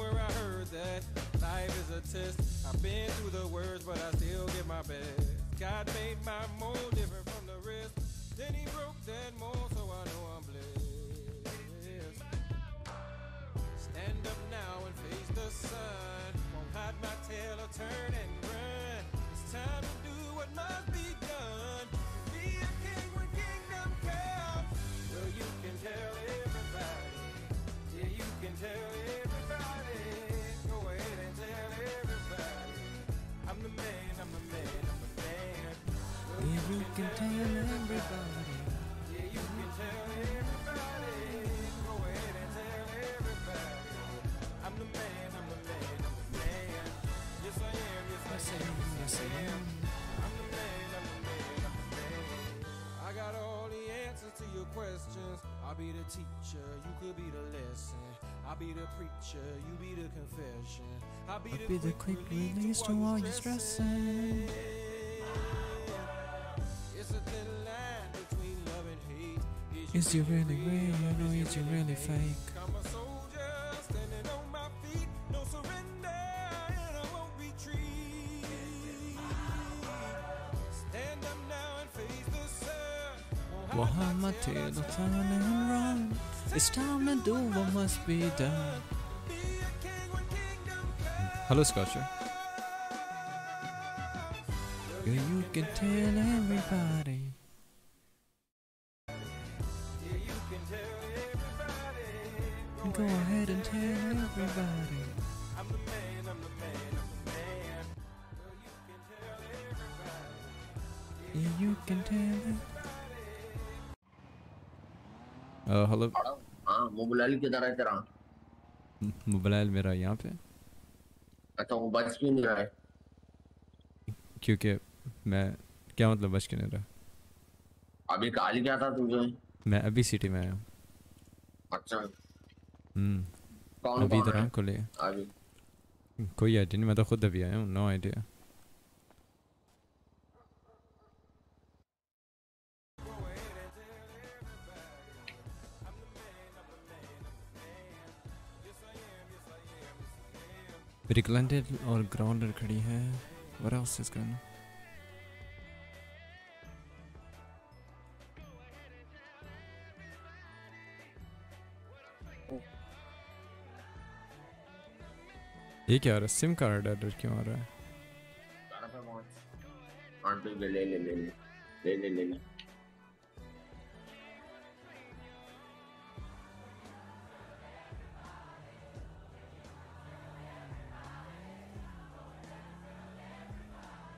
Somewhere I heard that life is a test. I've been through the worst, but I still give my best. God made my mold different from the rest. Then he broke that mold, so I know I'm blessed. Stand up now and face the sun. Won't hide my tail or turn and run. It's time to do what must be done. Can tell everybody. yeah, you can tell everybody. Go ahead and tell everybody. I'm the man, I'm the man, I'm the man. Yes, I am, yes, I am, yes, I am. I'm the man, I'm the man, I'm the man. I got all the answers to your questions. I'll be the teacher, you could be the lesson. I'll be the preacher, you be the confession. I'll be, I'll be the quick release to all your stressing. Is you really real or is you really fake? I'm a soldier standing on my feet, no surrender, and I won't retreat. Stand up now and face the sun. Won't hide We'll have my tail tail or to turn turn and run. It's time to do what must be done. Be a king when kingdom comes. Hello, Scotcher. Yeah, you can tell everybody. Go ahead and tell everybody. I'm the man, I'm the man, I'm the man. Well, you can tell everybody. Yeah, you can tell it. Uh, hello. हाँ mobile किधर है तेरा mobile मेरा यहाँ पे अच्छा वो बच क्यों नहीं रहा है क्योंकि मैं क्या मतलब बच के नहीं रहा अभी काल क्या था तुझे मैं अभी सिटी में आया हूँ अच्छा हम्म कौन अभी इधर हमको ले कोई आइडिया नहीं मैं तो खुद अभी आया हूँ नो आइडिया मेरी और ग्राउंडर खड़ी है। What else is going ये क्या रहा है सिम कार्ड एडर क्यों आ रहा है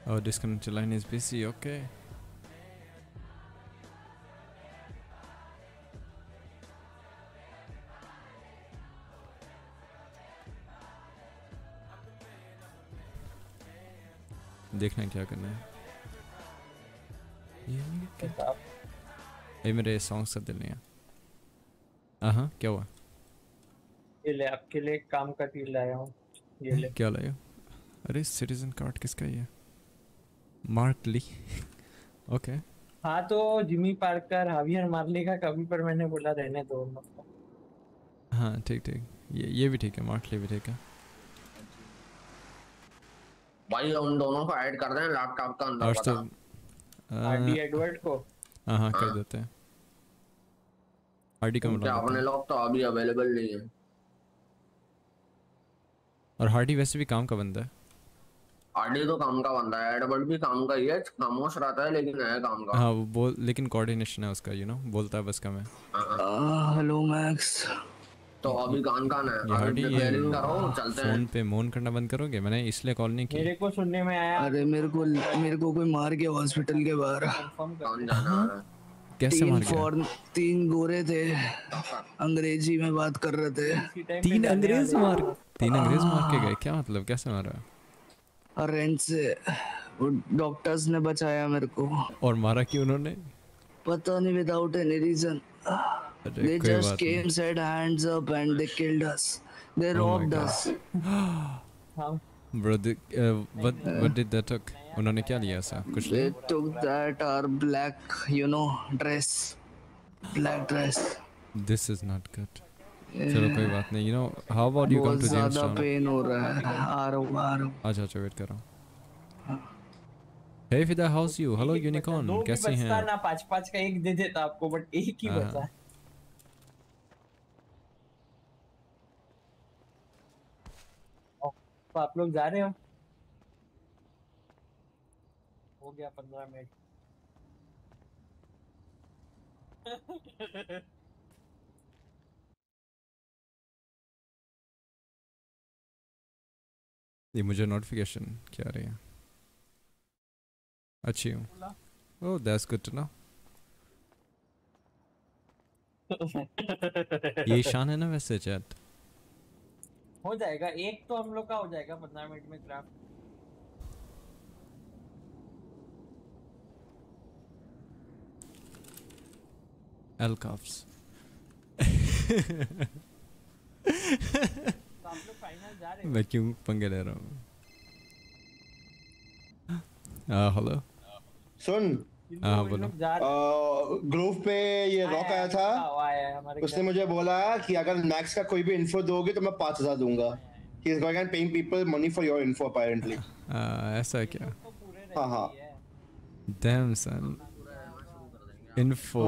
Oh, line is busy. Okay. देखना है क्या करना है। ये मेरे सॉन्ग सब दिल नहीं है क्या हुआ? ये ले आपके लिए काम का डील लाया हूँ। ये ले। क्या लाया? अरे सिटीजन कार्ड किसका ये? मार्क ली ओके हाँ तो जिमी पार्कर हावियर मार्ले का कभी पर मैंने बोला रहने दो। हाँ ठीक ठीक। ये ये भी ठीक है मार्क ली भी ठीक है। भाई उन दोनों को ऐड कर दें लैपटॉप का अंदर आज तो आरडी एडवर्ड को? हाँ हाँ कर हाँ। देते हैं। आरडी का मिला अपने लोग तो अभी अवेलेबल नहीं है। और हार्डी वैसे भी काम का बंदा है। आरडी तो काम का बंदा है एडवर्ड भी काम का ही है खामोश रहता है लेकिन है काम का। हाँ वो बोल लेकिन कोऑर्डिनेशन है उसका यू नो बोलता है बस का मैं। हाँ, हेलो मैक्स तो अभी कान कान है अभी ये करो चलते हैं। फ़ोन पे मोन करना बंद करोगे? मैंने इसलिए कॉल नहीं की मेरे को सुनने में आया। अरे मेरे को मेरे को कोई मार के हॉस्पिटल के बाहर। है कैसे मार गया? फॉरन तीन गोरे थे। अंग्रेज़ी में बात कर रहे थे। तीन अंग्रेज़ मार तीन अंग्रेज़ मार के गए? क्या मतलब? कैसे मारा और रेंट से वो डॉक्टर्स ने बचाया मेरे को। और मारा क्यों उन्होंने? पता नहीं without any reason they just came said hands up and they killed us they Oh robbed God. us हाँ Bro, the, uh, what what did they took? उन्होंने क्या लिया ऐसा कुछ they took that our black you know dress black dress This is not good. चलो कोई बात नहीं. You know, how about you come बहुत to ज़्यादा Jamestown? पेन हो रहा है आ रहा हूँ आ रहा हूँ अच्छा अच्छा वेट कर रहा हूँ. Hey Fida, how's you? Hello एक ही बचा, unicorn. दो हैं बचता ना पाँच पाँच का एक दे देता आपको बट एक ही हाँ। तो आप लोग जा रहे हो हो गया पंद्रह मिनट ये मुझे नोटिफिकेशन क्या आ रही है? अच्छी हूँ. Oh, that's good to know. ये ईशान है ना वैसे चैट. हो जाएगा एक तो हम लोग का हो जाएगा पंद्रह मिनट में क्राफ्ट Elcofs. तो आप लोग फाइनल जा रहे हो मैं क्यों पंगे ले रहा हूँ? हाँ हेलो. सुन इन हाँ, बोलो। ग्रोव पे ये रॉक आया था उसने मुझे बोला कि अगर मैक्स का कोई भी इन्फो दोगे तो मैं पाँच हज़ार दूँगा he is going and paying people money for your info apparently ah, ऐसा क्या? हाँ, हाँ। ही। Damn son. Info.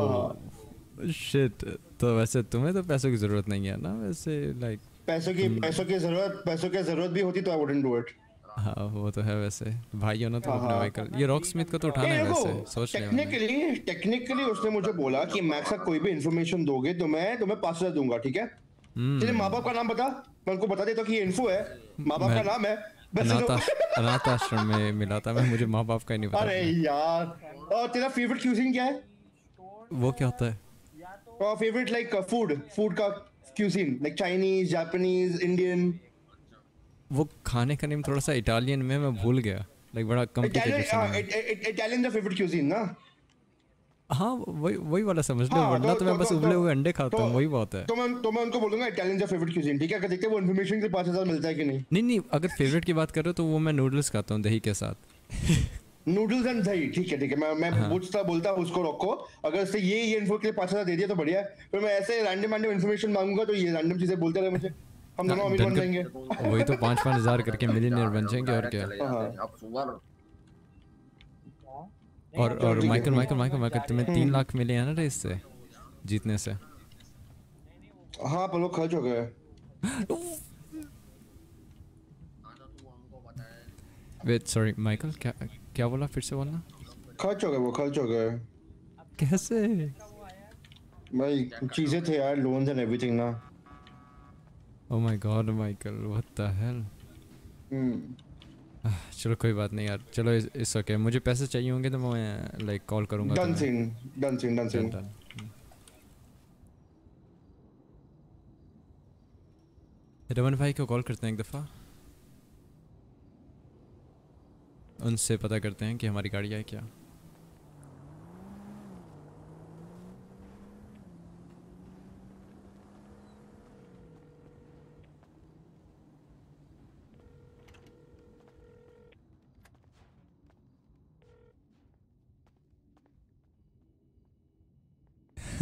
Shit. तो वैसे तुम्हें तो पैसों की ज़रूरत नहीं है ना वैसे लाइक पैसों की पैसों की ज़रूरत पैसों की ज़रूरत भी होती तो आई वुडंट डू इट हाँ वो तो है वैसे। भाई हो ना तो अपने हाँ। व्हीकल ये रॉक स्मिथ को तो उठाना है वैसे सोच लिया टेक्निकली टेक्निकली उसने मुझे बोला कि मैक्स का कोई भी इन्फॉर्मेशन दोगे तो मैं तुम्हें पाँच हज़ार दूँगा ठीक है? हम्म, तेरे माँ बाप का नाम बता। मैं उनको बता देता हूँ कि ये इन्फो है। माँ बाप का नाम है। अनाथ आश्रम में मिला था मैं मुझे माँ बाप का नहीं अरे यार और तेरा फेवरेट क्यूजिन क्या है? वो क्या होता है? फेवरेट लाइक फ़ूड फ़ूड का cuisine like Chinese Japanese Indian वो खाने का नेम थोड़ा सा इटालियन में मैं भूल गया। लाइक बड़ा कॉम्प्लिकेटेड है। इटालियन द फेवरेट क्यूजिन ना? हाँ वही वही वाला समझ लो हाँ, वरना तो- तो मैं तो- बस तो- उबले तो- हुए अंडे खाता हूँ तो- वही बहुत है। तो मैं तो मैं उनको बोलूँगा इटालियन द फेवरेट क्यूजिन ठीक है? अगर देखते हैं वो इन्फॉर्मेशन के पाँच हज़ार मिलता है कि नहीं? नहीं नहीं अगर फेवरेट की बात कर रहे हो तो वो मैं नूडल्स खाता हूँ दही के साथ। नूडल्स एंड दही ठीक है ठीक है। मैं मैं हाँ। पूछता बोलता उसको रखो अगर उससे ये ये इन्फो के लिए पाँच हज़ार दे दिया तो बढ़िया है। फिर मैं ऐसे रैंडम रैंडम इन्फॉर्मेशन मांगूँगा तो ये रैंडम चीज़ें बोलते रहे मुझे। हम दोनों अमीर बन जाएँगे। वही तो पाँच पाँच हज़ार करके मिलीनियर बन जाएँगे और क्या? हाँ। और और माइकल माइकल माइकल माइकल तुम्हें तीन लाख मिले हैं ना रेस से जीतने से। हाँ पर लोग खर्च हो गए। वेट सॉरी माइकल क्या क्या बोला फिर से बोलना? खर्च हो गए वो खर्च हो गए। कैसे? भाई चीज़ें थे यार लोन्स एंड एवरीथिंग ना। ओ my god Michael what the hell चलो कोई बात नहीं यार चलो इस ओके okay. मुझे पैसे चाहिए होंगे तो मैं लाइक कॉल करूँगा done. Scene done scene done scene Raman भाई को कॉल करते हैं एक दफ़ा। उनसे पता करते हैं कि हमारी गाड़ी है क्या।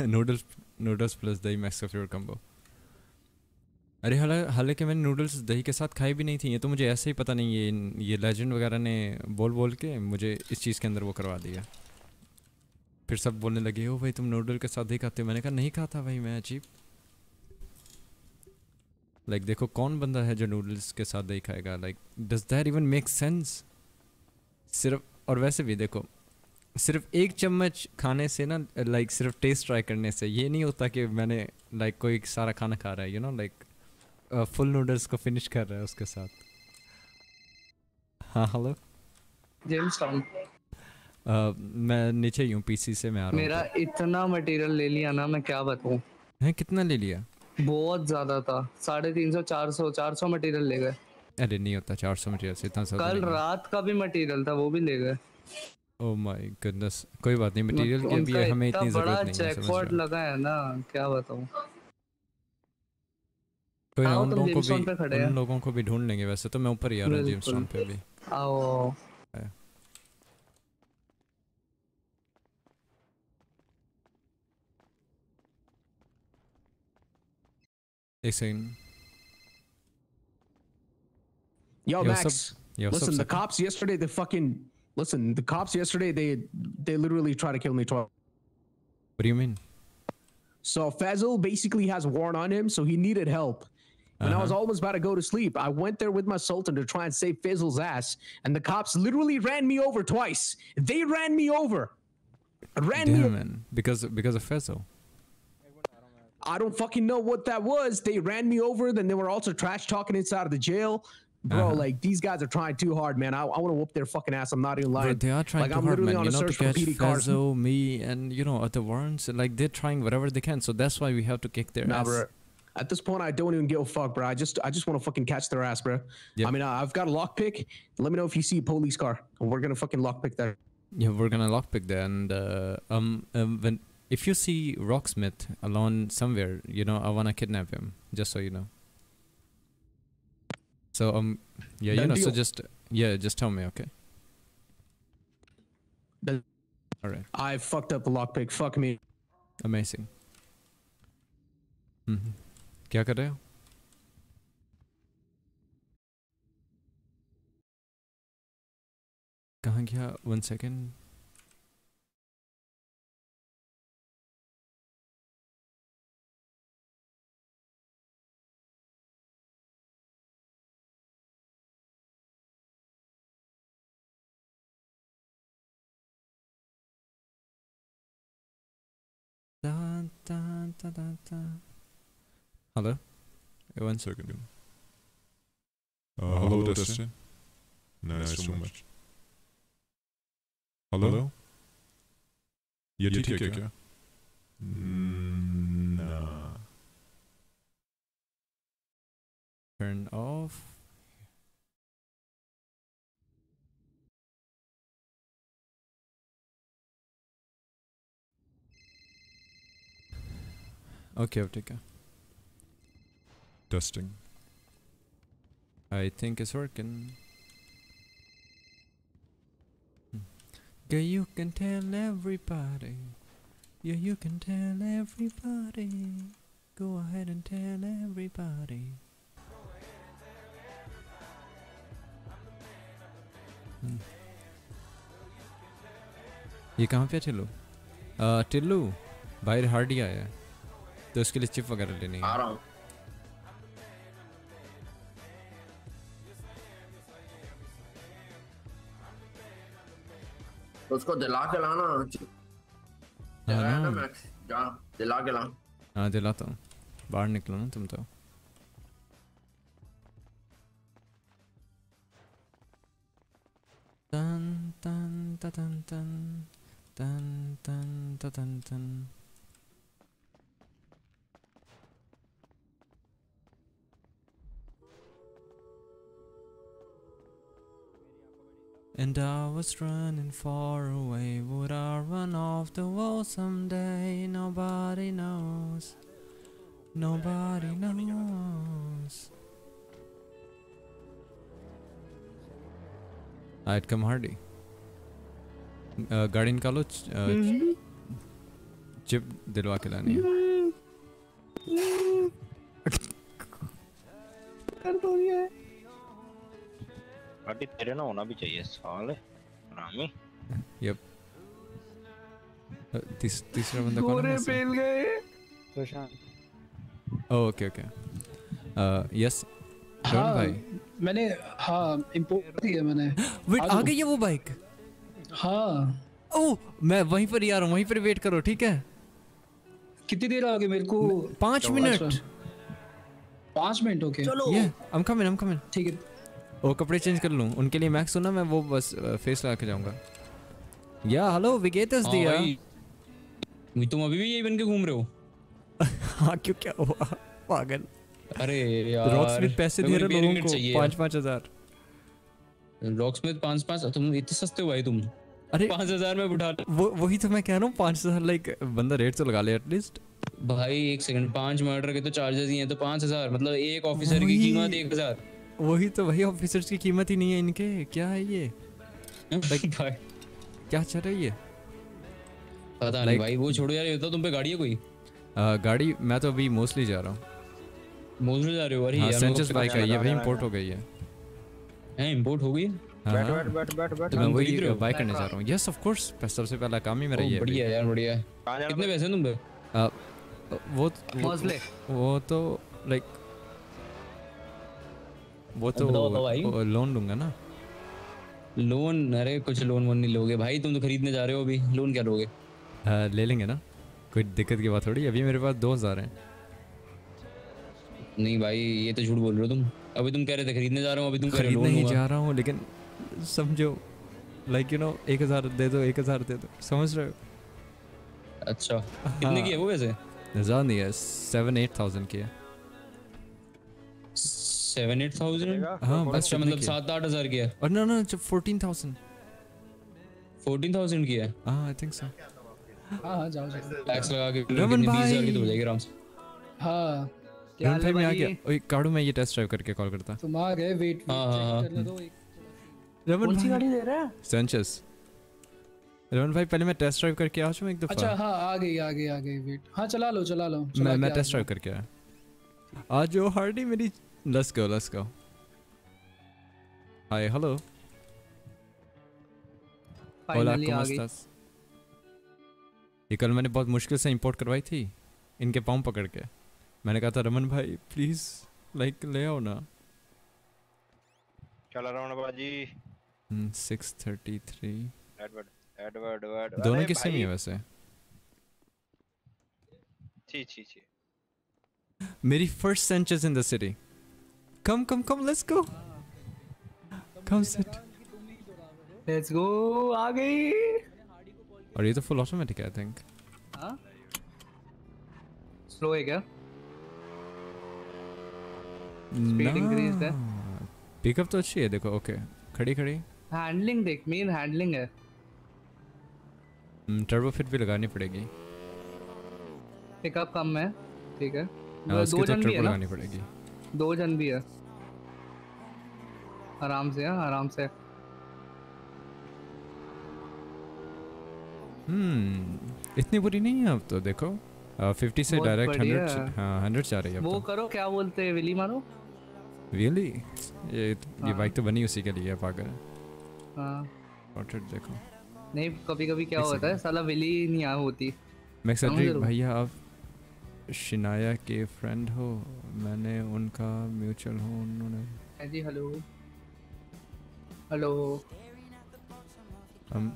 नूडल्स नूडल्स प्लस दही मैक्स का फेवरेट कम्बो अरे हाल हालाँकि मैंने नूडल्स दही के साथ खाई भी नहीं थी, ये तो मुझे ऐसे ही पता नहीं, ये ये लेजेंड वगैरह ने बोल बोल के मुझे इस चीज़ के अंदर वो करवा दिया। फिर सब बोलने लगे, ओ भाई तुम नूडल के साथ दही खाते हो। मैंने कहा, नहीं खाता भाई मैं, अजीब। लाइक देखो, कौन बंदा है जो नूडल्स के साथ दही खाएगा? Like does that even make sense सिर्फ़, और वैसे भी देखो सिर्फ़ एक चम्मच खाने से ना लाइक सिर्फ़ टेस्ट ट्राई करने से ये नहीं होता कि मैंने लाइक कोई सारा खाना खा रहा है you know like full noodles को फिनिश कर रहा है उसके साथ। हाँ हेलो जेम्स टाउन मैं नीचे ही पीसी से मैं आ रहा मेरा इतना मटेरियल ले लिया ना मैं क्या बताऊँ? हूँ हैं कितना ले लिया? बहुत ज़्यादा था। साढ़े तीन सौ चार सौ चार सौ मटेरियल ले गए। अरे नहीं होता चार सौ मटेरियल से इतना कल रात का भी मटेरियल था वो भी ले गए। ओह माय गुडनेस कोई बात नहीं मटेरियल की अभी हमें इतनी ज़रूरत नहीं है चेकपॉट लगा है ना क्या बताऊँ? कोई ना उन लोगों को भी उन लोगों को भी ढूंढ लेंगे वैसे तो मैं ऊपर ही आ रहा हूँ बिल्कुल। पे भी आओ एक second Yo, Yo, what's Max. Yo, what's listen, up, the cops yesterday, they fucking listen. The cops yesterday, they they literally tried to kill me twice. What do you mean? So Fazel basically has a warrant on him, so he needed help. And I was uh-huh. almost about to go to sleep. I went there with my sultan to try and save Fazel's ass, and the cops literally ran me over twice. They ran me over. Ran me. Damn man, because because of Fezzo. I don't fucking know what that was. They ran me over. Then they were also trash talking inside of the jail. Bro, Uh-huh. like these guys are trying too hard, man. I, I want to whoop their fucking ass. I'm not even lying. Bro, they are trying like, too I'm hard, literally man. on You a know, to for catch PD. Fezzo, me, and you know the warrants. Like they're trying whatever they can. So that's why we have to kick their Nah, ass. bro. At this point, I don't even give a fuck, bro. I just, I just want to fucking catch their ass, bro. Yep. I mean, I- I've got a lockpick. Let me know if you see a police car, and we're gonna fucking lockpick that. Yeah, we're gonna lockpick there, and uh, um, um, when if you see Rocksmith alone somewhere, you know, I wanna kidnap him. Just so you know. So um, yeah, you Done know, so deal. just yeah, just tell me, okay? Done. All right, I fucked up the lockpick. Fuck me. amazing. हम्म क्या कर रहे हो? कहाँ गया? One second. Hello, Destiny. Destiny. Nice, so much. much. Hello? hello? Mm, Turn off. Okay, अब ठीक है. Testing. I think it's working. Hmm. Yeah, you can tell everybody. Yeah, you can tell everybody. Go ahead and tell everybody. Hmm. ये कहाँ पे है टिल्लू आ, टिल्लू बाहर Hardy आया है तो उसके लिए चिप वगैरह लेनी आ रहा हूँ। तो उसको दिला के लाना हाँ दिला के ला। हाँ दिलाता हूँ। बाहर निकलो ना तुम तो। tan tan ta tan tan tan tan ta tan tan And I was running far away. Would I run off the wall someday? Nobody knows. Nobody knows. I'd come hardy. Uh, गाड़ी निकालो च- uh, chip दिलवा के लानी है गाड़ी तेरे ना होना भी चाहिए साले रामी। यप तीस, तीसरा बंदा कौन है वैसे? गए। प्रशांत। ओके ओके यस हाँ भाई? मैंने हाँ इम्पोर्ट की है मैंने। वेट आ गई है वो बाइक हाँ। ओह मैं वहीं पर ही आ रहा हूँ वहीं पर वेट करो ठीक है? कितनी देर आ गई मेरे को? पाँच मिनट। अच्छा, पाँच मिनट ओके ये I am coming I am coming ठीक है। वो कपड़े चेंज कर लूँ। उनके लिए मैक्स हो ना मैं वो बस फेस लगा के जाऊँगा। या हेलो विगेटस हाँ दिया। भाई तुम अभी भी यही बन के घूम रहे हो? हाँ क्यों क्या हुआ? पागल। अरे यार रॉक स्मिथ पैसे दे रहे लोगों को पाँच पाँच हज़ार। स्मिथ पाँच पाँच तुम इतने सस्ते हो भाई तुम। अरे पाँच हज़ार में उठा वो वही तो मैं कह रहा हूँ पाँच हज़ार लाइक बंदा रेट तो लगा ले एटलीस्ट भाई एक सेकंड पाँच मर्डर के तो चार्जेस ही हैं तो पाँच हज़ार मतलब एक ऑफिसर की कीमत एक हज़ार। वही तो वही ऑफिसर्स की कीमत ही नहीं है इनके। क्या है ये? क्या चल रही है? ये पता नहीं भाई वो छोड़ो यार ये तो तुम पे गाड़ी है कोई? आ, गाड़ी मैं तो अभी मोस्टली जा रहा हूँ। मोजरे जा रहे हो अरे हाँ यार सेंचस बाइक। है भाई इंपोर्ट हो गई है। हैं इंपोर्ट हो गई? है। हाँ, बैठ। बैठ बैठ बैठ बैठ। तो मैं वही बाइक करने जा रहा हूँ। यस ऑफ़ कोर्स सबसे पहला काम ही मेरा ये है बढ़िया यार बढ़िया। कितने पैसे हैं तुम पे? वो वो, वो तो लाइक वो तो। लोन लूँगा ना। लोन अरे कुछ लोन वोन नहीं लोगे। भाई तुम तो खरीदने जा रहे हो अभी। लोन क्या लोगे? आ, ले लेंगे ना। कोई दिक्कत की बात थोड़ी। अभी मेरे पास दो हज़ार हैं। नहीं भाई ये तो झूठ बोल रहे हो तुम। अभी तुम कह रहे थे खरीदने जा रहे हो अभी तुम हो खरीदने ही जा रहा हूँ लेकिन समझो लाइक यू नो एक हज़ार दे दो एक हज़ार दे दो। समझ रहे हो? अच्छा। कितने की है वो वैसे? ज़्यादा नहीं है सेवन एट थाउज़ेंड की है। सेवन एट थाउज़ेंड हाँ बस अच्छा मतलब सात आठ हज़ार की है। और ना ना फोर्टीन थाउज़ेंड फोर्टीन थाउज़ेंड की है? हाँ आई थिंक सो हाँ हाँ जाओ टैक्स लगा के रमन कितनी की भाई। तो हो जाएगी आराम से। हाँ क्या भाई मैं आ गया। ओए काड़ू मैं ये टेस्ट ड्राइव करके कॉल करता। तुम आ गए वेट हाँ, हाँ, रमन कौन सी गाड़ी दे रहा है? सेंचेस रमन भाई पहले मैं टेस्ट ड्राइव करके आ जाऊँ एक दफ़ा? अच्छा हाँ आ गई आ गई आ गई वेट हाँ चला लो चला लो। मैं मैं टेस्ट ड्राइव करके आया। आज जो हार्डी मेरी let's go let's go hi hello hola finally cómo estás? ये कल मैंने बहुत मुश्किल से इंपोर्ट करवाई थी इनके पाँव पकड़ के। मैंने कहा था रमन भाई प्लीज़ लाइक ले आओ ना। चल रहा बाजी? Six thirty three Edward Edward Edward दोनों की सेम ही है वैसे। छी छी छी। मेरी first Sanchez in the city come come come let's go come sit let's go आ गई और ये तो फुल ऑटोमेटिक है आई थिंक हाँ? स्लो है क्या? Speed increased है। पिकअप तो अच्छी है देखो ओके खड़ी खड़ी. हैंडलिंग देख मेन हैंडलिंग है। टर्बो फिट भी लगानी पड़ेगी. पिकअप कम है ठीक है। हाँ, दो तो जन भी है ना? लगानी पड़ेगी. दो जन भी है। आराम से हाँ आराम से। हम्म इतनी बुरी नहीं है अब तो देखो। फिफ्टी से डायरेक्ट हंड्रेड हाँ हंड्रेड जा रही है वो अब करो क्या बोलते हैं विली मारो? तो रियली ये ये हाँ। बाइक तो बनी उसी के लिए है पागल हाँ। पोर्ट्रेट देखो। नहीं कभी कभी क्या होता है साला विली नहीं आ होती। मैं समझ एक्सेप्ट रहे हो? भैया आप शिनाया के फ्रेंड हो मैंने उनका म्यूचुअल हो उन्होंने। जी हेलो हेलो हम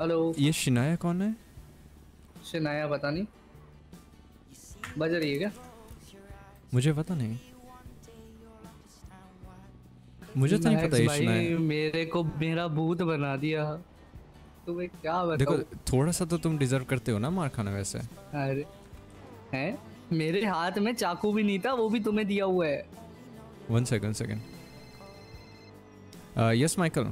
हेलो ये शिनाया कौन है? शिनाया पता नहीं। बज रही है क्या? मुझे पता नहीं। मुझे तो नहीं पता ये शिनाया। मेरे को मेरा भूत बना दिया। तुम्हें क्या बताऊँ देखो थोड़ा सा तो तुम डिजर्व करते हो ना मार खाना वैसे। अरे हैं? मेरे हाथ में चाकू भी नहीं था वो भी तुम्हें दिया हुआ है। One second second yes Michael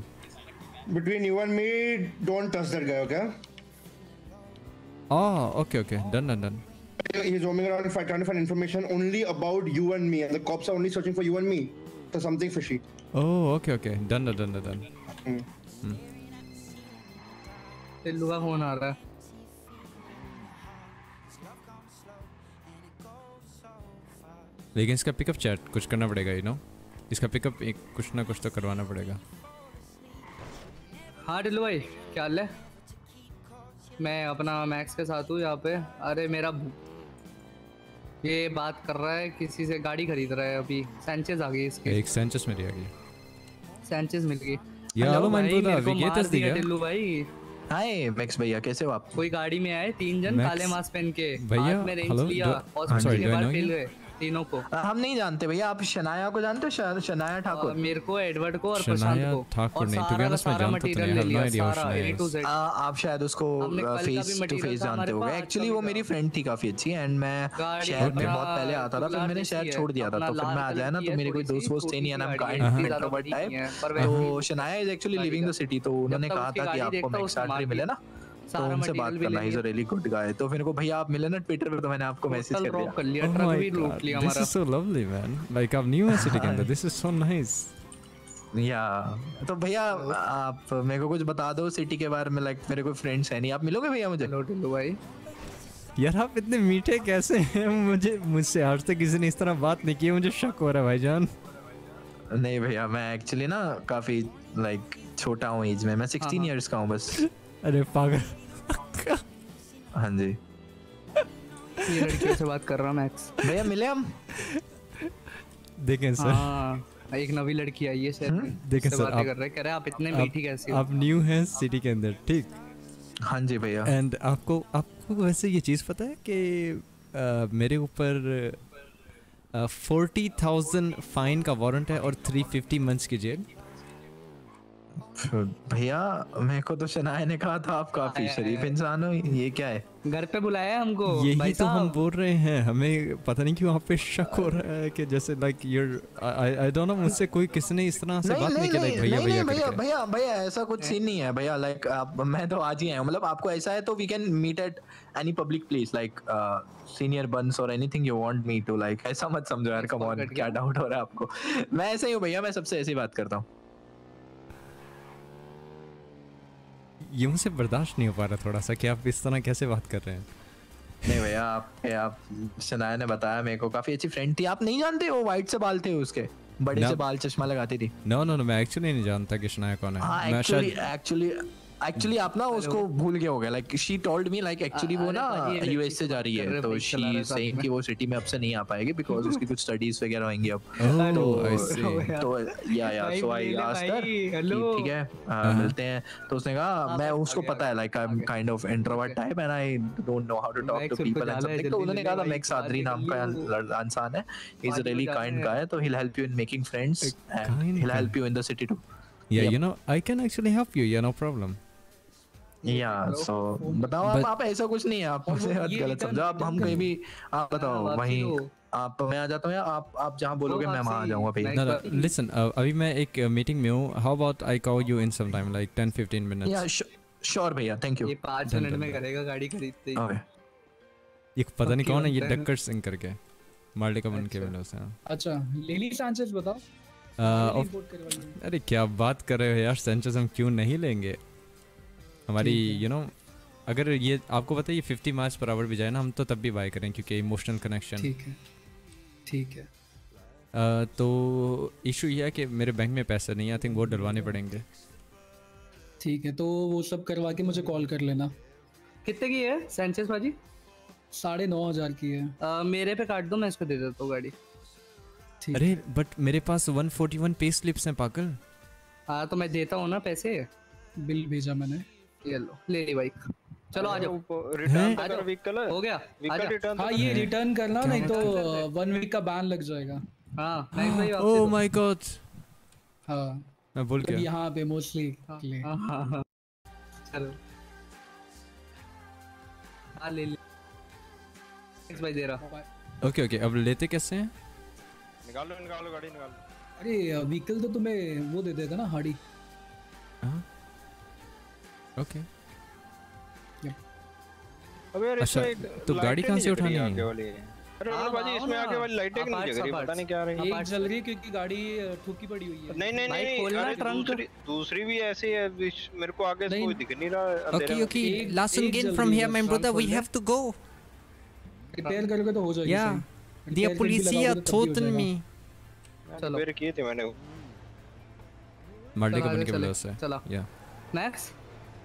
between you and me don't touch that guy okay oh okay okay done done done he is roaming around find to find information only about you and me and the cops are only searching for you and me तो something fishy oh okay okay done done done done Tillu का phone आ रहा है। लेकिन इसका pickup chat कुछ करना पड़ेगा you know इसका पिकअप एक कुछ ना कुछ तो करवाना पड़ेगा। हाँ टिल्लू भाई क्या हाल है? मैं अपना मैक्स के साथ हूँ यहाँ पे। अरे मेरा ये बात कर रहा है किसी से गाड़ी खरीद रहा है अभी। सैंचेज आ गई इसकी। एक सेंचस मेरी आ गई सैंचेज मिल गई। या हेलो मैन मेरे को विकेट दिया दिया टिल्लू भाई। हाय मैक्स भैया कैसे हो आप? कोई गाड़ी में आए तीन जन काले मास्क पहन के भैया, मैं में रेंज हेलो, लिया do- I'm हॉस्पिटल तीनों को। हम नहीं जानते भैया आप शनाया को जानते हो? शनाया ठाकुर। मेरे को एडवर्ड को और प्रशांत शनाया को। ठाकुर नहीं, honest, मैं सारा जानता तो नहीं, ले have no लिया idea what सारा Shanaya A to is. Z आ, आप शायद उसको फेस टू फेस जानते होगे। एक्चुअली अच्छा वो मेरी फ्रेंड थी काफ़ी अच्छी एंड मैं शहर में बहुत पहले आता था फिर मैंने है, छोड़ दिया था तो फिर मैं आ जाया ना तो मेरे कोई दोस्त वोस्त थे नहीं and I am kind introvert है, टाइप तो Shanaya is actually living the city तो उन्होंने कहा था कि आपको देखता हूँ, मैक्स मिले ना। तो सारा उनसे बात करना ले is a really good guy तो फिर को भैया आप मिले ना ट्विटर पे तो मैंने आपको मैसेज कर रॉक कर लिया ट्रक भी लूट लिया हमारा। is so lovely, man. Like I've new city के अंदर. This is so nice. या तो भैया आप मेरे को कुछ बता दो सिटी के बारे में लाइक मेरे कोई फ्रेंड्स है नहीं। आप मिलोगे भैया मुझे? लो टिल्लू भाई। यार आप इतने मीठे कैसे हैं? मुझे मुझसे आज तक किसी ने इस तरह बात नहीं की मुझे शक हो रहा है भाईजान। नहीं भैया मैं एक्चुअली ना काफ़ी लाइक छोटा हूँ एज में। मैं 16 इयर्स का हूँ बस। अरे पागल। हाँ जी। ये लड़कियों से बात कर रहा मैक्स भैया मिले हम? देखें सर। हाँ एक नवी लड़की आई है शहर में देखें सर, आप- कर रहे हैं। कह रहे आप इतने मीठी कैसे आप न्यू हैं सिटी के अंदर ठीक? हाँ जी भैया। एंड आपको आपको वैसे ये चीज़ पता है कि मेरे ऊपर फोर्टी थाउज़ेंड फाइन का वारंट है और थ्री फिफ्टी मंथ्स की जेल। भैया मेरे को तो शनाया ने कहा था आप काफ़ी शरीफ इंसान हो ये क्या है? घर पे बुलाया हमको यही भाई तो हम बोल रहे हैं हमें पता नहीं क्यों आप पे शक हो रहा है कि जैसे like your I I don't know मुझसे कोई किसी ने इस तरह से बात नहीं की लाइक भैया भैया भैया भैया भैया ऐसा कुछ सीन नहीं है भैया लाइक मैं तो आज ही आया हूँ मतलब आपको ऐसा है तो we can meet at any public place like senior buns और anything you want me to like ऐसा मत समझो यार कम ऑन क्या डाउट हो रहा है आपको? मैं ऐसे ही हूँ भैया मैं सबसे ऐसे ही बात करता हूँ। ये मुझसे बर्दाश्त नहीं हो पा रहा थोड़ा सा कि आप इस तरह कैसे बात कर रहे हैं? नहीं भैया आप आप शनाया ने बताया मेरे को काफ़ी अच्छी फ्रेंड थी। आप नहीं जानते वो वाइट से बाल थे उसके? बड़े से बाल चश्मा लगाती थी। नो नो नो मैं एक्चुअली नहीं जानता कि शनाया कौन है। हाँ एक्चुअली एक्चुअली एक्चुअली आप ना उसको भूल गए होगे like she told me like actually वो ना यूएस से जा रही है तो शी हैं सेइंग कि वो सिटी में अब से नहीं आ पाएगी बिकॉज़ उसकी कुछ स्टडीज़ वगैरह होंगी अब। Oh, तो तो या या सो आई आस्क्ड हर ठीक है मिलते हैं। तो उसने कहा मैं उसको पता है like I am kind of introvert type and I don't know how to talk to people and something तो उन्होंने कहा था मैक्स आदरी नाम का इंसान है। He is party really kind है। गाय तो he will help you in making friends and he will help you in the city to yeah Yep. you know I can actually help you yeah no problem. या सो बताओ आप आप ऐसा कुछ नहीं है आप मुझे गलत समझो। आप हम कहीं भी आप बताओ हाँ, वहीं आप मैं आ जाता हूँ या आप आप जहाँ बोलोगे मैं वहाँ आ जाऊँगा no listen uh, अभी मैं एक मीटिंग में हूँ। How about I call you in some time like 10 15 minutes? या श्योर भैया थैंक यू ये पाँच Done, मिनट में करेगा गाड़ी खरीदते ही। ओके ये पता नहीं कौन है ये डक्कर सिंह करके मार्ले का बन के अच्छा। से हाँ। अच्छा लिली सैंचेज बताओ। Uh। अरे क्या बात कर रहे हो यार सेंचेस हम क्यों नहीं लेंगे? हमारी। यू नो अगर ये आपको पता है ये 50 माइल्स पर आवर भी जाए ना हम तो तब भी बाय करें क्योंकि इमोशनल कनेक्शन ठीक है। ठीक है। तो इशू ये है कि मेरे बैंक में पैसे नहीं है आई थिंक वो डलवाने पड़ेंगे। ठीक है तो वो सब करवा के मुझे कॉल कर लेना। कितने की है? सेंचेस भाजी? साढ़े नौ हज़ार की है। अ, मेरे पे काट दो मैं इसको दे देता हूँ गाड़ी। ठीक। अरे बट मेरे पास 141 पे स्लिप्स हैं पागल। हाँ तो मैं देता हूँ ना पैसे। बिल भेजा मैंने। ये लो ले ली बाइक चलो आ जाओ। रिटर्न हैं? तो कर जाओ। व्हीकल हो। गया? आजा। रिटर्न हाँ ये रिटर्न करना नहीं तो वन वीक का बैन लग जाएगा। हाँ ओह माय गॉड हाँ। मैं भूल गया। यहाँ पे मोस्टली हाँ, हाँ, हाँ, हाँ। चलो। हाँ ले ली। मैक्स भाई दे रहा। ओके ओके अब लेते कैसे हैं? निकालो निकालो गाड़ी निकालो अरे व्हीकल तो तुम्हें वो दे देगा ना हाड़ी। ओके अबे यार अच्छा, तो गाड़ी कहाँ से उठानी है? आगे वाली अरे हाँ, अरे इसमें आगे वाली लाइटें क्यों नहीं जग रही पता नहीं क्या रही एक जल रही क्योंकि गाड़ी ठुकी पड़ी हुई है नहीं नहीं नहीं खोलना ट्रंक। दूसरी भी ऐसी है मेरे को आगे से कोई दिख नहीं रहा अंधेरे Okay, में। okay. एक- Last एक again जल from रही here, है, my ट्रंक brother. We खोल दे। have to go. रिपेयर करोगे तो हो जाएगी policia लगाओगे तो हो told जाएगा। me. चलो। रिपेयर किए थे मैंने वो। चलो, का बन के चले, मिलो से चलो। या हाँ।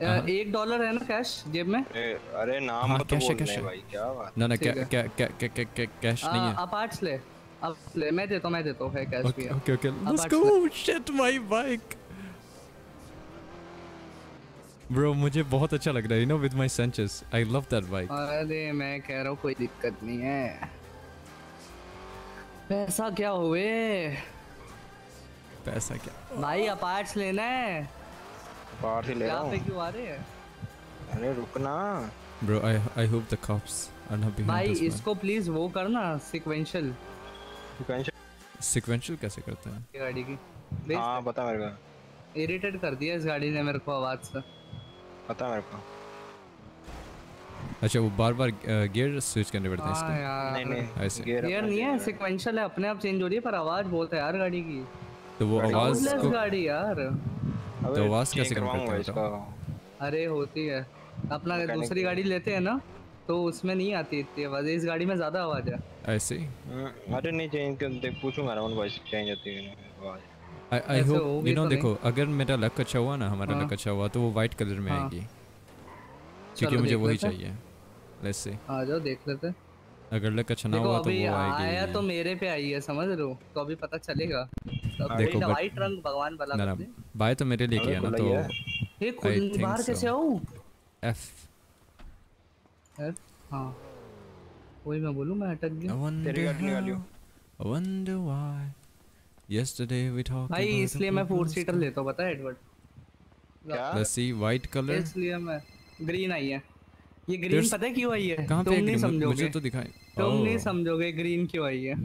एक डॉलर है ना कैश जेब में? अरे नाम हाँ, मत कैश है, कैश है। भाई क्या बात ना ना क्या क्या क्या क्या क्या कैश नहीं है। आप आर्ट्स ले। अब ले मैं देता हूँ मैं देता हूँ है कैश भी। ओके है okay okay let's go shit my bike bro मुझे बहुत अच्छा लग रहा है you know with my Sanchez I love that bike अरे मैं कह रहा हूँ कोई दिक्कत नहीं है। पैसा क्या हुए? पैसा क्या? भाई अपार्ट्स लेना है? बाहर से ले रहा पे क्यों आ रहे हैं? अरे रुकना। Bro, I I hope the cops are not behind भाई इसको प्लीज़ वो करना सिक्वेंशियल Sequential? कैसे करते हैं? गाड़ी की। हाँ पता मेरे को। इरिटेट कर दिया इस गाड़ी ने मेरे को आवाज़ से। पता मेरे को। अच्छा वो बार बार गियर स्विच करने पड़ते हैं हाँ इसके। नहीं, नहीं, ऐसे गियर नहीं है सिक्वेंशियल है। अपने आप चेंज हो रही है पर आवाज़ बहुत है यार गाड़ी की। तो वो आवाज़ को गाड़ी यार। तो आवाज़ कैसे कम करते हैं इसका। अरे होती है। अपना दूसरी गाड़ी लेते हैं ना तो उसमें नहीं आती इतनी आवाज़। इस गाड़ी में ज़्यादा आवाज़ है। ऐसे हम्म, अरे नहीं चेंज कर देख पूछूँगा ना वॉइस चेंज होती है आवाज़। I I hope you know तो। देखो अगर मेरा लक अच्छा हुआ ना हमारा हाँ। लक अच्छा हुआ तो वो वाइट कलर में हाँ। आएगी। क्योंकि मुझे वही चाहिए। लेट्स से आ जाओ देख लेते हैं। अगर लक अच्छा ना हुआ तो वो आया तो मेरे पे आई है समझ रहे हो? तो अभी पता चलेगा। देखो वाइट रंग भगवान वाला ना भाई तो मेरे लिए हाँ, किया ना तो ये खुद बाहर कैसे आऊँ? एफ़ एफ़ हाँ। वही मैं बोलूँ मैं अटक गया। तेरी गाड़ी वाली हो। Wonder why yesterday we talk भाई इसलिए मैं फोर सीटर लेता हूँ पता है एडवर्ड क्या? सी वाइट कलर इसलिए मैं ग्रीन आई है। ये ग्रीन पता है क्यों आई है? तुम नहीं समझोगे। मुझे तो दिखाएँ तुम नहीं समझोगे ग्रीन क्यों आई है?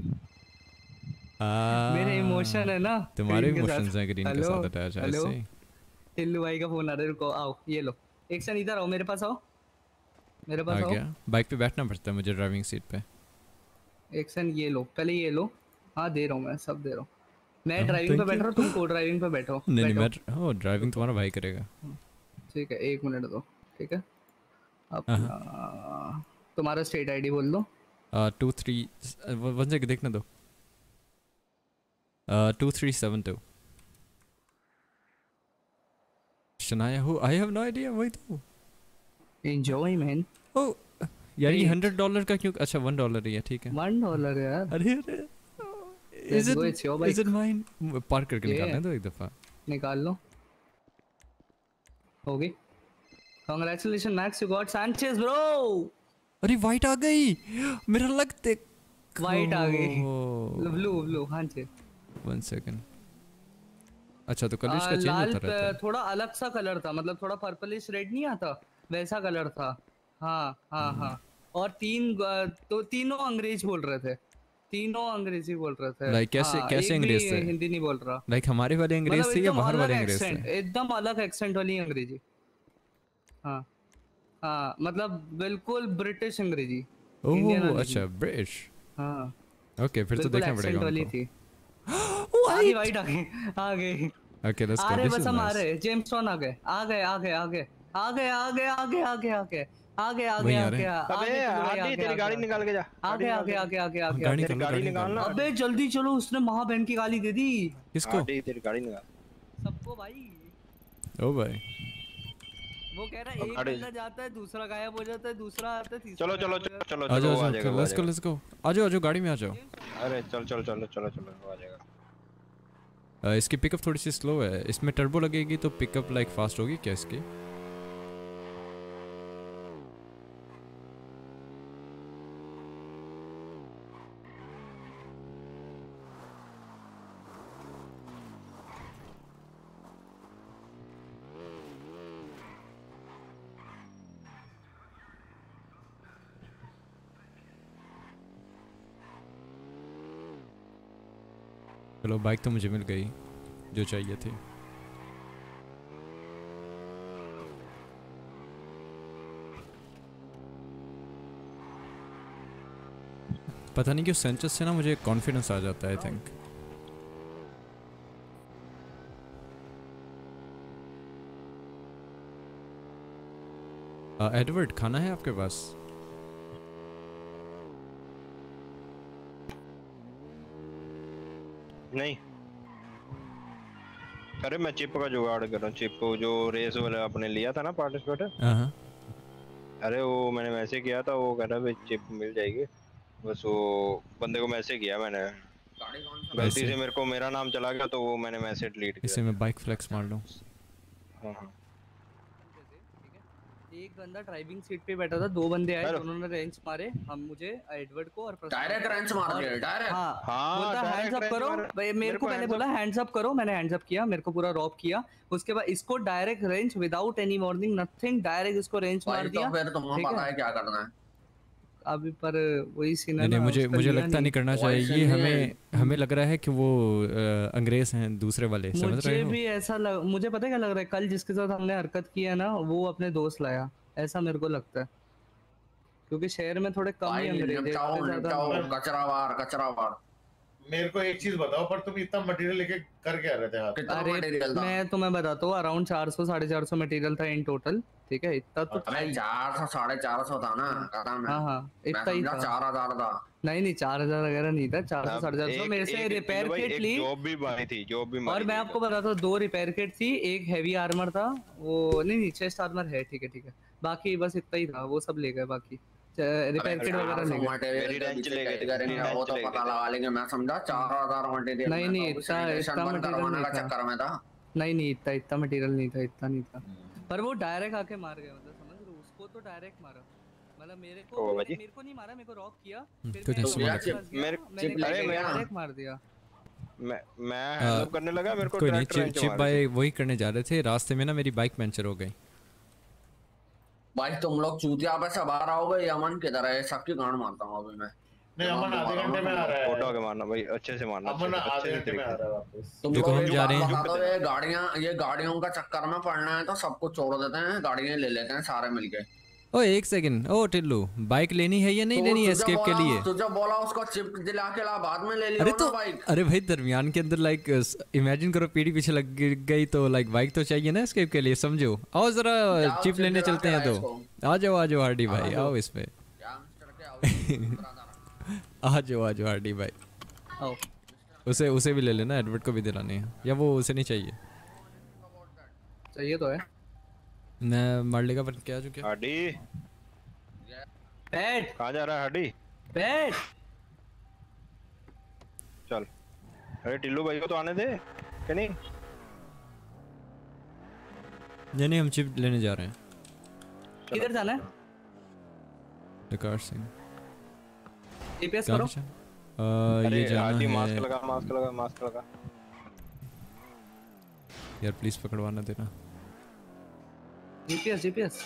मेरे इमोशन है ना। तुम्हारे। इमोशंस हैं ग्रीन के साथ अटैच हेलो ऐसे ही। टिल्लू भाई का फ़ोन आ रहा है रुको आओ ये लो। एक सेकंड इधर आओ मेरे पास आओ। मेरे पास आओ। गया। बाइक पे बैठना पड़ता है मुझे ड्राइविंग सीट पे। एक सेकंड ये लो पहले ये लो। हाँ दे रहा हूँ मैं सब दे रहा हूँ। मैं हाँ, ड्राइविंग पे बैठ रहा हूँ तुम को ड्राइविंग पे बैठो। नहीं नहीं मैं ओ ड्राइविंग तुम्हारा भाई करेगा। ठीक है एक मिनट दो ठीक है। हाँ, अपना तुम्हारा स्टेट आईडी बोल दो। टू थ्री वन सेकंड देखने दो। Seven two Shanaya who I have no idea वही तो। एंजॉय मैन ओ यार ये. हंड्रेड डॉलर का क्यों अच्छा वन डॉलर ही है ठीक है। वन डॉलर यार। अरे अरे is it is it. Mine park करके. निकालने दो एक दफ़ा। निकाल लो। हो गई। Congratulation Max you got Sanchez bro अरे वाइट आ गई। मेरा लक देख वाइट आ गई। Oh. ब्लू ब्लू हाँ जी। वन सेकंड अच्छा तो कलर इसका चेंज होता रहता है। थोड़ा अलग सा कलर था मतलब थोड़ा पर्पलिश रेड नहीं आता वैसा कलर था। हाँ हाँ हम्म। हाँ। और तीन तो तीनों अंग्रेज़ बोल रहे थे। तीनों अंग्रेज़ी बोल रहे थे। Like कैसे- हाँ, कैसे अंग्रेज़ थे? हिंदी नहीं बोल रहा। लाइक हमारे वाले अंग्रेज़ मतलब थे या बाहर वाले अंग्रेज़ थे? एकदम अलग एक्सेंट वाली अंग्रेज़ी। हाँ हाँ मतलब बिल्कुल ब्रिटिश अंग्रेज़ी। ओह अच्छा ब्रिटिश। हाँ। ओके फिर तो देखना पड़ेगा वाली थी। आ वाइट आ गई आ गई ओके लेट्स आ गो रहे बस हम आ रहे जेम्स टॉन आ गए आ गए आ गए आ गए आ गए आ गए आ गए आ गए आ गए आ गए आ गए आ आ गए अबे गए तेरी गाड़ी निकाल के जा आ गए आ गए आ गए आ गए आ गए गाड़ी तेरी गाड़ी गाड़ी निकाल ना अबे जल्दी चलो उसने माँ बहन की गाली दे दी किसको तेरी गाड़ी निकाल सबको भाई ओ भाई वो कह रहा है एक बंदा जाता है दूसरा गायब हो जाता है दूसरा आता है तीसरा चलो चलो चलो चलो आ जाओ आ आ जाओ लेट्स गो लेट्स गो आ जाओ आ जाओ गाड़ी में आ जाओ अरे चलो चलो चलो चलो चलो आ जाएगा अ, इसकी पिकअप थोड़ी सी स्लो है। इसमें टर्बो लगेगी तो पिकअप लाइक फास्ट होगी क्या इसकी? चलो बाइक तो मुझे मिल गई, जो चाहिए थी। पता नहीं क्यों सेंचस से ना मुझे कॉन्फिडेंस आ जाता है आई थिंक एडवर्ड खाना है आपके पास? नहीं। अरे मैं चिप का जुगाड़ कर रहा हूँ चिप जो रेस वाला आपने लिया था ना पार्टिसिपेट हाँ अरे वो मैंने मैसेज किया था वो कह रहा भाई चिप मिल जाएगी। बस वो बंदे को मैसेज किया मैंने। गलती से मेरे को मेरा नाम चला गया तो वो मैंने मैसेज डिलीट किया। इसे मैं बाइक फ्लेक्स मार लूँ। हाँ हाँ। एक बंदा ड्राइविंग सीट पे बैठा था दो बंदे आए उन्होंने रेंच मारे हम मुझे एडवर्ड को और डायरेक्ट रेंज को। मार दिया डायरेक्ट हाँ हाँ बोलता हैंड्स अप करो। भाई, मेरे को पहले बोला हैंड्स अप करो। मैंने हैंड्स अप किया मेरे को पूरा रॉब किया। उसके बाद इसको direct range without any warning nothing direct इसको रेंज मार दिया। तो फिर तुम्हें पता है क्या करना है। अभी पर वही सीन है नहीं नहीं ना, मुझे मुझे लगता नहीं। नहीं करना चाहिए। ये हमें हमें लग रहा है कि वो अंग्रेज़ हैं दूसरे वाले। समझ मुझे रहे हो? भी ऐसा लग, मुझे पता है क्या लग रहा है? कल जिसके साथ हमने हरकत की है ना वो अपने दोस्त लाया। ऐसा मेरे को लगता है। क्योंकि शहर में थोड़े कम ही अंग्रेज़ हैं, निपटाओ मेरे को एक चीज़ बताओ पर तुम इतना मटेरियल लेके कर क्या रहे थे आप अरे मैं तुम्हें बताता हूँ अराउंड चार सौ साढ़े चार सौ मटेरियल था इन टोटल ठीक है? इतना तो ही। चार सौ साढ़े चार सौ था ना हाँ हाँ। इतना ही था। चार हज़ार था। नहीं नहीं चार हज़ार वगैरह नहीं था चार सौ साढ़े चार सौ। मेरे से रिपेयर किट ली। जॉब भी मारी थी जॉब भी और मैं आपको बताता हूँ दो रिपेयर किट थी एक हैवी आर्मर था वो नहीं नहीं चेस्ट आर्मर है ठीक है ठीक है। बाकी बस इतना ही था वो सब ले गए बाकी। रिपेयर वगैरह नहीं गए मटेरियल के पीछे कैसे करेंगे वो तो पता लगा लेंगे मैं समझा चार हज़ार मटेरियल नहीं नहीं इतना इतना मटेरियल नहीं था चक्कर में था नहीं नहीं इतना इतना मटेरियल नहीं था इतना नहीं था पर वो डायरेक्ट आके मार गया मतलब समझ रहे हो उसको तो डायरेक्ट मारा मतलब मेरे को मेरे, को नहीं मारा मेरे को रॉक किया फिर मेरे डायरेक्ट दिया मैं मैं हेल्प करने लगा मेरे को कोई नहीं चिप भाई वही करने जा रहे थे रास्ते में ना मेरी बाइक पंचर हो गई भाई तुम लोग चूतिया पे सब आ रहा होगे यमन किधर है? सबकी गांड मारता हूँ अभी मैं। नहीं अमन आधे घंटे में आ रहा है। फ़ोटो के मारना भाई अच्छे से मारना अमन अच्छे आधे घंटे में आ रहा है वापस। तुम लोग हम जा रहे हैं। ये गाड़ियाँ ये गाड़ियों का चक्कर में पड़ना है तो सबको कुछ छोड़ देते हैं गाड़ियाँ ले लेते हैं सारे मिलके। ओ एक सेकंड। ओ टिल्लू बाइक लेनी है या नहीं तो लेनी है एस्केप के बोला- लिए? तुझे बोला उसको चिप दिला के ला बाद में ले लियो अरे तो बाइक अरे भाई दरमियान के अंदर लाइक इमेजिन करो पीढ़ी पीछे लग गई तो लाइक बाइक तो चाहिए ना एस्केप के लिए समझो। आओ जरा चिप चिप लेने चलते हैं तो। आ जाओ आ जाओ हार्डी भाई आओ इस पे। आ जाओ आ जाओ हार्डी भाई। उसे उसे भी ले लेना एडवर्ड को भी दिलानी है। या वो उसे नहीं चाहिए? चाहिए तो है। मैं मार लेगा पर क्या जो क्या। हाडी। बैठ। कहाँ जा रहा है हाडी? बैठ। चल। अरे टिल्लू भाई को तो आने दे कि नहीं? नहीं नहीं हम चिप लेने जा रहे हैं। किधर जाना है? विकार सिंह। जीपीएस करो। अरे ये जाना मास्क लगा मास्क लगा मास्क लगा। यार प्लीज़ पकड़वाना देना। जीपीएस जीपीएस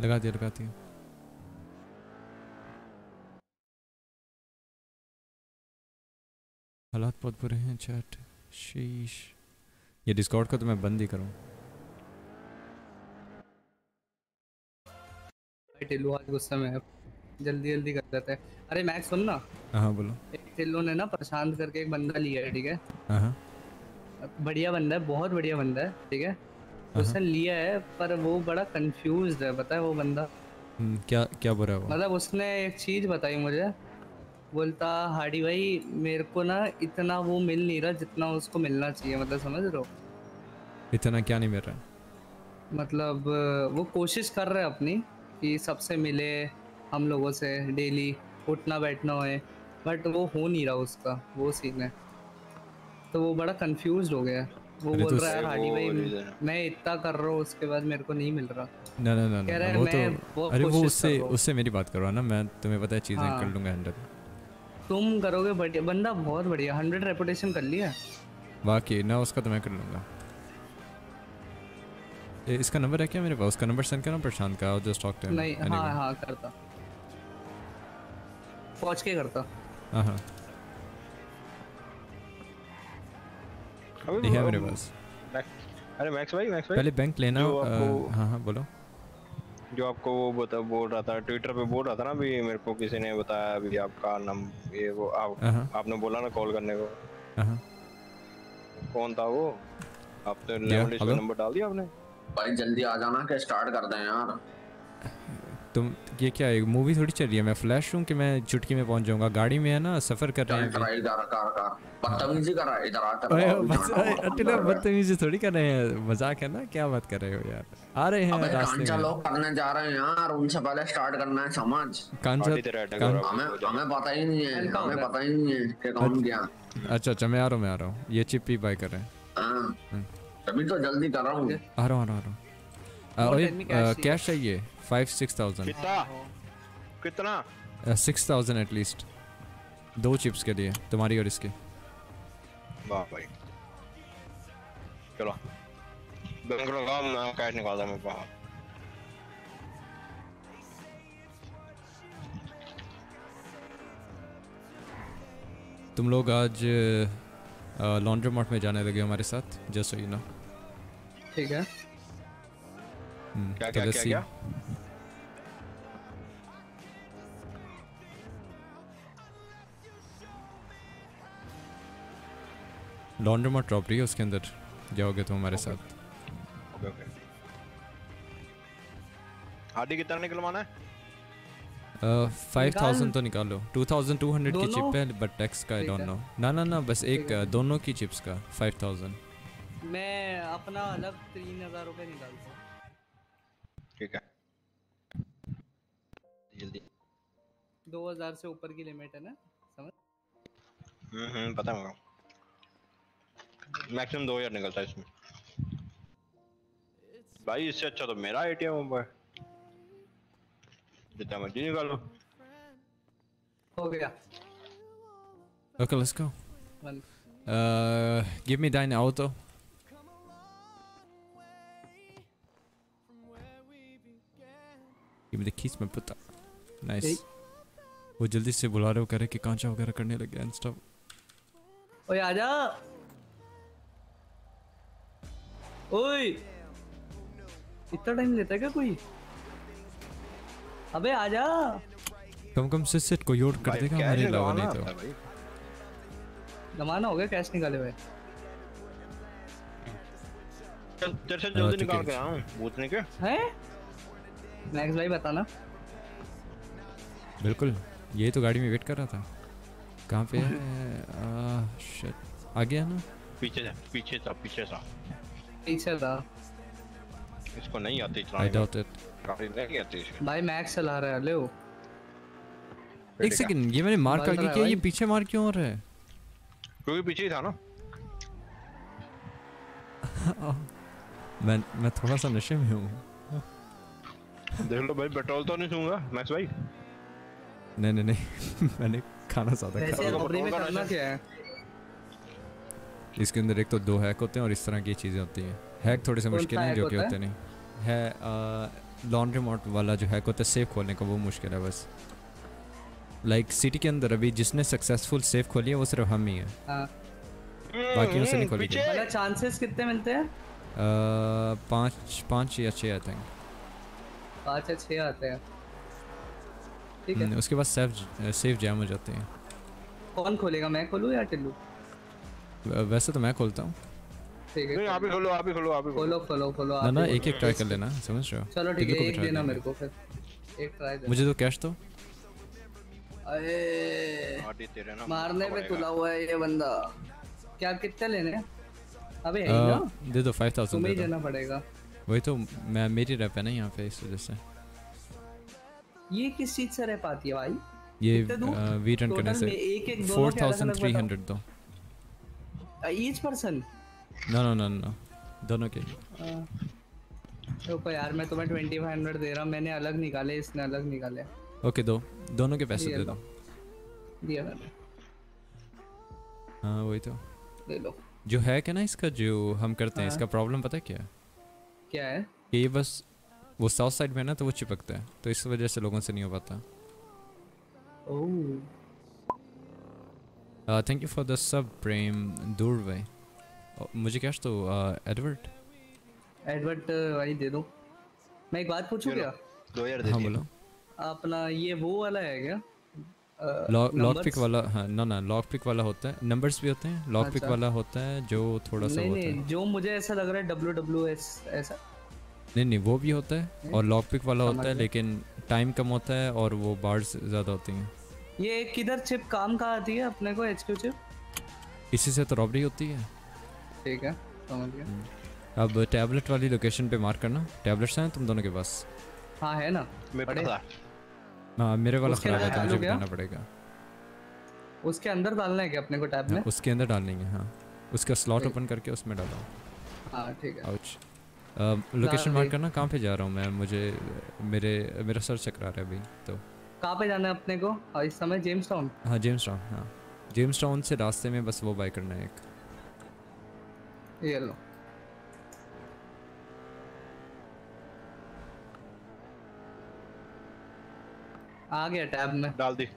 लगा दिया लगा दिया। हालात बहुत बुरे हैं चैट। शीश। ये डिस्कॉर्ड को तो मैं बंद ही करूँ। टिल्लू आज गुस्से में है। जल्दी जल्दी कर देते हैं। अरे मैक्स सुन ना। हाँ बोलो। एक टिल्लू ने ना प्रशांत करके एक बंदा लिया है ठीक है? हाँ हाँ। बढ़िया बंदा है बहुत बढ़िया बंदा है ठीक है? उसने लिया है पर वो बड़ा कंफ्यूज है पता है वो बंदा? हम्म, क्या क्या है वो मतलब उसने एक चीज़ बताई मुझे बोलता हाडी भाई मेरे को ना इतना वो मिल नहीं रहा जितना उसको मिलना चाहिए मतलब समझ रहे हो? इतना क्या नहीं मिल रहा मतलब वो कोशिश कर रहे हैं अपनी कि सबसे मिले हम लोगों से डेली उठना बैठना होए बट वो हो नहीं रहा उसका वो सीन है। तो वो बड़ा कंफ्यूज हो गया। वो बोल तो रहा है हाडी भाई मैं इतना कर रहा हूँ उसके बाद मेरे को नहीं मिल रहा। ना ना ना ना वो तो बहुत अरे वो उससे रहा हूँ। उससे मेरी बात करो ना मैं तुम्हें पता है चीज़ें हाँ। कर लूँगा हैंडल तुम करोगे बढ़िया बंदा बहुत बढ़िया हंड्रेड रेपुटेशन कर लिया। बाकी ना उसका तो मैं कर लूँगा। इसका नंबर है क्या मेरे पास? उसका नंबर सेंड करना प्रशांत का जस्ट टॉक टू नहीं हाँ हाँ करता। पहुँच के करता। हाँ हाँ। ये है मेरे पास। अरे मैक्स भाई मैक्स भाई। पहले बैंक लेना हाँ हाँ बोलो। जो आपको वो बता बोल रहा था ट्विटर पे बोल रहा था ना अभी मेरे को किसी ने बताया अभी आपका नम ये वो आप, हाँ। आपने बोला ना कॉल करने को। हाँ कौन था वो? आपने? नंबर डाल दिया आपने? भाई जल्दी आ जाना के स्टार्ट कर दें यार। तुम ये क्या है मूवी थोड़ी चल रही है? मैं फ्लैश हूँ कि मैं चुटकी में पहुँच जाऊँगा। गाड़ी में है ना सफ़र कर रहे हैं बदतमीजी है थोड़ी कर रहे हैं। मज़ाक है ना? क्या बात कर रहे हो यार? आ रहे हैं रास्ते में। लोग करने जा रहे हैं यार। उनसे पहले स्टार्ट करना है समझ। कांचा हमें हमें पता ही नहीं है हमें पता ही नहीं है कि कौन गया अच्छा अच्छा मैं आ रहा हूँ मैं आ रहा हूँ। ये चिप ही बाय कर रहे हैं। हाँ। हम्म। तभी तो जल्दी कर रहा हूँ। आ रहा हूँ आ रहा हूँ? कैश चाहिए? फाइव सिक्स थाउज़ेंड कितना? कितना? सिक्स थाउज़ेंड एटलीस्ट दो चिप्स के लिए तुम्हारी और इसकी. वाह भाई। चलो। बैंक लगाओ मैं कैश निकालता हूँ मैं बाहर तुम लोग आज लॉन्ड्री मार्ट में जाने लगे हमारे साथ जस्ट यू नो ठीक है। क्या क्या क्या? लॉन्ड्री मार्ट रॉबरी है उसके अंदर जाओगे तुम हमारे साथ ओके ओके आदि कितना निकलवाना है फाइव uh, थाउज़ेंड तो निकालो टू थाउज़ेंड टू हंड्रेड की चिप है बट टैक्स का आई डोंट नो ना ना ना बस एक दोनों की चिप्स का फाइव थाउज़ेंड मैं अपना अलग तीन हज़ार रुपये निकालता हूँ ठीक है जल्दी दो हज़ार से ऊपर की लिमिट है ना? समझ? हम्म हम्म पता है मुझे मैक्सिमम दो हज़ार निकलता है इसमें भाई इससे अच्छा तो मेरा एटीएम है जितना मर्ज़ी निकालो हो गया Okay, let's go. One. Uh, give me thine auto. Give me the keys, my puta. Nice. Hey. वो जल्दी से बुला रहे हो करे कि कांचा वगैरह करने लगे एंड स्टफ़ ओए आजा ओए। इतना टाइम लेता है क्या कोई? अबे आजा कम कम से सिट कोई और कर देगा हमारे अलावा नहीं तो। जमाना हो गया कैश निकाले हुए। चल तेरे से हाँ, जल्दी निकाल के आऊँ पूछने के। हैं? मैक्स भाई बताना। बिल्कुल यही तो गाड़ी में वेट कर रहा था। कहाँ पे है? शिट आ गया ना? पीछे जा पीछे था पीछे था। पीछे था इसको नहीं आती आई चलाने डाउट इट गाड़ी नहीं आती इसको। भाई मैक्स चला रहा है ले वो एक सेकंड ये मैंने मार्क बंद आगे किया ये पीछे मार क्यों हो रहा है? क्योंकि पीछे ही था ना। मैं मैं थोड़ा सा नशे में हूँ। देख लो भाई पेट्रोल तो नहीं दूँगा मैक्स भाई। नहीं नहीं नहीं मैंने खाना ज़्यादा खाया में करना क्या है? इसके अंदर एक तो दो हैक होते हैं और इस तरह की चीज़ें होती हैं। हैक थोड़े से मुश्किल हैं जो कि होते है? नहीं। है लॉन्ड्री मॉट वाला जो हैक होता है सेफ़ खोलने का वो मुश्किल है बस। लाइक like, सिटी के अंदर अभी जिसने सक्सेसफुल सेफ़ खोली है वो सिर्फ़ हम ही है। हाँ। बाकियों से नहीं खोली मतलब चांसेस कितने मिलते हैं? पाँच पाँच या छः आई थिंक पाँच या छः आते हैं। ठीक है। उसके बाद सेफ़ सेफ़ जैम हो जाते हैं। कौन खोलेगा मैं खोलूँ या टिल्लू? वैसे तो मैं खोलता हूँ। ठीक है नहीं आप ही खोलो आप ही खोलो आप ही खोलो। खोलो खोलो ना ना एक एक ट्राई कर लेना समझ रहे हो? चलो ठीक है एक देना मेरे को फिर। एक ट्राई दे मुझे तो कैश दो। अरे आदि तेरे ना मारने पे तुला हुआ है ये बंदा। क्या कितने लेने अबे है ना। दे दो फाइव थाउज़ेंड तुम्हें दे दो। देना पड़ेगा। वही तो मैं मेरी रैप है ना यहाँ पे इस वजह से। ये किस चीज़ से रह पाती है भाई? ये कितने दूँ? वी रन करने से में एक एक दोनों फोर के अलग थाउज़ेंड अलग थ्री बताओ। हंड्रेड दो। Each person no no no no दोनों के देखो यार मैं तुम्हें ट्वेंटी फाइव हंड्रेड दे रहा हूँ मैंने अलग निकाले इसने अलग निकाले। ओके दो। दोनों के पैसे दे दो। दिया मैंने। हाँ वही तो। ले लो जो है क्या ना इसका जो हम करते हैं हाँ। इसका प्रॉब्लम पता है क्या है? क्या है? कि ये बस वो साउथ साइड में ना तो वो चिपकता है। तो इस वजह से लोगों से नहीं हो पाता। Oh. Thank you for the सब प्रेम दूर भाई मुझे कैश तो एडवर्ड एडवर्ट भाई दे दो। मैं एक बात पूछूँ क्या? दो हज़ार हाँ बोलो। अपना ये वो वाला है क्या? लॉक लॉक पिक वाला हाँ ना ना लॉक पिक वाला होता है। नंबर्स भी होते हैं लॉक पिक अच्छा। वाला होता है जो थोड़ा सा नहीं होता है। नहीं जो मुझे ऐसा लग रहा है डब्ल्यू डब्ल्यू एस ऐसा। नहीं नहीं वो भी होता है और लॉक पिक वाला होता है लेकिन टाइम कम होता है और वो बार्स ज़्यादा होती हैं। ये किधर चिप काम का आती है? अपने को एचक्यू चिप इसी से तो रॉबरी होती है। ठीक है समझ गया। अब टैबलेट वाली लोकेशन पे मार्क करना। टैबलेट्स हैं तुम दोनों के पास? हाँ है ना। बड़े हाँ। मेरे वाला ख़राब है तो मुझे बताना पड़ेगा। उसके अंदर डालना है क्या अपने को टैब में? हाँ, उसके अंदर डालेंगे हाँ। उसका स्लॉट ओपन करके उसमें डालो। हाँ ठीक है। आउच लोकेशन हाँ, मार्क करना। कहाँ पे जा रहा हूँ मैं? मुझे मेरे मेरा सर चकरा रहा है अभी तो। कहाँ पे जाना है अपने को? और इस समय जेम्स टाउन हाँ जेम्स टाउन हाँ। जेम्स टाउन से रास्ते में बस वो बाई करना है एक। ये लो। आ गया टैब में। डाल दी।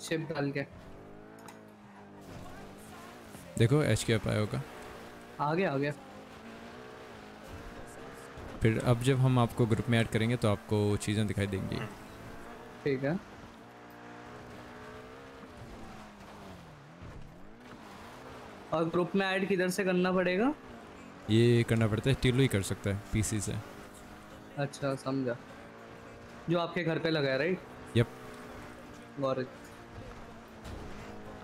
शिप डाल के। देखो एच के पाया होगा आ गया आ गया। फिर अब जब हम आपको ग्रुप में ऐड करेंगे तो आपको चीज़ें दिखाई देंगी। ठीक है। और ग्रुप में ऐड किधर से करना पड़ेगा? ये करना पड़ता है टीलू ही कर सकता है पीसी से। अच्छा समझा। जो आपके घर पे लगा है राइट यप इट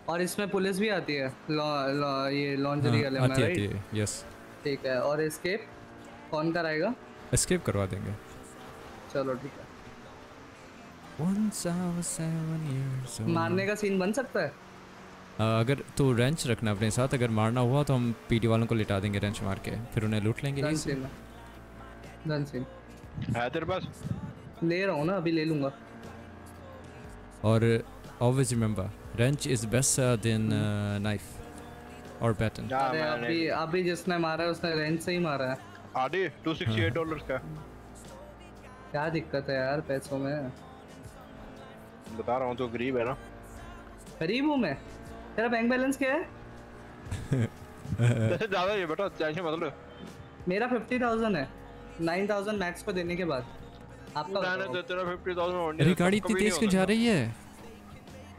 और इसमें पुलिस भी आती है लॉ, लॉ, ये लॉन्जरी वाले में आती आती राइट यस ठीक है और एस्केप कौन कराएगा? एस्केप करवा देंगे। चलो ठीक है. मारने का सीन बन सकता है? अगर तो रेंच रखना अपने साथ अगर मारना हुआ तो हम पीटी वालों को लिटा देंगे रेंच मार के फिर उन्हें लूट लेंगे डन। सीन है डन सीन है तेरे पास ले रहा हूँ ना अभी ले लूँगा। और always remember wrench is better than uh, knife or baton अरे अभी अभी जिसने मारा है उसने रेंज से ही मारा है। आदि 268 डॉलर्स का। क्या दिक्कत है यार पैसों में? बता रहा हूँ तो गरीब है ना। गरीब हूँ मैं? तेरा बैंक बैलेंस क्या है? वैसे ज़्यादा ही है बेटा टेंशन मत लो। मेरा फिफ्टी थाउज़ेंड है। नाइन थाउज़ेंड मैक्स को देने के बाद। आपका मैंने बताओ। तो तेरा 50000 और अरे गाड़ी इतनी तेज क्यों जा रही है?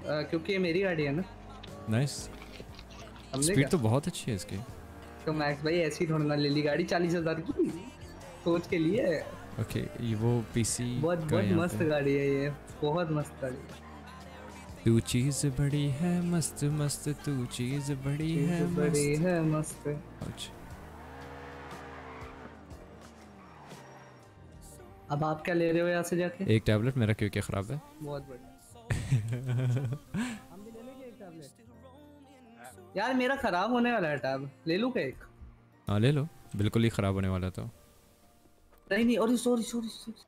क्योंकि ये मेरी गाड़ी है ना। नाइस स्पीड तो बहुत अच्छी है इसकी। तो मैक्स भाई ऐसी थोड़ी ना ले ली गाड़ी चालीस हज़ार की। सोच के लिए। ओके ये वो पीसी बहुत बहुत मस्त गाड़ी है ये। बहुत मस्त गाड़ी है। तू चीज़ बड़ी है मस्त मस्त तू चीज़ बड़ी है बड़ी मस्त। है मस्त। अच्छा। अब आप क्या ले रहे हो यहाँ से जाके? एक टैबलेट मेरा क्यों क्या खराब है? बहुत बढ़िया। यार मेरा खराब होने वाला है टैब। ले लूँ क्या एक? हाँ ले लो। बिल्कुल ही खराब होने वाला तो। नहीं नहीं और sorry sorry sorry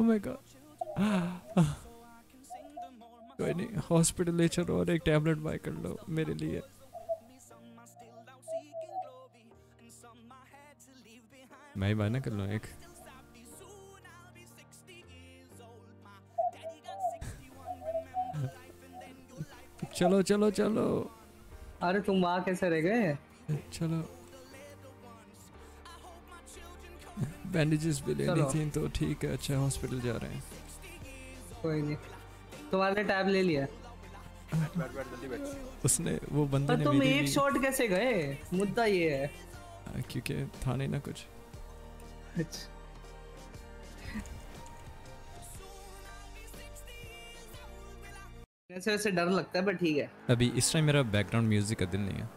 Oh my god. कोई नहीं हॉस्पिटल ले चलो और एक टैबलेट बाय कर लो मेरे लिए। मैं ही बाय ना कर लूँ एक। चलो चलो चलो। अरे तुम वहाँ कैसे रह गए? चलो। बैंडेजेस भी लेनी। थी तो ठीक है अच्छा हॉस्पिटल जा रहे हैं। कोई नहीं। तुम्हारे टैब ले लिया। बैठ बैठ जल्दी बैठ उसने वो बंदे ने तुम एक शॉट कैसे गए? मुद्दा ये है। हाँ, क्योंकि था नहीं ना कुछ। अच्छा। ऐसे वैसे डर लगता है पर ठीक है। अभी इस टाइम मेरा बैकग्राउंड म्यूज़िक का दिल नहीं है।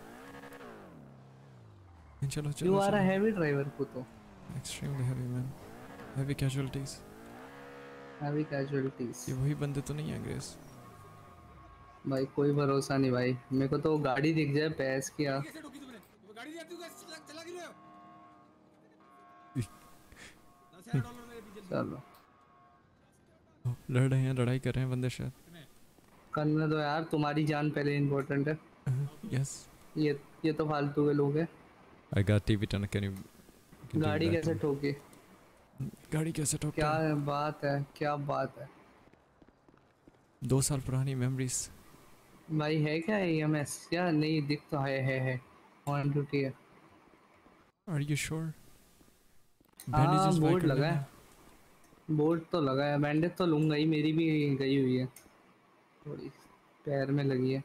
चलो चलो you are a heavy driver को तो extremely heavy man heavy casualties heavy casualties ये वही बंदे तो नहीं है ग्रेस भाई कोई भरोसा नहीं भाई। मेरे को तो गाड़ी दिख जाए पैस किया। चलो। लड़ रहे हैं लड़ाई कर रहे हैं बंदे शायद। करने दो यार तुम्हारी जान पहले इम्पोर्टेंट है। यस ये ये तो फालतू के लोग हैं। I got TV turn can you गाड़ी कैसे ठोकी? गाड़ी कैसे ठोक क्या बात है क्या बात है। दो साल पुरानी मेमोरीज भाई है क्या ईएमएस या नहीं दिख तो है है है। ऑन ड्यूटी है। आर यू श्योर हाँ बोर्ड लगा है। बोर्ड तो लगा है बैंडेज तो लूँगा ही मेरी भी गई हुई है। थोड़ी पैर में लगी है।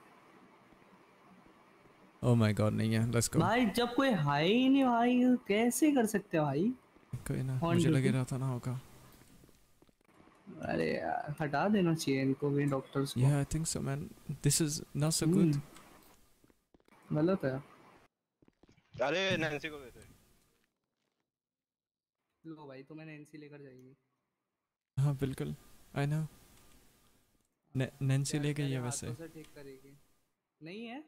ओह माय गॉड नहीं है लेट्स गो भाई जब कोई है ही नहीं भाई कैसे कर सकते हो भाई? कोई ना मुझे लगे? रहा था ना होगा अरे यार हटा देना चाहिए इनको भी डॉक्टर्स को Yeah, I think so, man. This is not so good. गलत है अरे नैन्सी को देते लो भाई तो मैंने एनसी लेकर जाएगी हाँ बिल्कुल आई नो नैन्सी ले गई है वैसे ठीक करेगी नहीं है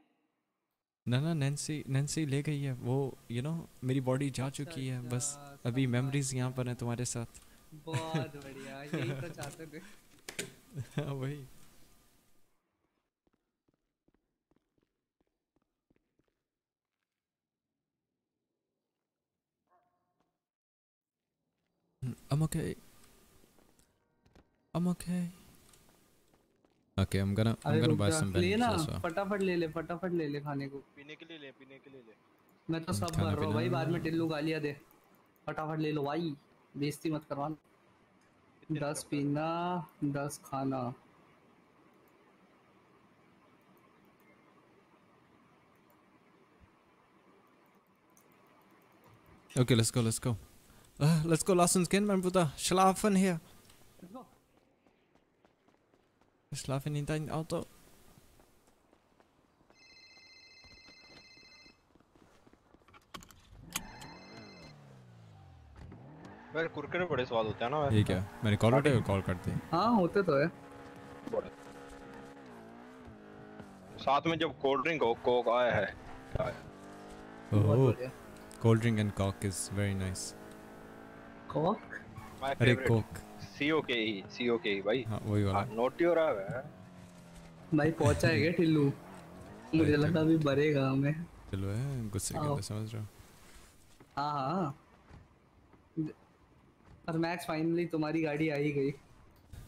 ना ना नैन्सी नैन्सी ले गई है। वो यू नो मेरी बॉडी जा चुकी है। बस अभी मेमोरीज यहाँ पर हैं तुम्हारे साथ। बहुत बढ़िया यही तो चाहते थे। हाँ, वही। I'm okay. I'm okay. Okay I am gonna I buy some Ben so फटाफट ले ले फटाफट ले ले खाने को। पीने के लिए ले पीने के लिए ले। मैं तो सब भर रहा हूँ भाई बाद में टिल्लू गालियाँ दे। फटाफट ले लो भाई बेइज्जती मत करवाना दस पीना दस खाना। Okay let's go let's go let's go Lawson skin मैं बता शलाफन है। Wir schlafen in dein Auto. वैसे कुरकुरे बड़े स्वाद होते हैं ना ये क्या मैंने कॉल उठाया कॉल कर दी हाँ। होते तो है। साथ में जब कोल्ड ड्रिंक हो कोक आया है ओह cold drink and Coke is very nice Coke अरे Coke C O K E C ओ के ई भाई। हाँ वही वाला। नोट ही हो रहा है। भाई पहुँचा है क्या टिल्लू मुझे लगा अभी भरेगा हमें। चलो है? गुस्से। के समझ रहे हो? हाँ हाँ। और मैक्स फाइनली तुम्हारी गाड़ी आ ही गई।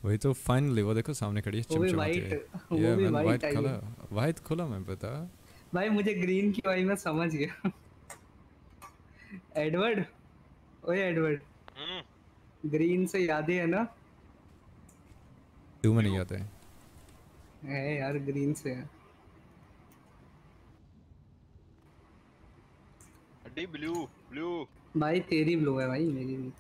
वही तो फाइनली वो देखो सामने खड़ी है वो भी चमचमाती है। वो भी वाइट कलर वाइट खुला मैं पता? भाई मुझे ग्रीन की वाई में समझ गया। एडवर्ड ओए एडवर्ड। ग्रीन से यादें है ना? टू में नहीं आते है। है यार ग्रीन से है। D blue blue. भाई तेरी ब्लू है भाई मेरी भी।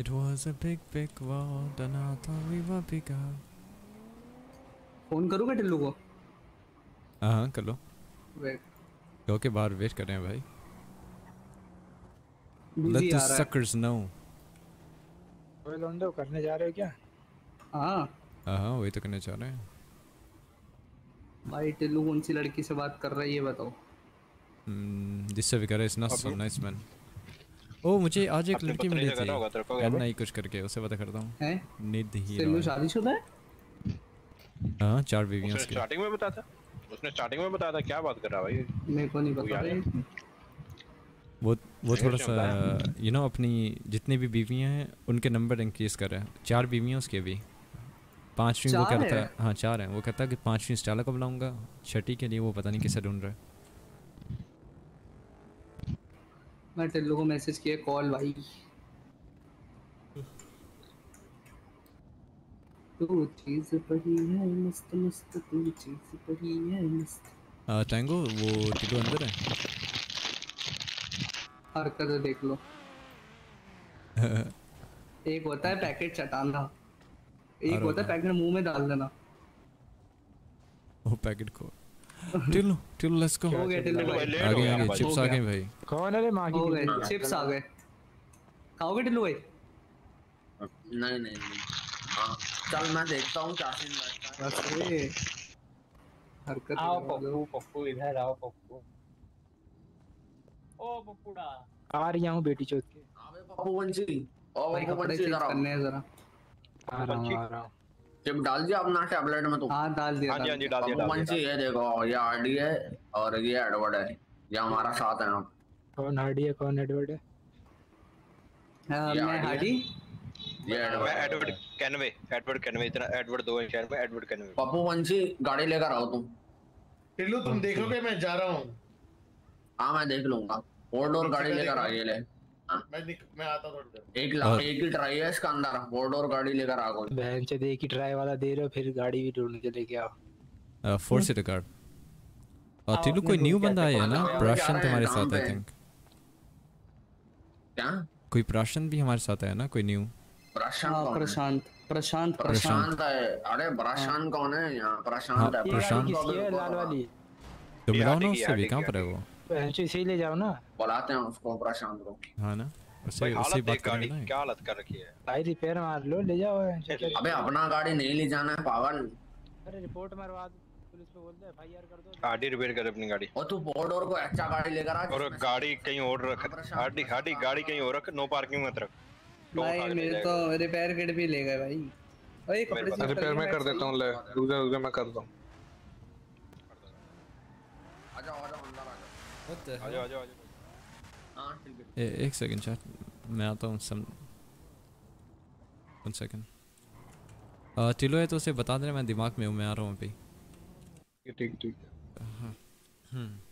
It was a big big world and I thought we were bigger. Phone करूँगा टिल्लू को? हाँ हाँ कर लो। वेट के बाहर वेट कर रहे हैं भाई। Let the है। suckers know. ओए लोंडो करने जा रहे हो क्या? हाँ। हाँ हाँ वही तो करने चाह रहे हैं। भाई टिल्लू कौन सी लड़की से बात कर रहा है ये बताओ। हम्म, जिससे भी करे is not so nice man ओ मुझे आज एक लड़की मिली करना थी। भाई? नहीं कुछ करके उसे पता करता हूँ। हैं? निधि टिल्लू रॉय। शादीशुदा है? हाँ चार बीवियाँ स्टार्टिंग में बताया था? उसने स्टार्टिंग में बताया था क्या बात कर रहा है भाई? मेरे को नहीं पता भाई। वो वो थोड़ा सा यू नो अपनी जितनी भी बीवियाँ हैं उनके नंबर इंक्रीज कर रहा है। चार बीवियाँ उसके भी पांचवीं वो कहता है? है? हाँ चार हैं। वो कहता है कि पांचवीं स्टाला को बुलाऊँगा। छठी के लिए वो पता नहीं किसे ढूंढ रहा है। मैं टिल्लू को मैसेज किया कॉल भाई। तू चीज़ पड़ी है मस्त मस्त। तू चीज़ पड़ी है मस्त। आ, टैंगो वो टिडो अंदर है? हरकत देख लो। एक होता है पैकेट चटाना। एक होता है पैकेट मुँह में डाल देना। वो पैकेट खो टिल्लू टिल्लू लेट्स गो हो गया टिल्लू भाई। आगे आगे चिप्स आ गए भाई। कौन है रे माँ हो की गए चिप्स आ गए। खाओगे टिल्लू भाई? नहीं नहीं नहीं। हाँ, चल मैं देखता हूँ क्या सीन बैठता है बस रे हरकत आओ पप्पू पप्पू इधर आओ पप्पू। ओ पप्पूड़ा आ रही हूँ बेटी चौथ के। पप्पू बंसी। ओ भाई कपड़े चेंज करने हैं जरा। आ रहा हूँ आ रहा हूँ। चिप डाल दिया अपना टैबलेट में तू। हाँ डाल दिया हाँ जी डाल हाँ जी डाल दिया पप्पू डाल बंसी दिया ये देखो ये आरडी है और ये एडवर्ड है। ये हमारा साथ है ना। कौन हार्डी है कौन एडवर्ड है? हाँ, मैं आरडी हार्डी ये मैं Edward Edward Kenway Edward Kenway इतना एडवर्ड दो है शहर में एडवर्ड कैनवे पप्पू बंसी गाड़ी लेकर आओ तुम। टिल्लू तुम देखोगे मैं जा रहा हूँ। हाँ मैं देख लूँगा। फोर डोर गाड़ी लेकर आइए ले। मैं निक, मैं आता थोड़ी देर। एक लाख एक ही ट्राई है इसका अंदर। फोर डोर गाड़ी लेकर आ गई बहन से देख ही ट्राई वाला दे रहे हो फिर गाड़ी भी ढूंढ के लेके आओ। फोर सीटर कार और आओ, कोई न्यू बंदा आया है ना? करना है? प्राशन तुम्हारे साथ आई थिंक क्या? कोई प्राशन भी हमारे साथ है ना? कोई न्यू प्रशांत हाँ है? प्रशांत प्रशांत प्रशांत प्रशांत। है। अरे प्रशांत कौन है यहाँ? हाँ, प्रशांत है प्रशांत। किसकी है लाल वाली? तो ये मिलाओ ना उससे भी कहाँ पर है वो? बहन से इसे ही ले जाओ ना। बुलाते हैं उसको प्रशांत को हाँ ना उससे भाई बात गाड़ी क्या हालत कर रखी है। भाई रिपेयर मार लो ले जाओ से अबे अपना गाड़ी नहीं ले जाना है पागल। अरे रिपोर्ट मरवा दो पुलिस पे बोल दे एफआईआर कर दो। आरडी रिपेयर कर अपनी गाड़ी। और तू बॉर्डर को अच्छा गाड़ी लेकर आ और गाड़ी कहीं और रख आरडी आरडी गाड़ी कहीं और रख नो पार्किंग मत रख। भाई मेरे तो रिपेयर किट भी ले गए भाई। ओए कपड़े चेंज रिपेयर मैं कर देता हूँ ले। रुक जा मैं करता हूँ आ जाओ आ जाओ। अंदर the hell? हाँ ठीक है ए, एक सेकंड चैट मैं आता हूँ सम वन सेकंड टिलो है तो उसे बता देना मैं दिमाग में हूँ मैं आ रहा हूँ अभी। ठीक ठीक। हाँ। हम्म।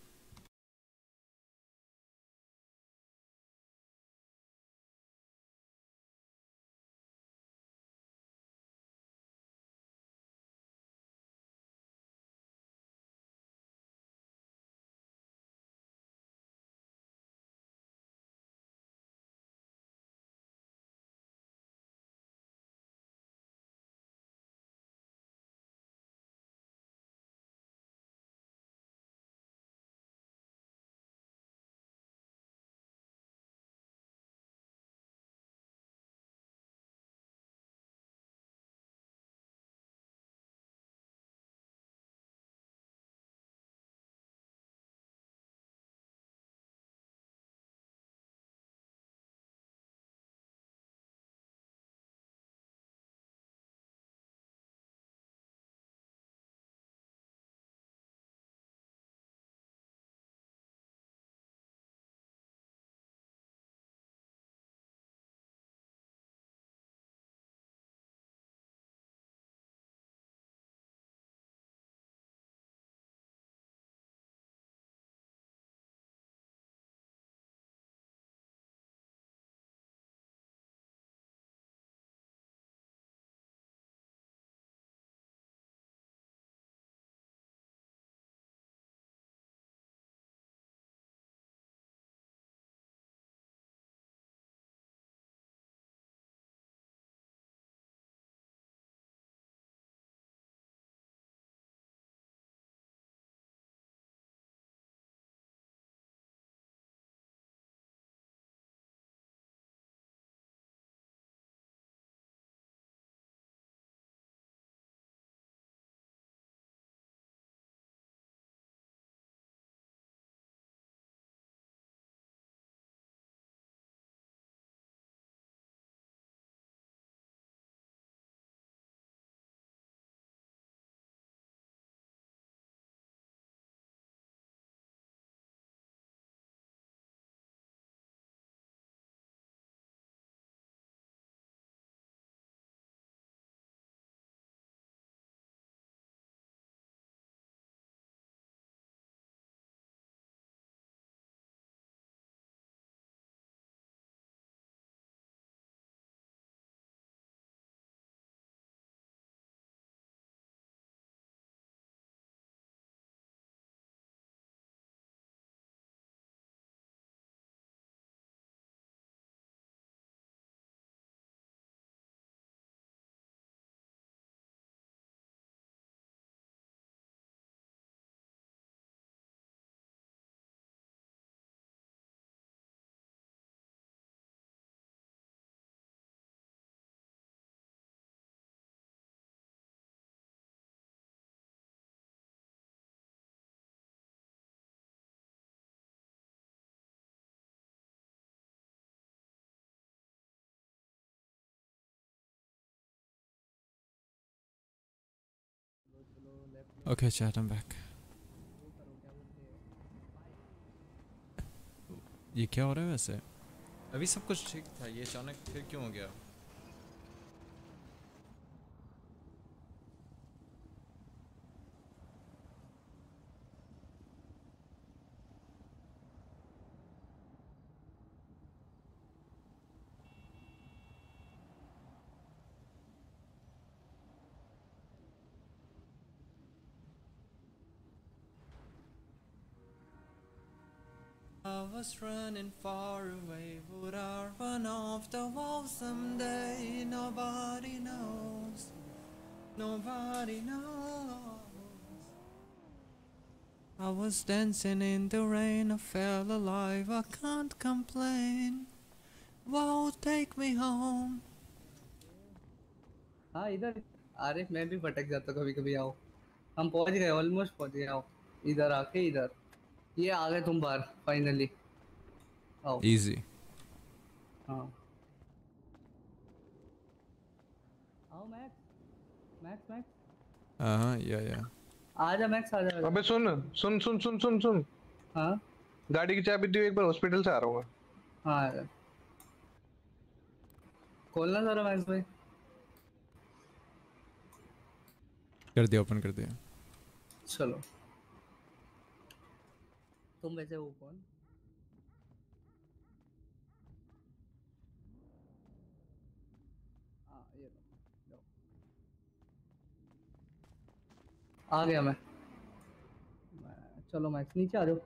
Okay, chat, I'm back. ये क्या हो रहा है वैसे अभी सब कुछ ठीक था ये अचानक फिर क्यों हो गया was running far away, would I run off the wall someday? Nobody knows, nobody knows. I was dancing in the rain, I felt alive, I can't complain. Whoa, take me home. हाँ इधर अरे मैं भी भटक जाता कभी कभी आओ हम पहुंच गए ऑलमोस्ट पहुंच गए आओ इधर आके इधर ये आ गए तुम बाहर फाइनली आओ इजी हाँ आओ मैक्स मैक्स मैक्स हाँ या या आजा मैक्स आजा आजा। अबे सुन सुन सुन सुन सुन सुन। हाँ? गाड़ी की चाबी दियो एक बार हॉस्पिटल से आ रहा हूँ मैं। हाँ खोलना जरा मैक्स भाई। कर दिया ओपन कर दिया। चलो। तुम वैसे हो कौन हाँ, ये लो, लो। आ गया मैं। मैं- चलो मैक्स नीचे आ जाओ।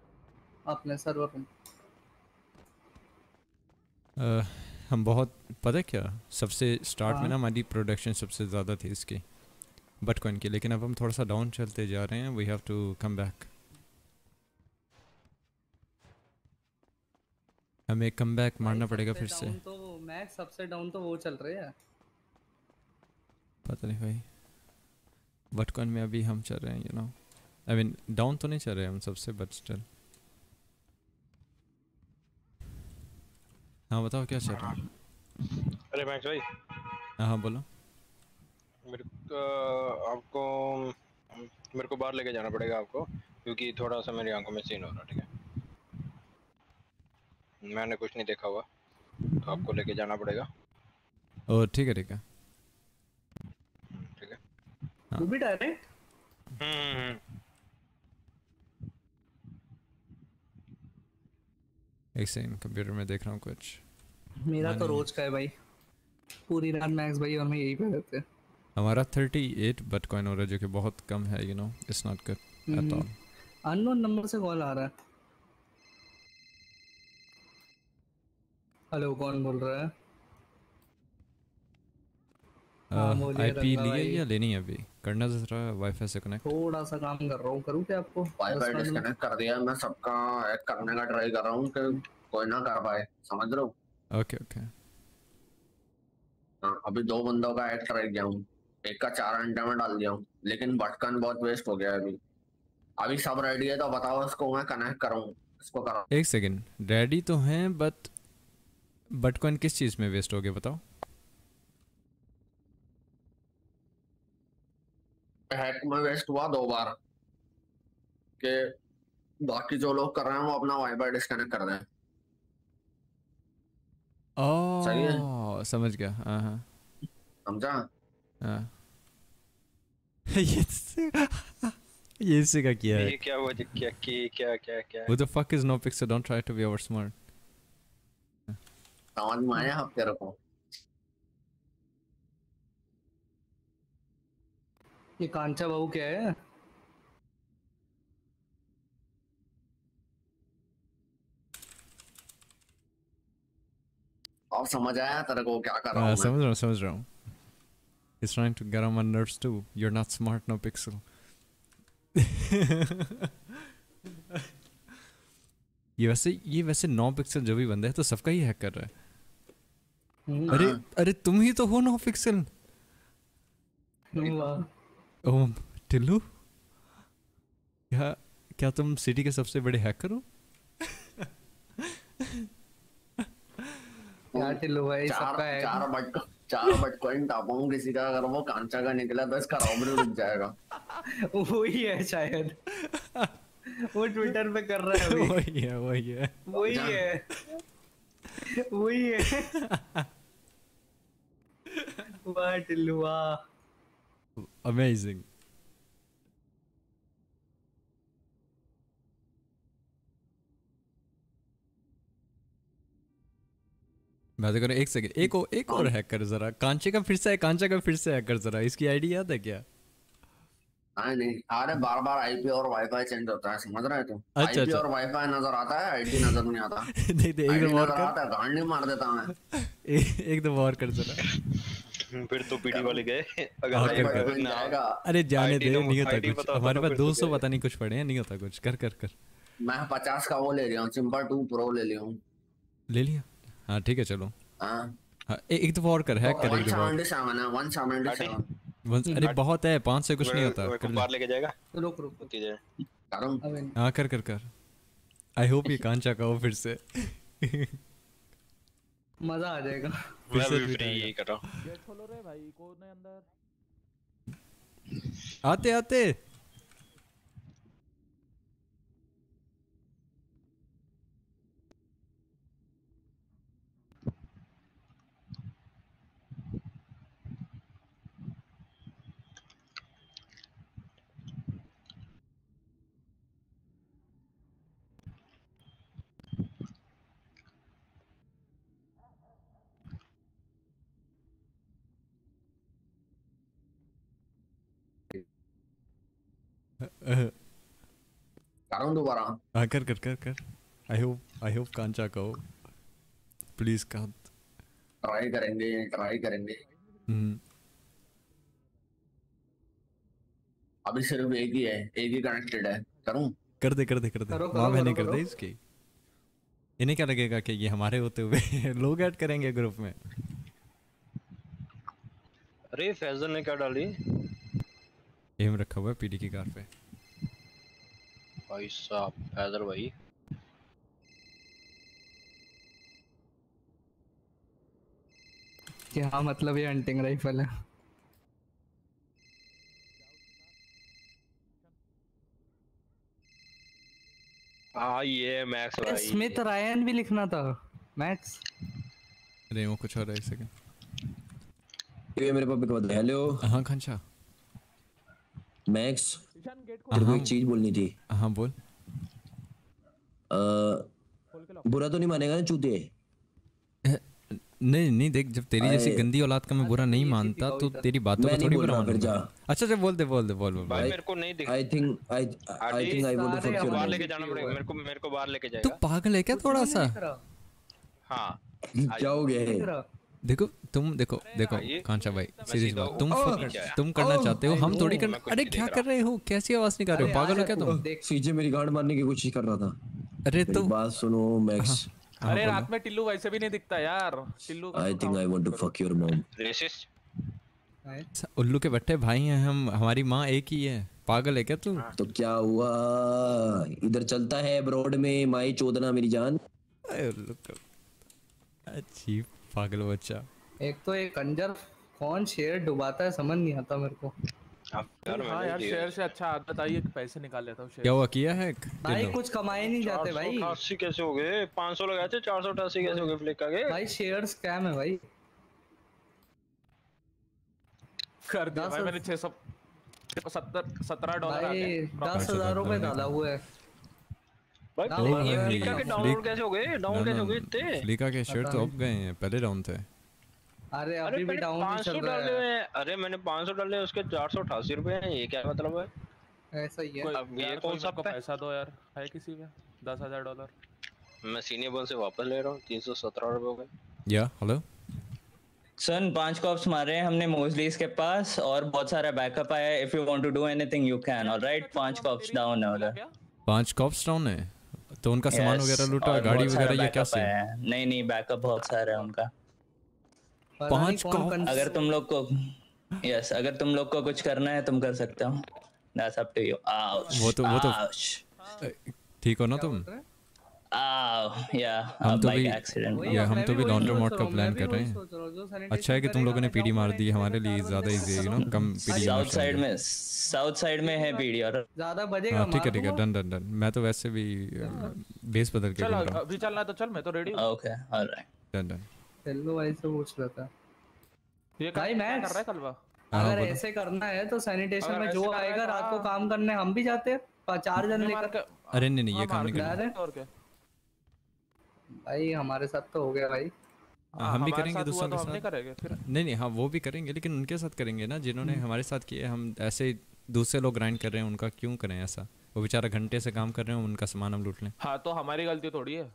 अपने सर्वर रूम हम बहुत पता है क्या? सबसे स्टार्ट में हाँ। ना हमारी प्रोडक्शन सबसे ज़्यादा थी इसकी बटकॉइन की। लेकिन अब हम थोड़ा सा डाउन चलते जा रहे हैं। We have to come back हमें कम बैक मारना पड़ेगा फिर से। तो मैक्स सबसे डाउन तो वो चल रहे हैं। पता नहीं भाई। बटकॉइन में अभी हम चल रहे हैं you know I mean down तो नहीं चल रहे हम सबसे बट स्टिल हाँ बताओ क्या चल रहा है? अरे मैक्स भाई। हाँ हाँ बोलो। मेरे को आपको मेरे को बाहर लेके जाना पड़ेगा आपको क्योंकि थोड़ा सा मेरी आँखों में सीन हो रहा है ठीक है? मैंने कुछ नहीं देखा हुआ तो आपको लेके जाना पड़ेगा। ओ ठीक है ठीक है। तू भी डायरेक्ट हम्म। एक सेकंड कंप्यूटर में देख रहा हूँ कुछ। मेरा हाँ, तो रोज का है भाई। पूरी रात मैक्स भाई और मैं यही पे रहते हैं। हमारा 38 बटकॉइन हो रहा है जो कि बहुत कम है you know it's not good at. All unknown number से कॉल आ रहा है। हेलो कौन बोल रहा है हाँ, आईपी रंगा लिए या लेनी है अभी? करना जरा वाईफाई से कनेक्ट थोड़ा सा काम कर रहा हूँ करूँ क्या आपको? वाईफाई? डिस्कनेक्ट कर दिया मैं सबका हैक करने का ट्राई कर रहा हूँ कि कोई ना कर पाए समझ रहे हो? ओके ओके हाँ, अभी दो बंदों का हैक ट्राई किया हूँ एक का चार घंटे में डाल दिया हूँ लेकिन बटकन बहुत वेस्ट हो गया अभी। अभी सब रेडी है तो बताओ उसको मैं कनेक्ट करूँ इसको करा एक सेकंड रेडी तो हैं बट बटकॉइन किस चीज़ में वेस्ट हो गया बताओ? हैक में वेस्ट हुआ दो बार कि बाकी जो लोग कर रहे हैं वो अपना वाईफाई डिस्कनेक्ट कर दें सही है? समझ गया हाँ हाँ। समझा? हाँ। ये ये इससे का किया ये है क्या हुआ? क्या की क्या क्या क्या? Who the fuck is no pixel? Don't try to be over smart. समझ में आया अब तेरे को। ये कांचा बाबू क्या है? अब समझ आया तेरे को क्या कर रहा हाँ हूँ समझ रहा हूँ समझ रहा हूँ। He's trying to get on my nerves too. You're not smart, no pixel. ये वैसे ये वैसे नौ पिक्सल जो भी बंदा है तो सबका ही हैक कर रहा है। अरे अरे तुम ही तो हो नौ पिक्सल वाह ओम टिल्लू? क्या क्या तुम सिटी के सबसे बड़े हैकर हो? क्या टिल्लू भाई चार सबका है। चार बट चार बटकॉइन टापाऊं किसी का अगर वो कांचा का निकला तो इसका रॉबरी रुक जाएगा। वही है शायद। वो ट्विटर पे कर रहा है अभी। वही है वही है। वही है। वही है। वाह टिल्लू वाह। अमेजिंग मैं तो हूँ, एक सेकंड एक और एक और हैक कर जरा। कांचे का फिर से है कांचा का फिर से हैक कर जरा। इसकी आईडी याद है क्या? नहीं नहीं। अरे बार बार आईपी और वाईफाई चेंज होता है समझ रहे तुम? अच्छा, आईपी अच्छा। और वाईफाई नज़र आता है आईडी नज़र नहीं आता? नहीं तो एक आईडी और कर। आता है गांड नहीं मार देता मैं एक दफ़ा और कर जरा। फिर तो पीडी वाले गए। अगर अरे जाने दे नहीं होता कुछ। हमारे तो पास फिर तो 200 पता नहीं कुछ पड़े हैं नहीं होता कुछ। कर कर कर। मैं पचास का वो ले लिया हूँ चिंपर टू प्रो ले लिया हूँ। ले लिया? हाँ ठीक है चलो। हाँ। हाँ एक दफ़ा और कर हैक कर एक दफ़ा है अरे बहुत है पाँच से कुछ नहीं होता कर ले। बाहर लेके जाएगा? रुक रुक। करूँ? हाँ कर कर कर। आई होप ये कांचा का हो फिर से। मज़ा आ जाएगा। मैं भी फ्री ही यही कर रहा हूँ गेट खोलो रे भाई कौन है अंदर? आते आते। करूँ दोबारा हाँ कर कर कर कर। I hope I hope Kancha का हो। प्लीज़ कांत। ट्राई करेंगे ट्राई करेंगे। हम्म। अभी सिर्फ़ एक ही है एक ही कनेक्टेड है। करूँ? कर दे कर दे कर दे। करो, माँ बहने कर दे। इसकी। इन्हें क्या लगेगा कि ये हमारे होते हुए लोग ऐड करेंगे ग्रुप में? अरे फैजल ने क्या डाली? एम रखा हुआ है पीडी की कार पे। भाई साहब फैजल भाई। क्या मतलब ये हंटिंग राइफल है? हाँ ये मैक्स भाई। स्मिथ रायन भी लिखना था। मैक्स अरे वो कुछ और है एक सेकंड ये मेरे पापा को बता हेलो हाँ कांचा मैक्स तेरे को हाँ। एक चीज़ बोलनी थी। हाँ बोल। बुरा तो नहीं मानेगा ना चूते नहीं नहीं देख जब तेरी जैसी गंदी औलाद का मैं बुरा नहीं मानता तो तेरी बातों को थोड़ी बुरा मानूँगा अच्छा अच्छा बोल दे बोल दे बोल बोल भाई मेरे को नहीं दिख I think I I think I want to fuck your बाहर लेके जाना पड़ेगा मेरे को मेरे को बाहर लेके तू पागल है क्या थोड़ा सा? हाँ क्या हो। है देखो तुम देखो देखो आइए। कांचा भाई सीरियस बात। तुम। तुम करना चाहते हो? हम थोड़ी कर मैं कुछ अरे क्या कर रहे। हो? कैसी आवाज़ निकाल रहे हो? पागल हो क्या तुम? सीजे मेरी गांड मारने की कोशिश कर रहा था। अरे तो बात सुनो मैक्स अरे रात में टिल्लू वैसे भी नहीं दिखता यार। Tillu I think I want to fuck your mom racist उल्लू के बट्टे भाई हैं हम हमारी माँ एक ही है। पागल है क्या तू? तो क्या हुआ? इधर चलता है ब्रॉड में माई चोदना मेरी जान। अरे उल्लू का अजीब पागल बच्चा। एक तो एक कंजर कौन शेयर डुबाता है समझ नहीं आता मेरे को। हाँ यार शेयर से अच्छा आदत आई है कि पैसे निकाल लेता हूँ क्या हुआ किया है भाई कुछ कमाए नहीं जाते भाई। अस्सी कैसे हो गए? पाँच सौ लगाए थे चार सौ अठासी कैसे हो गए फ्लिक के भाई शेयर स्कैम है भाई। कर दिया भाई मैंने छह सौ सत्तर सत्रह डॉलर दस हज़ार रुपए डाला हुआ है। भाई फ्लिक के डाउनलोड कैसे हो गए? डाउन कैसे हो गए इतने? फ्लिका के शर्ट तो अब गए हैं पहले डाउन थे। अरे अरे अभी भी डाउन सौ चल रहा है। अरे मैंने पाँच सौ डाले उसके चार सौ अठासी रुपए हैं ये क्या मतलब है? ऐसा ही है। अब ये कौन सा पैसा दो यार है किसी पे दस हज़ार डॉलर। मैं सीनियर बन से वापस ले रहा हूँ तीन सौ सत्रह रुपए हो गए। या हेलो सन पाँच कॉप्स मारे हैं हमने मोजलीस के पास और बहुत सारा बैकअप आया if you want to do anything you can alright पाँच कॉप्स डाउन है उधर। पाँच कॉप्स डाउन है? तो उनका सामान वगैरह लूटा गाड़ी वगैरह ये क्या सीन नहीं नहीं बैकअप बहुत सारा है उनका। पाँच कौन अगर तुम लोग को यस अगर तुम लोग को कुछ करना है तुम कर सकते हो। That's up to you ouch वो तो वो तो ठीक हो ना तुम? Ow, हम तो भी. या हम तो भी लॉन्ड्रो मोड का प्लान कर रहे हूँ, अच्छा है कि तुम लोगों ने पीडी मार दी हमारे लिए ज़्यादा इजी है you know come PD south side में साउथ साइड में है पीडी और ज़्यादा बजेगा हाँ ठीक है ठीक है डन डन डन। मैं तो वैसे भी बेस बदल के चल घूम रहा हूँ। अभी चलना तो चल मैं तो रेडी हूँ। Okay alright done done. Hello भाई से पूछ रहा था। ये भाई मैक्स कर रहा है कलवा? हाँ, अगर ऐसे करना है तो सैनिटेशन में जो आएगा तो रात को हाँ। काम करने हम भी जाते हैं। चार जन लेकर। अरे नहीं नहीं ये काम नहीं करना। जा और क्या? भाई हमारे साथ तो हो गया भाई। हाँ, हम भी करेंगे दूसरों के तो नहीं साथ नहीं नहीं हाँ वो भी करेंगे लेकिन उनके साथ करेंगे ना जिन्होंने हमारे साथ किए हम ऐसे ही दूसरे लोग ग्राइंड कर रहे हैं उनका क्यों करें ऐसा? वो बेचारा घंटे से काम कर रहे हैं उनका सामान हम लूट लें। हाँ तो हमारी गलती थोड़ी है।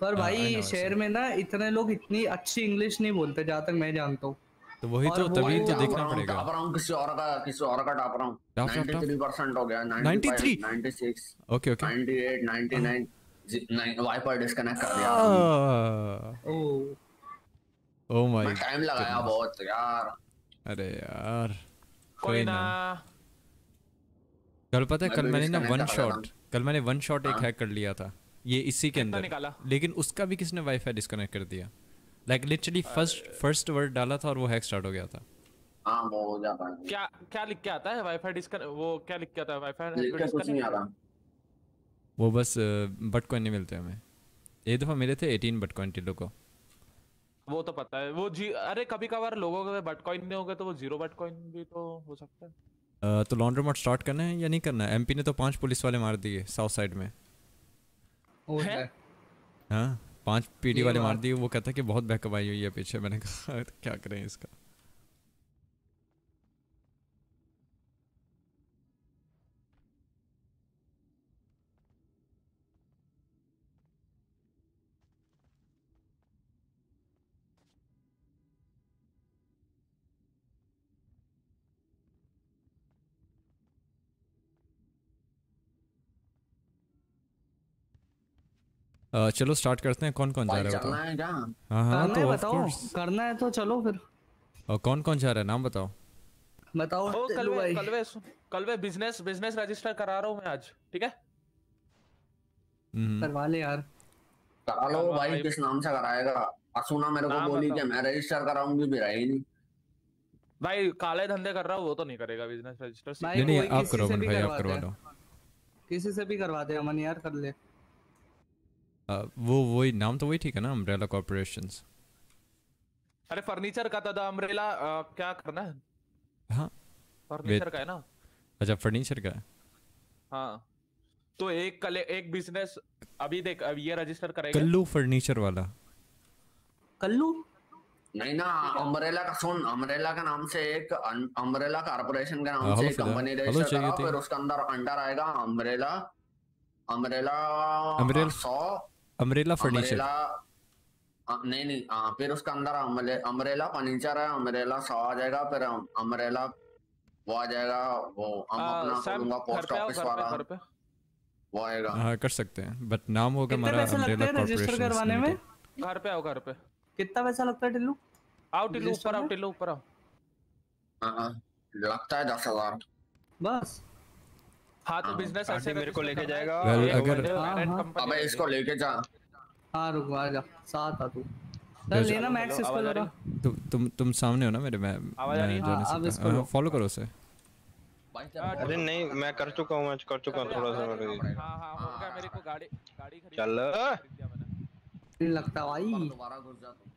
पर हाँ, भाई शहर में ना इतने लोग इतनी अच्छी इंग्लिश नहीं बोलते जहाँ तक मैं जानता हूँ। तो वही तो तभी तो टाप देखना टाप पड़ेगा। रहा हूँ किसी और का किसी और का टाप रहा हूँ। Top, top, top. 93% हो गया 93? 95 96 ओके ओके। 98 99 जी- वाइपर डिस्कनेक्ट कर दिया. ओ। ओ माय टाइम लगाया बहुत यार। अरे यार। कोई ना। कल पता है कल भी मैंने ना वन शॉट कल मैंने वन शॉट एक हाँ। हैक कर लिया था। ये इसी के अंदर। लेकिन उसका भी किसने वाईफाई डिस्कनेक्ट कर दिया? Like literally first first word डाला था और वो हैक स्टार्ट हो गया था। हाँ वो हो जाता है क्या क्या लिख के आता है वाईफाई डिस्कनेक्ट वो क्या लिख के आता है वाईफाई आता। वो बस बटकॉइन नहीं मिलते हमें। एक दफ़ा मिले थे 18 बटकॉइन टिलो को। वो तो पता है वो जी अरे कभी कभार लोगों के बटकॉइन नहीं होगा तो वो ज़ीरो बटकॉइन भी तो हो सकता है। तो लॉन्ड्री मोड स्टार्ट करना है या नहीं करना है? एमपी ने तो पाँच पुलिस वाले मार दिए साउथ साइड में। हो? पाँच पीडी वाले मार दिए वो कहता है कि बहुत बैकअप आई हुई है पीछे। मैंने कहा क्या करें इसका? चलो स्टार्ट करते हैं। कौन कौन जा रहा है बताओ। हाँ हाँ तो बताओ। करना है तो चलो फिर। और कौन कौन जा रहा है? नाम बताओ। बताओ ओ कलवे भाई। कलवे कलवे बिज़नेस बिज़नेस रजिस्टर करा रहा हूँ मैं आज ठीक है? हम्म, करवा ले यार। करा लो भाई भाई। किस नाम से कराएगा? असुना मेरे को बोली। कि मैं रजिस्टर कराऊँगी भी रही नहीं। भाई काले धंधे कर रहा हूँ वो तो नहीं करेगा बिज़नेस रजिस्टर नहीं नहीं आप किसी करो से भी भाई आप करवा हैं। लो किसी से भी करवा दे अमन यार कर ले। वो वही नाम तो वही ठीक है ना अम्ब्रेला कॉर्पोरेशंस अरे फर्नीचर का था अम्ब्रेला क्या करना है? हाँ। फर्नीचर का है ना? अच्छा फर्नीचर का है? हाँ। तो एक कले एक बिज़नेस अभी देख अब ये रजिस्टर करेगा। कल्लू फर्नीचर वाला। कल्लू? नहीं ना अम्ब्रेला का सुन अम्ब्रेला के नाम से एक अम्ब्रेला कॉर्पोरेशन के हाँ, नाम से एक फिदा, कंपनी रजिस्टर थी। फिर उसके अंदर अंडर आएगा अम्ब्रेला अम्ब्रेला अम्ब्रेल- सौ। अम्ब्रेला फर्नीचर अम्ब्रेला नहीं नहीं हाँ फिर उसके अंदर अम्ब्रेला फर्नीचर है अम्ब्रेला सौ आ जाएगा फिर अम- अम्ब्रेला वो आ जाएगा वो हम अपना सैम, खोलूँगा पोस्ट ऑफ़िस वाला। घर पे। वो आएगा। हाँ कर सकते हैं बट नाम होगा हमारा हैं रजिस्टर करवाने में? घर पे आओ घर पे। कितना पैसा लगता है टिल्लू? आओ टिल्लू ऊपर आओ टिल्लू ऊपर आओ। हाँ, हाँ, लगता है दस हज़ार। बस। हाँ तो बिज़नेस पार्टी मेरे को लेके जाएगा। अगर- हाँ, हाँ। अबे इसको लेके जा। हाँ रुक आ जा। साथ आ तू। चल लेना मैक्स इसको जरा। रही तुम तुम तुम सामने हो ना मेरे मैं आवाज़ आ रही मैं है? जा हाँ, नहीं इसको सकता फॉलो करो उसे। अरे नहीं मैं कर चुका हूँ मैं कर चुका हूँ थोड़ा सा मेरे- हाँ हाँ हो गया मेरे को गाड़ी गाड़ी खरीद चल। लगता भाई। दोबारा घुस जा तू।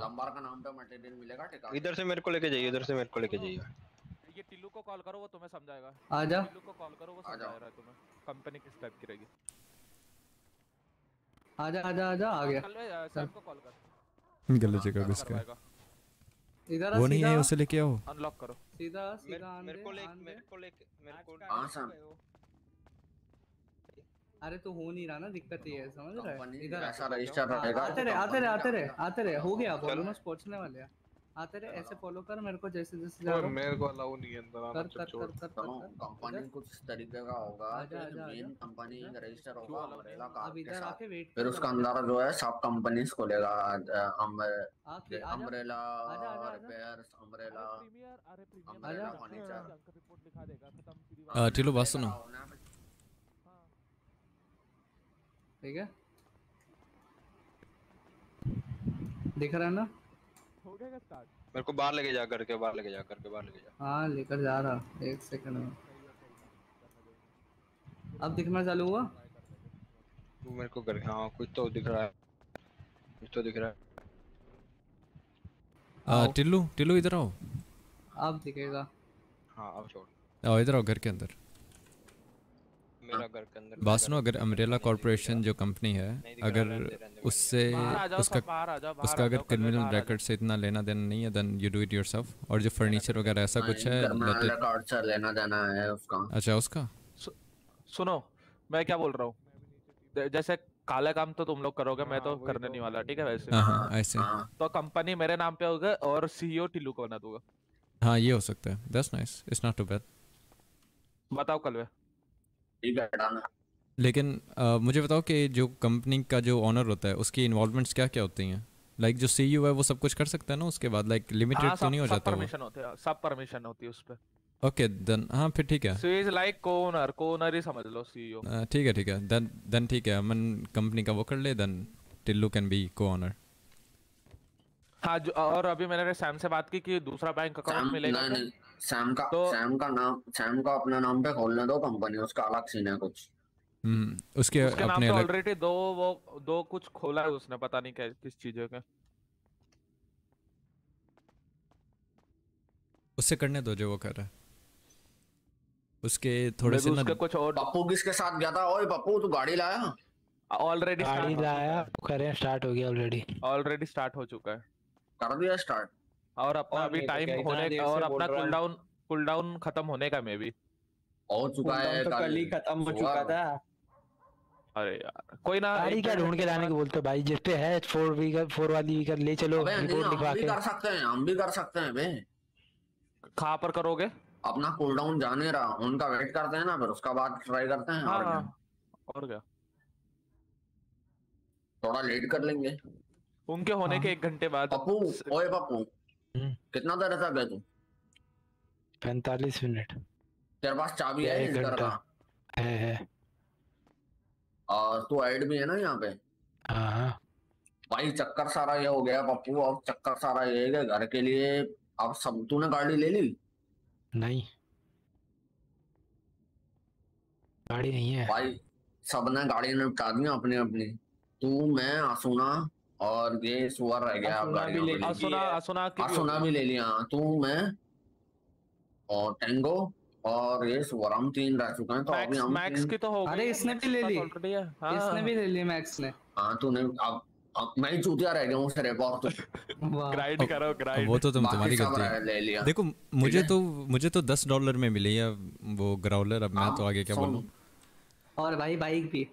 लंबार का नाम पे मटेरियल मिलेगा इधर से मेरे को लेके जाइए इधर से मेरे को लेके जाइए। ये टिल्लू को कॉल करो वो तुम्हें समझाएगा। आ जा टिल्लू को कॉल करो वो समझा रहा है तुम्हें। कंपनी किस टाइप की रहेगी? आ जा आ जा आ जा आ गया। कल वे सैम को कॉल कर। गलत जगह घुस गया। इधर आ वो नहीं सीधा। है उसे लेके आओ। अनलॉक करो। सीधा सीधा मेरे को ले मेरे को लेके मेरे को हाँ सर। अरे तो हो नहीं रहा ना दिक्कत ये है समझ रहा है? इधर ऐसा रजिस्टर हाँ, रहेगा आते रहे आते रहे आते रहे आते रहे। हो गया बोनस पहुँचने वाले हैं। आते रहे ऐसे फॉलो कर मेरे को जैसे जैसे जा रहा मेरे को अलाउ नहीं है अंदर आना कर कर कर कंपनी कुछ तरीके का होगा मेन। कंपनी रजिस्टर होगा अम्ब्रेला कार अब इधर आके वेट फिर उसके अंदर जो है सब कंपनीज़ अम्ब्रेला आजा, आजा, आजा। Repairs umbrella umbrella furniture report दिखा देगा खत्म सीधी बात। टिल्लू बात सुनो। ठीक है। दिख रहा है ना? गया स्टार्ट मेरे को बाहर लेके जा करके बाहर लेके जा करके बाहर लेके जा। हाँ लेकर जा रहा एक सेकंड में। अब दिखना चालू हुआ? तू मेरे को कर हाँ कुछ तो दिख रहा है। कुछ तो दिख रहा है। अ, टिल्लू टिल्लू इधर आओ। अब दिखेगा। हाँ अब छोड़। आओ इधर आओ घर के अंदर। बात सुनो अगर अम्ब्रेला कॉर्पोरेशन जो कंपनी है अगर उससे उसका उसका अगर क्रिमिनल रिकॉर्ड से इतना लेना देना नहीं है then you do it yourself और जो फर्नीचर वगैरह ऐसा कुछ है रिकॉर्ड से लेना देना है उसका। अच्छा उसका? सुनो मैं क्या बोल रहा हूँ? जैसे काला काम तो तुम लोग करोगे मैं तो करने नहीं वाला ठीक है वैसे? हाँ हाँ ऐसे तो कंपनी मेरे नाम पे होगा और सीईओ टिल्लू को बना दूँगा। हाँ ये हो सकता है। That's nice it's not too bad बताओ कल वे ठीक है डन लेकिन अ, मुझे बताओ कि जो कंपनी का जो ओनर होता है उसकी इन्वॉल्वमेंट्स क्या क्या होती हैं? लाइक like, जो सीईओ है वो सब कुछ कर सकता है ना उसके बाद? लाइक लिमिटेड हाँ तो नहीं हो जाता वो? परमिशन होते हैं सब परमिशन होती है उस पे। ओके देन हाँ फिर ठीक है। So is like Connor Connor ही समझ लो सीईओ ठीक है ठीक है। देन देन ठीक है अमन कंपनी का वो कर ले देन टिल्लू कैन बी को ऑनर हाँ जो और अभी मैंने सैम से बात की कि दूसरा बैंक अकाउंट मिलेगा नहीं नहीं। सैम का तो- सैम का नाम सैम का अपने नाम पे खोलने दो कंपनी उसका अलग सीन है कुछ। हम्म उसके उसके नाम अपने पे अलग ऑलरेडी दो वो दो कुछ खोला है उसने पता नहीं क्या किस चीज़ों के। उससे करने दो जो वो कर रहा है। उसके थोड़े से उसके कुछ और पप्पू किसके साथ गया था? ओए पप्पू तू गाड़ी लाया? ऑलरेडी गाड़ी लाया करें स्टार्ट हो गया ऑलरेडी ऑलरेडी स्टार्ट हो चुका है। कर दिया स्टार्ट और अपना अभी तो टाइम होने का और अपना कूल डाउन कूल डाउन खत्म होने का मे भी हो चुका है तो कल ही खत्म हो चुका था। अरे यार कोई ना गाड़ी क्या ढूंढ के लाने को बोलते भाई? जिस पे है फोर व्हीकल फोर वाली व्हीकल ले चलो रिपोर्ट लिखवा के। कर सकते हैं हम भी कर सकते हैं बे। कहाँ पर करोगे? अपना कूल डाउन जा नहीं रहा उनका वेट करते हैं ना फिर उसका बाद ट्राई करते हैं और क्या। हाँ और क्या। थोड़ा लेट कर लेंगे। उनके होने के एक घंटे बाद पप्पू ओए पप्पू। कितना देर तक है तू? पैंतालीस मिनट। तेरे पास चाबी है एक इस घर घंटा। का? है है। और तू ऐड भी है ना यहाँ पे? हाँ हाँ। भाई चक्कर सारा ये हो गया पप्पू अब चक्कर सारा ये है घर के लिए अब सब तूने गाड़ी ले ली? नहीं। गाड़ी नहीं है। भाई सबने गाड़ी निपटा दी अपनी अपनी तू मैं आसुना और ये सुअर रह गया गाड़ियों ले पे ली। लेके। असुना असुना की भी आसुना भी ले लिया। हाँ, तू मैं और टेंगो और ये सुअर हम तीन रह चुके हैं तो अभी हम मैक्स की तो हो अरे इसने भी ले ली। already है। हाँ। इसने भी ले ली मैक्स ने। हाँ तूने अब मैं ही चूतिया रह गया हूँ सिर्फ़ और तू ग्राइंड करो ग्राइंड वो तो तुम तुम्हारी गलती है। लिया। देखो मुझे तो मुझे तो दस डॉलर में मिली है वो ग्राउलर अब मैं तो आगे क्या बोलूँ? और भाई बाइक भी।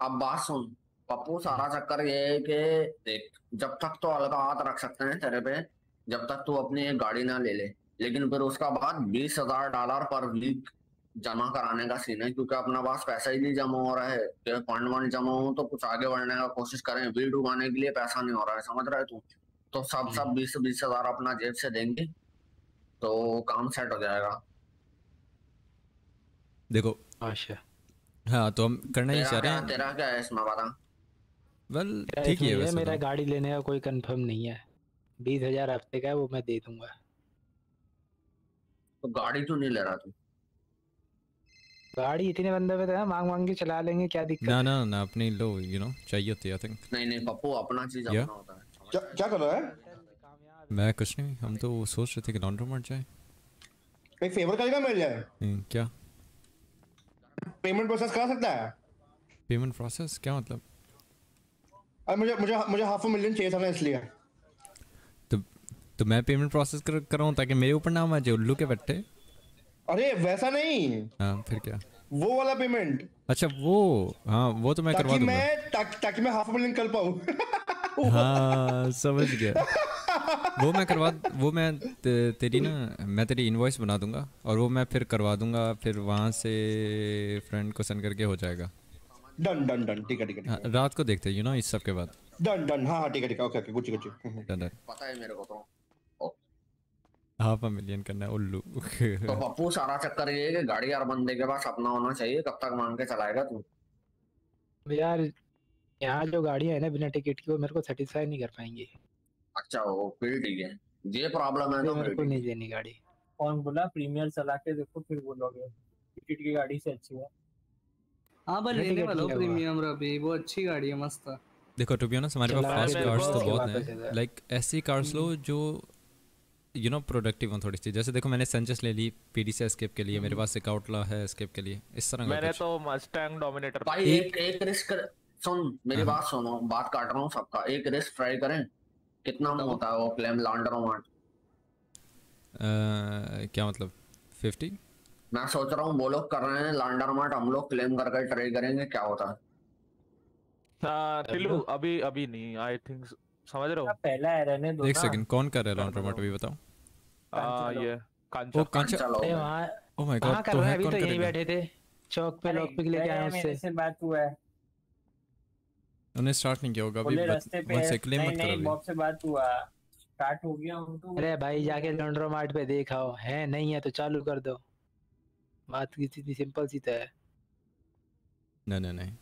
अब बात सुन। पप्पू सारा चक्कर ये है कि देख जब तक तो अलग हाथ रख सकते हैं तेरे पे जब तक तू अपनी एक गाड़ी ना ले ले। लेकिन फिर उसका बाद बीस हज़ार डॉलर पर वीक जमा कराने का सीन है क्योंकि अपना पास पैसा ही नहीं जमा हो रहा है। कि फंड वंड जमा हो तो कुछ आगे बढ़ने का कोशिश करें। वीड उगाने के लिए पैसा नहीं हो रहा है समझ रहा है तू? तो सब सब बीस बीस हज़ार अपना जेब से देंगे तो काम सेट हो जाएगा। देखो अच्छा। हाँ तो हम करना ही तेरा चाह रहे क्या हैं? तेरा क्या है इसमें बता वेल ठीक ही है वैसे मेरा तो। गाड़ी लेने का कोई कंफर्म नहीं है। बीस हज़ार हफ़्ते का है वो मैं दे दूँगा। तो गाड़ी क्यों नहीं ले रहा तू? गाड़ी इतने बंदे पे था मांग मांग के चला लेंगे क्या दिक्कत ना ना ना अपनी लो यू नो चाहिए होती आई थिंक नहीं नहीं पप्पू अपना चीज़ Yeah. अपना होता है। क्या क्या कर रहा है? मैं कुछ नहीं हम तो सोच रहे थे कि लॉन्ड्रो मार्ट जाए। एक फेवर करेगा मिल जाए। क्या? पेमेंट प्रोसेस करा सकता है? पेमेंट प्रोसेस क्या मतलब? अरे मुझे मुझे मुझे हाफ़ मिलियन चाहिए था ना इसलिए। तो तो मैं पेमेंट प्रोसेस कर कराऊं ताकि मेरे ऊपर नाम आ जाए उल्लू के बट्टे अरे वैसा नहीं। हाँ फिर क्या? वो वाला पेमेंट अच्छा वो हाँ वो तो मैं करवा दूँगा। मैं ताकि ताकि मैं हाफ़ मिलियन कर पाऊँ। हाँ समझ गया। वो मैं करवा वो मैं ते, तेरी ना मैं तेरी इनवॉइस बना दूँगा और वो मैं फिर करवा दूँगा फिर वहाँ से फ्रेंड को सेंड करके हो जाएगा। डन डन डन ठीक है ठीक है हाँ, रात को देखते हैं यू नो इस सब के बाद। डन डन हाँ हाँ ठीक है ठीक है। ओके ओके कुछ कुछ। डन डन पता है मेरे को तो। हाफ़ अ मिलियन करना है उल्लू। तो पप्पू सारा चक्कर ये है कि गाड़ी हर बंदे के पास अपना होना चाहिए कब तक मांग के चलाएगा तू? यार यहाँ जो गाड़ियाँ है ना बिना टिकट की वो मेरे को सेटिस्फाई नहीं कर पाएँगी। अच्छा वो फिर ठीक है। ये प्रॉब्लम है तो मेरे को नहीं देनी गाड़ी। कौन बोला? प्रीमियर चला के देखो फिर बोलोगे। टिकट की गाड़ी से अच्छी है। हाँ पर लेने वाला हुआ। प्रीमियम रवि वो अच्छी गाड़ी है मस्त देखो टू बी ऑनेस्ट हमारे पास फास्ट कार्स तो बहुत। हैं। लाइक ऐसी कार्स लो जो यू नो प्रोडक्टिव हो थोड़ी सी जैसे देखो मैंने सेंचस ले ली पीडी से एस्केप के लिए मेरे पास एक आउटला है एस्केप के लिए इस तरह का मैंने तो मस्टैंग डोमिनेटर भाई एक एक रिस्क सुन मेरी बात सुनो बात काट रहा हूँ सबका। एक रिस्क ट्राई करें कितना में होता है वो क्लेम लॉन्ड्रोमार्ट अह, क्या मतलब? फिफ्टी मैं सोच रहा हूँ वो लोग कर रहे हैं लॉन्ड्रोमार्ट हम लोग क्लेम करके ट्राई करेंगे क्या होता है? हाँ टिल्लू अभी अभी नहीं आई थिंक समझ रहे हो? पहला है रहने दो एक सेकंड कौन कर रहा है लॉन्ड्रो मार्ट अभी बताओ? आ, ये कांचा ओ कांचा अरे वहाँ ओ माय कहाँ गॉड कर तो रहे हैं है? अभी तो यहीं बैठे थे चौक पे लॉक पिक लेके आए हैं, उससे से बात हुआ है। उन्हें स्टार्ट नहीं किया होगा अभी वन से क्लेम मत करो बॉब से बात हुआ। स्टार्ट हो गया उनको। अरे भाई जाके लॉन्ड्रोमार्ट पे देखाओ है नहीं है तो चालू कर दो। बात की सीधी सिंपल सी तो है। नहीं नहीं नहीं।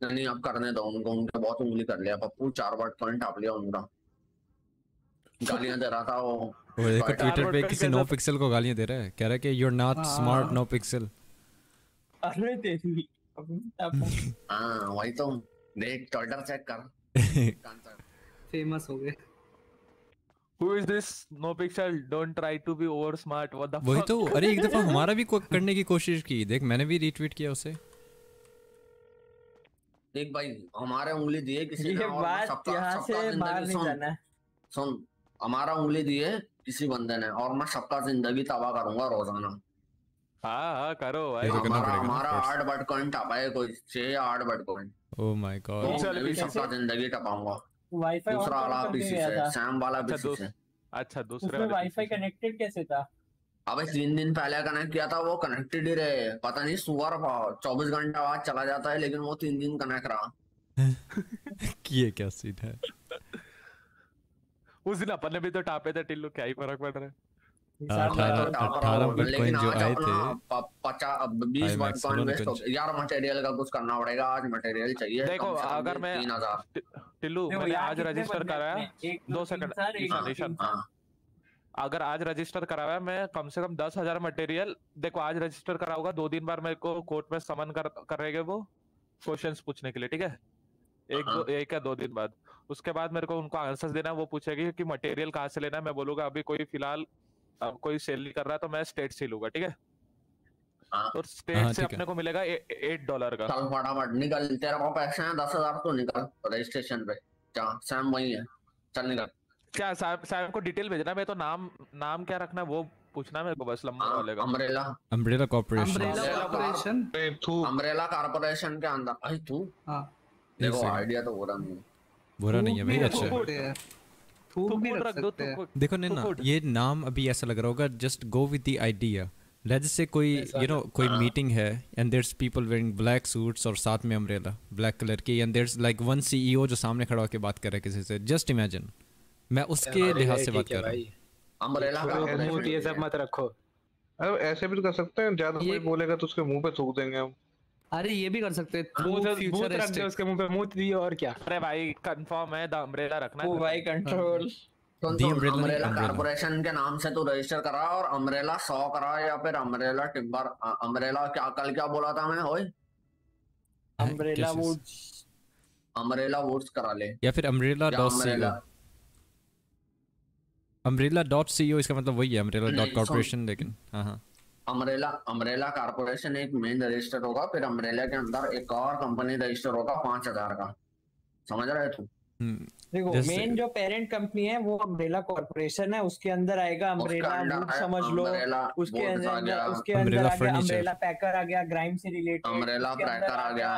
नहीं अब करने दो उनको उनके बहुत उंगली कर लिया पप्पू चार बार पॉइंट आप लिया उनका। गालियाँ दे रहा था वो। वो देखो ट्विटर पे किसी नो पिक्सल को गालियाँ दे रहा है। कह रहा है कि you are not. Smart no pixel अरे तेरी हाँ वही तो। देख ट्विटर चेक कर। फ़ेमस हो गए। Who is this? No pixel. Don't try to be over smart. What the वही fuck? तो अरे एक दफ़ा हमारा भी करने की कोशिश की। देख मैंने भी रीट्वीट किया उसे। देख भाई हमारे उंगली दिए किसी ने और सबका यहाँ से बाहर ज़िंदगी नहीं जाना सुन सुन हमारा उंगली दिए किसी बंदे ने और मैं सबका ज़िंदगी तबाह करूँगा रोज़ाना। हाँ हाँ करो भाई। तो हमारा हमारा आठ बटकॉइन टपा है कोई छह आठ बटकॉइन ओ माय तो गॉड सबका ज़िंदगी टपाऊँगा। वाईफाई दूसरा वाला पीसी से सैम वाला अच्छा पीसी दूस से। अच्छा दूसरे वाईफाई कनेक्टेड कैसे था? अबे तीन दिन पहले कनेक्ट किया था वो कनेक्टेड ही रहे। पता नहीं सुअर चौबीस घंटा बाद चला जाता है लेकिन वो तीन दिन कनेक्ट रहा। ये क्या सीन है? उस दिन अपन ने भी तो टापे थे टिल्लू क्या ही फ़र्क पड़ रहा है? अठारह अठारह बिटकॉइन जो आए थे। प- बीस बिटकॉइन वेस्ट हो कुछ। गए। यार मटेरियल का कुछ करना पड़ेगा आज मटेरियल चाहिए देखो कम से कम अगर मैं टिल्लू मैंने आज रजिस्टर कराया दो, सेकंड हाँ। अगर आज रजिस्टर मैं कम से कम दस हज़ार मटेरियल देखो आज रजिस्टर करा होगा दो दिन बाद मेरे को कोर्ट में समन कर करेंगे वो क्वेश्चंस पूछने के लिए ठीक है? एक दो एक या दो दिन बाद। उसके बाद मेरे को उनको आंसर्स देना है, वो पूछेगी कि मटेरियल कहाँ से लेना है मैं बोलूँगा अभी कोई फ़िलहाल अब कोई सेल नहीं कर रहा है तो मैं स्टेट से लूँगा ठीक है? और स्टेट हाँ, से अपने को मिलेगा एट डॉलर का। चल फटाफट निकल। तेरे को पैसे हैं दस हज़ार तो निकल रजिस्ट्रेशन पे। जा सैम वही है। चल निकल। क्या साहब साहब को डिटेल भेजना मैं तो नाम नाम क्या रखना वो पूछना मेरे को बस लंबा बोलेगा। Umbrella umbrella corporation umbrella corporation umbrella corporation के अंदर। भाई तू? हाँ। देखो. आइडिया तो बुरा नहीं है। बुरा नहीं है भाई अच्छा है। देखो नहीं ना ये नाम अभी ऐसा लग रहा होगा just go with the idea let's say कोई यू नो कोई मीटिंग है and there's people wearing black suits और साथ में अम्ब्रेला ब्लैक कलर की and there's like one CEO जो सामने खड़ा होकर बात कर रहा है किसी से। जस्ट इमेजिन मैं उसके लिहाज से बात कर रहा। हूँ अम्ब्रेला छोड़ो, मुँह ये सब मत रखो। अरे ऐसे भी तो कर सकते हैं ज़्यादा कोई बोलेगा तो उसके मुँह पे थूक देंगे हम। अरे ये भी कर सकते हैं। से- फ्यूचरिस्टिक उसके मुँह पे मुँह दिए और क्या? अरे भाई कंफर्म है द अम्ब्रेला रखना ओ भाई कंट्रोल अम्ब्रेला कॉर्पोरेशन के नाम से तू रजिस्टर करा और अम्ब्रेला सौ करा या फिर अम्ब्रेला टिम्बर अम्ब्रेला क्या कल क्या बोला था मैं? ओए। अम्ब्रेला वुड्स अम्ब्रेला वुड्स करा ले। या फिर umbrella dot umbrella। Umbrella dot CEO इसका मतलब वही है अम्ब्रेला डॉट। कॉर्पोरेशन लेकिन हाँ हाँ। अम्ब्रेला अम्ब्रेला कॉर्पोरेशन एक मेन रजिस्टर होगा फिर अम्ब्रेला के अंदर एक और कंपनी रजिस्टर होगा पाँच हज़ार का समझ रहे तू हम्म, देखो मेन जो पेरेंट कंपनी है वो अम्ब्रेला कॉर्पोरेशन है उसके अंदर आएगा अम्ब्रेला है समझ लो उसके अंदर उसके अंदर आ गया। अम्ब्रेला पैकर आ गया ग्राइम से रिलेटेड अम्ब्रेला पैकर आ गया।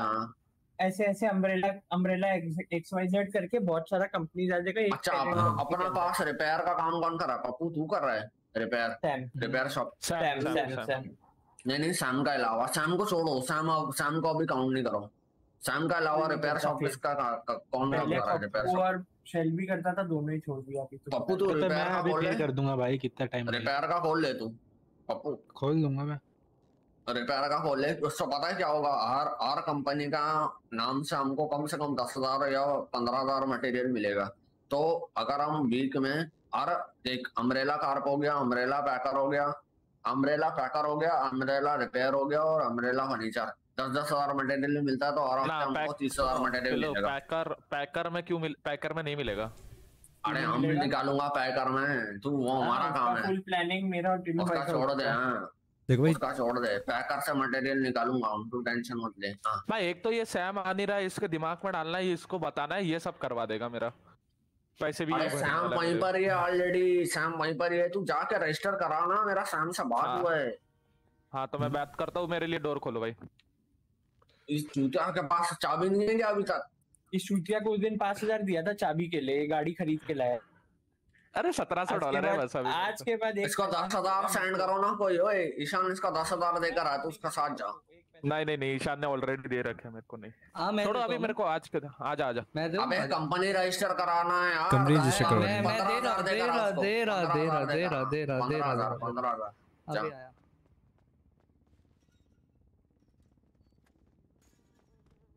ऐसे ऐसे umbrella umbrella X Y Z करके बहुत सारा कंपनीज़ आ जाएगा अच्छा अपना। पास रिपेयर का काम कौन कर रहा है पप्पू तू कर रहा है repair repair shop Sam Sam Sam नहीं नहीं सैम का अलावा सैम को छोड़ो सैम सैम को अभी काउंट नहीं करो सैम का अलावा रिपेयर शॉप फिर। किसका का- का- कौन पहले कर रहा है रिपेयर शॉप और शेल्बी करता था दोनों ही छोड़ दिया अभी तो पप्पू तो रिपेयर का अभी खोल ले कर दूँगा भाई कितना टाइम रिपेयर का खोल ले तू पप्पू खोल दूँगा मैं रिपेयर का खोल ले उससे पता है क्या होगा हर हर कंपनी का नाम से हमको कम से कम दस हज़ार या पंद्रह हज़ार मटेरियल मिलेगा तो अगर हम वीक में हर एक अम्ब्रेला कार्प हो गया अम्ब्रेला पैकर हो गया अम्ब्रेला पैकर हो गया अम्ब्रेला रिपेयर हो गया और अम्ब्रेला फर्नीचर दस दस हज़ार मटेरियल मिलता है तो आराम से हमको तीस हज़ार मटेरियल पैकर पैकर में क्यों मिल पैकर में नहीं मिलेगा? अरे हम भी निकालूँगा पैकर में तू वो हमारा काम है। फुल प्लानिंग मेरा और उसका छोड़ दे है। हाँ। देखो भाई। उसका छोड़ दे पैकर से मटेरियल निकालूँगा हम तू टेंशन मत ले हाँ। भाई एक तो ये सैम आ नहीं रहा है इसके दिमाग में डालना है इसको बताना है ये सब करवा देगा मेरा। पैसे भी अरे सैम वहीं पर ही ऑलरेडी सैम वहीं पर ही है। तू जाके रजिस्टर करा ना मेरा सैम से बात हाँ। हुआ है। हाँ तो मैं बात करता हूँ मेरे लिए डोर खोलो भाई। इस चूतिया के पास चाबी नहीं है क्या अभी तक? इस चूतिया को उस दिन पाँच हज़ार दिया था चाबी के लिए गाड़ी खरीद के लाया। अरे सत्रह सौ डॉलर है बस अभी। आज के बाद इसको दस हज़ार सेंड करो ना कोई ओए ईशान इसका दस हज़ार देकर आया तो उसका साथ जा। नहीं नहीं नहीं ईशान ने ऑलरेडी दे रखे मेरे को नहीं। हाँ मैं छोड़ो अभी मेरे को आज के आजा आजा मैं अबे कंपनी रजिस्टर कराना है यार। कंपनी रजिस्टर करवानी मैं है। मैं दे रहा दे रहा दे रहा दे रहा दे रहा दे रहा दे रहा। पंद्रह हज़ार। अभी आया।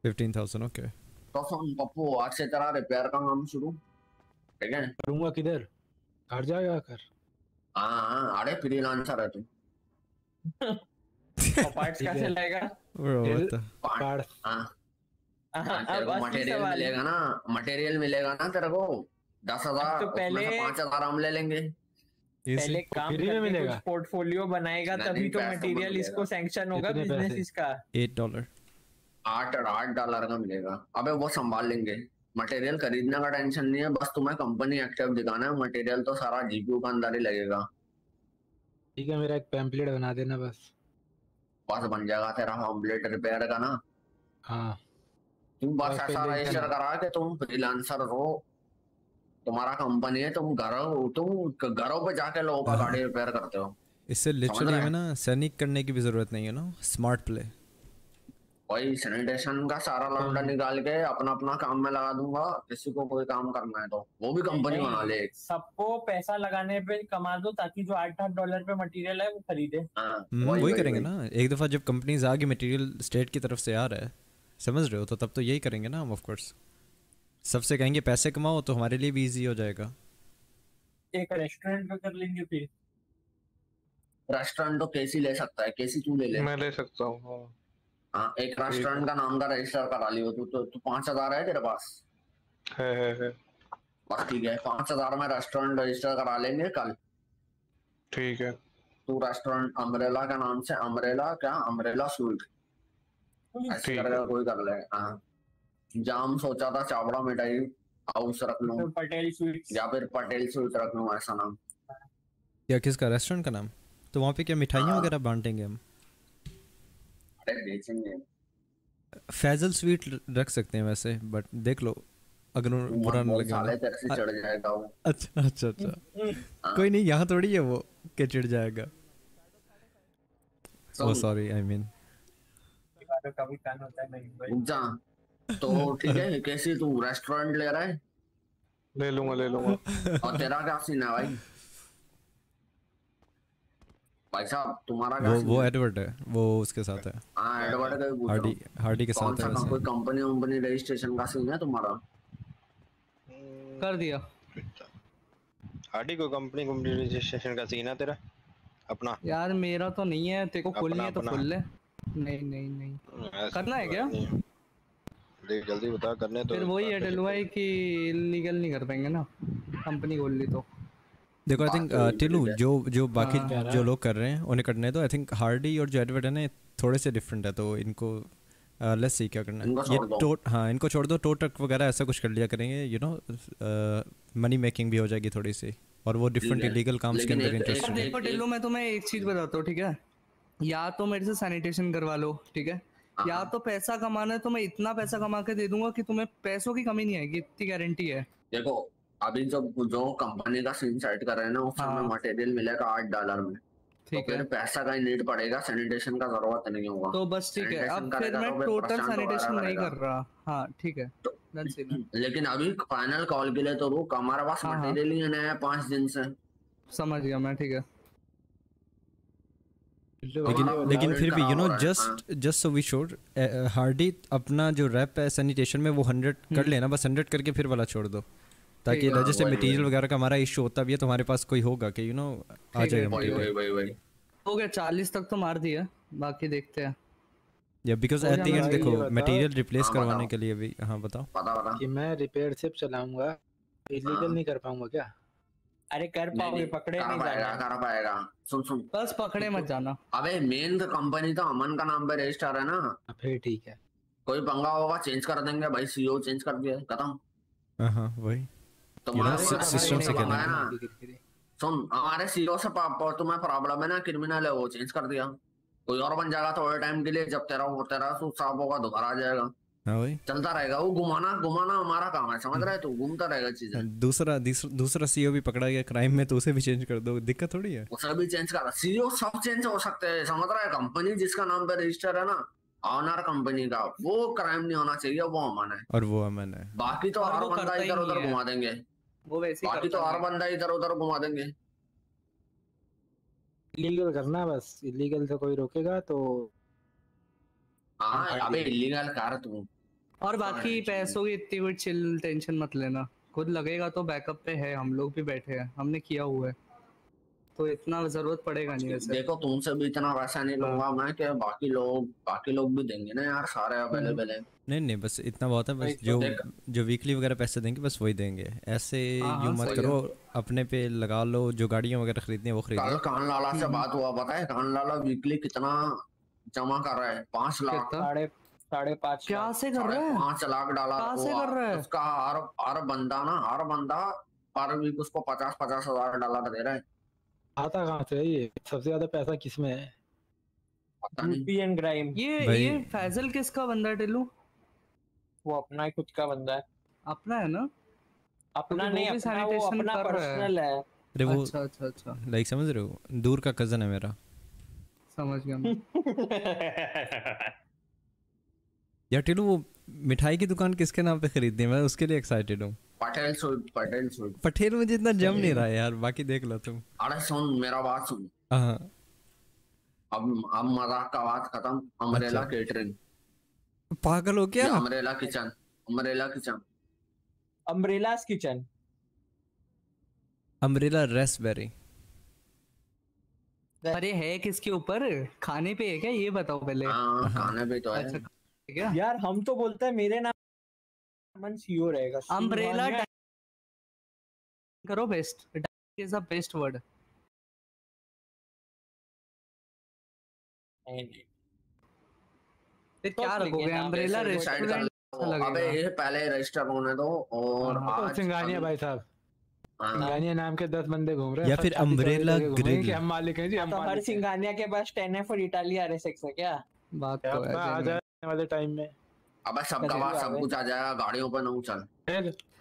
फिफ्टीन थाउज़ेंड ओके तो सुन पप्पू आज से तेरा रिपेयर का काम शुरू। ठीक है? करूँगा किधर? घर जाएगा कर हाँ हाँ अरे फ्रीलांसर है तू। पार्ट्स कैसे है। लाएगा what the- हाँ। हाँ, अब मटेरियल मिलेगा ना। मटेरियल मिलेगा ना तेरे को। दस हज़ार तो पहले- पाँच हज़ार हम ले लेंगे। पहले काम करके मिलेगा? पोर्टफोलियो बनाएगा तभी तो मटेरियल इसको सैंक्शन होगा बिज़नेस इसका। एट डॉलर आठ आठ डॉलर का मिलेगा। अबे वो संभाल लेंगे। मटेरियल खरीदने का टेंशन नहीं है बस तुम्हें कंपनी एक्टिव दिखाना है। मटेरियल तो सारा जीपीयू का अंदर ही लगेगा। ठीक है मेरा एक पैम्पलेट बना देना बस। बस बन जाएगा तेरा कंप्लीट रिपेयर का ना। हाँ। तुम बस ऐसा रजिस्टर करा के तुम फ्रीलांसर हो। तुम्हारा कंपनी है तुम घर तुम घरों पे जाके लोगों का हाँ। गाड़ी रिपेयर करते हो। इससे लिटरली है? ना सैनिक करने की भी ज़रूरत नहीं है ना। स्मार्ट प्ले वही सैनिटेशन का सारा लौंडा हम्म। निकाल के अपना अपना काम में लगा दूँगा। किसी को कोई काम करना है तो। वो भी कंपनी बना ले। एक। सबको पैसा लगाने पे कमा दो ताकि जो आठ आठ डॉलर पे मटेरियल है वो खरीदे। हाँ, हम्म, वही करेंगे ना। एक दफ़ा जब कंपनीज़ आगे मटेरियल स्टेट की तरफ़ से आ रहा है समझ रहे हो? तो तब तो यही करेंगे ना हम ऑफ़ कोर्स सबसे कहेंगे पैसे कमाओ तो हमारे लिए भी इजी हो जाएगा। एक रेस्टोरेंट पे कर लेंगे फिर। रेस्टोरेंट तो कैसी ले सकता है। केसी तू ले ले। मैं ले सकता हूँ। हाँ। एक रेस्टोरेंट का नाम का रजिस्टर करा लियो तू तो तू पाँच हज़ार है तेरे पास? है है है। बस ठीक है पाँच हज़ार में रेस्टोरेंट रजिस्टर करा लेंगे कल। ठीक है। तू रेस्टोरेंट अम्ब्रेला का नाम से अम्ब्रेला क्या? अम्ब्रेला स्वीट ऐसे करके कोई कर ले हाँ। जाम सोचा था चावड़ा मिठाई हाउस रख लूँ। तो पटेल स्वीट या फिर पटेल स्वीट रख लूँ ऐसा नाम। या किसका? रेस्टोरेंट का नाम? तो वहाँ पे क्या मिठाइयाँ हाँ। वगैरह बांटेंगे हम? अरे बेचेंगे। फैजल स्वीट रख सकते हैं वैसे बट देख लो अगर बुरा ना लगे साले चढ़ जाएगा वो। अच्छा अच्छा अच्छा। कोई नहीं यहाँ थोड़ी है वो के चिढ़ जाएगा। ओ सॉरी आई मीन है तो ठीक है कैसे तू रेस्टोरेंट ले रहा है? ले लूँगा ले लूँगा। और तेरा क्या सीन है भाई? भाई साहब तुम्हारा क्या वो वो एडवर्ड है वो उसके साथ है। हाँ एडवर्ड का भी हार्डी हार्डी के कौन साथ है कोई कंपनी वंपनी रजिस्ट्रेशन का सीन है तुम्हारा? कर दिया। हार्डी को कंपनी कंपनी रजिस्ट्रेशन का सीन है तेरा? अपना। यार मेरा तो नहीं है तेरे को खोलनी है तो खोल ले। नहीं नहीं नहीं। करना है क्या? देख जल्दी बता करने तो फिर वही है। डलवाई कि लीगल नहीं कर पाएँगे ना। कंपनी खोल ली तो। देखो आई थिंक टिलू जो जो बाकी हाँ। जो लोग कर रहे हैं उन्हें करने दो। आई थिंक हार्डी और जो एडवर्ड है ना थोड़े से डिफरेंट है तो इनको लेट्स सी क्या करना है। ये टोट हाँ इनको छोड़ दो। टो ट्रक वगैरह ऐसा कुछ कर लिया करेंगे यू नो मनी मेकिंग भी हो जाएगी थोड़ी सी और वो डिफरेंट इलीगल काम्स के अंदर एक- इंटरेस्टेड है। देखो टिल्लू मैं तुम्हें एक चीज़ बताता हूँ ठीक है? या तो मेरे से सैनिटेशन करवा लो ठीक है? या तो पैसा कमाना है तो मैं इतना पैसा कमा के दे दूँगा कि तुम्हें पैसों की कमी नहीं आएगी इतनी गारंटी है। देखो अभी जो जो कंपनी का सीन सेट कर रहे हैं ना उसमें हाँ। मटेरियल मिलेगा आठ डॉलर में। तो ठीक फिर है। पैसा का ही नीड पड़ेगा सैनिटेशन का ज़रूरत नहीं होगा। तो बस ठीक है अब फिर मैं तो टोटल सैनिटेशन नहीं कर रहा। हाँ ठीक है। है। लेकिन अभी फाइनल कॉल के लिए तो रुक हमारे पास हाँ, हाँ। मटेरियल ही नहीं है पाँच दिन से। समझ गया मैं ठीक है। लेकिन लेकिन फिर भी यू नो हो है, just just so we sure Hardy अपना जो रैप है सैनिटेशन में वो हंड्रेड कर लेना बस हंड्रेड करके फिर वाला छोड़ दो। ताकि है। मटेरियल वगैरह का हमारा इशू होता भी है तुम्हारे पास कोई होगा कि यू नो आ है, जाएगा मटेरियल वही हो गया चालीस तक तो मार दिया बाकी देखते हैं। या बिकॉज़ एट द एंड देखो मटेरियल रिप्लेस हाँ, करवाने के लिए भी हाँ बताओ। कि मैं रिपेयर सिर्फ़ चलाऊँगा इलीगल हाँ। नहीं कर पाऊँगा क्या? अरे कर पाओगे पकड़े नहीं जाना। कर पाएगा? सुन सुन। बस पकड़े मत जाना। अबे मेन कंपनी तो अमन का नाम पे रजिस्टर है ना। हाँ, फिर ठीक है। कोई पंगा होगा चेंज कर देंगे भाई सीओ चेंज कर दिया खत्म। हाँ हाँ वही। System भाई से कहना सुन हमारे सीओ से तुम्हें प्रॉब्लम है ना क्रिमिनल है वो चेंज कर दिया। कोई और बन जाएगा थोड़े टाइम के लिए जब तेरा वो तेरा सूट साफ़ होगा दोबारा आ जाएगा। हाँ वही चलता रहेगा। वो घुमाना घुमाना हमारा काम है समझ रहे तू? घूमता रहेगा चीज़ें। दूसरा दूसरा दूसरा सीओ भी पकड़ा गया क्राइम में तो उसे भी चेंज कर दो। दिक्कत थोड़ी है। उसे भी चेंज कर। सीओ सब चेंज हो सकते हैं समझ रहा है? कंपनी जिसका नाम पे रजिस्टर है ना ऑनर कंपनी का वो क्राइम नहीं होना चाहिए वो अमन है। और वो अमन है। बाकी तो और हर बंदा इधर उधर घुमा देंगे। वो वैसे ही बाकी तो हर बंदा इधर उधर घुमा देंगे। इलीगल करना है बस। इलीगल से कोई रोकेगा तो हाँ अबे इलीगल कर तू। और बाकी पैसों की इतनी कोई चिल टेंशन मत लेना। खुद लगेगा तो बैकअप पे है हम लोग भी बैठे हैं। हमने किया हुआ है। तो इतना ज़रूरत पड़ेगा नहीं वैसे। देखो तुमसे भी इतना पैसा नहीं लूँगा मैं कि बाकी लोग बाकी लोग भी देंगे ना यार सारे अवेलेबल है। नहीं नहीं बस इतना बहुत है बस तो जो जो वीकली वगैरह पैसे देंगे बस वही देंगे। ऐसे हाँ, यूँ हाँ, मत करो अपने पे लगा लो जो गाड़ियाँ वगैरह खरीदनी है वो खरीद लो। कान लाला से बात हुआ पता है? कान लाला वीकली कितना जमा कर रहा है? पाँच लाख। साढ़े साढ़े पाँच क्या से कर रहा है? पाँच लाख डाला से कर रहा है? उसका हर हर बंदा ना हर बंदा पर वीक उसको पचास पचास हज़ार डॉलर दे रहा है। आता कहाँ से है ये? सबसे ज़्यादा पैसा किसमें है? एंड क्राइम ये ये फैजल किसका बंदा है टिल्लू? वो अपना ही खुद का बंदा है। अपना है ना? अपना नहीं अपना वो अपना है। पर्सनल है। अरे वो अच्छा अच्छा अच्छा। लाइक समझ रहे हो? दूर का कज़न है मेरा। समझ गया मैं। यार टिलू वो मिठाई की दुकान किसके नाम पे खरीदनी है? मैं उसके लिए एक्साइटेड हूँ। पटेल स्वीट पटेल स्वीट पटेल मुझे इतना जम नहीं रहा यार बाकी देख लो तुम। अरे सुन मेरा बात सुन। हाँ। अब अब मज़ाक का बात खत्म अमरेला अच्छा। केटरिंग पागल हो क्या umbrella kitchen umbrella kitchen umbrellas kitchen umbrella raspberry अरे है किसके ऊपर? खाने पे है क्या? ये बताओ पहले। हाँ खाने पे तो है। अच्छा क्या? यार हम तो बोलते हैं मेरे नाम सीओ रहेगा। अम्ब्रेला सिंघानिया- करो best is the best word नहीं, नहीं। फिर क्या तो रखोगे? अम्ब्रेला रेस्टोरेंट अबे ये पहले रजिस्टर होने दो और तो आज सिंघानिया भाई साहब। हाँ। सिंघानिया नाम के दस बंदे घूम रहे हैं या फिर umbrella कि हम मालिक हैं जी हम तो हर हैं। सिंघानिया के पास टेन है फॉर इटालिया है क्या? बात अब मैं आ जाने वाले टाइम में। अबे सबका बात सब कुछ आ जाएगा गाड़ियों पे न चल।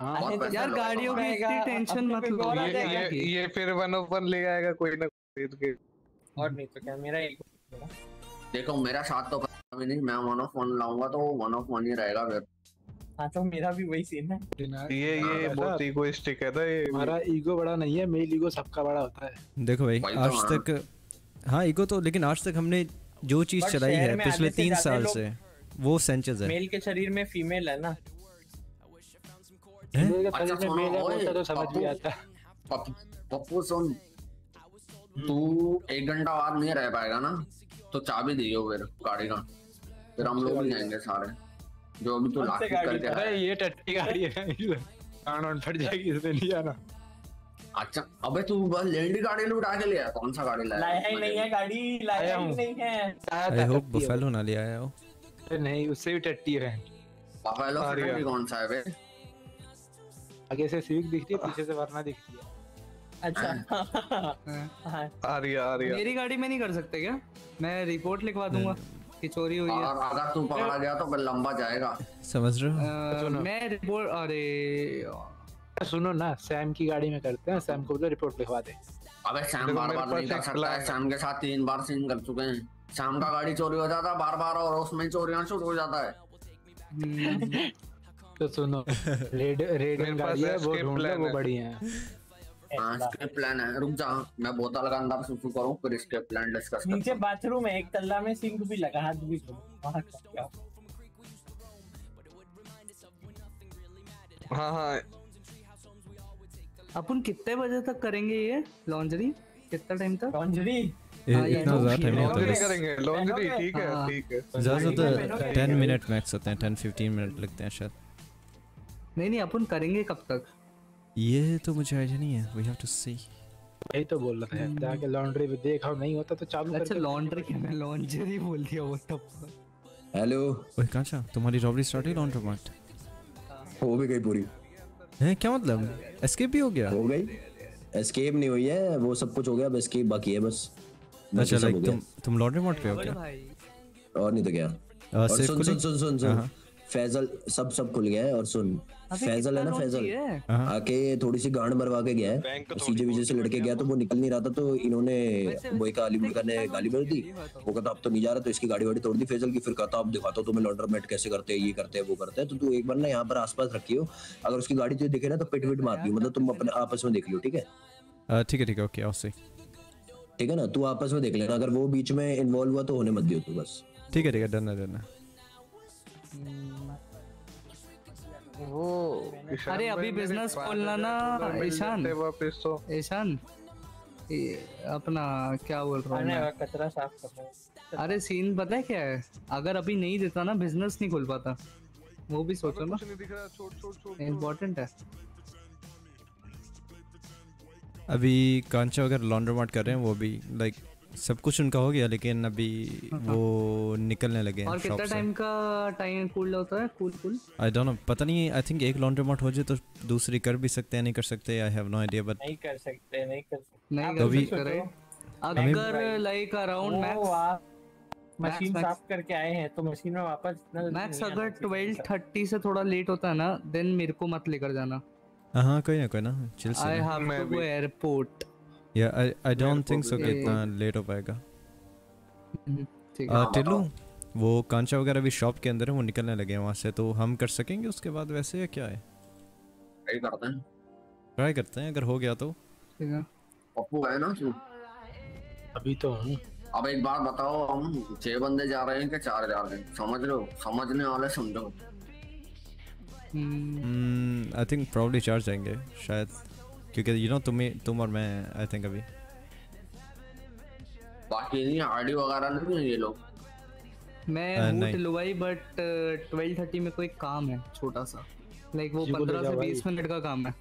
हाँ। यार गाड़ियों की इतनी टेंशन मत लो। ये ये ये फिर वन ओपन ले आएगा कोई ना कोई खरीद के। और नहीं तो क्या मेरा एक देखो मेरा साथ तो कभी नहीं मैं वन ऑफ़ वन लाऊँगा तो वन ऑफ़ वन ही रहेगा फिर। हाँ तो मेरा भी वही सीन है। ये ये बहुत इगोइस्टिक है ना ये। हमारा ईगो बड़ा नहीं है मेल ईगो सबका बड़ा होता है। देखो भाई तो आज हाँ। तक हाँ ईगो तो लेकिन आज तक हमने जो चीज़ चलाई है पिछले तीन साल से। वो सेंचेस है। मेल के शरीर में फीमेल है ना। हैं? अच्छा शरीर में मेल है तो समझ भी आता है। पप्पू- सुन। तू एक घंटा बाद नहीं रह पाएगा ना तो चाबी दियो फिर गाड़ी का। फिर हम लोग भी जाएँगे सारे। जो भी तू लाख करके अरे ये टट्टी गाड़ी है कान वान फट जाएगी इसमें नहीं जाना। अच्छा अबे तू बस लेंडी गाड़ी लुटा के लिया कौन सा गाड़ी लाया लाया ही नहीं है गाड़ी लाया ही नहीं है। आई होप बफेलो ना ले आया हो। नहीं उससे भी टट्टी है है। कौन सा है बे आगे से सिविक दिखती है पीछे से वरना दिखती है। अच्छा। हाँ। हाँ। आ रही आ रही मेरी गाड़ी में नहीं कर सकते क्या? मैं रिपोर्ट लिखवा दूँगा कि चोरी हुई है। और अगर तू पकड़ा गया तो फिर लंबा जाएगा। समझ रहे हो? मैं रिपोर्ट अरे सुनो ना सैम की गाड़ी में करते हैं सैम को बोलो रिपोर्ट लिखवा दे। अबे सैम बार बार नहीं कर सकता है। सैम के साथ तीन बार सीन कर चुके हैं। शाम का गाड़ी चोरी हो जाता है बार बार और उसमें चोरियाँ शुरू हो जाता है। हम्म, तो सुनो रेड रेड गाड़ी है वो ढूंढ लो वो बड़ी है। हाँ इसके प्लान है। रुक जा मैं बोतल का अंदर सुसु करूँ फिर इसके प्लान डिस्कस नीचे बाथरूम है एक तल्ला में सिंक भी लगा हाथ भी धो वहाँ का क्या? हाँ हाँ। अपन कितने बजे तक करेंगे ये लॉन्जरी कितना टाइम तक? लॉन्जरी इतना तो ज़्यादा टाइम नहीं होता करेंगे लॉन्ड्री ठीक है हाँ। ठीक है ज़्यादा से पहनोगे? ज़्यादा टेन मिनट मैक्स होते हैं टेन फिफ्टीन मिनट लगते हैं शायद। नहीं नहीं अपन करेंगे कब तक? ये तो मुझे आइडिया नहीं है वी हैव टू सी यही तो बोल रहा था जाके लॉन्ड्री में देखा नहीं होता तो चालू अच्छा लॉन्ड्री क्या मैं लॉन्ड्री बोल दिया वो तब हेलो ओए कांचा तुम्हारी रॉबरी स्टार्ट हुई लॉन्ड्री मार्ट हो भी गई पूरी। है क्या मतलब? एस्केप भी हो गया? हो गई। एस्केप नहीं हुई है वो सब कुछ हो गया अब एस्केप बाकी है बस। अच्छा लाइक तुम तुम लॉन्ड्री मार्ट पे हो क्या? और नहीं तो क्या? और सुन सुन सुन सुन सुन। हाँ। फैजल सब सब खुल गया है और सुन। फैजल है ना फैजल? हाँ। आके थोड़ी सी गांड मरवा के गया है। सीजे विजय से लड़के गया तो वो? निकल नहीं रहा था तो इन्होंने बोई का अली मुल्का ने गाली भर दी। वो कहता अब तो नहीं जा रहा तो इसकी गाड़ी वाड़ी तोड़ दी। फैजल की फिर कहता अब दिखाता हूँ तुम्हें लॉन्ड्रोमेट कैसे करते हैं ये करते हैं वो करते हैं। तो तू एक बार ना यहाँ पर आसपास रखियो अगर उसकी गाड़ी तुझे दिखे ना तो पिट विट मार दियो मतलब तुम अपने आपस में देख लियो ठीक है? ठीक है ठीक है ओके आओ से ठीक है ना? तू आपस में देख लेना। अगर वो बीच में इन्वॉल्व हुआ तो होने मत दियो तू बस। ठीक है ठीक है डन है डन है वो अरे अभी बिज़नेस खोलना ना ईशान। तो। ईशान अपना क्या बोल रहा हूँ मैं? कचरा साफ़ कर रहा हूँ। अरे सीन पता है क्या है? अगर अभी नहीं देता ना बिज़नेस नहीं खोल पाता। वो भी सोचो ना। इम्पोर्टेंट है। अभी कांचा अगर लॉन्ड्रोमार्ट कर रहे हैं वो भी लाइक सब कुछ उनका हो गया लेकिन अभी वो निकलने लगे हैं और कितना टाइम का टाइम कूल होता है? Cool cool I don't know पता नहीं आई थिंक एक लॉन्ड्रोमार्ट हो जाए तो दूसरी कर भी सकते हैं नहीं कर सकते I have no idea but नहीं कर सकते नहीं कर सकते। नहीं तो कर। सकते रहे हमें- अगर लाइक अराउंड मैक्स मशीन साफ़ करके आए हैं तो मशीन में वापस मैक्स अगर आना चाहिए। ट्वेल्व थर्टी से थोड़ा लेट होता है ना देन मेरे को मत लेकर जाना। हाँ कोई ना कोई ना चिल से I have to go airport या I I don't think so कि इतना लेट हो पाएगा। ठीक आ, है। टिल्लू वो कांचा वगैरह भी शॉप के अंदर है वो निकलने लगे हैं वहाँ से तो हम कर सकेंगे उसके बाद वैसे या क्या है? यही करते हैं। ट्राई करते हैं अगर हो गया तो। ठीक है। पप्पू है ना तू? अभी तो हूँ। अब एक बात बताओ हम छह बंदे जा रहे हैं कि चार जा रहे हैं? समझ लो समझने वाले समझो। आई थिंक प्रॉब्ली चार जाएँगे शायद। क्योंकि यू नो तुम्हें तुम और मैं आई थिंक अभी। बाकी नहीं आरडी वगैरह नहीं है ये लोग? मैं आ, हूँ नहीं। टिलुआई बट ट्वेल्व थर्टी में कोई काम है छोटा सा। लाइक वो पंद्रह से बीस मिनट का काम है।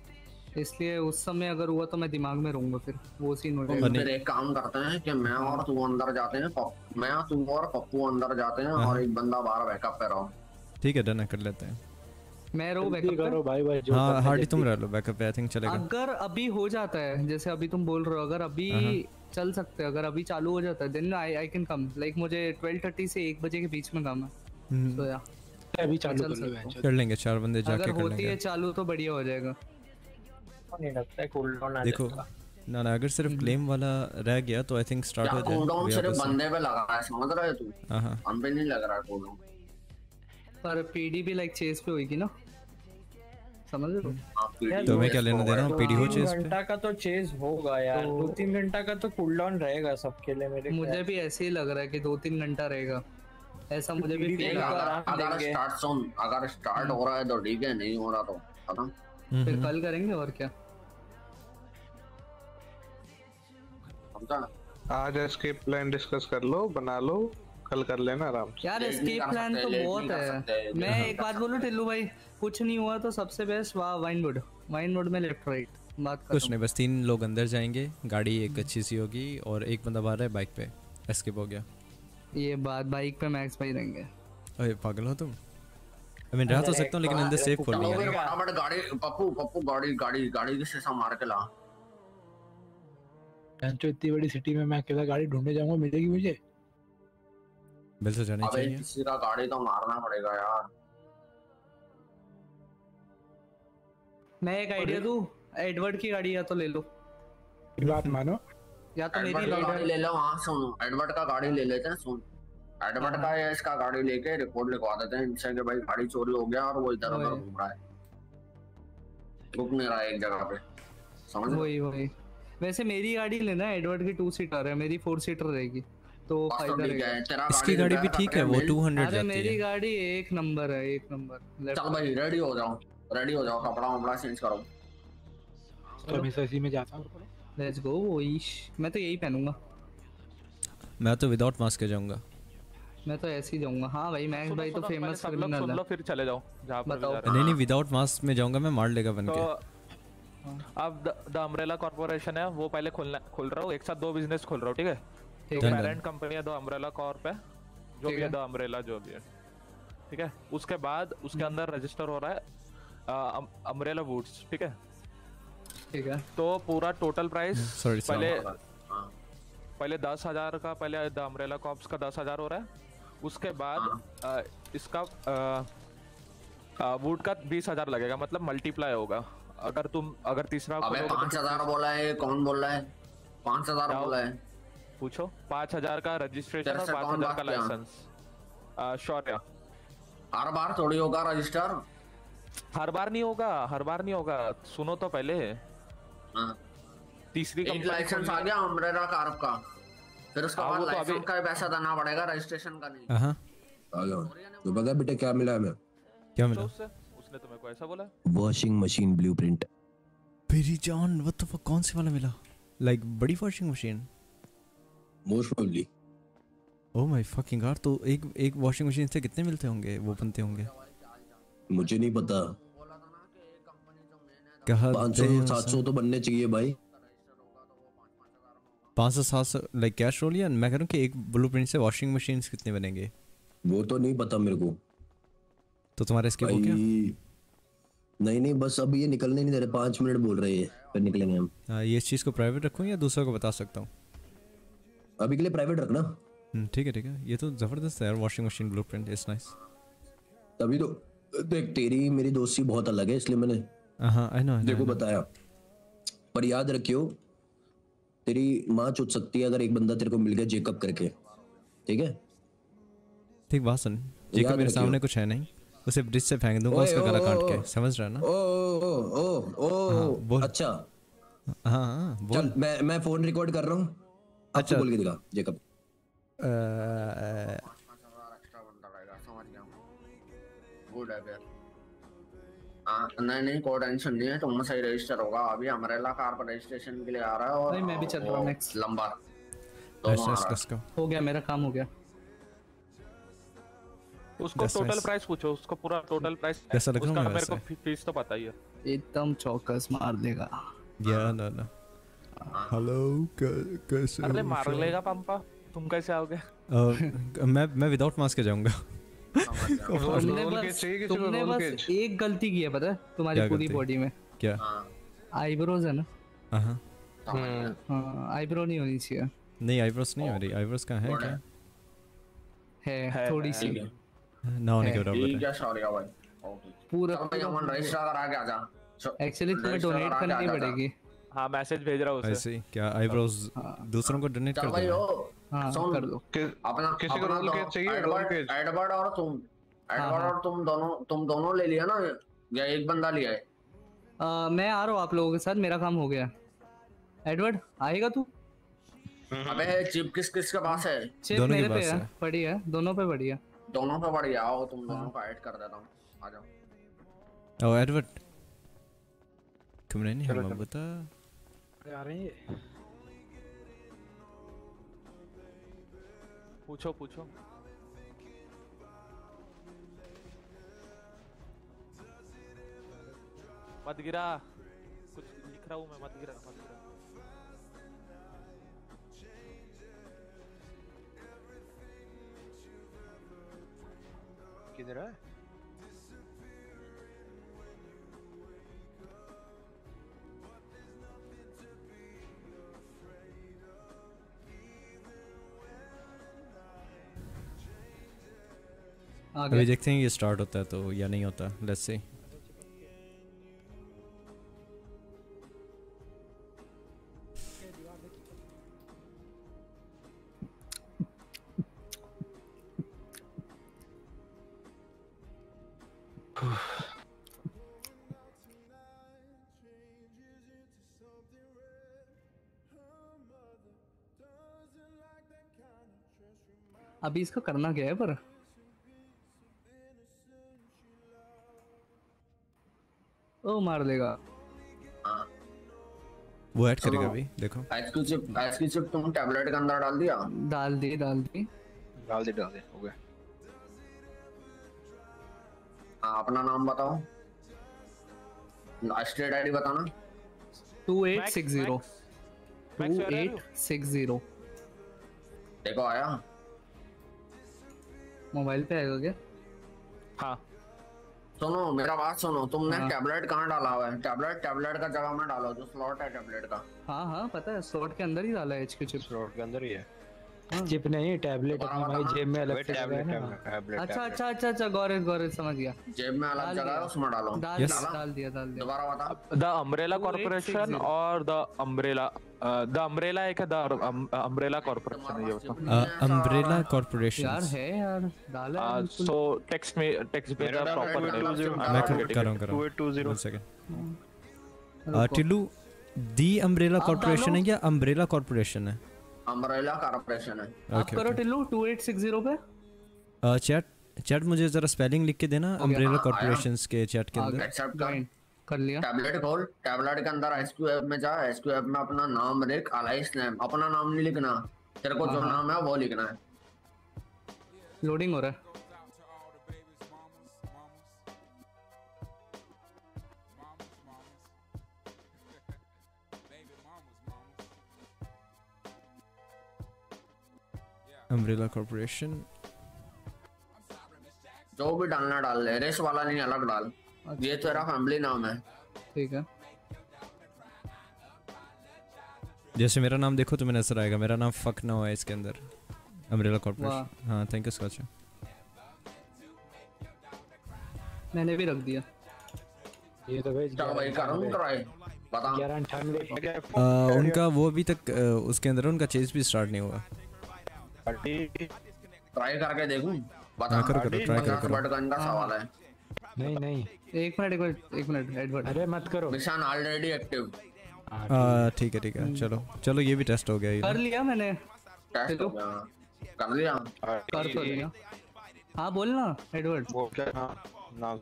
इसलिए उस समय अगर हुआ तो मैं दिमाग में रहूँगा फिर। वो सीन हो जाएगा तो फिर एक काम करते हैं कि मैं और तू अंदर जाते हैं मैं तू और पप्पू अंदर जाते हैं और एक बंदा बाहर बैकअप पे रहो ठीक है डन कर लेते हैं। मैं रहूँ बैकअप करो भाई भाई जो हाँ है हार्डी तुम रह लो बैकअप पे आई थिंक चलेगा। अगर अभी हो जाता है जैसे अभी तुम बोल रहे हो अगर अभी हाँ, चल सकते हैं अगर अभी चालू हो जाता है then I I can come like मुझे 12:30 से 1 बजे के बीच में काम है। हम्म। तो या अभी चालू कर लेंगे चार बंदे जाके कर लेंगे। अगर होती है चालू तो बढ़िया हो जाएगा। नहीं लगता है कूल डाउन आ देखो ना ना अगर सिर्फ़ क्लेम वाला रह गया तो आई थिंक स्टार्ट हो जाए कूल डाउन सिर्फ़. बंदे पे लगा है समझ रहे तू? हाँ हाँ। हम पे नहीं लग रहा कूल डाउन पर पीडी भी लाइक चेस पे होगी ना? समझ रहे हो? यार, तो क्या लेना देना दो पीडी हो? तीन चेस पे? घंटा का तो चेज होगा यार। तो- दो तीन घंटा का तो कूल डाउन रहेगा सबके लिए मेरे मुझे भी ऐसे ही लग रहा है कि दो तीन घंटा रहेगा। ऐसा मुझे भी फील आ रहा है। अगर स्टार्ट सुन अगर स्टार्ट हो रहा है तो ठीक है नहीं हो रहा तो खत्म फिर कल करेंगे और क्या? आज एस्केप प्लान डिस्कस कर लो बना लो कल कर लेना आराम से। यार एस्केप प्लान तो बहुत है। मैं हाँ। एक बात बोलूँ टिल्लू भाई? कुछ नहीं हुआ तो सबसे बेस्ट वाह वाइनवुड वाइनवुड में लेफ़्ट राइट बात कर कुछ नहीं बस तीन लोग अंदर जाएँगे। गाड़ी एक अच्छी सी होगी और एक बंदा बाहर है बाइक पे. एस्केप हो गया. ये बात बाइक पे मैक्स भाई रहेंगे अरे पागल हो तुम? आई मीन रह तो सकता हूँ लेकिन अंदर सेफ़ खोल लिया है। फटाफट गाड़ी पप्पू पप्पू गाड़ी गाड़ी गाड़ी की शीशा मार के ला। जो इतनी बड़ी सिटी में मैं अकेला गाड़ी ढूँढने जाऊँगा मिलेगी मुझे? बिल तो जानी अबे चाहिए। किसी का गाड़ी तो मारना पड़ेगा यार। मैं एक आइडिया दूँ? एडवर्ड की गाड़ी या तो ले लो। मेरी बात मानो। या तो मेरी ले गाड़ी लो ले लो हाँ सुन। एडवर्ड का गाड़ी ले लेते हैं सुन। एडवर्ड का या इसका गाड़ी लेके रिपोर्ट लिखवा देते हैं इनसे कि भाई गाड़ी चोरी हो गया और वो इधर उधर घूम रहा है। रुक नहीं रहा है एक जगह पे। समझ वही वही। वैसे मेरी गाड़ी लेना एडवर्ड की टू सीटर है मेरी फोर सीटर रहेगी। तो फ़ायदा रहेगा। तेरा इसकी गाड़ी भी ठीक है वो मिल- 200 अरे जाती मेरी गाड़ी एक नंबर है एक नंबर चल भाई रेडी हो जाओ। रेडी हो जाओ कपड़ा वपड़ा चेंज करो। तो हमेशा इसी में जाता हूँ। लेट्स गो वोइश मैं तो यही पहनूँगा। मैं तो विदाउट मास्क के जाऊँगा। मैं तो ऐसे ही जाऊँगा। हाँ भाई सुनो, भाई तो फ़ेमस क्रिमिनल सुन है। लो फिर चले जाओ जहाँ पर भी जा रहे नहीं नहीं विदाउट मास्क में जाऊँगा मैं मार लेगा बन के। तो अब द अम्ब्रेला कॉर्पोरेशन है वो पहले खोलना खोल रहा हूँ। एक साथ दो बिज़नेस खोल रहा हूँ ठीक है? है। पेरेंट कंपनी है दो अम्ब्रेला कॉर्प है जो भी है है। दो अम्ब्रेला जो भी है। ठीक है? उसके बाद उसके अंदर रजिस्टर हो रहा है। अम्ब्रेला वुड्स ठीक है? ठीक है। तो पूरा टोटल प्राइस. पहले हाँ। पहले दस हज़ार का पहले द अम्ब्रेला कॉप्स का दस हज़ार हो रहा है। उसके बाद हाँ। अ, इसका वुड का बीस हज़ार लगेगा मतलब मल्टीप्लाई होगा। अगर तुम अगर तीसरा अबे तो हज़ार बोला है कौन बोल रहा है? पाँच हज़ार बोला है। पूछो। पाँच हज़ार का रजिस्ट्रेशन और पाँच हज़ार का लाइसेंस शौर्य। हर बार थोड़ी होगा रजिस्टर हर बार नहीं होगा हर बार नहीं होगा। सुनो तो पहले। तीसरी एक लाइसेंस आ गया अम्ब्रेला कार का। फिर उसके हाँ, बाद तो लाइसेंस अभी- का पैसा देना पड़ेगा रजिस्ट्रेशन का नहीं। हाँ हेलो तो पता है बेटा क्या मिला हमें? क्या पूछो उससे उसने तुम्हें को ऐसा बोला? वॉशिंग मशीन ब्लूप्रिंट मेरी जान व्हाट द फक कौन से वाला मिला? लाइक बड़ी washing machine most probably oh my fucking god तो एक एक वॉशिंग मशीन से कितने मिलते होंगे? वो बनते होंगे। मुझे नहीं पता। कहा पाँच सौ सात सौ तो बनने चाहिए भाई। पाँच सौ सात सौ लाइक कैश रोल या मैं कह रहा हूँ कि एक ब्लूप्रिंट से वॉशिंग मशीन कितने बनेंगे? वो तो नहीं पता मेरे को। तो तुम्हारा स्किप हो भाई नहीं नहीं बस अब ये निकलने नहीं दे रहे। पाँच मिनट बोल रहे हैं फिर निकलेंगे हम। हाँ, ये इस चीज़ को प्राइवेट रखूँ या दूसरों को बता सकता हूँ? अभी के लिए प्राइवेट रखना। हम्म, ठीक है ठीक है। ये तो ज़बरदस्त है यार washing machine blueprint it's nice तभी तो देख तेरी मेरी दोस्ती बहुत अलग है इसलिए मैंने हाँ आई नो देखो बताया। पर याद रखियो तेरी माँ चुट सकती है अगर एक बंदा तेरे को मिल गया जेकअप करके। ठीक है? ठीक बात सुन। जेकब मेरे सामने कुछ है नहीं। उसे ब्रिज से फेंक दूँगा उसका गला काट के। समझ रहा है ना? ओ ओ ओ ओ हाँ, बोल। अच्छा। हाँ हाँ बोल। चल मैं मैं फ़ोन रिकॉर्ड कर रहा हूँ। अच्छा अच्छा। बोल के दिखा जेकब है फिर नहीं नहीं कोई टेंशन नहीं है तुम सही रजिस्टर होगा अभी अमरेला कार पर रजिस्ट्रेशन के लिए आ रहा है और नहीं, मैं भी चल रहा हूँ next। लंबा है। गया मेरा काम हो गया उसको टोटल प्राइस पूछो उसको पूरा टोटल प्राइस कैसा लग रहा हूँ मेरे को फ़ीस तो पता ही है। एकदम चौकस मार देगा। या ना ना हेलो कैसे अरे मार लेगा पंपा। तुम कैसे आओगे? मैं मैं विदाउट मास्क जाऊँगा। तुमने बस तुमने बस एक गलती की है पता है? तुम्हारी पूरी बॉडी में। क्या? आईब्रोज है ना? हाँ हाँ। आईब्रो नहीं होनी चाहिए। नहीं आईब्रोस नहीं हो रही। आईब्रोस का है? क्या? है थोड़ी सी। ना होने के बराबर ठीक है। है शौर्या भाई। पूरा चल भाई अमन रजिस्टर करा के आजा एक्चुअली तुम्हें डोनेट करनी पड़ेगी। हाँ मैसेज भेज रहा हूँ उसे। ऐसे क्या आईब्रोस दूसरों को डोनेट कर दो हाँ कर दो। अपना किसी को अपना roll चाहिए, एडवर्ड एडवर्ड और तुम। एडवर्ड हाँ। और तुम दोनों तुम दोनों ले लिया ना? या एक बंदा लिया है? आ, मैं आ रहा हूँ आप लोगों के साथ मेरा काम हो गया। एडवर्ड आएगा तू? अबे चिप किस किस के पास है? चिप दोनों मेरे पे है है। पड़ी है दोनों पे पड़ी है। दोनों पे बढ़िया आओ तुम दोनों को ऐड कर देता हूँ। आ जाओ। ओ एडवर्ड कमरे नहीं हम बता। आ रहे हैं। पूछो पूछो। मत गिरा। कुछ लिख रहा हूँ मैं, मत गिरा मत गिरा। किधर है? अभी देखते हैं ये स्टार्ट होता है तो या नहीं होता लेट्स सी अभी इसका करना क्या है पर? ओ मार देगा। वो ऐड करेगा। अभी देखो। एसक्यू चिप एसक्यू चिप तुम टैबलेट के अंदर डाल दिया? डाल दी डाल दी। डाल दे डाल दे हो गया। हाँ अपना नाम बताओ। स्टेट आईडी बताना। Two eight six zero Max, two where are eight six zero देखो आया। मोबाइल पे आएगा क्या? हाँ। सुनो मेरा बात सुनो तुमने हाँ। टैबलेट कहाँ डाला हुआ है? टैबलेट टैबलेट का जगह में डालो जो स्लॉट है टैबलेट का। हाँ हाँ पता है स्लॉट के अंदर ही डाला है एचक्यू चिप स्लॉट के अंदर ही है। चिप नहीं टैबलेट अपनी भाई जेब में अलग से है ना। अच्छा अच्छा अच्छा अच्छा गौरव गौरव समझ गया। जेब में अलग जगह है दिया। उसमें डालो। डाल दिया डाल दिया डाल दिया। दोबारा बता द अम्ब्रेला कॉर्पोरेशन और द अम्ब्रेला द अम्ब्रेला एक है द अम्ब्रेला कॉर्पोरेशन है ये बताओ। Umbrella corporation. यार है यार डाला सो टेक्स्ट में टेक्स्ट द प्रॉपर मैं कर कर रहा हूँ। कर। रहा हूँ। One second Tillu the umbrella corporation है। या अम्ब्रेला कॉर्पोरेशन है? अम्ब्रेला कॉर्पोरेशन है। आप करो टिल्लू 2860 पे। चैट चैट मुझे जरा स्पेलिंग लिख के देना अम्ब्रेला कॉर्पोरेशंस कॉर्पोरेशन के चैट के अंदर। एक्सेप्ट कर। कर लिया। टैबलेट खोल टैबलेट के अंदर एसक्यू ऐप में जा एसक्यू ऐप में अपना नाम लिख अलाइस नेम अपना नाम नहीं लिखना। तेरे को जो हाँ, हाँ। नाम है वो लिखना है। लोडिंग हो रहा है। अम्ब्रेला कॉर्पोरेशन जो भी डालना डाल ले रेस वाला नहीं अलग डाल। ये तेरा फैमिली नाम है। ठीक है। जैसे मेरा नाम देखो तो मैं नज़र आएगा। मेरा नाम फक ना है इसके अंदर। अम्ब्रेला कॉर्पोरेशन हाँ थैंक यू स्कॉच मैंने भी रख दिया। ये तो भाई चलो भाई करूँ ट्राई बता। ग्यारह अंठानवे। उनका वो अभी तक उसके अंदर उनका चेज भी स्टार्ट नहीं हुआ। ट्राई करके देखूँ? बता। हाँ, करो, करो, करो, पचास का सवाल है। नहीं नहीं। एक मिनट एक मिनट एक मिनट एडवर्ड अरे मत करो। मिशन ऑलरेडी एक्टिव ठीक है। ठीक है चलो चलो ये भी टेस्ट हो गया ये कर लिया मैंने। टेस्ट हो गया। कर लिया। कर तो लिया। हाँ बोल ना एडवर्ड वो क्या नाम।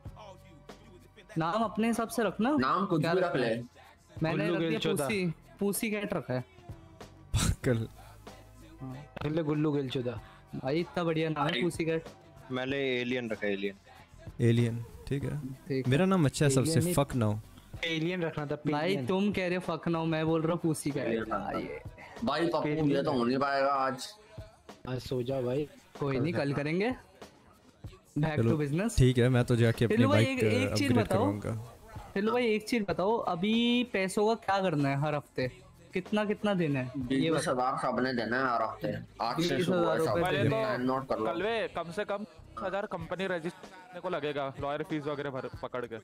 नाम अपने हिसाब से रखना। नाम कुछ भी रख ले। मैंने रख दिया पूसी। पूसी कैट रखा है। कल ले गुल्लू गिल चुदा भाई इतना बढ़िया नाम है पूसी कैट मैंने एलियन रखा एलियन एलियन ठीक है। ठीक मेरा नाम अच्छा है सबसे फक नाउ एलियन रखना था भाई तुम कह रहे हो फक नाउ मैं बोल रहा हूँ पूसी कैट भाई पप्पू ये तो हो नहीं पाएगा आज। आज सो जाओ भाई कोई नहीं कल करेंगे। बैक टू बिज़नेस ठीक है मैं तो जाके अपनी बाइक एक, एक चीज़ बताओ। चलो भाई एक चीज़ बताओ अभी पैसों का क्या करना है हर हफ़्ते? कितना कितना दिन है? ये बीस हज़ार सबने देना है हर हफ़्ते। आज से बीस शुरू हज़ार सब तो नोट कर लो। कलवे कम से कम हज़ार कंपनी रजिस्टर को लगेगा लॉयर फ़ीस वगैरह भर पकड़ के।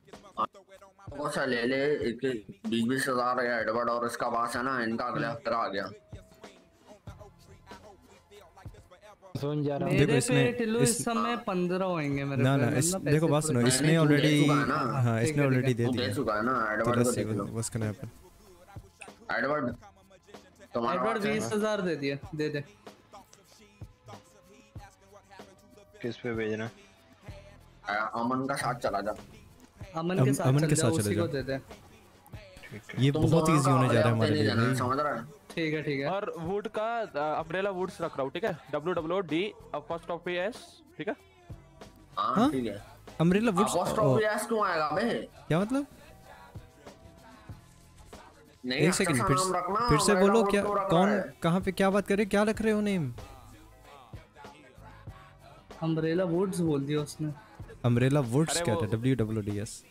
वो सा ले ले एक बीस बीस हज़ार या एडवर्ड और इसका पास है ना इनका अगले हफ़्ते आ गया। सुन जा रहा हूँ। देखो इसने- इस- समय पंद्रह होंगे मेरे ना ना मतलब इस देखो बात सुनो इसने तू ऑलरेडी चुका है ना। हाँ इसने है, ऑलरेडी दे तू दे दिया चुका है एडवर्ड एडवर्ड पास है बीस हज़ार दे दिया दे दे। किस पे भेजना? आ, अमन का साथ चला जा। अमन के साथ अमन के साथ चले जाओ। दे दे। ये बहुत इजी होने जा रहा है हमारे लिए। समझ रहा है ठीक है ठीक है। और वुड का अम्ब्रेला वुड्स रख रहा हूँ ठीक है? W W D first of S ठीक है? हाँ हाँ? ठीक है। अम्ब्रेला वुड्स अपोस्ट्रोफी एस क्यों आएगा बे? क्या मतलब? एक सेकंड फिर रखना फिर से बोलो क्या कौन रहा कहाँ पे क्या बात कर रहे क्या रख रहे हो नेम? अम्ब्रेला वुड्स बोल दिया उसने। अम्ब्रेला वुड्स क्या था? डब्ल्यू डब्ल्यू डी एस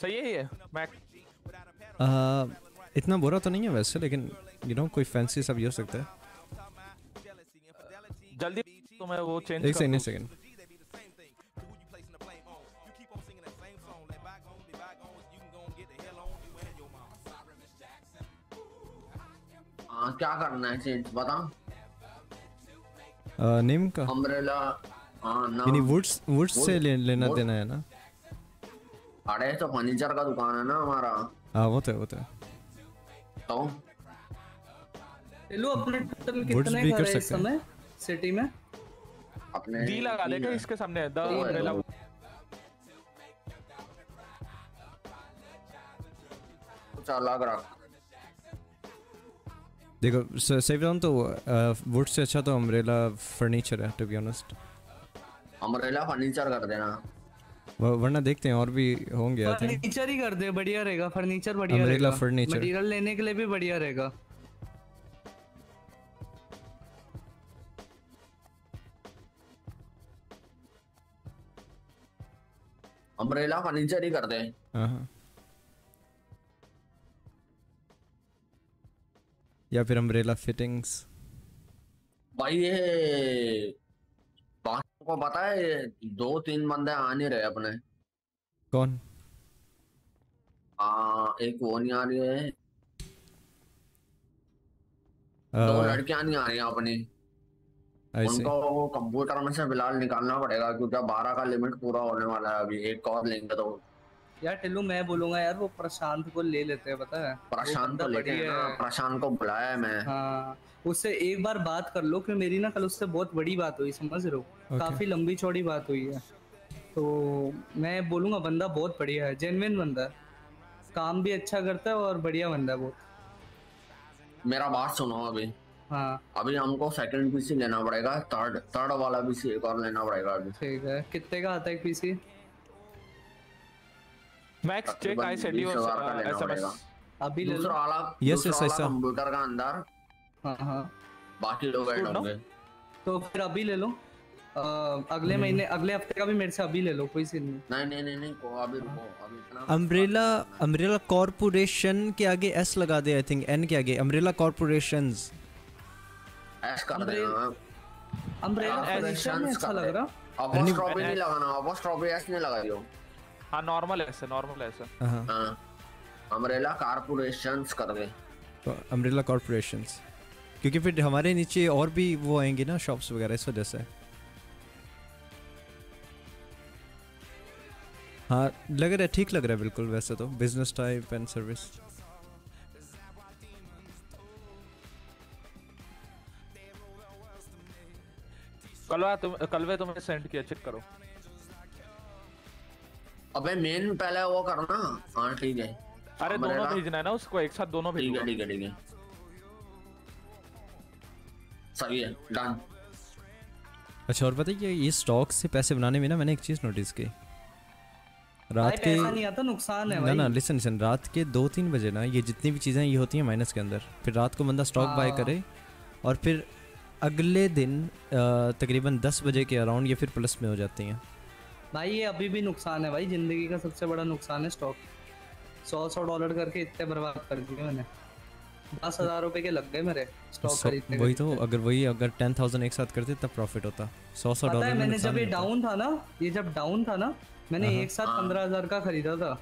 सही है ये? मैं इतना बुरा तो नहीं है वैसे लेकिन यू नो कोई फैंसी सब ये हो सकता है। जल्दी तो मैं वो चेंज एक सेकंड एक सेकंड हाँ क्या करना है चेंज बता नेम का। अम्ब्रेला हाँ नाम यानी वुड्स वुड्स से ले, लेना Wood- देना है ना? अरे तो फर्नीचर का दुकान है ना हमारा। हाँ वो तो है वो तो है। तो टिल्लू अपने टोटल कितने घर है इस समय सिटी में? अपने डी लगा तीन देगा इसके सामने द अम्ब्रेला। कुछ अलग रख। देखो सही बताऊँ तो वुड से अच्छा तो अम्ब्रेला फर्नीचर है to be honest umbrella furniture कर देना। वरना देखते हैं और भी होंगे आई थिंक फर्नीचर ही कर दे बढ़िया रहेगा फर्नीचर बढ़िया रहेगा। furniture। मटेरियल लेने के लिए भी बढ़िया रहेगा। अम्ब्रेला फर्नीचर ही कर दे। हाँ। या फिर अम्ब्रेला फिटिंग्स भाई ये बात को पता है ये दो तीन बंदे आ नहीं रहे अपने। कौन? आ, एक वो नहीं आ रही है। दो लड़कियाँ नहीं आ रही हैं अपनी। उनको कंप्यूटर में से फ़िलहाल निकालना पड़ेगा क्योंकि बारह का लिमिट पूरा होने वाला है अभी। एक और लेंगे तो यार टिल्लू मैं बोलूँगा यार वो प्रशांत को ले लेते हैं पता है। प्रशांत बंदा को लेके बढ़िया ना है। प्रशांत को बुलाया मैं। हाँ उससे एक बार बात कर लो कि मेरी ना कल उससे बहुत बड़ी बात हुई समझ रहे हो? Okay. काफ़ी लंबी चौड़ी बात हुई है। तो मैं बोलूँगा बंदा बहुत बढ़िया है जेनविन बंदा है। काम भी अच्छा करता है और बढ़िया बंदा है बहुत मेरा बात सुनो अभी। हाँ। अभी हमको सेकंड पीसी लेना पड़ेगा थर्ड थर्ड वाला पीसी एक और लेना पड़ेगा अभी। ठीक है कितने का आता है PC max check I send you 20,000 का लेना एसएमएस अभी ले लो। दूसरा वाला दूसरा yes, ऐसा। कंप्यूटर का अंदर। हाँ हाँ। बाकी लोग ऐड होंगे। तो फिर अभी ले लो। अ, अगले हम्म। महीने अगले हफ़्ते का भी मेरे से अभी ले लो कोई सीन नहीं। नहीं नहीं नहीं नहीं को अभी रुको अभी इतना अम्ब्रेला अम्ब्रेला कॉर्पोरेशन के आगे एस लगा दे आई थिंक एन के आगे। अम्ब्रेला कॉर्पोरेशंस ऐश कर Umbrella- देना। अम्ब्रेला में अच्छा लग दे। रहा। अपोस्ट्रोफी नहीं लगाना अपोस्ट्रोफी ऐस नहीं लगाइयो। हाँ नॉर्मल ऐसे नॉर्मल ऐसे। हाँ। हाँ। अम्ब्रेला कारपोरेशंस कर दे। अम्ब्रेला कॉर्पोरेशंस क्योंकि फिर हमारे नीचे और भी वो आएँगे ना शॉप्स वगैरह इस वजह से। हाँ लग रहा है ठीक लग रहा है बिल्कुल वैसे तो। बिज़नेस टाइप एंड सर्विस कलवा तुम कलवे तुम्हें सेंड किया चेक करो। अबे मेन पहले वो करना हाँ ठीक है। अरे दोनों भेजना है ना उसको एक साथ दोनों ठीक है ठीक है ठीक है। सही है डन अच्छा और बताइए ये स्टॉक से पैसे बनाने में ना मैंने एक चीज़ नोटिस की। रात के नहीं आता नुकसान है ना ना लिसन लिसन रात के दो तीन बजे ना ये जितनी भी चीज़ें ये होती हैं माइनस के अंदर। फिर रात को बंदा स्टॉक बाय हाँ। करे और फिर अगले दिन तकरीबन दस बजे के अराउंड ये फिर प्लस में हो जाती हैं। भाई ये अभी भी नुकसान है भाई ज़िंदगी का सबसे बड़ा नुकसान है स्टॉक सौ सौ डॉलर करके इतने बर्बाद कर दिए मैंने। दस हज़ार रुपए के लग गए मेरे स्टॉक वही तो अगर वही अगर टेन थाउज़ेंड एक साथ करते तब प्रॉफिट होता। सौ सौ डॉलर मैंने जब ये डाउन था ना ये जब डाउन था ना मैंने हाँ। एक साथ पंद्रह हज़ार का खरीदा था।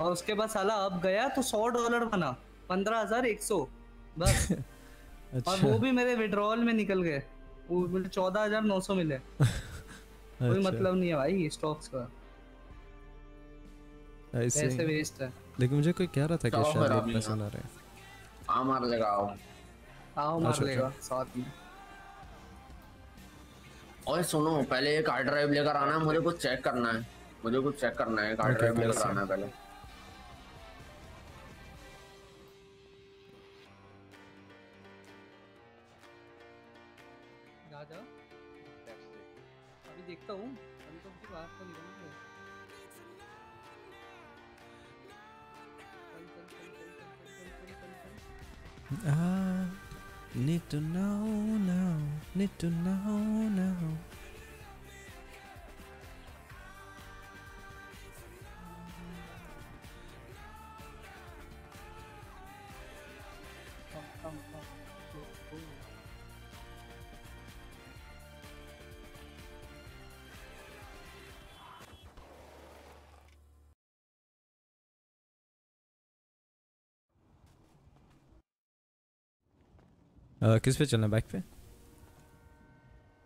और उसके बाद साला अब गया तो सौ डॉलर बना पंद्रह हज़ार एक सौ बस। अच्छा। और वो भी मेरे विड्रॉल में निकल गए। मुझे चौदह हज़ार नौ सौ मिले। कोई अच्छा, मतलब नहीं है भाई स्टॉक्स का। ऐसे पैसे वेस्ट है। लेकिन मुझे कोई कह रहा था कि शायद फिर ये अभी पैसा ना। ना रहे। हाँ मार लेगा आओ आओ मार अच्छा, लेगा साथ में। और सुनो पहले एक हार्ड ड्राइव लेकर आना है मुझे कुछ चेक करना है। मुझे कुछ चेक करना है हार्ड ड्राइव लेकर आना है पहले। então. I ah, need to know now, need to know now. अ, किस पे चलना बैक पे?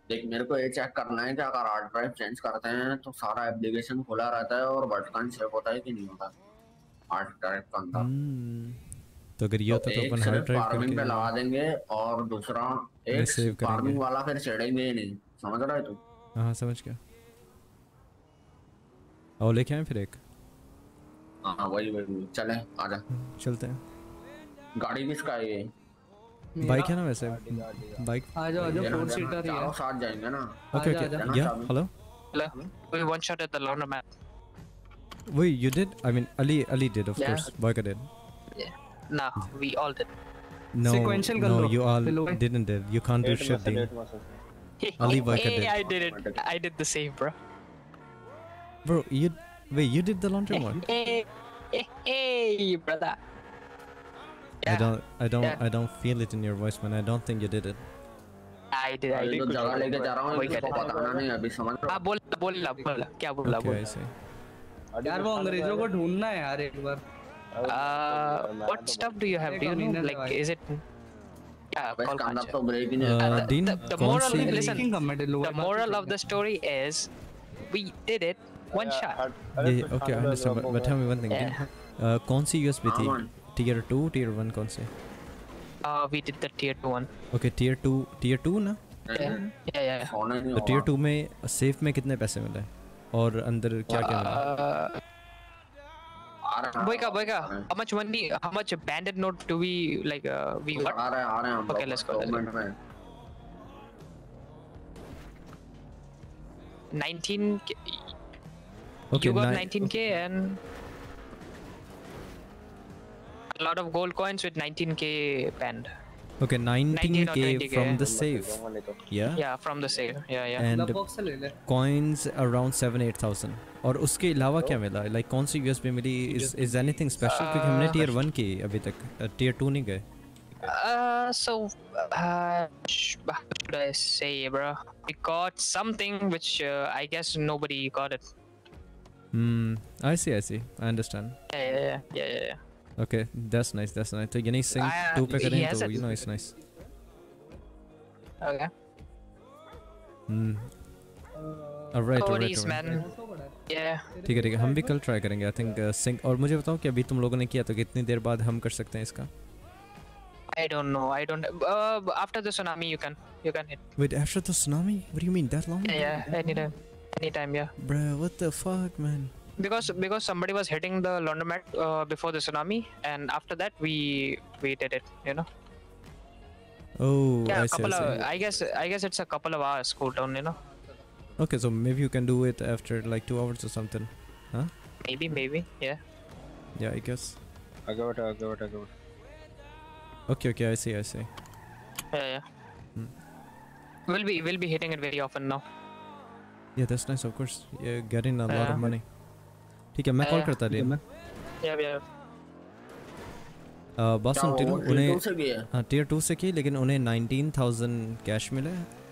देख मेरे को ये चेक करना है कि अगर हार्ड ड्राइव चेंज करते हैं तो सारा एप्लीकेशन खुला रहता है और बटन सेव होता है कि नहीं होता हार्ड ड्राइव का अंदर। हम्म, तो अगर ये होता तो अपन हार्ड ड्राइव फ़ार्मिंग पे लगा देंगे और दूसरा एक करेंगे। फ़ार्मिंग वाला फिर चढ़ेंगे ही नहीं। समझ रहा है तू? हाँ हाँ, समझ गया। और लेके आए फिर एक। हाँ वही वही वही। चले आजा। चलते हैं। गाड़ी किसका है ये? बाइक है ना वैसे बाइक आ जाओ आ जाओ देना, फोर देना, सीटर ही है चारों साथ जाएंगे ना ओके आजा, ओके आजा। या चाबी। Hello Hello. We one shot at the laundromat. Wait, you did? I mean, Ali Ali did, of Yeah. course. Boyka did. No, we all did. No, Sequential कर no, लो, you all फिर लोगे। didn't did. You can't do shit, Dean. Ali Boyka hey, did. I did it. I did the same, bro. Bro, you wait. You did the laundry one. Hey, hey, hey, brother. I don't. I don't. Yeah. I don't feel it in your voice, man. I don't think you did it. I did. I अभी did. तो जगह लेके जा रहा हूँ वही किसी कर को बताना नहीं अभी समझ रहे हो? हाँ बोल बोल बोल क्या बोला Okay, बोल I see. यार वो अंग्रेजों को ढूंढना है यार एक बार Uh, what stuff do you have? Do you know? Like, is it? Yeah, call अंदर Kancha. तो ब्रेक ही Uh, नहीं होता Dean, The, the कौन moral, C listen. committed The moral of the story is, we did it one shot. ये okay I understand but tell me one thing Yeah. कौन सी USB थी हाँ. Tier 2 tier 1 कौन से Uh, we did the tier two one. Okay tier 2 tier 2 ना Yeah, yeah, yeah. तो tier 2 में सेफ़ में कितने पैसे मिले और अंदर क्या क्या मिला Uh, Boyka, Boyka, how much money? How much bandit note do we like? Uh, we got? आ रहे हैं आ रहे हैं Okay, let's go. Let's go. Minute में 19k. Okay, you got nine- 19k and a lot of gold coins with 19k band. Okay, 19 or 19k 20K. from the safe. Yeah. Yeah, from the sale. Yeah, yeah. And box ले ले coins around 7 8000 और उसके अलावा क्या मिला like कौन सी USB milli is is anything special क्योंकि हमने Uh, टियर 1 की अभी तक टियर 2 नहीं गए Uh, so, uh, sh- what should I say, bro? We got something which uh, I guess nobody got it. Hmm, I see, I see. I understand. Yeah, yeah, yeah, yeah, yeah. yeah. Okay, that's nice, that's nice. तो यानी sink I- 2 पे he करें has तो it. you know it's nice. Okay. Hmm. Alright, alright, Codies, alright. man. Yeah. ठीक है ठीक है हम भी कल ट्राई करेंगे आई थिंक सिंक और मुझे बताओ कि अभी तुम लोगों ने किया तो कितनी देर बाद हम कर सकते हैं इसका I don't know. I don't. Uh, after the tsunami, you can you can hit. Wait, after the tsunami? What do you mean that long? Yeah, yeah. Anytime. Anytime. Yeah. Bruh, what the fuck, man? because because somebody was hitting the laundromat uh, before the tsunami, and after that we we did it. You know. Oh, yeah, I, see, I, see. Of, I guess I guess it's a couple of hours cooldown. You know. Okay, so maybe you can do it after like two hours or something, huh? Maybe, maybe, yeah. Yeah, I guess. I got it. I got it. I got it. Okay, okay, I see, I see. Yeah, yeah. Hmm. We'll be we'll be hitting it very often now. Yeah, that's nice. Of course, you're getting a yeah. lot of money. ठीक है मैं call करता yeah. बस क्या सुन वो उन्हें हाँ। Tier two से की लेकिन उन्हें 19000 कैश मिले।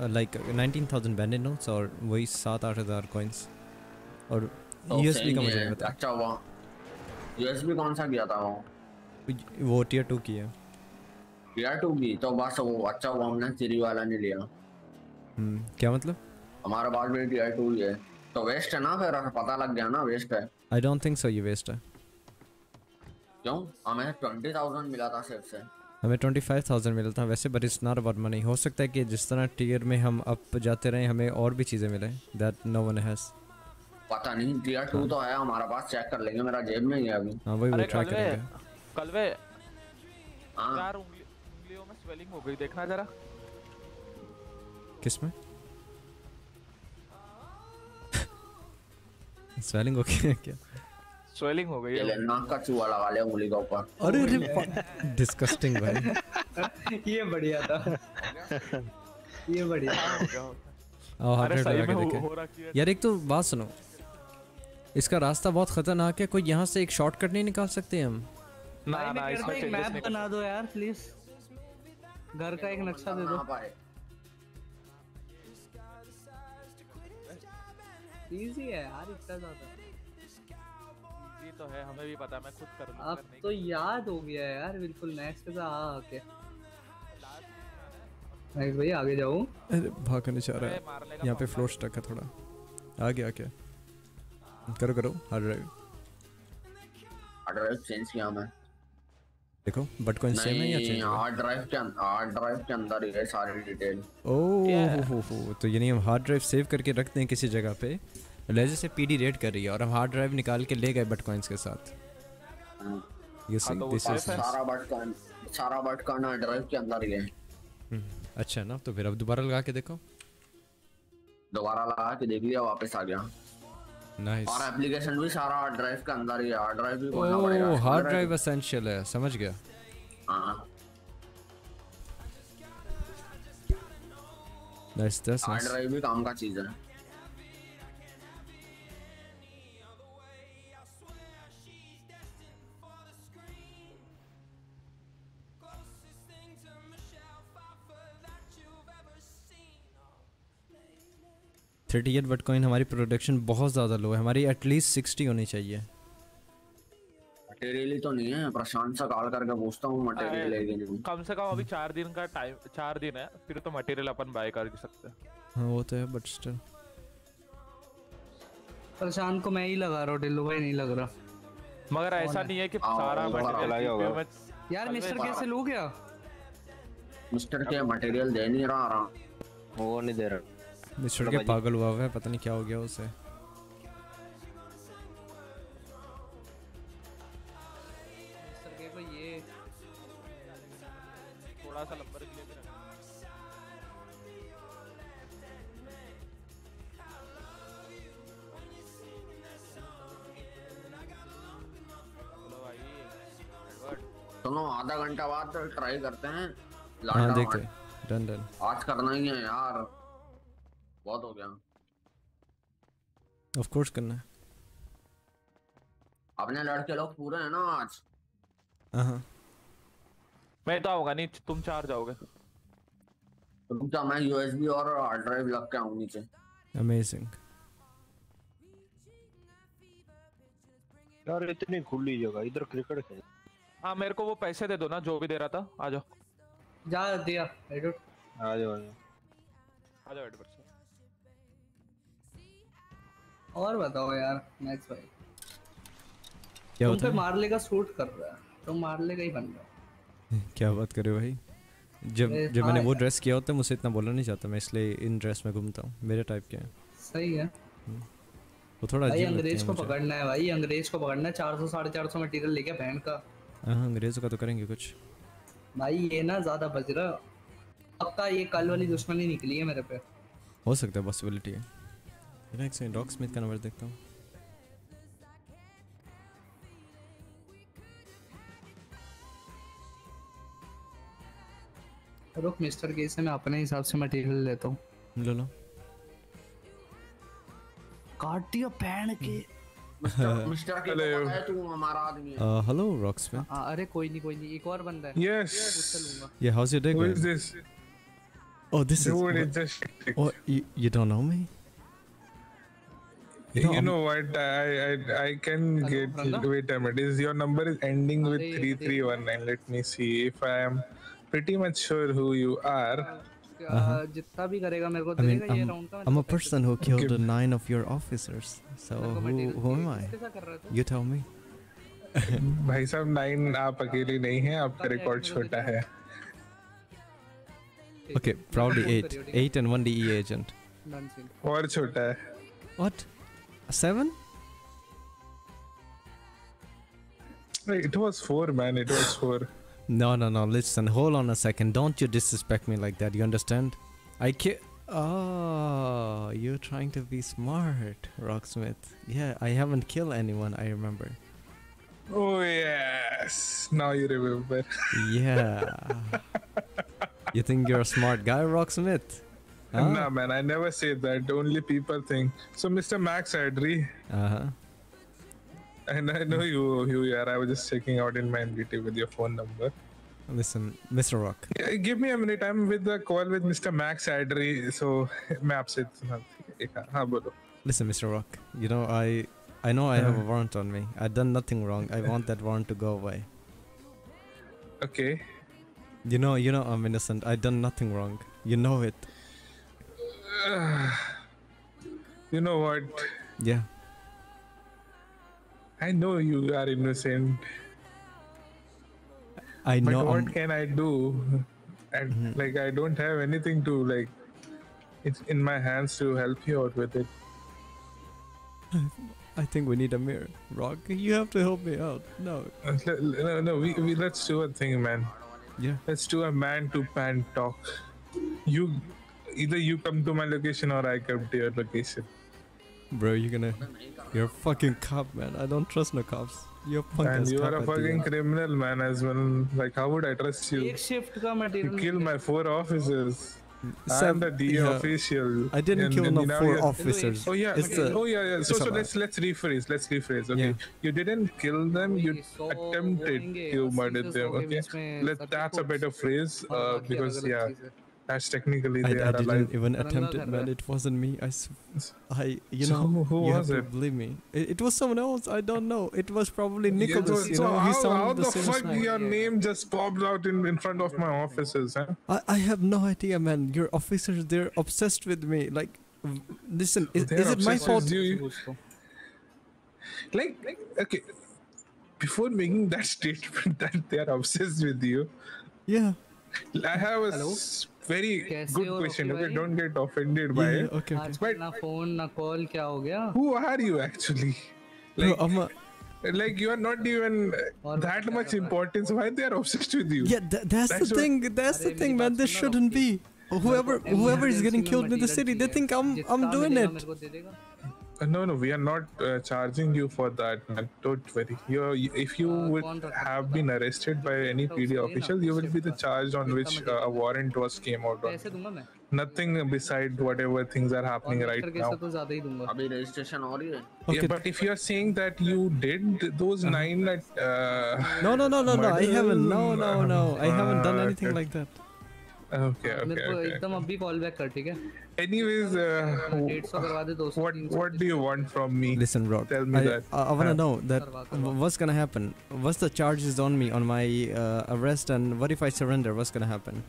लाइक 19000 बैंडेड नोट्स और वही सात आठ हज़ार कॉइन्स और यूएसबी का मुझे है, नहीं पता। अच्छा हुआ। यूएसबी कौन सा किया था वो? वो टियर टू की है। टीयर टू की तो बस वो अच्छा हुआ हमने सीरी वाला नहीं लिया। हम्म, क्या मतलब? हमारे पास भी टीयर टू ही है। तो वेस्ट है ना फिर पता लग गया ना वेस्ट है। आई डोंट थिंक सो ये वेस्ट है क्यों? हमें ट्वेंटी थाउज़ेंड मिला था सिर्फ़ से। हमें 25000 मिला था वैसे but it's not about money हो सकता है कि जिस तरह टियर में हम अप जाते रहे हमें और भी चीज़ें मिले दैट नो वन हैज़ पता नहीं टीयर टू तो है हमारे पास चेक कर लेंगे मेरा जेब में ही है अभी। हाँ वही वही ट्राई करेंगे। कलवे हाँ। यार उंगली उंगलियों में स्वेलिंग हो गई देखना जरा। किस स्वेलिंग हो गई है क्या? स्वेलिंग हो गई है। नाक का चूहा लगा ले उंगली के ऊपर। अरे अरे डिस्गस्टिंग भाई। ये बढ़िया था। ये बढ़िया आओ हार्ट अरे रेट सही लगा में के हो- हो है। यार एक तो बात सुनो। इसका रास्ता बहुत खतरनाक है कोई यहाँ से एक शॉर्टकट नहीं निकाल सकते हम। ना ना इसमें एक मैप नहीं कर बना दो यार प्लीज़ घर का एक नक्शा दे दो। इजी है यार इतना ज़्यादा। इजी तो है हमें भी पता है मैं खुद कर लूँ अब तो याद हो गया यार बिल्कुल नेक्स्ट के साथ हाँ ओके नेक्स्ट भाई आगे जाओ अरे भागने चाह रहा है। यहाँ पे फ्लोर स्टक है। थोड़ा। आ गया क्या करो करो हार्ड ड्राइव हार्ड चेंज किया मैं देखो बट कॉइन सेम है या नहीं चेंज हार्ड ड्राइव के अंदर हार्ड ड्राइव के अंदर ही है सारी डिटेल ओह हो हो तो यानी हम हार्ड ड्राइव सेव करके रखते हैं किसी जगह पे। लेजर से पीडी रेड कर रही है और हम हार्ड ड्राइव निकाल के ले गए बट कॉइन्स के साथ। यू सी तो दिस इज़ सारा बटकन सारा बटकन हार्ड ड्राइव के अंदर ही है। अच्छा ना तो फिर अब दोबारा लगा के देखो। दोबारा लगा के देख लिया वापस आ गया। नाइस और एप्लीकेशन भी सारा हार्ड ड्राइव के अंदर ही हार्ड ड्राइव भी खोलना पड़ेगा। ओह हार्ड ड्राइव एसेंशियल है समझ गया। हाँ। नाइस दैट्स हार्ड ड्राइव भी काम का चीज़ है। थर्टी एट बिटकॉइन हमारी प्रोडक्शन बहुत ज़्यादा लो है। हमारी एटलीस्ट सिक्सटी होनी चाहिए। मटेरियल तो नहीं है प्रशांत से कॉल करके पूछता हूँ मटेरियल है कि कम से कम अभी चार दिन का टाइम चार दिन है फिर तो मटेरियल अपन बाय कर सकते हैं। हाँ वो तो है बट स्टिल प्रशांत को मैं ही लगा रहा हूँ ढिल्लू भाई नहीं लग रहा। मगर ऐसा नहीं है कि सारा मटेरियल यार मिस्टर कैसे लो गया मिस्टर के मटेरियल दे नहीं रहा रहा वो नहीं दे रहा। मिस्टर के पागल हुआ हुआ है पता नहीं क्या हो गया उसे। मिस्टर के को ये थोड़ा सा लंबर के लिए भी रखना। चलो सुनो आधा घंटा बाद ट्राई करते हैं। हाँ लाडा देखते डन डन। आज करना ही है यार। बहुत हो गया। ऑफ़ कोर्स करना है। अपने लड़के लोग पूरे हैं ना आज। हाँ मैं तो आऊँगा नहीं तुम चार जाओगे। रुक जा मैं यूएसबी और हार्ड ड्राइव लग के आऊँ नीचे। अमेजिंग यार इतनी खुली जगह इधर क्रिकेट खेल। हाँ मेरे को वो पैसे दे दो ना जो भी दे रहा था आ जाओ। जा दिया एडवर्ड आ जाओ आ जाओ। आ जाओ एडवर्ड और बताओ यार मैक्स भाई। क्या होता है? मार्ले का सूट कर रहा है तुम मार्ले का ही बन रहा क्या बात कर रहे हो भाई? जब जब मैंने हाँ वो ड्रेस किया होता है मुझसे इतना बोलना नहीं चाहता मैं इसलिए इन ड्रेस में घूमता हूँ। मेरे टाइप के हैं। सही है। वो थोड़ा अजीब अंग्रेज़ को पकड़ना है भाई अंग्रेज़ को पकड़ना है चार सौ साढ़े चार सौ मटीरियल लेके बहन का। हाँ अंग्रेज़ों का तो करेंगे कुछ। भाई ये ना ज़्यादा बज रहा। पक्का ये कल वाली दुश्मनी निकली है मेरे पे। हो सकता है पॉसिबिलिटी है। मैं एक सेकंड डॉग स्मिथ का नंबर देखता हूँ। रुक मिस्टर के से मैं अपने हिसाब से मटेरियल लेता हूँ। लो लो। काट दिया पैन के। मिस्टर मिस्टर के है तू हमारा आदमी है। हेलो रॉक स्मिथ हाँ अरे कोई नहीं कोई नहीं एक और बंदा है। Yes. उससे लूँगा। How's your day Who going? is this? Oh, this Dude, is. it's Oh, you, you don't know me? You, know, I'm- know what? I I I can get. Wait a minute. Is your number is ending with Arey, three three one nine? Let me see if I am pretty much sure who you are. क्या जितना भी करेगा मेरे को Uh-huh. I mean, देगा ये I'm, round का I'm a person who killed Okay. nine of your officers. So मेरे को who, material who am चाहिए। I? किसके साथ कर रहा था? You tell me. भाई साहब नाइन आप अकेले नहीं हैं आपका रिकॉर्ड छोटा है Okay, probably eight. Eight and one DE agent. Done scene. और छोटा है What? a seven? It was four, man. It was four. No, no, no. Listen, hold on a second. Don't you disrespect me like that. You understand? I can't. Oh, you're trying to be smart, Rocksmith. Yeah, I haven't killed anyone. I remember. Oh yes, now you remember. Yeah. you think you're a smart guy, Rocksmith? Huh? Nah, man, I never say that. Only people think. So, Mr. Max Adri. Uh huh. And I know you, who you are. I was just checking out in my NBT with your phone number. Listen, Mr. Rock. Yeah, give me a minute. I'm with the call with Mr. Max Adri. So, map said. Listen, Mr. Rock. You know, I, I know I have a uh-huh. warrant on me. I've done nothing wrong. I want that warrant to go away. Okay. You know, you know, uh, I'm innocent. I've done nothing wrong. You know it. you know what? Yeah. I know you are innocent. I know. but what I'm- can I do? And like I don't have anything to like. It's in my hands to help you out with it. I think we need a mirror. Rock, you have to help me out. No. Uh, No, no, we, we let's do a thing, man. Yeah. Let's do a man to man talk. You either you come to my location or I come to your location. Bro, you're gonna. You're a fucking cop, man. I don't trust no cops. You're a punk And you are a fucking criminal, man, as well. Like, how would I trust you? Shift you killed my four officers. Sam, I'm the DA yeah. official. I didn't and, kill and, no four yeah. officers. Oh yeah, okay. oh yeah, yeah. So, so let's let's rephrase. Let's rephrase. Okay, yeah. you didn't kill them. You so attempted to murder them. Okay, Let, that's a better phrase. Uh, because yeah. चीज़ें। That's technically I, they I are didn't alive. even attempt it, kar man. It wasn't me. I, I you So know, who- who you was have to it? believe me. It, it was someone else. I don't know. It was probably Yeah, Nicholas. so- you so know, he how, how the the fuck me. your name just popped out in, in front of my offices, huh? I, I have no idea, man. Your officers, they're obsessed with me. Like, listen, is, is it my fault? with you. Like, okay, before making that statement that they are obsessed with you, Yeah. I have a s- very good question okay? don't get offended by yeah, it. okay, but phone na call kya ho gaya who are you actually? Like I'm a... like you are not even that much importance. Why they are obsessed with you? Yeah th- that's, that's the what... thing that's the thing man this shouldn't be. Whoever whoever is getting killed in the city they think i'm i'm doing it. No, no, we are not uh, charging you for that, man. Don't worry. you if you would have been arrested by any PD official, you will be the charge on which uh, a warrant was came out on. Nothing beside whatever things are happening right now. Okay. Yeah, but if you are saying that you did those uh-huh. nine at, no, no, no, no, no. I haven't. No, no, no. I uh-huh. haven't done anything like that. Okay, okay, मेरे को okay. एकदम अभी call back कर ठीक है Anyways, uh, डेढ़ सौ करवा दे दो सौ what what do you want from me? Listen, bro. Tell me I, that. I, I want to Huh. know that w- what's gonna happen. What's the charges on me on my uh, arrest, and what if I surrender? What's gonna happen?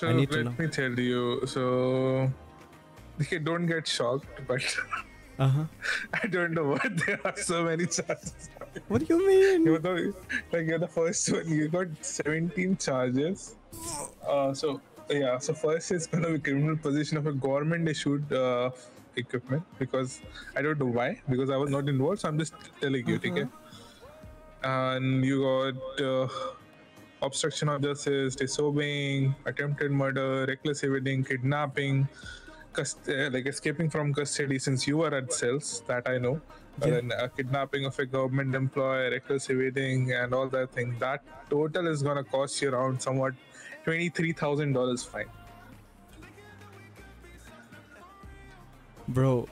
So I need to let know. me tell you. So, okay, don't get shocked, but Uh huh. I don't know what there are so many charges. What do you mean? You're the, like you're the first one. You got 17 charges. Uh, so yeah. So first it's gonna be criminal possession of a government issued uh, equipment because I don't know why because I was not involved. So I'm just telling you, okay? And you got uh, obstruction of justice, disobeying, attempted murder, reckless evading, kidnapping, cust- uh, like escaping from custody since you were at cells. That I know. Yeah. And then uh, kidnapping of a government employee, reckless evading, and all that thing. That total is gonna cost you around somewhat twenty-three thousand dollars fine. Bro,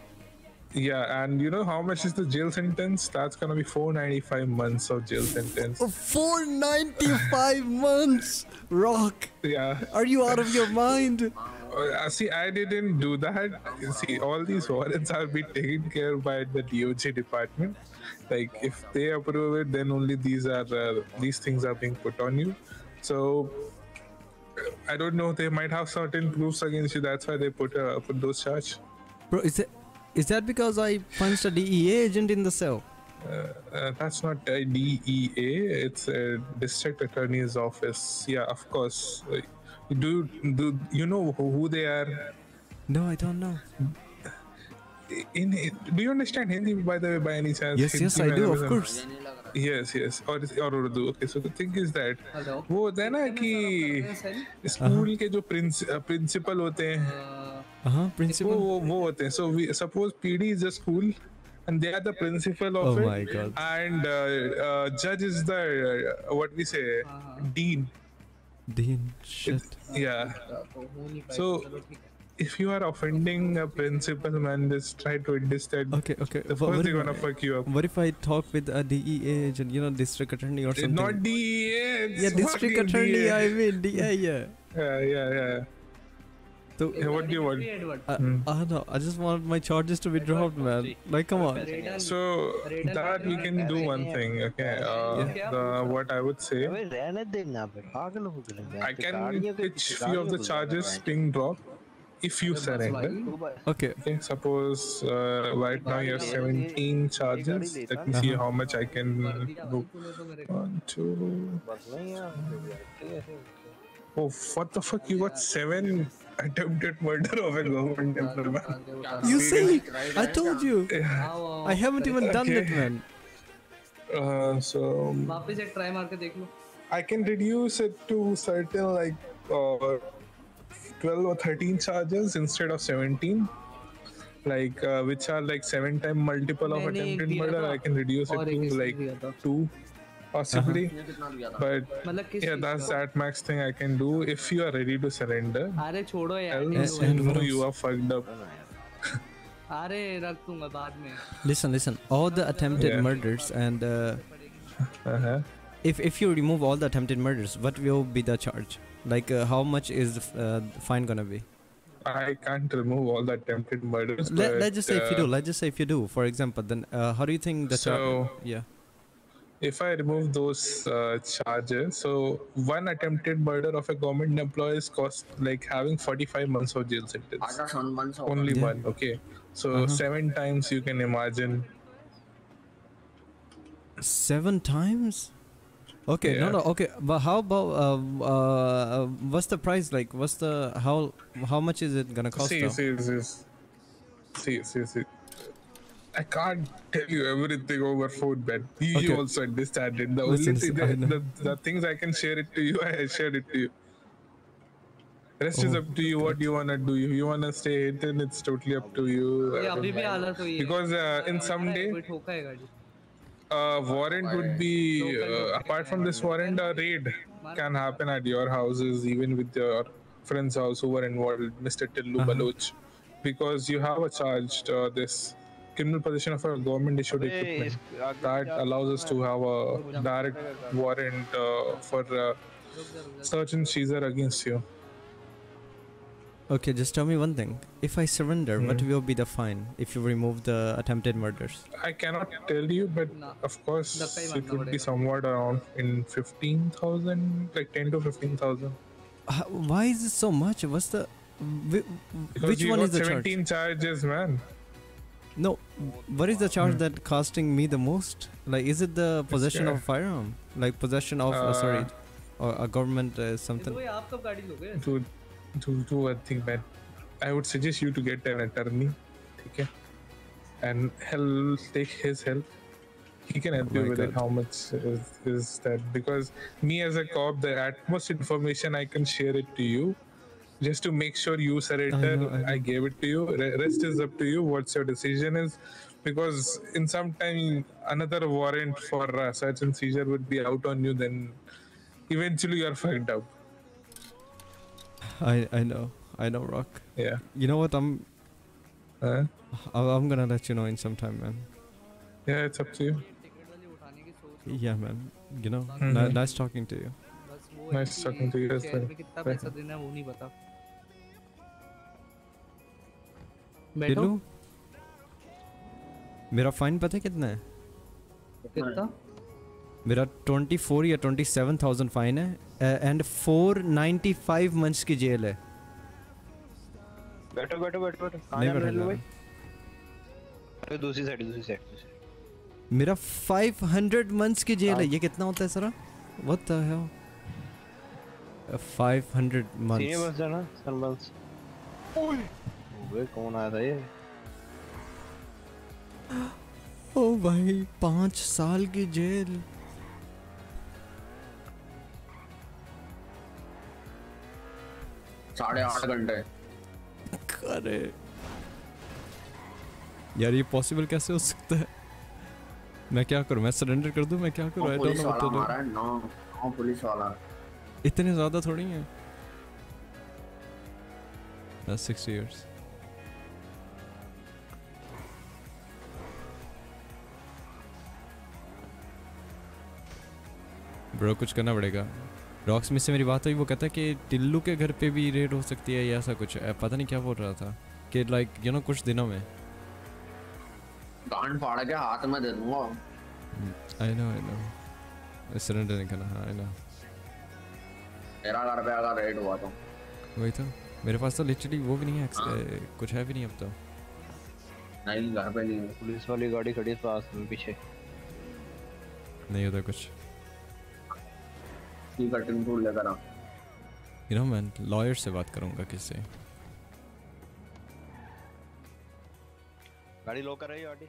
Yeah, and you know how much is the jail sentence? That's gonna be 495 months of jail sentence. 495 months. Rock. Yeah. Are you out of your mind? Uh, see, I didn't do that. See, all these warrants are being taken care by the DOJ department. Like, if they approve it, then only these are uh, these things are being put on you. So, I don't know. They might have certain proofs against you. That's why they put uh, put those charges. Bro, is it is that because I punched a DEA agent in the cell? Uh, uh, that's not a DEA. It's a district attorney's office. Yeah, of course. Do do you know who they are? No, I don't know. In do you understand Hindi by the way by any chance? Yes, Hindi yes, I do. Of course. Yes, yes. और और Urdu. Okay, so the thing is that hello वो होता है ना कि school के जो principal होते हैं Uh huh. वो वो होते हैं. So we suppose PD is a school. And they are the principal of Oh it. my God. And uh, uh, judge is the uh, what we say uh-huh. dean. Dean. Shit. It's, Yeah. हो So है if you are offending a principal man, just try to understand. Okay, okay. The first they're gonna I, fuck you up. What if I talk with a DEA agent, you know, district attorney or something? Not DEA. yeah, district attorney. DA. I mean, DEA. Yeah. Yeah, yeah, yeah. So yeah, what do you want? I, uh, hmm. Uh, I don't know. I just want my charges to be dropped, man. Like, come on. So that you can do one thing, okay? Uh, the, what I would say, I can pitch few of the charges being dropped if you surrender okay, okay suppose uh, right now you have 17 charges. let me see uh-huh. how much i can do. two. oh what the fuck? You got seven attempted murder of a government employee. you see i told you. I haven't even done okay. that man. Uh, so i can reduce it to certain like uh, 12 or 13 charges instead of 17. Like uh, which are like seven time multiple of मैंने एक attempted दिया murder. था, I can reduce it और एक to इसने like दिया था। two, possibly. But मतलब किस yeah, चीज़ that's का? that max thing I can do if you are ready to surrender. अरे छोड़ो यार Else And- you and what know you else? are fucked up. अरे रख दूंगा बाद में Listen, listen. All the attempted Yeah. murders and uh, Uh-huh. if if you remove all the attempted murders, what will be the charge? Like, uh, how much is uh, the fine gonna be? I can't remove all the attempted murders. Let, us just say if you do. Uh, let's just say if you do. For example, then uh, how do you think that? So yeah. If I remove those charges, so one attempted murder of a government employee is cost like having 45 months of jail sentence. Only yeah. one. Okay. So uh-huh. seven times you can imagine. Seven times? Okay, yeah. no, no, okay. But how about uh, uh, uh, what's the price like? What's the how how much is it gonna cost? See, see, see, see, see, see. I can't tell you everything over phone, but You, okay. also understand it. The Listen, only thing, the, the, the, things I can share it to you, I shared it to you. Rest oh, is up to you. What you wanna do? If you wanna stay hidden, it's totally up to you. Yeah, because uh, in some day uh, warrant would be uh, apart from this warrant, a raid can happen at your houses, even with your friend's house who were involved, Mr. Tillu Uh-huh. Baloch, because you have a charged uh, this criminal possession of a government issued equipment that allows us to have a direct warrant uh, for uh, search and seizure against you. Okay, just tell me one thing. If I surrender, what Hmm. will be the fine if you remove the attempted murders? I cannot tell you, but of course it would be somewhat around in fifteen thousand, like ten to fifteen thousand. Uh, why is it so much? What's the whi- Because which you one got is the charge? 17 charges, man. No, what is the charge Hmm. that costing me the most? Like, is it the possession uh, of firearm? Like possession of uh, sorry, Uh, or a government uh, something? भाई do do one thing, man. I would suggest you to get an attorney, okay? And he'll take his help. He can help oh you with God. it. How much is, is that? Because me as a cop, the utmost information I can share it to you, just to make sure you surrender. I, know, I, know. I gave it to you. Rest is up to you. What's your decision is, because in some time another warrant for uh, search and seizure would be out on you. Then eventually you are fucked up. I I know, I know, Rock. Yeah. You know what? I'm. Huh? I- I'm gonna let you know in some time, man. Yeah, it's up to you. Yeah, man. You know, ni- Mhm. nice talking to you. बस वो Nice है talking to कि you as share well. में कितना Bye. पैसा देना है वो नहीं पता टिल्लू बैठो मेरा फाइन पता है कितना है कितना मेरा 24 या 27000 फाइन है एंड 495 मंथ्स की जेल है। बैठो बैठो बैठो बैठो। नहीं बैठा भाई? अरे दूसरी साइड दूसरी साइड मेरा 500 मंथ्स की जेल है। ये कितना होता है sir? What the hell 500 senior months बस जाना सनबंस ओए कौन आया था ये? ओ भाई पाँच साल की जेल साढ़े आठ घंटे। अरे यार ये पॉसिबल कैसे हो सकता है? मैं क्या करूँ? मैं सरेंडर कर दूँ? मैं क्या करूँ? I don't know what to now police वाला इतने ज़्यादा थोड़ी हैं। That's 60 years. ब्रो कुछ करना पड़ेगा। रॉक्स में से मेरी बात हुई वो कहता है कि टिल्लू के घर पे भी रेड हो सकती है या ऐसा कुछ है। पता नहीं क्या बोल रहा था कि लाइक यू नो कुछ दिनों में। गांड फाड़ के हाथ में दे दूँगा। I know I know surrender नहीं करना हाँ आई नो मेरा घर पे अगर रेड हुआ तो। वही तो। मेरे पास तो लिटरली वो भी नहीं है एक्स- कुछ है भी नहीं अब तो। नहीं घर पे नहीं पुलिस वाली गाड़ी खड़ी है पास में पीछे। नहीं होता कुछ। की कटिंग टूल लेकर आ। यू नो मैं लॉयर से बात करूँगा किससे? गाड़ी लो कर रही है गाड़ी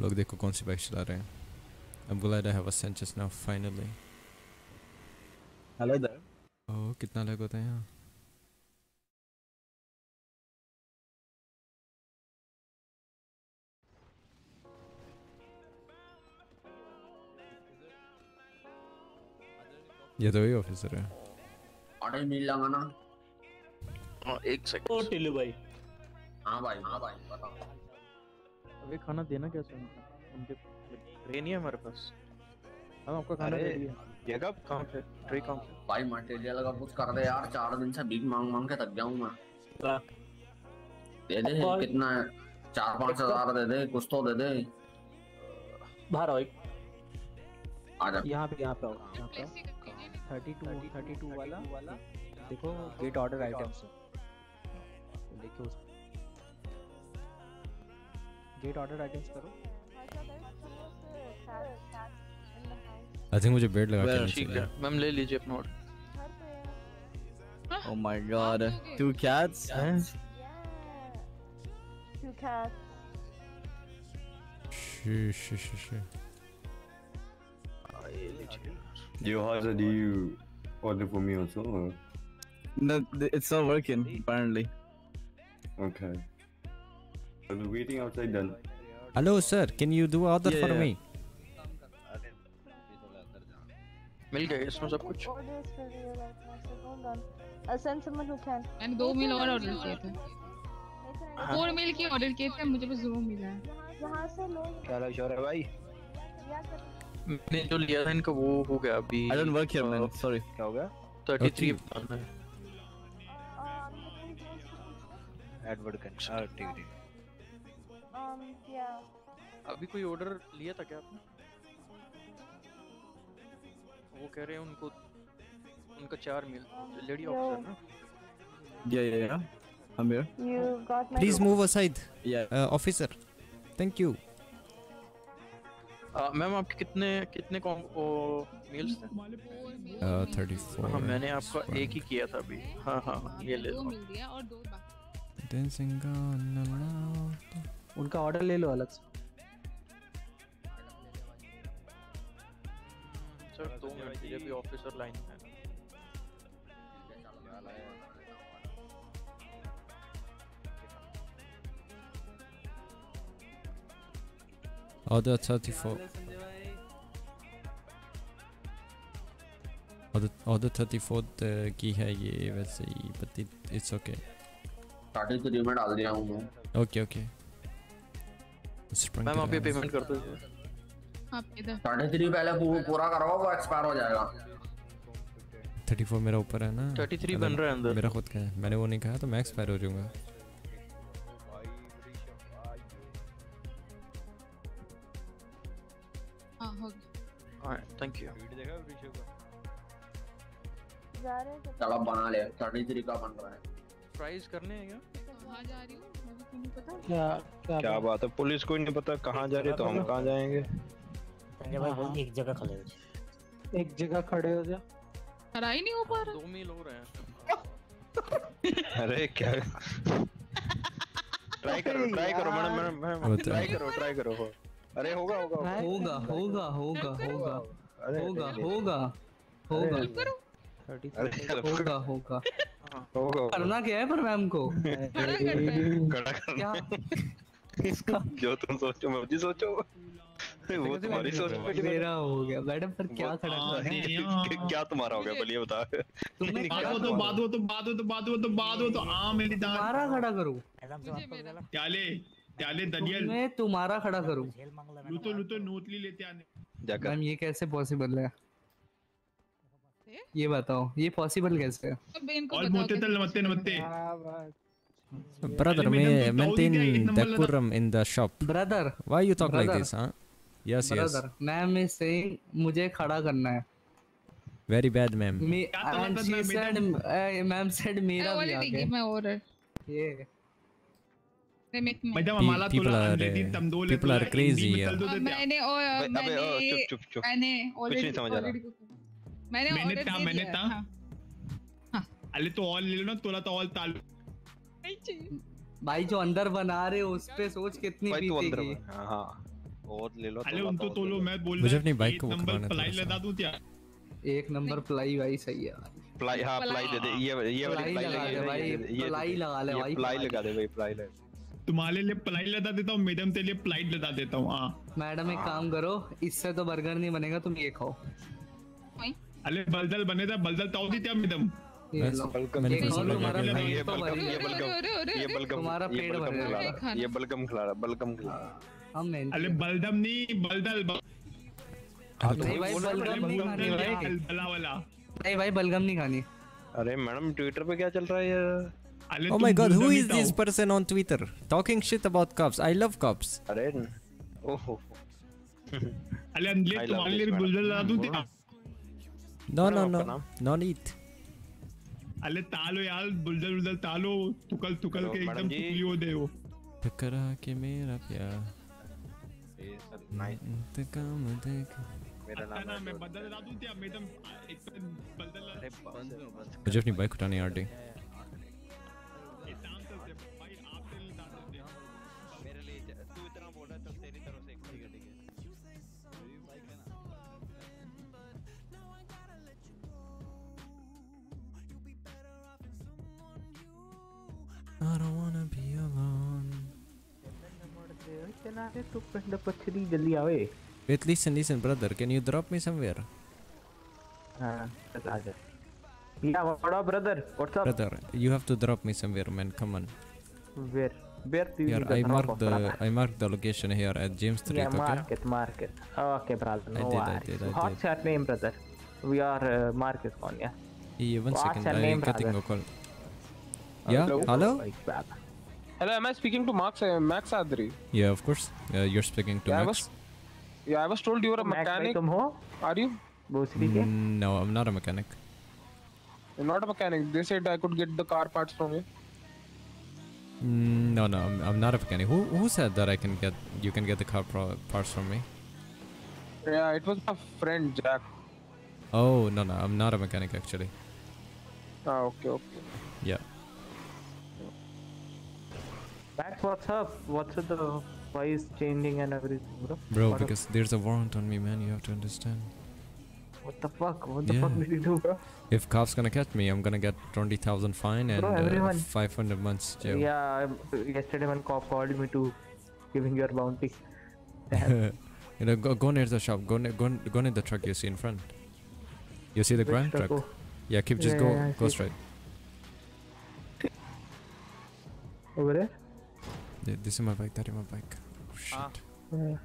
लोग देखो कौन सी बाइक चला रहे हैं। I'm glad I have a Sanchez now finally. Hello there. ओह कितना लग होता है यहाँ? ये तो वही ऑफिसर है। ऑटो मिल लगा ना? हाँ एक सेकंड ओ टिल्लू भाई। हाँ भाई हाँ भाई बताओ। अबे खाना देना कैसे उनको उनके ट्रे नहीं है हमारे पास। हम आपका खाना दे दिए। ये कब? कहाँ पे ट्रे कहाँ पे भाई मटेरियल का कुछ कर दे यार चार दिन से भीख मांग मांग के थक गया हूँ मैं। दे दे कितना है? चार पाँच हज़ार दे दे कुछ तो दे दे। बाहर आओ एक। आ जा। यहाँ पे यहाँ पे आओ यहाँ पे थर्टी टू थर्टी टू वाला। देखो गेट ऑर्डर आइटम्स देखो उस गेट ऑर्डर आइटम्स करो। आई थिंक मुझे बेड लगा के ठीक है। मैम ले लीजिए अपना order Oh my god, two cats? Two cats. Shh, shh, shh, shh. Yo, Haza, do you order for me also? Or? No, th- it's not working apparently. Okay. I'll be waiting outside then. Hello, sir. Can you do order Yeah, for yeah. me? मिल गया इसमें सब कुछ Orders for you right now, so hold on. I'll send someone who can. मैंने दो मील और order किए थे फोर मील की ऑर्डर किए थे मुझे बस दो मिला है यहाँ से लो क्या लग शोर है भाई या कर मैंने जो लिया था इनका वो हो गया अभी I don't work here man sorry क्या हो गया? 33 बताना है एडवर्ड कर हाँ ठीक ठीक um yeah. अभी कोई ऑर्डर लिया था क्या आपने? वो कह रहे हैं उनको उनका चार मील लेडी ऑफिसर ना? या या या I'm here. you got my Please move aside. Yeah. Uh, officer. Thank you. Uh, ma'am आपके कितने कितने मेल्स ओ मील्स थे? Uh, 34. हाँ मैंने आपका एक ही किया था अभी। हाँ हाँ ये ले लो. उनका ऑर्डर ले लो अलग से। सर दो मिनट ये भी ऑफिसर लाइन में Order 34. Order, order 34 uh, की है ये वैसे ही but it, it's okay. Thirty three में डाल दिया हूँ मैं Okay, okay. Sprung मैम आप ये. पेमेंट कर दीजिए आप इधर थर्टी थ्री पहले पू- पूरा करवाओ वो एक्सपायर हो जाएगा 34 मेरा ऊपर है ना 33 अगर बन रहा है अंदर। मेरा खुद का है मैंने वो नहीं कहा तो मैं एक्सपायर हो जाऊँगा हाँ। थैंक यू जा रहे हैं चलो बना ले थर्टी थ्री का बन रहा है। प्राइस करने हैं क्या? कहाँ जा रही हूँ? मुझे तो नहीं पता क्या क्या क्या बात? है? पुलिस को ही नहीं पता कहाँ जा रही तो हम कहाँ जाएँगे। संजय भाई बोल एक जगह खड़े हो एक जगह खड़े हो जा। खड़ा ही नहीं हो पा रहा दो मील हो रहे हैं। अरे क्या? ट्राई करो ट्राई करो मैडम मैडम ट्राई करो ट्राई करो हो। अरे होगा होगा होगा। होगा होगा होगा होगा होगा होगा होगा। होगा होगा। करना क्या है पर मैम को? खड़ा क्या? करना जो तुम सोचो मर्ज़ी सोचो। वो तुम्हारी सोच मेरा हो गया। मैडम पर क्या खड़ा करना है? क्या तुम्हारा हो गया? बोलिए बता। तुमने क्या क्या हो तो बात हो तो बात हो तो बात हो तो बात हो तो आ मेरी दान तुम्हारा खड़ा करूँ। त्याले त्याले तो दलियल मैं तुम्हारा खड़ा करूँ। लूटो लूटो नोटली लेते आने। जाकर हम ये कैसे पॉसिबल है? ये बताओ ये पॉसिबल कैसे है? और मोते तल मत्ते मत्ते ब्रदर मैं maintain दकुरम in the shop brother why you talk like this हाँ यस यस मैम मैं सेइंग मुझे खड़ा करना है। Very bad ma'am ma'am said मेरा भी आ गया मैं और ये मैडम हमारा people तोला are, अंडे दी तम दो ले people are तोला, crazy हिंदी में here. तल दो अब देते मैंने और मैंने चुप, चुप, चुप। मैंने कुछ नहीं ऑलरेडी समझ रहा। मैंने मैंने ता मैंने ता अरे तो ऑल ले लो ना तोला तो ऑल ताल भाई जो अंदर बना रहे हो उस पे सोच कितनी तू बीतेगी। हाँ हाँ। और ले लो अरे उन तो और लो। मैं बोल मुझे रहा अपनी बाइक एक को नंबर प्लाई लगा दूँ क्या? एक नंबर प्लाई भाई सही है प्लाई हाँ प्लाई दे दे ये ये वाली प्लाई लगा दे दे भाई, प्लाई लगा ले भाई, प्लाई प्लाई। लगा दे भाई प्लाई लगा तुम्हारे लिए प्लाई लगा देता हूँ मैडम तेरे लिए प्लाइट लगा देता हूँ हाँ। मैडम एक काम करो इससे तो बर्गर नहीं बनेगा तुम ये खाओ। अरे बलदल बने था बलदल ताऊ दी मैडम तुम्हारा पेट तो बलगम भर ये बलगम खिला रहा बलगम खिला रहा अरे बलदम नहीं बलदल नहीं भाई बलगम नहीं खानी भाई नहीं भाई बलगम नहीं खानी। अरे मैडम ट्विटर पे क्या चल रहा है यार? Oh my god, who is this person on Twitter talking shit about cops? I love cops. अरे ओहो अरे अंजलि I love तुम्हारे this लिए madam. बुलदल ला दूँ क्या No, no, आपका no. नाम? No need. अरे तालो यार बुलदल बुलदल तालो तुकल तुकल हेलो, के मैडम एकदम जी। तुकली हो दे वो टकरा के मेरा प्यार इंतकाम देख मेरा अच्छा नाम है बदल ला दूँ क्या मैडम एक तो बदल ला मुझे अपनी बाइक उठानी है RT I don't wanna be alone. Wait, listen, listen, brother. Can you drop me somewhere? Yeah, what up, brother? What's up? Brother, you have to drop me somewhere, man. Come on. Where? Where do you here, I marked the? I the location here at James Street. Yeah, okay? Market. Okay, brother. No I did, worries. I did, I did. Name, brother? We are uh, Marcus on, yeah. One second. one second. I'm getting a call. Yeah, hello. Hello. Hello. Am I speaking to Max? Uh, Max Adri. Yeah, of course. Uh, you're speaking to yeah, Max. I was, yeah, I was told you were a mechanic. Ho? Are you? Mm, no, I'm not a mechanic. You're not a mechanic. They said I could get the car parts from you. Mm, no, no, I'm, I'm, not a mechanic. Who who said that I can get you can get the car parts from me? Yeah, it was my friend Jack. Oh no no, I'm not a mechanic actually. Ah okay okay. Yeah. Max, what's up? What's with the voice changing and everything, bro? Bro, What because there's a warrant on me, man. You have to understand. What the fuck? What the Yeah. fuck did you do, bro? If cops gonna catch me, I'm gonna get twenty thousand fine and Bro, uh, five hundred months jail. Yeah, yesterday one cop called me to giving your bounty. you know, go, go near the shop. Go near, go, go near the truck you see in front. You see the Which grand truck? truck? Oh. Yeah, keep just Yeah, go yeah, go straight. Over there? Th- This is my bike. That is my bike. Oh, shit. Yeah.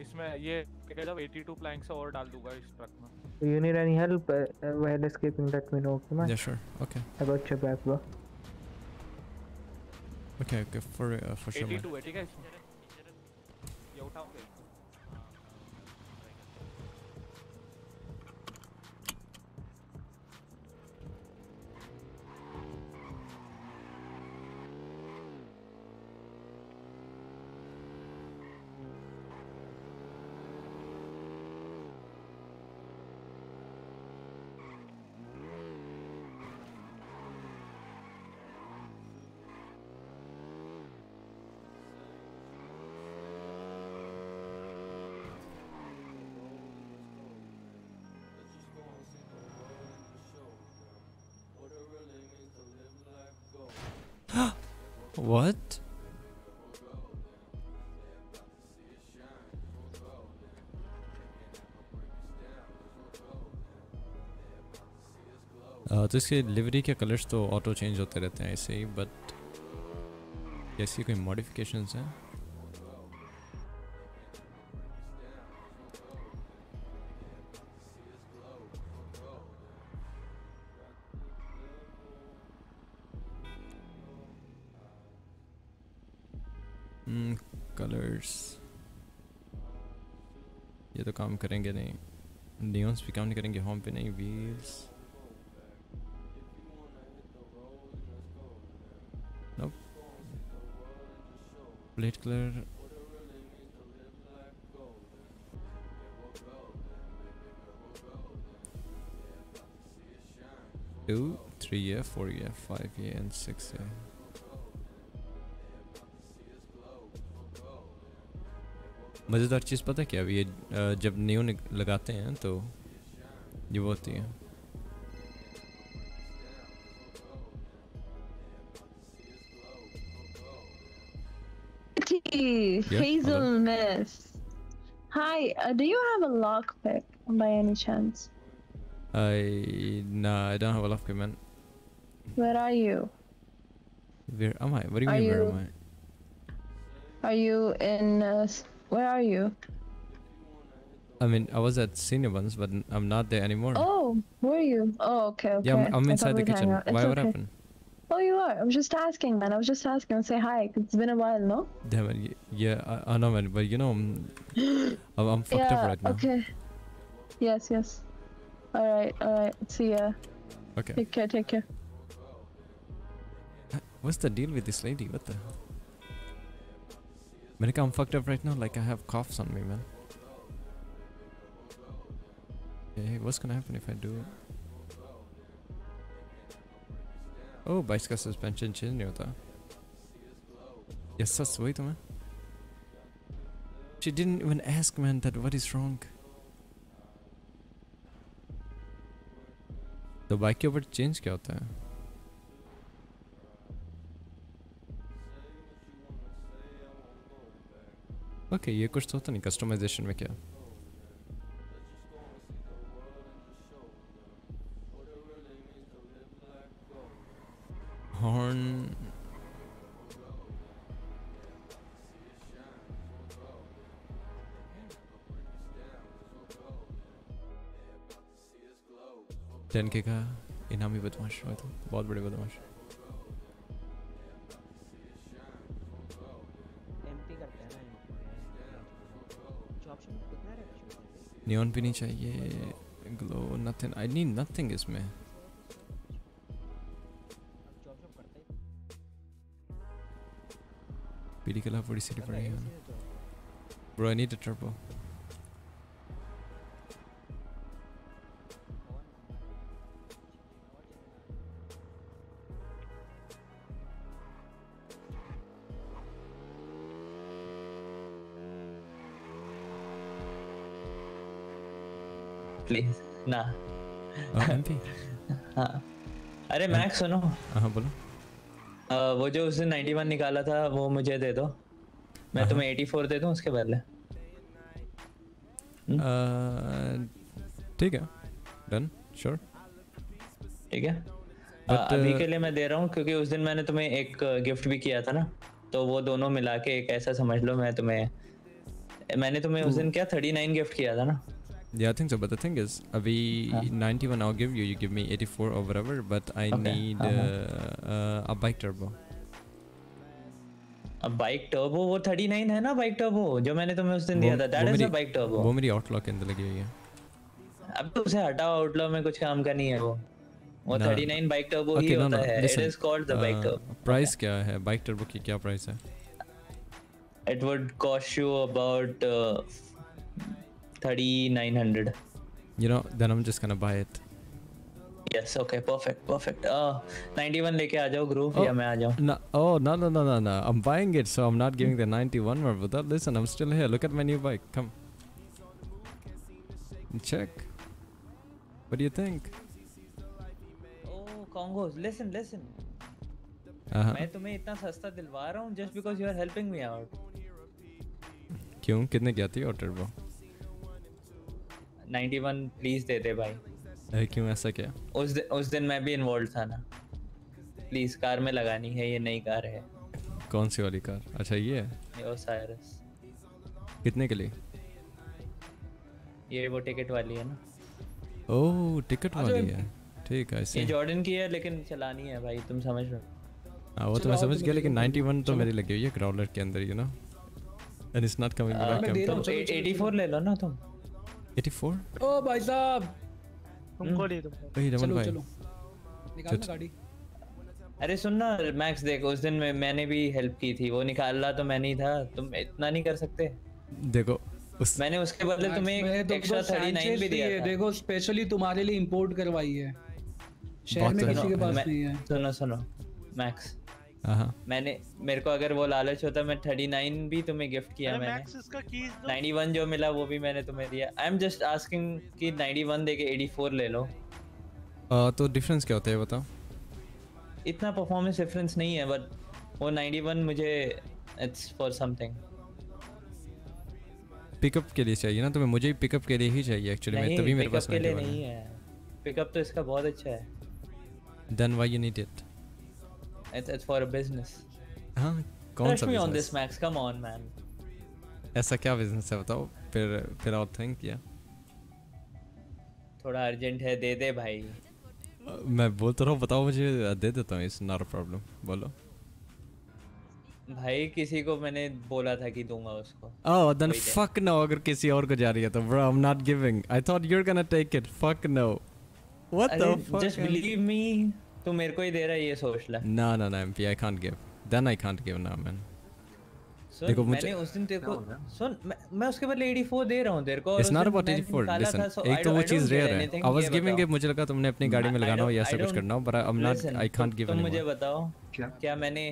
इसमें ये क्या जब 82 planks और डाल दूंगा इस truck में Do you need any help uh, uh, while escaping? Let me know, okay, man? Yeah, sure. Okay. I got your back, bro. Okay, okay, for uh, for sure, man. 82 है ठीक है इसमें What? Uh, तो इसके livery के colours तो auto change होते रहते हैं ऐसे ही बट ऐसी कोई मॉडिफिकेशंस हैं करेंगे नहीं नियॉन्स भी काम नहीं करेंगे होम पे नहीं wheels nope plate colour two three yeah four yeah five yeah and six yeah मज़ेदार चीज़ पता है क्या ये अ, जब न्यू लगाते हैं तो ये वो होती है Kitty, Yeah, hazelness. Hi, uh, do you have a lockpick by any chance? I nah, I don't have a lot of equipment. Where are you? Where am I? What do you Are mean? Where you- am I? Are you in? Uh, s- where are you? I mean, I was at senior ones, but I'm not there anymore. Oh, where are you? Oh, okay, okay. yeah, I'm, I I'm inside the kitchen. Why? What happened? Oh, you are. I was just asking, man. I was just asking. Say hi. It's been a while, no? Damn it. Yeah, I, I know, man. But you know, I'm, I'm, I'm fucked yeah. up right now. Okay. Yes. Yes. All right. All right. See ya. Okay. Take care. Take care. What's the deal with this lady? What the? मैंने कहा I'm fucked up right now. Like I have coughs on me, man. Hey, what's gonna happen if I do? Oh, bike का suspension change नहीं होता. Yes, सच वही तो मैं. She didn't even ask, man, that what is wrong. तो bike के ऊपर change क्या होता है? ओके ये कुछ तो होता नहीं कस्टमाइजेशन में क्या? हॉर्न टेन के का इनामी बदमाश हुआ था बहुत बड़े बदमाश। नियॉन भी नहीं चाहिए। Glow nothing I need nothing इसमें। पीडी के लिए बड़ी सीटी पड़ी है। Bro I need a turbo please ना एमपी हाँ. अरे मैक्स सुनो. हाँ बोलो. वो जो उसने 91 निकाला था वो मुझे दे दो. मैं तुम्हें 84 दे दूँ उसके बदले? Uh, ठीक है. डन श्योर ठीक है? But, अभी uh, के लिए मैं दे रहा हूँ क्योंकि उस दिन मैंने तुम्हें एक गिफ्ट भी किया था ना? तो वो दोनों मिला के एक ऐसा समझ लो मैं तुम्हें मैंने तुम्हें उस दिन क्या 39 गिफ्ट किया था ना? Yeah, I think so. But the thing is, अभी 91 I'll give you. You give me 84 or whatever. But I Okay, need uh, uh-huh. uh, a bike turbo. अब बाइक टर्बो वो 39 है ना बाइक टर्बो जो मैंने तुम्हें उस दिन दिया था that is a bike turbo वो मेरी आउटलॉक के अंदर लगी हुई है अब तो उसे हटाओ आउटलो में कुछ काम का नहीं है वो वो ना। 39 बाइक टर्बो ही Okay, no, होता no, है it is called the bike uh, turbo price क्या है बाइक टर्बो की क्या प्राइस है it would cost you about uh, 3900 You know, then I'm just gonna buy it. yes okay perfect perfect uh 91 लेके आ जाओ group या मैं आ जाऊं No, oh no no no no no! I'm buying it, so I'm not giving the 91 more. But that, listen, I'm still here. Look at my new bike. Come. Check. What do you think? oh congos listen listen Uh-huh. मैं तुम्हें इतना सस्ता दिलवा रहा हूँ just because you are helping me out क्यों कितने क्या थी और टर्बो 91 प्लीज़ दे दे भाई। अरे क्यों ऐसा क्या? उस दिन उस दिन मैं भी इन्वॉल्व था ना। प्लीज़ कार में लगानी है ये नई कार है। कौन सी वाली कार? अच्छा ये है। ये ओसायरस कितने के लिए? ये वो टिकट वाली है ना। ओह टिकट वाली है। ठीक है ये जॉर्डन की है लेकिन चलानी है भाई तुम समझ रहे हो। हाँ वो तो मैं समझ गया लेकिन 91 तो मेरी लगी हुई है क्राउलर के अंदर you know and it's not coming back 84 ले लो ना तुम। 84 ओ भाई साहब। तुमको नहीं तुमको ओए रमन भाई चलो निकालना चल- गाड़ी। अरे सुन ना मैक्स देख उस दिन में मैंने भी हेल्प की थी। वो निकालना तो मैं नहीं था। तुम इतना नहीं कर सकते। देखो उस मैंने उसके बदले तुम्हें एक एक्स्ट्रा 39 भी दिया है था। देखो स्पेशली तुम्हारे लिए इंपोर्ट करवाई है। शहर में सुनो, किसी के पास नहीं है। सुनो सुनो मैक्स मैंने मेरे को अगर वो लालच होता मैं 39 भी तुम्हें गिफ्ट किया मैंने। दो। 91 जो मिला वो भी मैंने तुम्हें दिया। आई एम जस्ट आस्किंग कि 91 देके 84 ले लो। आ, तो डिफरेंस क्या होता है बताओ? इतना परफॉर्मेंस डिफरेंस नहीं है बट वो 91 मुझे इट्स फॉर समथिंग पिकअप के लिए चाहिए ना तुम्हें मुझे पिकअप के लिए ही चाहिए एक्चुअली मैं तभी मेरे पास के लिए नहीं है। पिकअप तो इसका बहुत अच्छा है। Then why you need it it's it's for a business हाँ कौन सा me on this max come on man ऐसा क्या बिज़नेस है बताओ फिर फिर और थिंक किया थोड़ा अर्जेंट है दे दे भाई मैं बोल तो रहा हूँ बताओ मुझे दे देता हूँ इस नॉट प्रॉब्लम बोलो भाई किसी को मैंने बोला था कि दूँगा उसको Oh, then कोई दे। fuck no अगर किसी और को जा रही है तो bro I'm not giving. I thought you're gonna take it. Fuck no. What the अरे fuck? just believe me तू मेरे को ही दे रहा है ये सोच ले। ना ना ना MP I can't give then I can't give now man देखो मुझे मैंने उस दिन तेरे को सुन मैं, मैं उसके बदले 84 दे रहा हूँ तेरे को इट्स नॉट अबाउट 84 लिसन एक तो वो चीज़ रेयर है। आई वाज गिविंग इट मुझे लगा तुमने अपनी गाड़ी में लगाना हो या ऐसा कुछ करना हो but I am not I can't give तुम मुझे बताओ क्या मैंने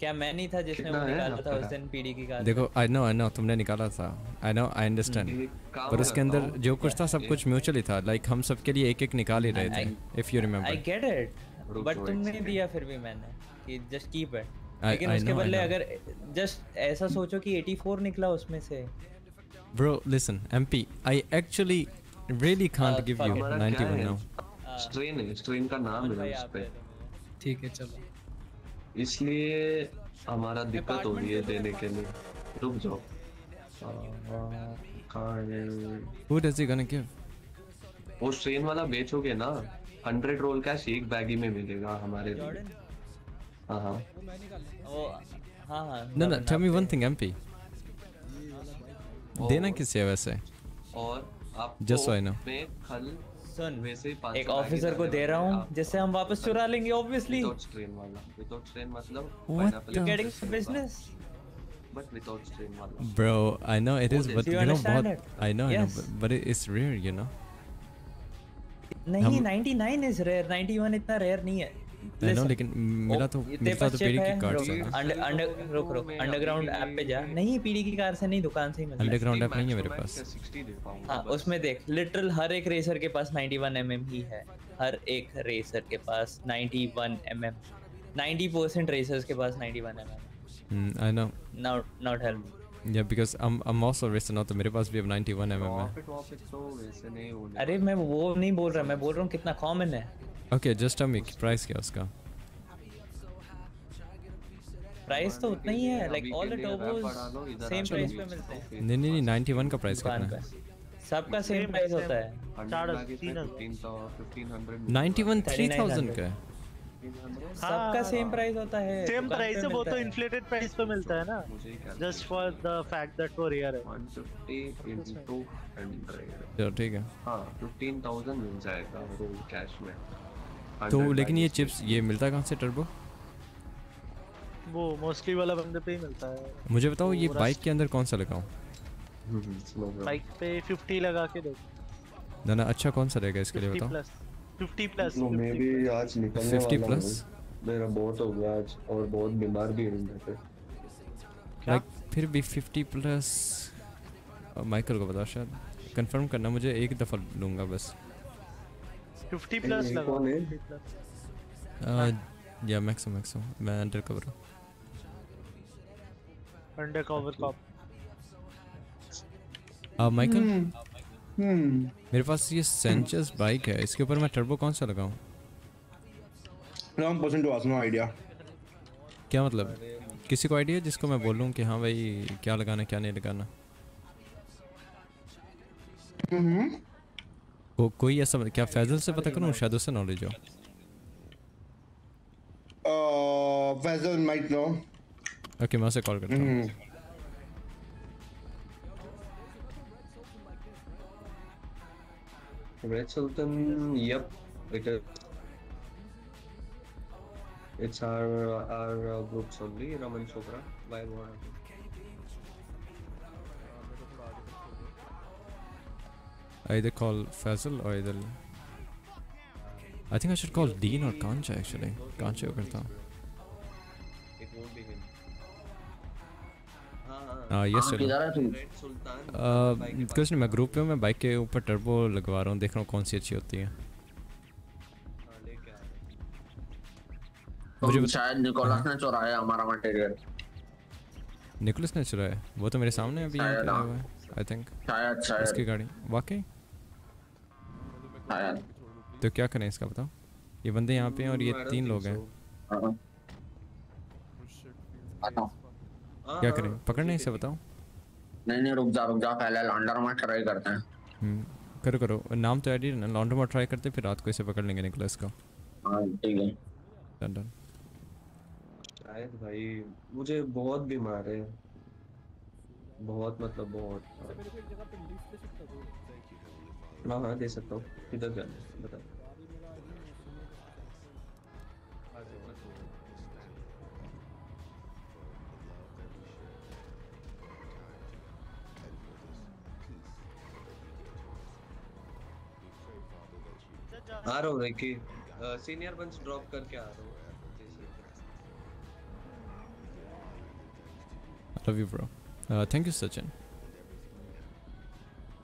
क्या मैं नहीं था जिसने वो निकाला था उस दिन पीडी की कार देखो I know, I know तुमने निकाला था. I know, I understand. काम पर उसके अंदर जो कुछ था सब कुछ म्यूचुअली था. Like हम सबके लिए एक एक निकाल ही रहे थे. If you remember. I get it but तुमने दिया फिर भी मैंने कि जस्ट कीप इट लेकिन उसके बदले अगर जस्ट ऐसा सोचो कि 84 निकला उसमें से Bro, listen, MP, I actually really can't Uh, give fuck you it. हमारा 91 क्या now. है स्ट्रेन है स्ट्रेन का नाम है उस पे ठीक है चलो इसलिए हमारा दिक्कत हो रही है देने के लिए। रुक जाओ। Who does he gonna give? वो स्ट्रेन वाला बेचोगे ना हंड्रेड रोल कैश एक बैग ही में मिलेगा हमारे लिए। हाँ हाँ। वो हाँ। हाँ No, no, tell me one thing, MP. देना किसे है वैसे? और आप Just so I know. में कल सुन वैसे ही एक ऑफिसर को दे रहा हूँ। जिससे हम वापस चुरा लेंगे ऑब्वियसली विदाउट स्ट्रेन वाला विदाउट स्ट्रेन मतलब What getting business Bro, I know it is, but you you know it? I know, I know, Yes. but, but it- it's rare, you know. नहीं हम- 99 is rare, 91 इतना rare नहीं है। I know, Listen, लेकिन मिला तो ये मिलता तो पीडी की कार्ड से अंडर अंडर रुक रुक अंडरग्राउंड ऐप पे जा। नहीं पीडी की कार से नहीं दुकान से ही मिलता अंडरग्राउंड ऐप नहीं है मेरे पास. हाँ उसमें देख लिटरल हर एक रेसर के पास 91 mm ही है। हर एक रेसर के पास 91 mm 90% रेसर्स के पास 91 mm Hmm, I know. now not help Yeah, because I'm I'm also racing now तो मेरे पास भी अब 91 mm है. तो नहीं अरे मैं वो नहीं बोल रहा मैं बोल रहा हूँ कितना कॉमन है। Okay, just tell me price क्या उसका? प्राइस तो उतना ही है like all the turbos same price पे मिलते हैं। नहीं नहीं नहीं 91 का प्राइस कितना है? सबका सेम प्राइस होता है। 100 बैग इसमें 15 1500 91 3000 का सबका सेम प्राइस होता है। सेम प्राइस है वो तो इन्फ्लेटेड प्राइस पे मिलता है ना। Just for the fact that वो रेयर है। 150 into 100 चलो ठीक है. हाँ 15000 मिल जाएगा रोल कैश में। तो लेकिन ये चिप्स ये मिलता कहाँ से टर्बो? वो मोस्टली वाला बंदे पे ही मिलता है। मुझे बताओ ये बाइक के अंदर कौन सा लगाऊँ? बाइक पे 50 लगा के दो। ना ना अच्छा कौन सा रहेगा इसके लिए 50 बताओ? प्लस 50 प्लस नो मैं भी आज निकलने 50 वाला plus? हूँ। मेरा बहुत हो गया आज और बहुत बीमार भी हूँ मैं फिर। लाइक फिर भी 50 प्लस माइकल को बता शायद। कंफर्म करना मुझे एक दफ़ा लूँगा बस। 50 प्लस लगा। कौन है? 50 प्लस या मैक्सो मैक्सो मैं अंडर कवर हूँ। अंडर कवर कॉप आ, माइकल हम्म मेरे पास ये सेंचेस बाइक है। इसके ऊपर मैं टर्बो कौन सा लगाऊँ? Wrong person to ask, no idea. क्या मतलब? किसी को आइडिया जिसको मैं बोलूँ कि हाँ भाई क्या लगाना क्या नहीं लगाना? हम्म को, कोई ऐसा क्या फैजल से पता करूँ शायद उससे नॉलेज हो Uh, Faisal might know. Okay मैं उसे कॉल करता हूँ Mhm. Red Sultan, yep, it is. It's our our uh, groups only. Raman Chopra, by one. Either call Faisal or either I think I should call Dean or Kancha actually. Kancha को करता हूँ It won't be him. हाँ yes हाँ, है तू? Red Sultan. कुछ नहीं मैं ग्रुप पे हूँ मैं बाइक के ऊपर टर्बो लगवा रहा हूँ देख रहा हूँ कौन सी अच्छी होती है। मुझे तुम बता- शायद निकोलस ने चुराया हमारा मटेरियल निकोलस ने चुराया वो तो मेरे सामने अभी यहाँ पे आया हुआ है आई थिंक शायद शायद। उसकी गाड़ी। वाकई? तो क्या करें इसका बताओ? ये बंदे यहाँ पे हैं और ये तीन लोग हैं. आता हूँ। क्या करें? पकड़ने इसे बताओ। नहीं नहीं रुक जा रुक जा पहले लॉन्डर में ट्राई करते हैं। हम्म, करो करो। नाम तो ऐड ही है ना लॉन्ड्रोमा ट्राई करते फिर रात को इसे पकड़ लेंगे निकलस का। हाँ ठीक है। डन डन शायद भाई मुझे बहुत बीमार है। बहुत मतलब बहुत। हाँ हाँ दे सकता हूँ किधर जाना बता आ रहा हूँ रिकी सीनियर बंच ड्रॉप करके आ रहा हूँ Love you, bro. Uh, thank you, Sachin.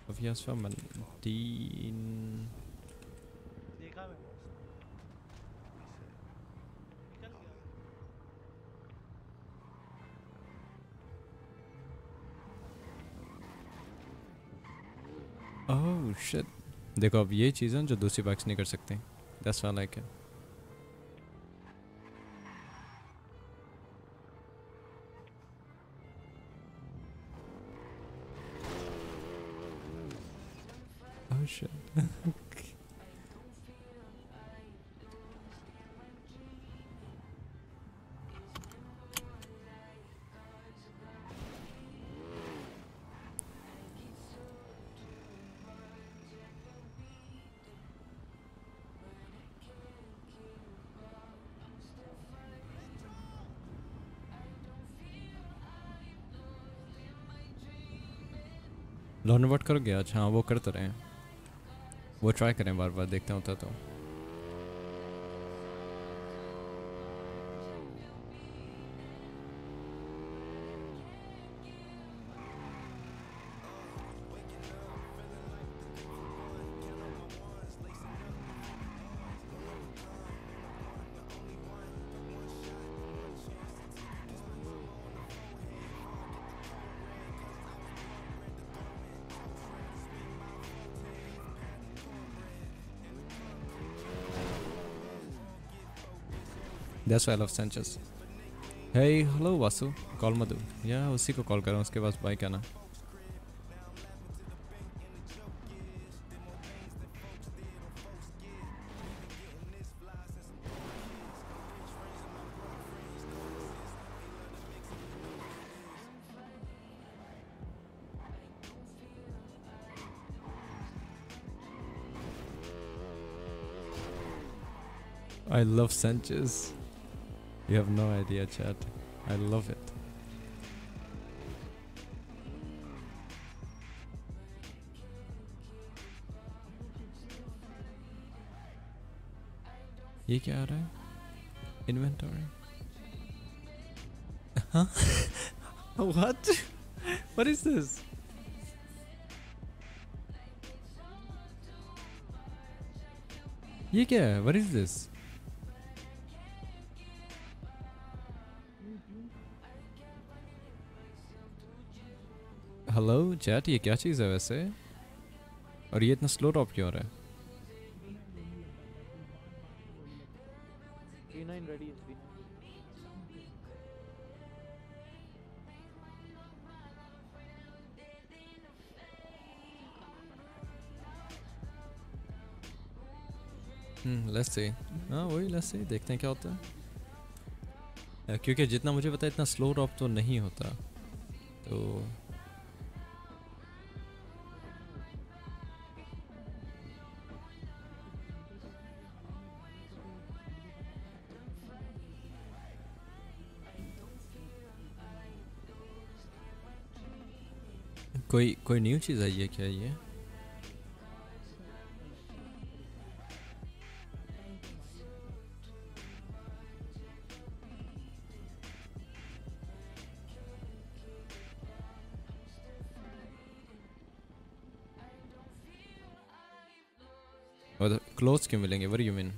Avias for Mandin. देखा मैं Oh shit. देखो अब ये चीज़ें जो दूसरी बाइक्स नहीं कर सकते That's all I shit. What करोगे आज हाँ वो करते रहे वो ट्राई करें बार बार देखते होता तो That's why I love Sanchez. Hey, hello Vasu. Call Madhu. Yeah, उसी को कॉल करो उसके पास बाइक आना I love Sanchez. You have no idea, Chad. I love it. Geek auto? Inventory? Huh? what? what is this? Yika, what is this? Chat ये क्या चीज़ है वैसे? और ये इतना स्लो ड्रॉप क्यों हो रहा है? B9 ready is B9. Hmm let's see हाँ वही लेट्स सी देखते हैं क्या होता है। क्योंकि जितना मुझे पता है इतना स्लो ड्रॉप तो नहीं होता। तो कोई कोई न्यू चीज़ आई है क्या ये? क्लोथ्स क्यों मिलेंगे? Where you mean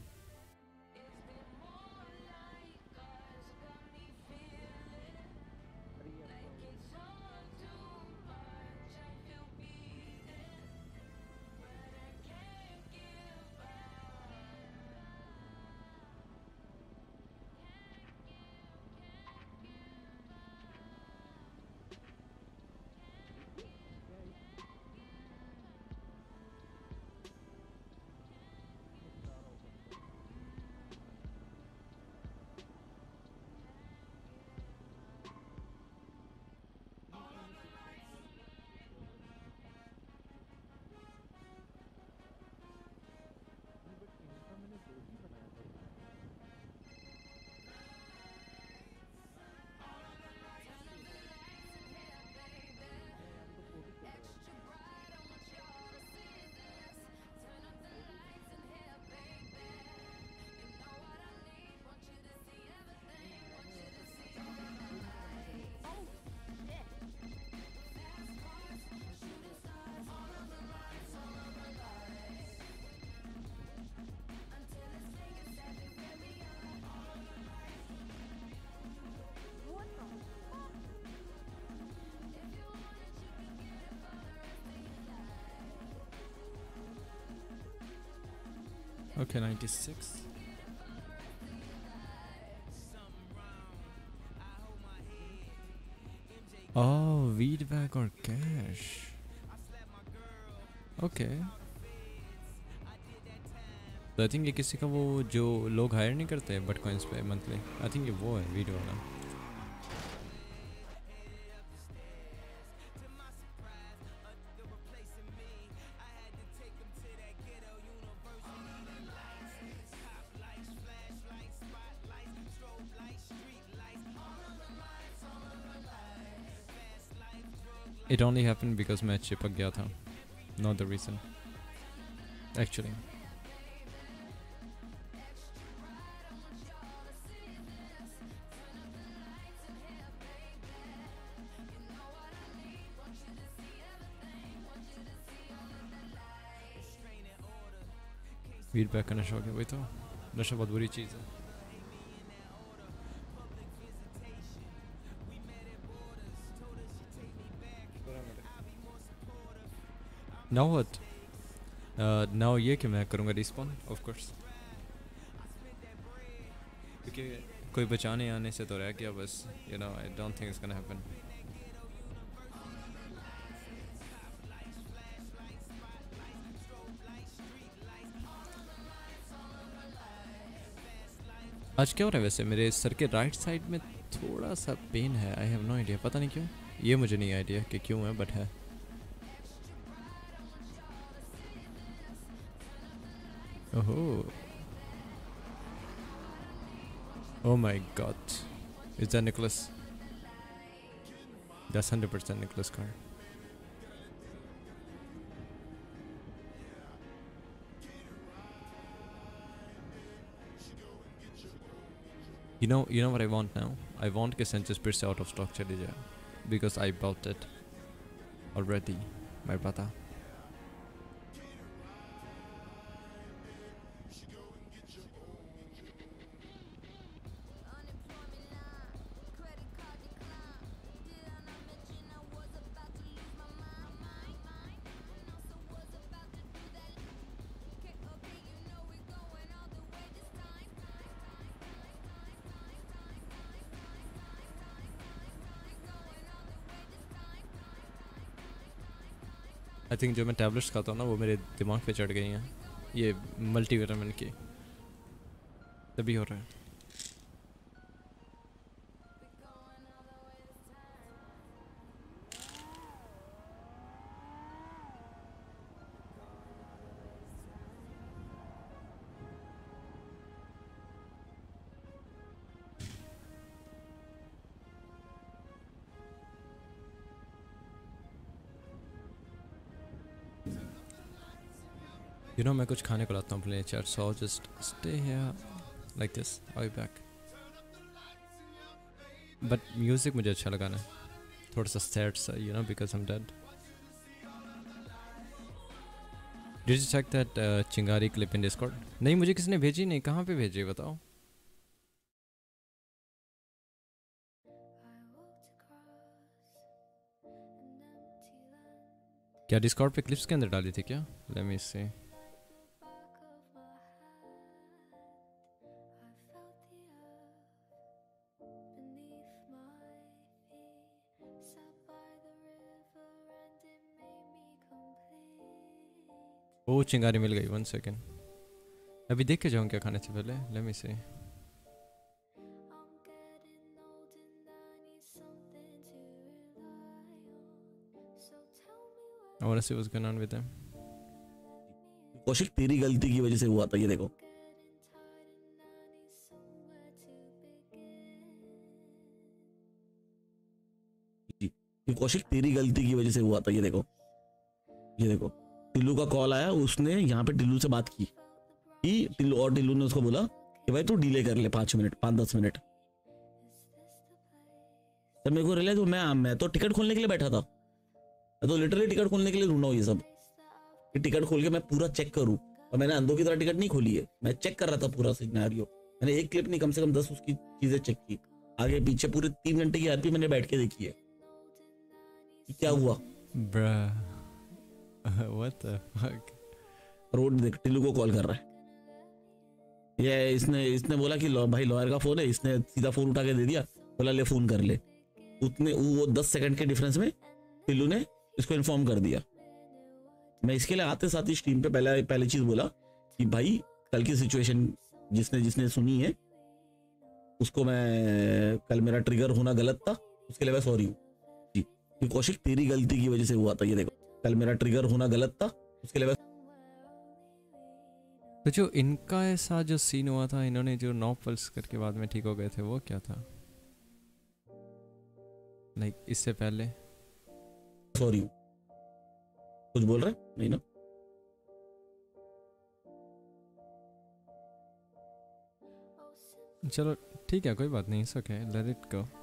Okay, 96. Oh, feedback or cash. Okay. तो आई थिंक ये किसी का वो जो लोग हायर नहीं करते बट कॉइंस पे मंथली आई थिंक ये वो है वीडियो वाला It only happened because मैं चिपक गया था not the reason actually feedback का नशा हो गया वही तो नशा बहुत बुरी चीज़ है नाउ व्हाट नाउ ये कि मैं करूँगा रिस्पॉन ऑफ़ कोर्स क्योंकि कोई बचाने आने से तो रह गया बस you know I don't think it's gonna happen आज क्या हो रहा है वैसे? मेरे सर के राइट साइड में थोड़ा सा पेन है आई हैव नो आइडिया पता नहीं क्यों। ये मुझे नहीं आइडिया कि क्यों है बट है। Oh. Oh my god. Is that Nicholas? That's 100% Nicholas car. You know, you know what I want now? I want Cassandra Pierce out of stock strategy because I bought it already, my brother. I think जो मैं tablets खाता हूँ ना, वो मेरे दिमाग पे चढ़ गई हैं। ये मल्टीविटामिन की। तभी हो रहा है। मैं कुछ खाने को लाता हूँ प्लेन चार so just stay like this I back but music मुझे अच्छा लगा ना थोड़ा सा सैड सा यू नो बिकॉज़ हम did this check that Chingari clip in Discord नहीं, मुझे किसी ने भेजी नहीं। कहाँ पे भेजी, बताओ? क्या डिस्कॉर्ड पे क्लिप्स के अंदर डाली थी क्या? लेट मी सी चिंगारी मिल गई वन सेकेंड अभी देख के जाऊँ क्या खाने से पहले? Let me see I. Kaushik, तेरी गलती की वजह से हुआ था, ये देखो। कौशिक, तेरी गलती की वजह से हुआ था, ये देखो। ये देखो। टिल्लू का कॉल आया, उसने यहाँ पे टिल्लू से बात की। कि टिल्लू, और टिल्लू ने उसको बोला कि भाई तू डिले कर ले पाँच मिनट, पाँच दस मिनट। तब मेरे को रियलाइज़ मैं मैं तो टिकट खोलने के लिए बैठा था। मैं तो लिटरली टिकट खोलने के लिए ढूंढा हूँ ये सब। कि टिकट खोल के मैं पूरा चेक करूँ। और मैंने अंधों की तरह टिकट नहीं खोली है। मैं चेक कर रहा था पूरा सिनेरियो मैंने एक क्लिप नहीं, कम से कम दस उसकी चीज़ें चेक की। आगे पीछे पूरे तीन घंटे की आरपी मैंने बैठ के देखी है। क्या हुआ. What the fuck? रोड देख टिल्लू को कॉल कर रहा है। ये इसने इसने बोला कि भाई लॉयर का फ़ोन है, इसने सीधा फ़ोन उठा के दे दिया। बोला, ले फ़ोन कर ले। उतने, वो दस सेकंड के डिफरेंस में टिल्लू ने इसको इन्फॉर्म कर दिया। मैं इसके लिए आते साथ ही स्ट्रीम पे पहले, पहली चीज़ बोला कि भाई, कल की सिचुएशन जिसने जिसने सुनी है, उसको मैं, कल मेरा ट्रिगर होना गलत था, उसके लिए मैं सॉरी हूँ। जी कौशिक, तेरी गलती की वजह से हुआ था, ये देखो। कल मेरा ट्रिगर होना गलत था उसके लिए तो जो इनका ऐसा जो सीन हुआ था इन्होंने जो नौ पल्स करके बाद में ठीक हो गए थे वो क्या था? लाइक इससे पहले? सॉरी कुछ बोल रहे नहीं ना? चलो ठीक है कोई बात नहीं it's okay let it go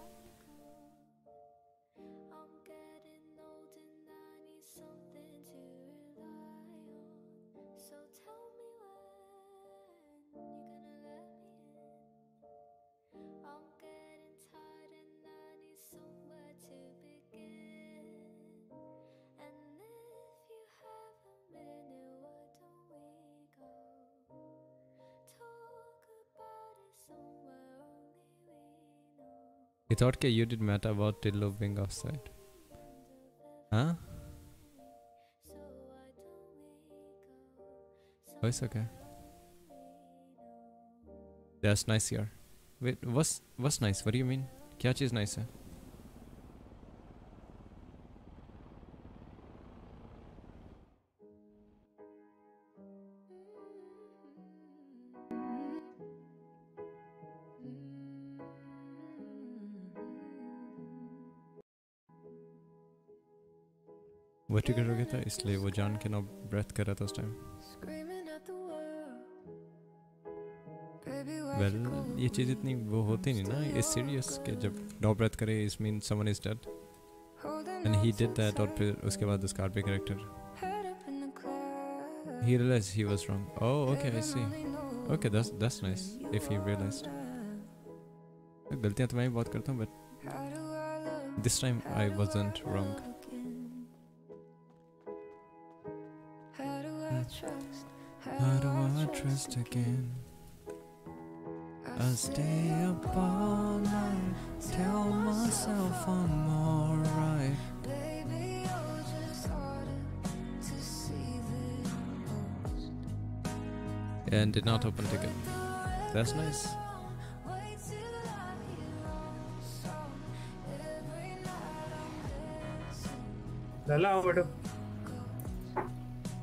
thought that you did matter about Tillo being offside. Huh? Oh, it's okay. That's nice here. Wait, what's what's nice? What do you mean? क्या चीज nice है? वो हो गया था इसलिए वो जान के ना ब्रेथ कर रहा था उस टाइम वेल ये चीज़ इतनी वो होती नहीं ना इस सीरियस कि जब नो ब्रेथ करे इस mean someone is dead and he did that और फिर उसके बाद Scorpio character he realized he was wrong oh okay i see okay that's that's nice if he realized गलतियाँ तो मैं भी बहुत करता हूँ but this time i wasn't wrong How do I trust again? I stay up all night, tell myself I'm alright. Baby, you're just harder to see than most. And did not open ticket. That's nice. Lala, what?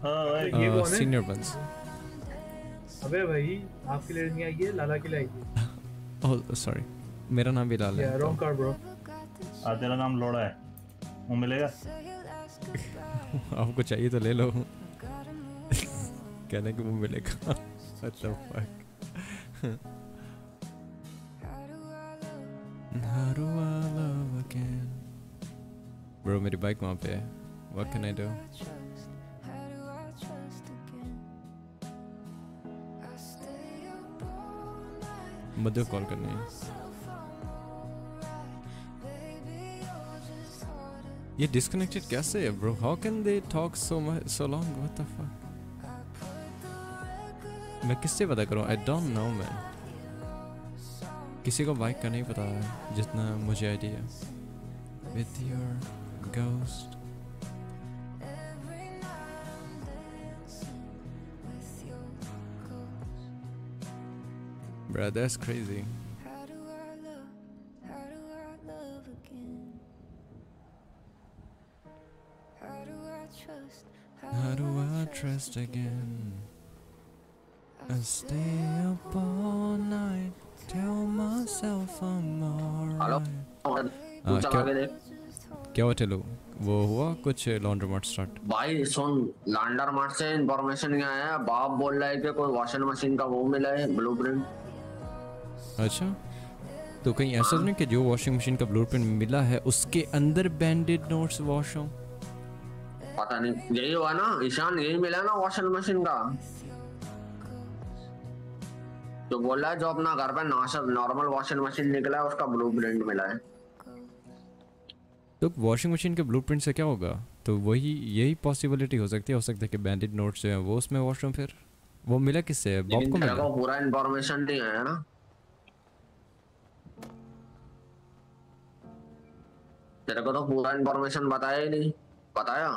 Uh, uh senior buns. अबे भाई आपकी लड़की आई है लाला की लाएगी Oh, sorry. मेरा नाम भी लाल है रॉन्ग कार्ड ब्रो आ तेरा नाम लोड़ा है वो मिलेगा आपको चाहिए तो ले लो कहने कि वो मिलेगा the fuck? How do I love again? Bro, मेरी बाइक वहाँ पे है What can I do? Madhu call करनी है। ये डिस्कनेक्टेड कैसे है bro how can they talk so much so long what the fuck मैं किससे पता करूँ? आई डोंट नो मैन किसी को बाइक का नहीं पता है, जितना मुझे idea with your ghost Bro, that's crazy. How do I trust again? I stay up all night, tell myself I'm alright. चला क्या क्या हुआ टेलो वो हुआ कुछ लॉन्ड्रोमेट स्टार्ट भाई सुन लैंडर मार्ट से इंफॉर्मेशन क्या है? बाप बोल रहा है कि कोई वॉशिंग मशीन का वो मिला है ब्लूप्रिंट अच्छा। तो कहीं ऐसा तो नहीं कि जो वॉशिंग मशीन का ब्लूप्रिंट मिला है उसके अंदर बैंडेड नोट्स वॉश हो? पता नहीं यही हुआ ना ईशान यही मिला ना वॉशिंग मशीन का। जो बोल जो अपना घर पे नॉर्मल वॉशिंग मशीन निकला है उसका ब्लूप्रिंट मिला है। तो वॉशिंग मशीन के ब्लूप्रिंट से क्या होगा? तो वही यही पॉसिबिलिटी हो सकती है हो सकता है कि बैंडेड नोट्स जो हैं वो उसमें वॉशरूम फिर? वो मिला किससे? बॉब को मिला? पूरा इन्फॉर्मेशन नहीं आया ना। तेरे को तो पूरा इन्फॉर्मेशन बताया ही नहीं। बताया?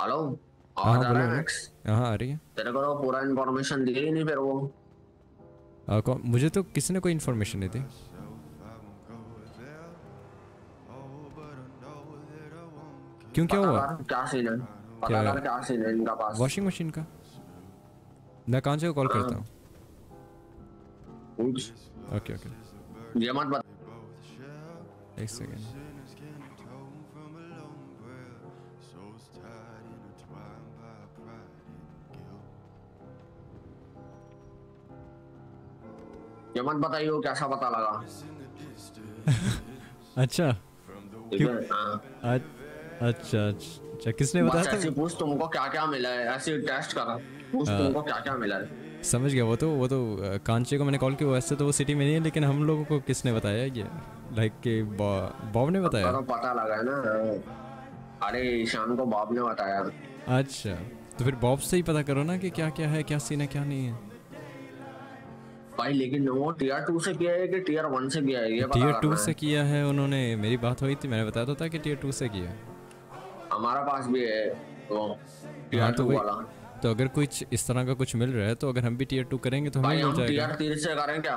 हेलो हाँ आवाज़ आ रहा है मैक्स हाँ आ रही है। तेरे को तो पूरा इन्फॉर्मेशन दी ही नहीं फिर वो। आ, मुझे तो किसी ने कोई इन्फॉर्मेशन नहीं दी। क्यों क्या हुआ? क्या सीन है? पता क्या? क्या सीन है इनका पास? वॉशिंग मशीन का? मैं कहाँ से कॉल हाँ। करता हूँ? ओके ओके ये मत बता। एक सेकेंड ये मत बताइए कैसा पता लगा। अच्छा। क्यों? है। अच्छा अच्छा। किसने बताया ऐसे था पूछ तुमको क्या क्या मिला है ऐसे टेस्ट करा। पूछ हाँ। तुमको क्या क्या मिला है। समझ गया वो तो वो तो कांचे को मैंने कॉल किया वैसे तो वो सिटी में नहीं है लेकिन हम लोगों को किसने बताया ये? लाइक कि बॉब ने बताया? तो पता लगा ना। अरे ईशान को बाप ने बताया। अच्छा तो फिर बॉब से ही पता करो ना कि क्या क्या है क्या सीन है क्या नहीं है। भाई लेकिन वो टीयर टू से किया है कि टीयर वन से किया है ये पता टीयर टू से किया है उन्होंने मेरी बात हुई थी मैंने बताया तो था कि टीयर टू से किया हमारा पास भी है वो हाँ टीयर तो टू वाला। तो अगर कुछ इस तरह का कुछ मिल रहा है तो अगर हम भी टीयर टू करेंगे तो हमें भाई मिल जाएगा। टीयर थ्री से करें क्या?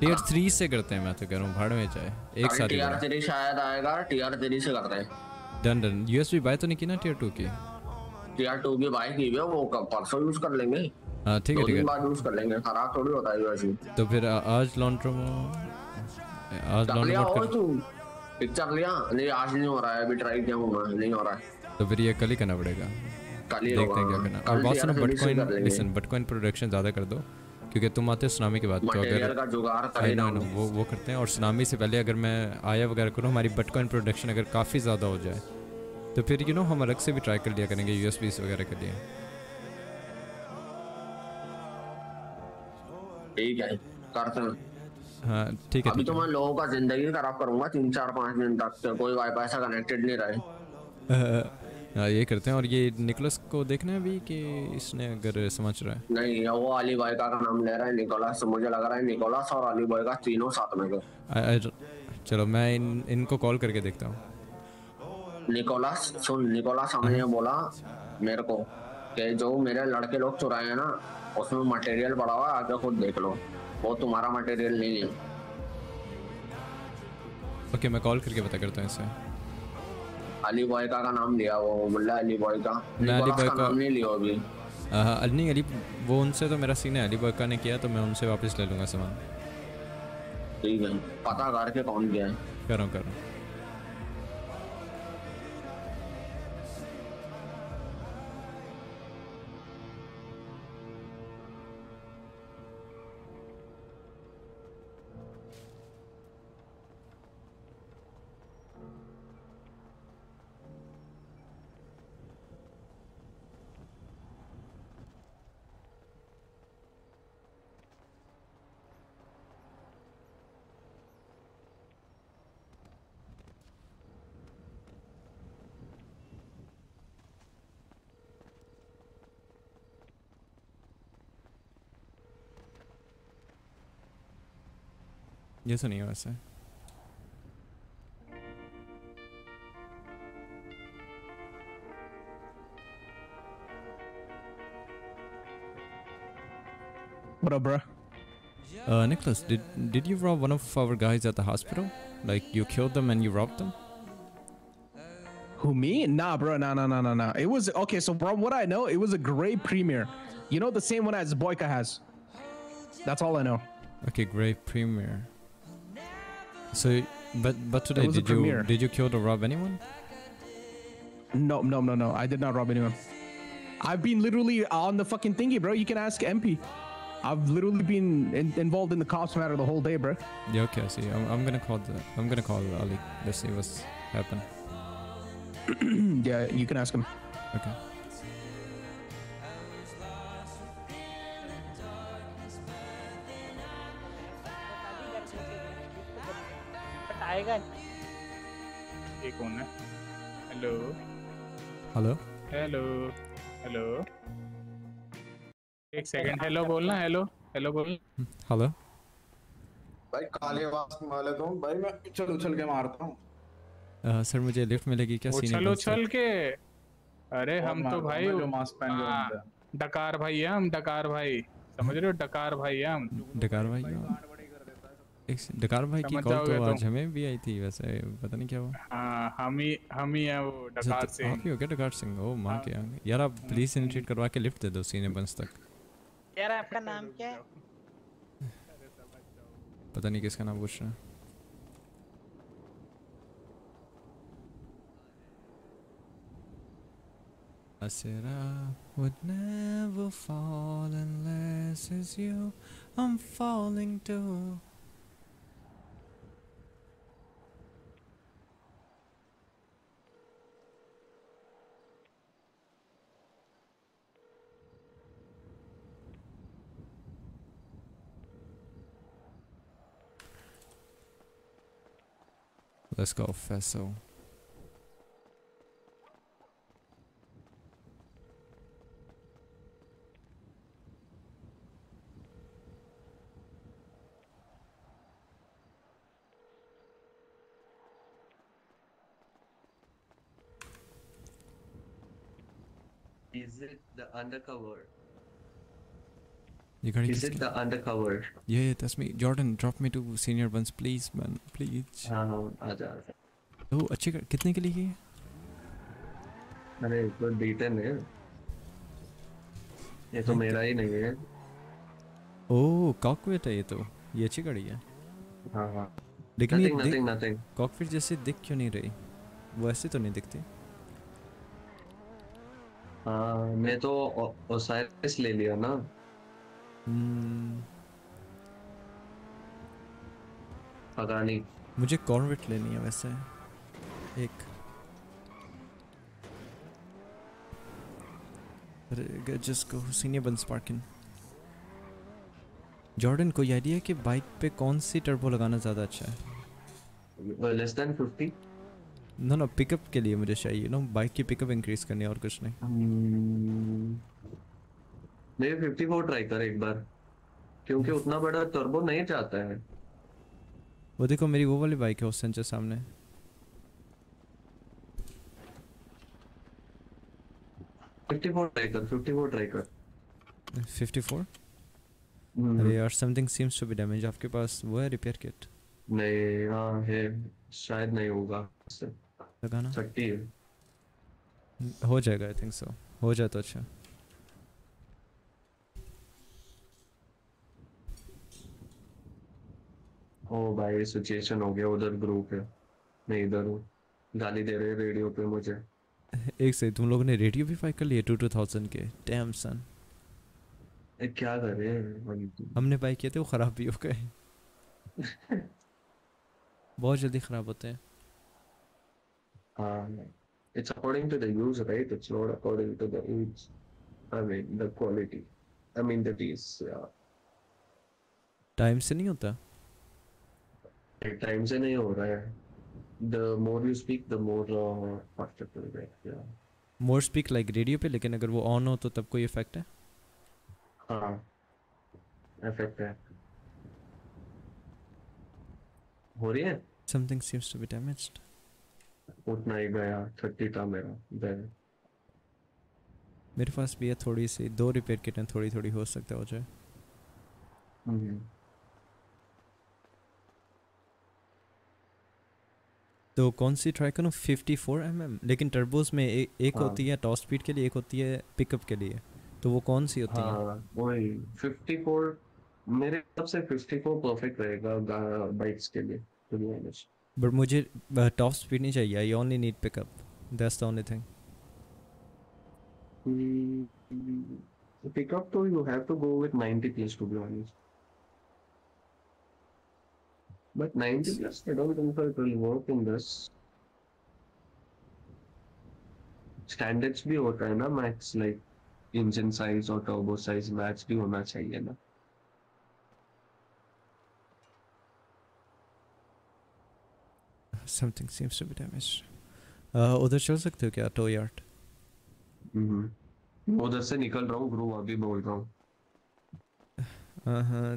टीयर थ्री से करते हैं मैं तो कह रहा हूँ भाड़ में जाए एक साथ ही टीयर थ्री शायद आएगा टीयर थ्री से करते हैं। डन डन यूएसबी बाय तो नहीं की ना टीयर टू की? टीयर टू की बाइक की है वो परसों यूज़ कर लेंगे। हाँ ठीक है ठीक है। बाद यूज़ कर लेंगे खराब थोड़ी होता है वैसे तो फिर आज लॉन्ड्रो आज लिया कर तू। पिक्चर लिया। नहीं आज नहीं हो रहा है अभी ट्राई किया हूँ मैं नहीं हो रहा है। तो फिर ये कल ही करना पड़ेगा। देखते हैं क्या हाँ। करना। और बात सुनो TR थ्री से बिटकॉइन लिसन बिटकॉइन प्रोडक्शन ज़्यादा कर दो क्योंकि तुम आते हो सुनामी के बाद तो अगर I know, हूँ। वो वो करते हैं। और सुनामी से पहले अगर मैं आया वगैरह करूँ हमारी बिटकॉइन प्रोडक्शन अगर काफ़ी ज़्यादा हो जाए तो फिर यू नो हम अलग से भी ट्राई कर लिया करेंगे यूएसबी वगैरह के लिए। ठीक है करते हैं। हाँ ठीक है अभी तो मैं लोगों का ज़िंदगी खराब करूँगा तीन चार पाँच दिन तक तो कोई वाईफाई से कनेक्टेड नहीं रहे। ये करते हैं। और ये निकोलस को देखना है अभी कि इसने अगर समझ रहा है? नहीं वो अली बॉय का नाम ले रहा है निकोलस। मुझे लग रहा है निकोलस और अली बॉय का तीनों साथ में गए चलो मैं इन इनको कॉल करके देखता हूँ। निकोलस सुन निकोलस हमने बोला मेरे को कि जो मेरे लड़के लोग चुराए हैं ना उसमें मटेरियल पड़ा हुआ आगे खुद देख लो। वो तुम्हारा मटेरियल नहीं है। ओके okay, मैं कॉल करके पता करता हूँ इसे। अली बॉय का, का नाम लिया वो मुल्ला अली बॉय का। मैं अली नाम नहीं लिया अभी। हाँ नहीं अली वो उनसे तो मेरा सीन है अली बक्का ने किया तो मैं उनसे वापस ले लूँगा सामान। ठीक है पता करके कौन गया है। करो हूँ कर। Yes or no, What up, bro? Uh, Nicholas, did did you rob one of our guys at the hospital? Like you killed them and you robbed them? Who me? Nah, bro. Nah, nah, nah, nah, nah. It was okay. So from what I know, it was a great premiere. You know the same one as Boyka has. That's all I know. Okay, great premiere. So, but but today did you did you kill or rob anyone? No, no, no, no. I did not rob anyone. I've been literally on the fucking thingy, bro. You can ask MP. I've literally been in, involved in the cops matter the whole day, bro. Yeah, okay, I see. I'm, I'm gonna call the I'm gonna call Ali. Let's see what's happened. yeah, you can ask him. Okay. Hello hello hello एक second hello बोलना hello hello बोलना? Hello भाई काले वालेकुम भाई मैं उछल उछल के मारता हूँ। सर मुझे लिफ्ट मिलेगी क्या सीनियर उछल बस से? उछल के? अरे हम तो भाई है जो मास्क पहन के हाँ, डकार भाई है हम डकार भाई। समझ रहे हो? डकार भाई है हम। डकार भाई एक डकार भाई की कॉल तो आज हमें भी आई थी वैसे पता नहीं क्या हुआ। हाँ हम ही हम ही है वो अच्छा, डकार तो से आप ही हो क्या डकार सिंह? ओ माँ के आगे यार आप प्लीज़ इनिशिएट करवा के लिफ्ट दे दो सीनियर बंस तक। यार आपका नाम क्या है? पता नहीं किसका नाम पूछ रहे हैं। I said I would never fall unless it's you. I'm falling to. Let's go, Fesso. Is it the undercover? You gotta Is it the undercover? Yeah, yeah, that's me. Jordan, drop me to senior ones, please, man. Please. हाँ हाँ आजा आजा तो अच्छे कर, कितने के लिए है? अरे तो D10 है ये तो मेरा ही नहीं है ओह कॉकवेट है ये तो ये अच्छी गाड़ी है हाँ हाँ लेकिन Nothing, दिख- nothing, nothing. कॉकपिट जैसे दिख क्यों नहीं रही वो ऐसे तो नहीं दिखती हाँ मैं तो ओसाइरिस ले लिया ना हम्म, पता नहीं। मुझे कॉर्वेट लेनी है वैसे। एक। Just go senior buns parking Jordan कोई आइडिया है कि बाइक पे कौन सी टर्बो लगाना ज़्यादा अच्छा है? Less than 50 no no pickup के लिए मुझे चाहिए नो बाइक की पिकअप इंक्रीज करनी है और कुछ नहीं। मैं 54 ट्राई कर एक बार क्योंकि उतना बड़ा टर्बो नहीं चाहता है। वो देखो मेरी वो वाली बाइक है उस सेंचर सामने। 54 ट्राई कर 54 ट्राई कर। 54 हम्म। अरे यार something seems to be damage आपके पास वो है रिपेयर किट नहीं हाँ है। शायद नहीं होगा। लगाना। छट्टी है। हो जाएगा आई थिंक सो हो जाए तो अच्छा। ओ भाई सिचुएशन हो गया उधर ग्रुप है। मैं इधर हूँ। गाली दे रहे रेडियो पे मुझे। एक से तुम लोगों ने रेडियो भी फाइट कर लिया टू टू थाउज़ेंड के? डैम सन क्या कर रहे हैं? हमने बाई किए थे वो ख़राब भी हो गए। बहुत जल्दी ख़राब होते हैं। हाँ it's according to the use right? It's not according to the age. I mean the quality. I mean the taste yeah. Time से नहीं होता? टाइम से नहीं हो रहा है। You speak the more uh, faster it will get yeah. More speak like radio पे लेकिन अगर वो ऑन हो तो तब कोई इफ़ेक्ट है? हाँ। इफ़ेक्ट है। हो रही है? Something seems to be damaged उतना ही गया थर्टी था मेरा then मेरे पास भी है थोड़ी सी दो रिपेयर किट हैं थोड़ी थोड़ी हो सकता है हो जाए। तो कौन सी ट्राई करूँ 54 फोर mm लेकिन टर्बोस में ए, एक हाँ। होती है टॉप स्पीड के लिए एक होती है पिकअप के लिए। तो वो कौन सी होती है? हाँ वही 54 मेरे हिसाब से 54 परफेक्ट रहेगा बाइक्स के लिए बट मुझे टॉप स्पीड नहीं चाहिए I only need pickup that's the only thing up though you have to go with 90 plus to be honest but 90 plus I don't think it will work in this standards भी होता है ना max like engine size और turbo size match भी होना चाहिए ना something seems to be damaged उधर चल सकते हो क्या टो यार्ड हम्म उधर से निकल रहा हूँ ग्रो अभी बोल रहा हूँ हाँ हाँ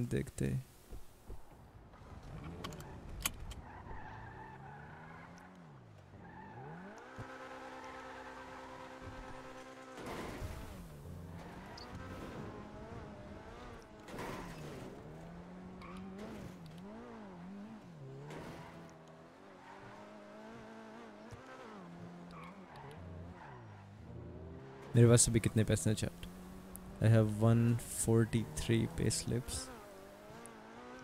मेरे पास अभी कितने पैसे हैं chat I have 143 pay slips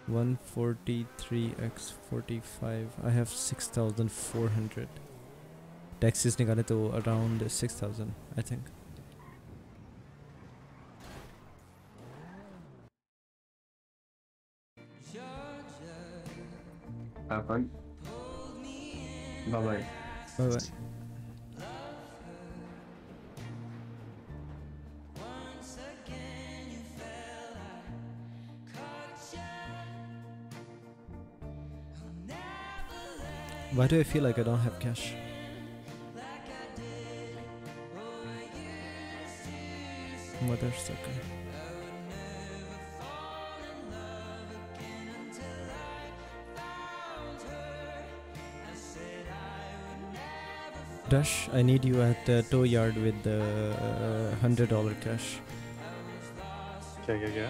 143 x 45 I have 6400 taxes निकाले तो around 6000 I think Have fun. Bye bye. Bye bye Why do I feel like I don't have cash? Motherfucker. Rush, I need you at the tow yard with the uh, hundred dollar cash. क्या क्या क्या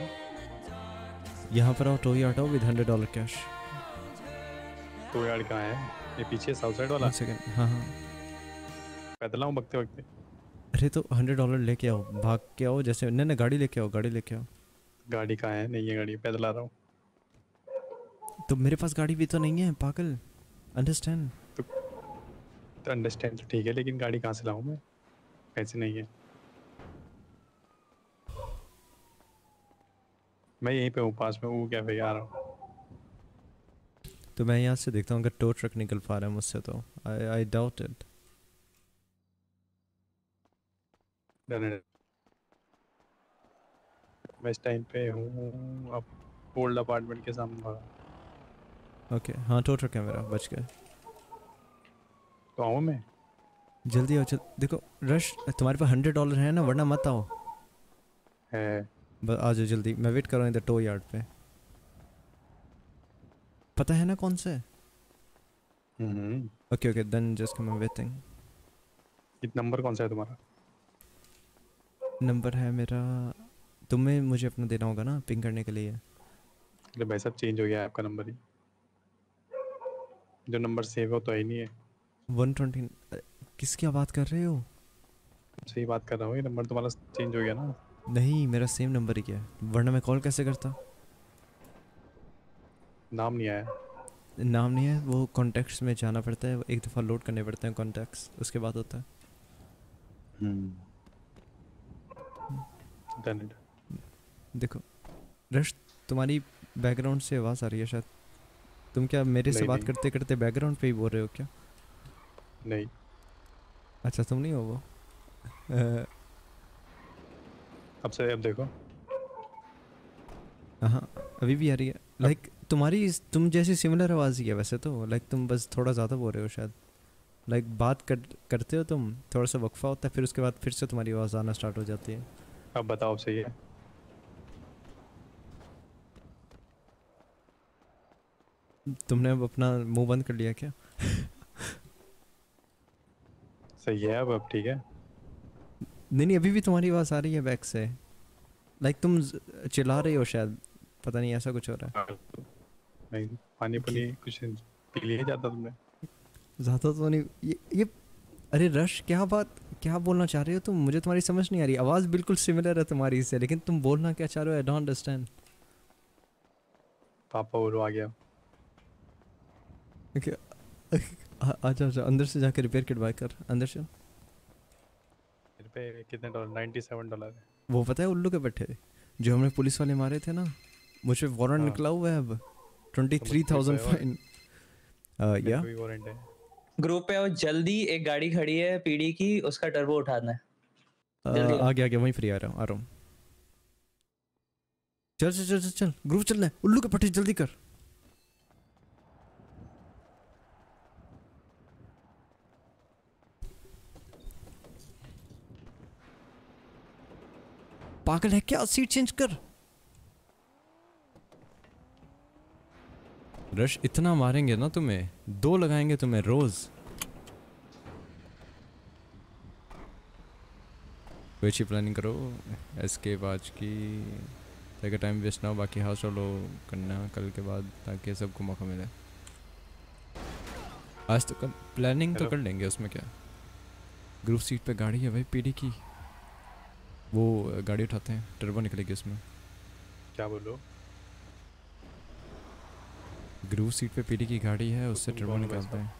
यहाँ पर आओ to yard आओ with hundred dollar cash तो यार कहाँ है ये पीछे साउथ साइड वाला। सेकंड हाँ हाँ। पैदल आऊँ बगते वक्त अरे तो हंड्रेड डॉलर लेके आओ भाग के आओ जैसे नहीं नहीं गाड़ी लेके आओ गाड़ी लेके आओ। गाड़ी कहाँ है? नहीं है गाड़ी पैदल आ रहा हूँ। तो मेरे पास गाड़ी भी तो नहीं है पागल। अंडरस्टैंड तो तो अंडरस्टैंड तो ठीक है लेकिन गाड़ी कहाँ से लाऊं मैं? पैसे नहीं है। मैं यहीं पे हूँ पास में वो क्या भाई आ रहा हूँ। तो मैं यहाँ से देखता हूँ अगर टो ट्रक निकल पा रहा है मुझसे तो। आई आई डाउट इट मैं इस टाइम पे हूँ अब ओल्ड अपार्टमेंट के सामने। ओके हाँ। टो ट्रक है मेरा बच गया। तो आऊँ मैं? जल्दी आओ चल देखो रश तुम्हारे पास हंड्रेड डॉलर है ना वरना मत आओ। है। बस आ जाओ जल्दी मैं वेट कर रहा हूँ इधर टो यार्ड पे। पता है ना कौन सा? Okay okay then just come waiting number कौन सा है तुम्हारा? नंबर है मेरा तुम्हें मुझे अपना देना होगा ना पिंग करने के लिए? अरे भाई साहब चेंज हो गया है आपका नंबर ही। जो नंबर सेव हो तो है ही नहीं है। वन ट्वेंटी किसकी बात कर रहे हो? सही बात कर रहा हूँ ये नंबर तुम्हारा चेंज हो गया ना। नहीं मेरा सेम नंबर ही क्या है? वरना मैं कॉल कैसे करता? नाम नहीं आया। नाम नहीं है वो कॉन्टैक्ट्स में जाना पड़ता है एक दफ़ा लोड करने पड़ते हैं कॉन्टैक्ट्स उसके बाद होता है। इट देखो रश तुम्हारी बैकग्राउंड से आवाज़ आ रही है शायद। तुम क्या मेरे से नहीं, बात करते करते बैकग्राउंड पे ही बोल रहे हो क्या? नहीं। अच्छा तुम नहीं हो वो। अब से अब देखो। हाँ अभी भी आ रही है। लाइक तुम्हारी तुम जैसी सिमिलर आवाज़ ही है वैसे तो। लाइक तुम बस थोड़ा ज़्यादा बोल रहे हो शायद। लाइक बात कर करते हो तुम थोड़ा सा वक्फा होता है फिर उसके बाद फिर से तुम्हारी आवाज़ आना स्टार्ट हो जाती है। अब बताओ सही है। तुमने अब अपना मुँह बंद कर लिया क्या? सही है अब अब ठीक है। नहीं नहीं अभी भी तुम्हारी आवाज़ आ रही है बैक से। लाइक तुम चिल्ला रहे हो शायद। पता नहीं ऐसा कुछ हो रहा है नहीं पानी पुनी कुछ पी लिया जाता तुमने? ज़्यादा तो नहीं ये ये अरे रश क्या बात क्या बोलना चाह रहे हो तुम? मुझे तुम्हारी समझ नहीं आ रही। आवाज़ बिल्कुल सिमिलर है तुम्हारी से लेकिन तुम बोलना क्या चाह रहे हो? आई डोंट अंडरस्टैंड पापा वो आ गया। Okay. आ आ जा जा अंदर से जाके रिपेयर किट बाय कर अंदर से। पे कितने डॉलर? 97 डॉलर है। वो पता है उल्लू के बैठे जो हमने पुलिस वाले मारे थे ना मुझे वारंट हाँ। निकला हुआ है अब। और? फाइन या है। ग्रुप पे आओ जल्दी एक गाड़ी खड़ी है पीडी की उसका टर्बो उठाना है। आओ। आगे आगे वहीं फ्री आ रहा हूँ आ रहा हूँ। चल चल चल चल चल ग्रुप चलना है। उल्लू के पट्टी जल्दी कर। पागल है क्या? सीट चेंज कर। रश इतना मारेंगे ना तुम्हें दो लगाएँगे तुम्हें रोज। कोई अच्छी प्लानिंग करो एस्केप आज की ताकि टाइम वेस्ट ना हो बाकी हाउस चलो करना कल के बाद ताकि सबको मौका मिले। आज तो कल प्लानिंग तो कर लेंगे उसमें क्या? ग्रुप सीट पे गाड़ी है भाई पीडी की। वो गाड़ी उठाते हैं टर्बो निकलेगी उसमें। क्या बोलो? ग्रुप सीट पे पीडी की गाड़ी है उससे टर्बो निकालते हैं।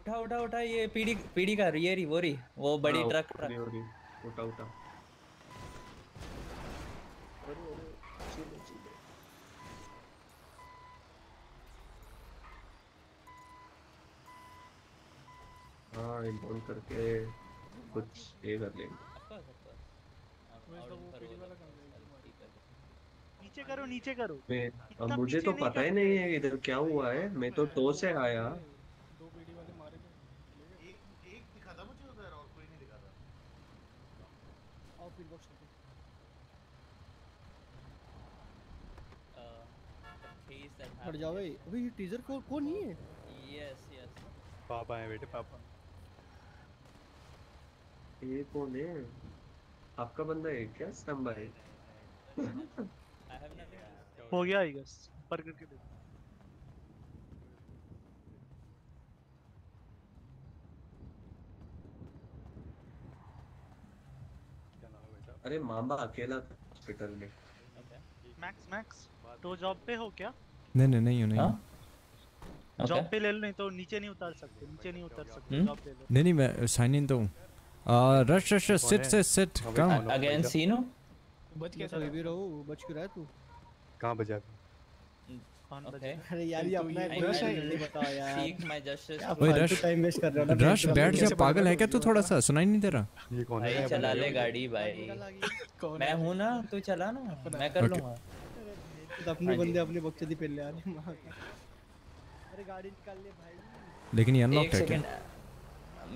उठा उठा उठा ये पीडी पीडी का ये रही वो रही वो बड़ी ट्रक ट्रक हो हो रही। उठा उठा। हाँ इम्पोर्ट करके कुछ ये कर लेंगे। नीचे करो नीचे करो। मैं अब मुझे तो पता ही नहीं है इधर क्या हुआ है। मैं तो टो से आया। हट जाओ भाई। अबे ये टीजर को कौन नहीं है यस यस पापा है बेटे पापा। ये कौन है? आपका बंदा है क्या? सैम भाई? हो गया आई गेस पर करके देखो अरे मामा अकेला था हॉस्पिटल में। मैक्स मैक्स तो जॉब पे हो क्या? नहीं नहीं नहीं नहीं। जॉब पे ले लो नहीं तो नीचे नहीं उतार सकते नीचे नहीं उतार सकते हम्म? जॉब ले लो। नहीं नहीं मैं साइन इन तो हूँ। Rush rush rush sit sit sit come again सीनो बच कैसा भी रहो बच क्यों रहा है तू? कहाँ बजा कौन ओके अरे यार ये अपना रश है। जल्दी बताओ यार। सीख माय जस्टिस ओए रश टाइम वेस्ट कर रहे हो ना? रश बैठ जा पागल है क्या तू थोड़ा सा? सुनाई नहीं दे रहा। ये कौन भाई चला ले गाड़ी भाई। मैं हूँ? ना तू चला ना? मैं कर. लूँगा। अपने हाँ। बंदे अपने बक्से दी पहले हैं का। अरे गाड़ी निकाल ले भाई। लेकिन ये एक अनलॉक्ड है क्या?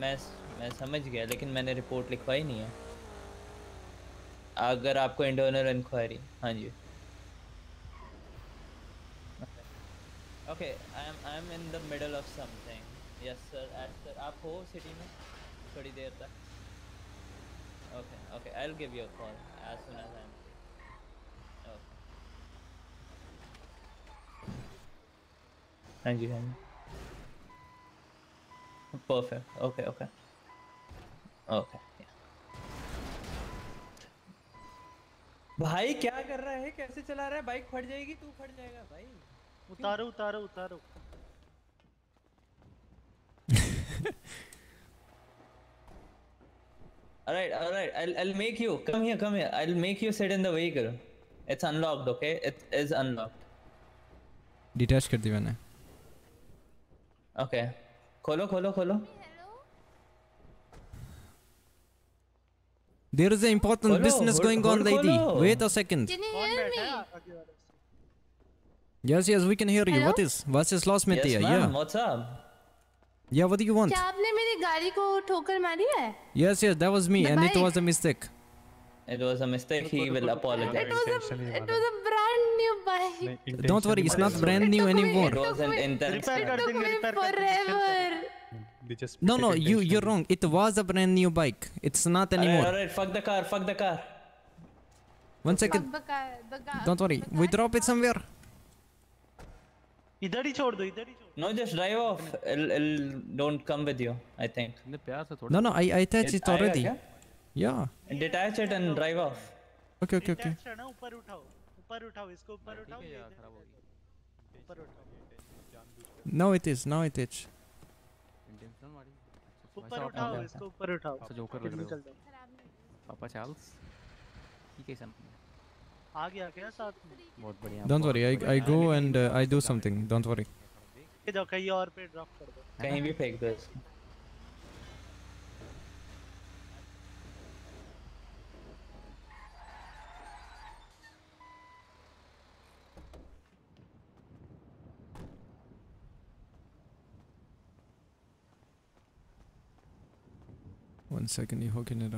मैं मैं समझ गया, लेकिन मैंने रिपोर्ट लिखवाई नहीं है। अगर आपको इंटरनल इंक्वायरी हाँ जी। Okay I am I am in the middle of something yes sir at sir आप हो सिटी में? थोड़ी देर तक। Okay okay I will give you a call as soon as I am हाँ जी हाँ जी। परफेक्ट ओके ओके ओके भाई क्या कर रहा है कैसे चला रहा है बाइक फट जाएगी तू फट जाएगा भाई उतारो उतारो उतारो Alright, alright. I'll I'll make you come here, come here. I'll make you sit in the vehicle. It's unlocked, okay? It is unlocked. Detach कर दी मैंने Okay. खोलो खोलो खोलो There is an important Hello, business hold- going on, hold lady. follow. Wait a second. Can you hear me? Yes, yes, we can hear you. What is? What is lost, Yes, Mitya? ma'am. Yeah. What's up? Yeah, what do you want? क्या आपने मेरी गाड़ी को ठोकर मारी है Yes, yes, that was me, The and it bike. was a mistake. It was a mistake. He will apologize. It was a it was a brand new bike. Don't worry, it's not brand new anymore. It was an intense. It took me forever. They just No, no, you you're wrong. It was a brand new bike. It's not Alright, anymore. alright. Fuck the car. Fuck the car. One second. Fuck the car. The car. Don't worry. We drop it somewhere. इधर ही छोड़ दो इधर ही No, just drive off. It'll, it'll don't come with you. I think. प्यार से No, no, I I attached it आएगा already. क्या? Yeah. Detach it and drive off. Okay, okay, okay. Detached है ना ऊपर उठाओ ऊपर उठाओ इसको ऊपर उठाओ ये इधर- ऊपर उठाओ Now it is. Now it is. ऊपर उठाओ इसको ऊपर उठाओ। अच्छा जोकर लग रहे है। पापा चार्ल्स ठीक है? सर आ गया क्या साथ में। बहुत बढ़िया। Don't worry I I go and I do something don't worry ये जाओ कहीं और पे ड्रॉप कर दो। कहीं भी फेंक दो इसको। वन सेकंड ये हो क्यों नहीं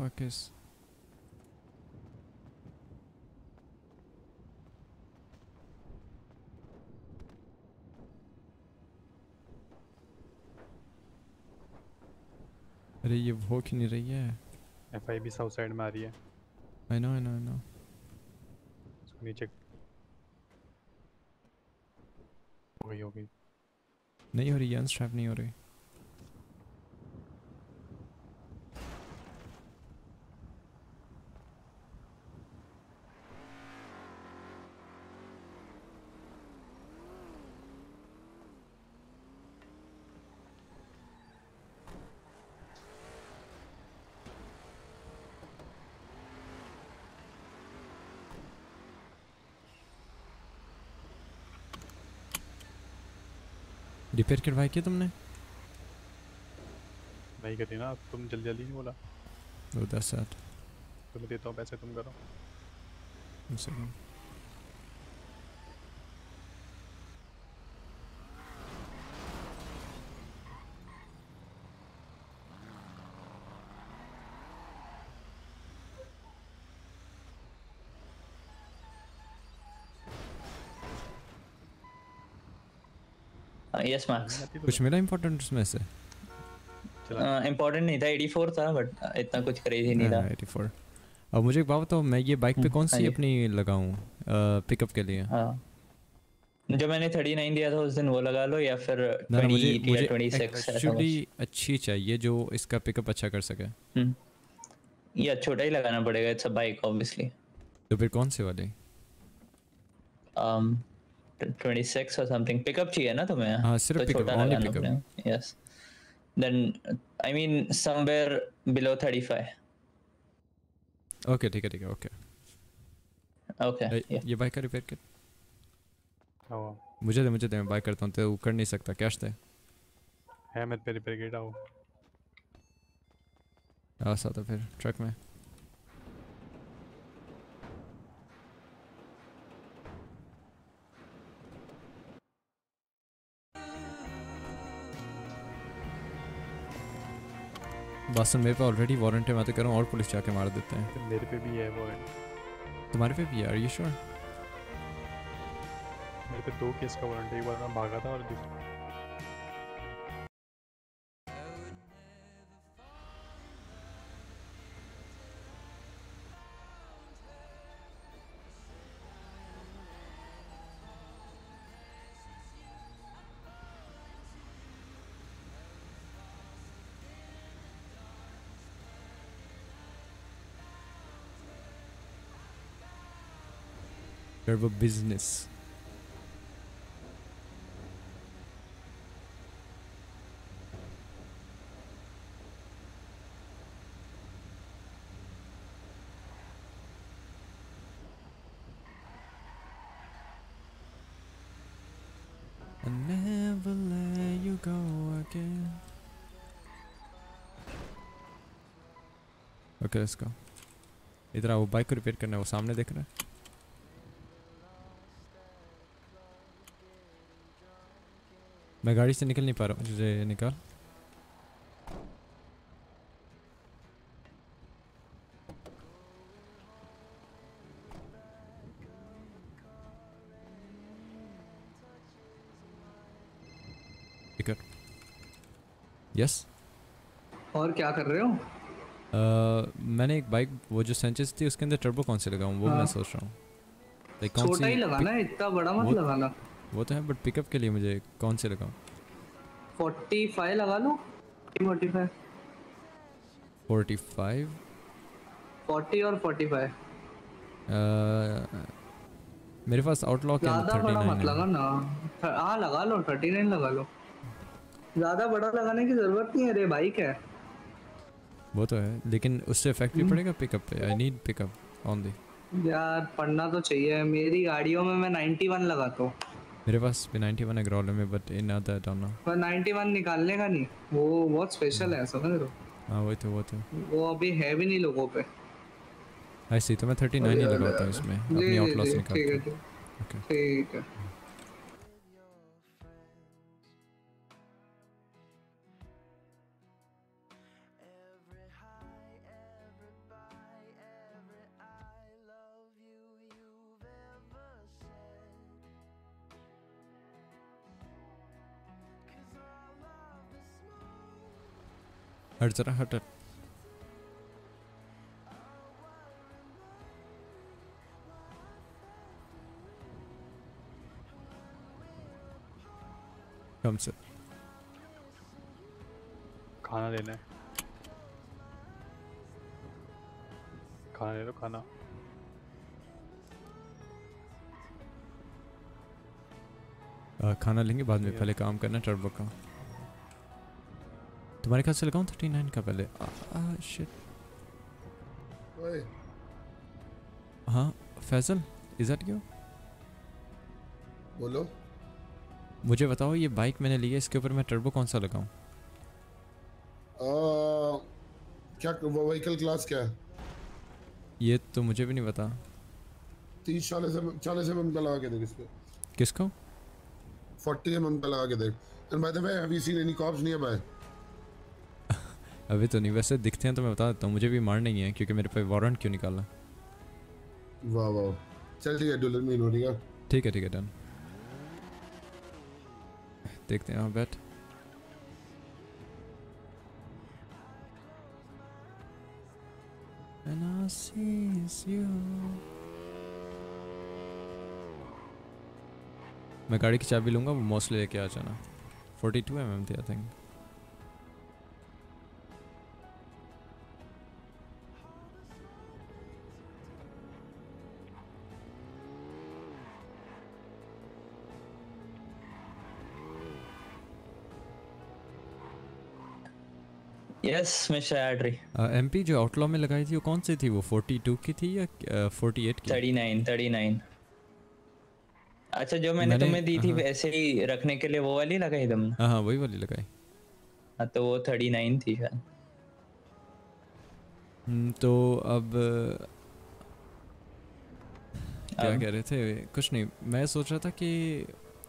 रहा fuck is अरे ये हो क्यों नहीं रही है। एफ़ आई भी साउथ साइड में आ रही है। I know I know I know नीचे। हो गई हो गई। नहीं हो रही है अनस्ट्रैप नहीं हो रही। रिपेयर करवाई क्या तुमने? नहीं करी ना तुम जल्दी जल्दी नहीं बोला? दो दस साठ तुम्हें देता हूँ पैसे तुम करो। यस मैक्स कुछ मिला इम्पोर्टेंट उसमें से? इम्पोर्टेंट नहीं था 84 था बट इतना कुछ क्रेजी नहीं था। हाँ, 84 अब मुझे एक बात बताओ मैं ये बाइक पे हम्म, कौन सी अपनी लगाऊँ पिकअप के लिए? हाँ। जो मैंने 39 दिया था उस दिन वो लगा लो या फिर ना ना, मुझे 20 या 26 ऐसा कुछ। एक्चुअली अच्छी चाहिए जो इसका पिकअप अच्छा कर सके। हम्म। या छोटा ही लगाना पड़ेगा इट्स अ बाइक ऑब्वियसली तो फिर कौन से वाली? Um 26 or something. पिकअप चाहिए ना तुम्हें? हाँ, सिर्फ़ तो pickup, छोटा only pickup. Yes then I mean somewhere below 35 okay ठीक है ठीक है ओके ओके ये बाइक का रिपेयर कर आओ मुझे दे मुझे दे मैं बाइक करता हूँ तो वो कर नहीं सकता कैश दे। है मैं पे रिपेयर किट आओ। आ सकता फिर ट्रक में। बस मेरे पे ऑलरेडी वारंट है मैं तो कह रहा हूँ और पुलिस जाके मार देते हैं। तो मेरे पे भी है वारंट तुम्हारे पे भी है आर यू श्योर मेरे पे दो केस का वारंट है एक बार मैं भागा था और दूसरा Turbo business. I never let you go again. Okay let's go इधर आओ बाइक को रिपेयर करना है, वो सामने देख रहा है मैं गाड़ी से निकल नहीं पा रहा हूँ। मुझे निकाल। यस और क्या कर रहे हो? मैंने एक बाइक वो जो सेंचेस थी उसके अंदर टर्बो कौन से लगाऊँ वो मैं हाँ। सोच रहा हूँ। छोटा ही लगाना है इतना बड़ा मत लगाना। वो तो है बट पिकअप के लिए मुझे कौन से लगाऊँ? 45 लगा लो? 45 45 फोर्टी और फोर्टी फाइव। uh, मेरे पास आउटलॉ के ज़्यादा बड़ा मत 39 लगा ना। थ- हाँ लगा लो थर्टी नाइन लगा लो। ज़्यादा बड़ा लगाने की ज़रूरत नहीं है रे बाइक है। वो तो है लेकिन उससे इफ़ेक्ट भी हम्म। पड़ेगा पिकअप पे। I need pickup on the यार पढ़ना तो चाहिए। मेरी गाड़ियों में मैं 91 लगाता हूँ मेरे पास भी 91 है ग्रॉलर में but in other don't know पर 91 निकालने का नहीं। वो बहुत स्पेशल है समझ रहे हो? हाँ वही तो वो तो। वो अभी है भी नहीं लोगों पे। आई सी तो मैं 39 ही लगाता हूँ इसमें। अपनी आउटलॉस निकालता हूँ। ठीक है। ठीक है। हट जरा हट हट कम से खाना लेना है। खाना ले लो खाना। आ, खाना लेंगे बाद में पहले काम करना टर्बो का तुम्हारे ख्याल से लगाऊँ 39 का पहले? शिट ओए। हाँ फैजल इज़ दैट यू बोलो। मुझे बताओ ये बाइक मैंने ली है इसके ऊपर मैं टर्बो कौन सा लगाऊँ क्या व्हीकल क्लास क्या है? ये तो मुझे भी नहीं पता। तीस चालीस एम चालीस एम का लगा के देख इसको किसको? फोर्टी एम का लगा के देख। And by the way have you seen any cops near by अभी तो नहीं वैसे दिखते हैं तो मैं बता देता हूँ मुझे भी मार नहीं है क्योंकि मेरे पे वारंट क्यों निकाला वाह वाह। चल ठीक है डू लेट मी है ठीक है ठीक है डन देखते हैं बैठ। And I sees you. मैं गाड़ी की चाबी लूँगा वो मोस्टली लेके आ जाना। 42 एम एम थी आई थिंक यस मिस्टर एड्री एमपी जो आउटलॉ में लगाई थी वो कौन सी थी? वो 42 की थी या uh, 48 की? 39 39 अच्छा जो मैंने, मैंने- तुम्हें दी थी हाँ। वैसे ही रखने के लिए वो वाली लगाई तुमने? हाँ हाँ वही वाली लगाई। हाँ तो वो 39 थी शायद। हम्म, तो अब क्या कह रहे थे? कुछ नहीं मैं सोच रहा था कि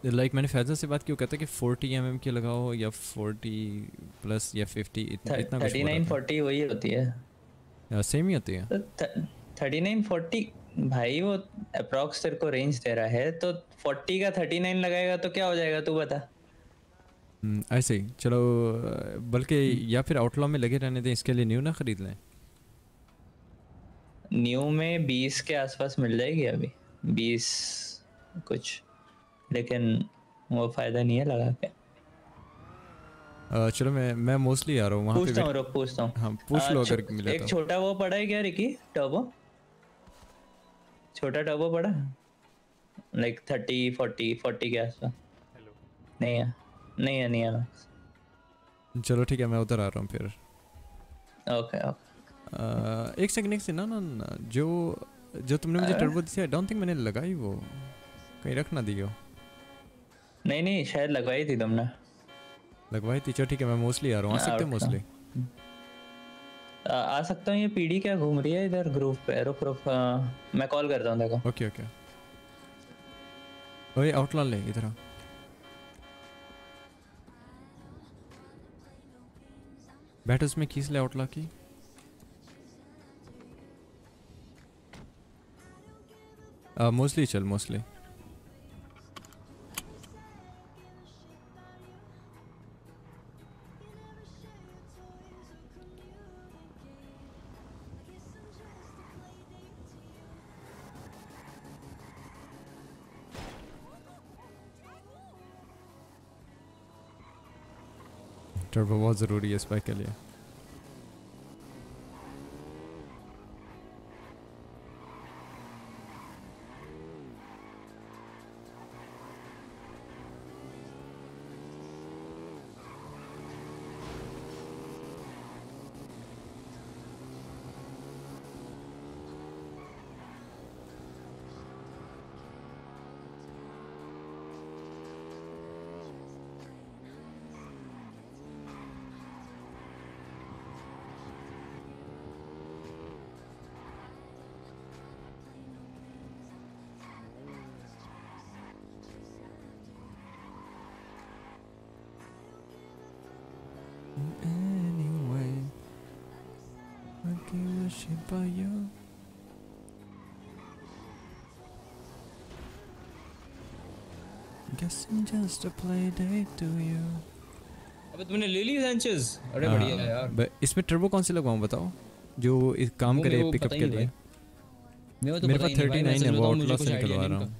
लाइक मैंने फैजल से बात की वो कहता कि 40 एम mm की लगाओ या 40 प्लस या 50 इतना इतना कुछ थर्टी नाइन फोर्टी वही होती है। सेम ही होती है। थर्टी नाइन फोर्टी भाई वो अप्रोक्स तेरे को रेंज दे रहा है तो फोर्टी का थर्टी नाइन लगाएगा तो क्या हो जाएगा तू बता। हम्म, ऐसे ही चलो बल्कि या फिर आउटलॉ में लगे रहने दें इसके लिए न्यू ना खरीद लें। न्यू में बीस के आसपास मिल जाएगी अभी। बीस कुछ। लेकिन वो फ़ायदा नहीं है लगा के। चलो मैं मैं मोस्टली आ रहा हूँ वहाँ पे पूछता हूँ रुक पूछता हूँ। हाँ पूछ लो अगर मिला एक तो। छोटा वो पड़ा है क्या रिकी टर्बो छोटा टर्बो पड़ा लाइक थर्टी फोर्टी फोर्टी के आसपास। नहीं है। नहीं है नहीं है। चलो ठीक है मैं उधर आ रहा हूँ फिर। ओके ओके एक सेकंड एक सेकंड ना ना ना जो जो तुमने मुझे टर्बो दी थी आई डोंट थिंक मैंने लगाई वो। कहीं रख ना दी हो नहीं नहीं शायद लगवाई थी तुमने। लगवाई थी चलो ठीक है मैं मोस्टली आ रहा हूँ। आ सकते हैं. मोस्टली आ, सकता हूँ ये पीडी क्या घूम रही है इधर ग्रुप पे? रुक रुक मैं कॉल करता हूँ देखो। ओके ओके ओए आउटलॉ ले इधर आ। बैठ उसमें खींच ले आउटलॉ की। मोस्टली चल मोस्टली टर्बो बहुत ज़रूरी है इस बाइक के लिए। Guessing just a play date to you. अबे तुमने ले ली सैंचेज अरे बढ़िया है यार। इसमें टर्बो कौन से लगवाऊं बताओ? जो इस काम करे पिकअप के लिए। मेरे तो मेरे पास ही नहीं 39 है वो मुझे आउटलॉ से निकलवा रहा हूँ।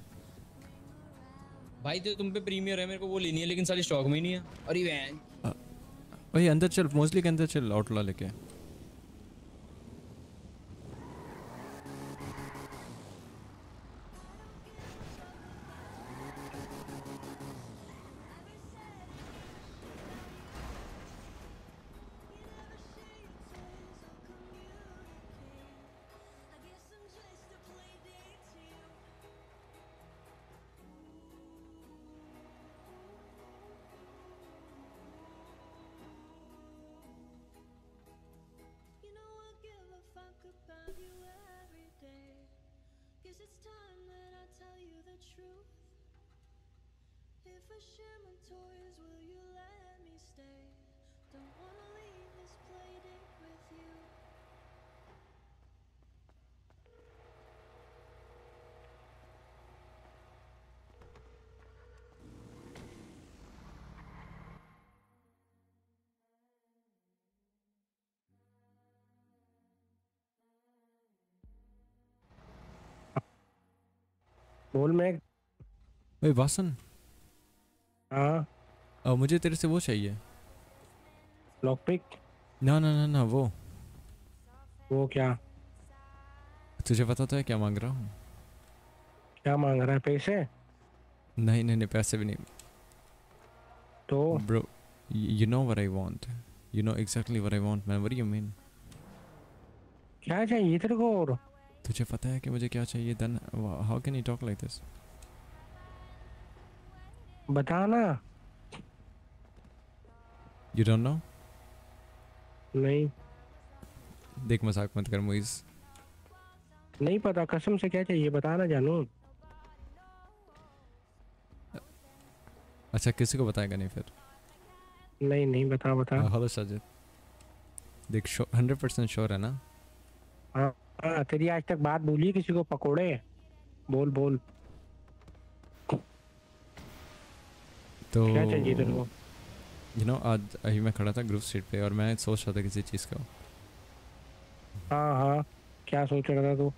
भाई तो तुम पे प्रीमियर है मेरे को वो लेनी है लेकिन सारी स्टॉक में ही नहीं है। अरे वैन ओए अंदर चल मोस्टली के अंदर चल आउटलॉ लेके। Stay? Don't wanna leave this play date with you. बोल मैं ओए वासन हाँ मुझे तेरे से वो चाहिए लॉक ना ना ना ना वो। वो क्या? तुझे पता तो है क्या मांग रहा हूँ? क्या मांग रहा है पैसे? नहीं नहीं नहीं पैसे भी नहीं। तो? Bro you know what I want you know exactly what I want man what you mean क्या चाहिए तेरे को और? तुझे पता है कि मुझे क्या चाहिए? Then how can you talk like this बताना। यू डोंट नो नहीं। देख मज़ाक मत कर मुइज। नहीं पता कसम से क्या चाहिए बता ना जानू। अच्छा किसी को बताएगा नहीं फिर? नहीं नहीं बता बता। हेलो साजिद देख हंड्रेड परसेंट श्योर है ना? हाँ हाँ तेरी आज तक बात बोली किसी को पकोड़े? बोल बोल। तो क्या चाहिए तेरे को? यू नो आज अभी मैं खड़ा था ग्रुप स्ट्रीट पे और मैं सोच रहा था किसी चीज़ का। हाँ हाँ। क्या सोच रहा था तू?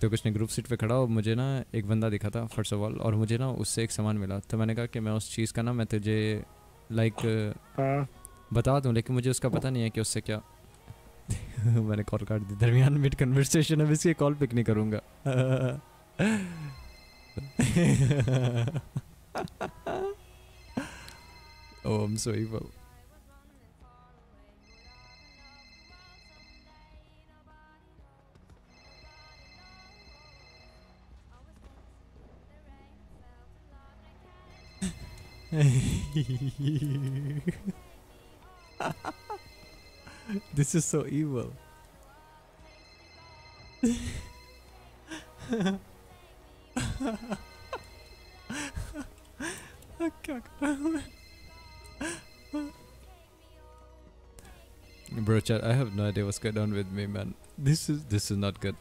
तो कुछ नहीं ग्रुप सीट पे खड़ा और मुझे ना एक बंदा दिखा था फ़र्स्ट ऑफ़ ऑल और मुझे ना उससे एक सामान मिला। तो मैंने कहा कि मैं उस चीज़ का ना मैं तुझे लाइक हाँ। बता दूँ लेकिन मुझे उसका पता नहीं है कि उससे क्या। मैंने कॉल काट दी। दरमियान मिड कन्वर्सेशन अब इसकी कॉल पिक नहीं करूँगा। Oh, I'm so evil. this is so evil. Bro, chat, I have no idea what's going on with me, man. This is this is not good.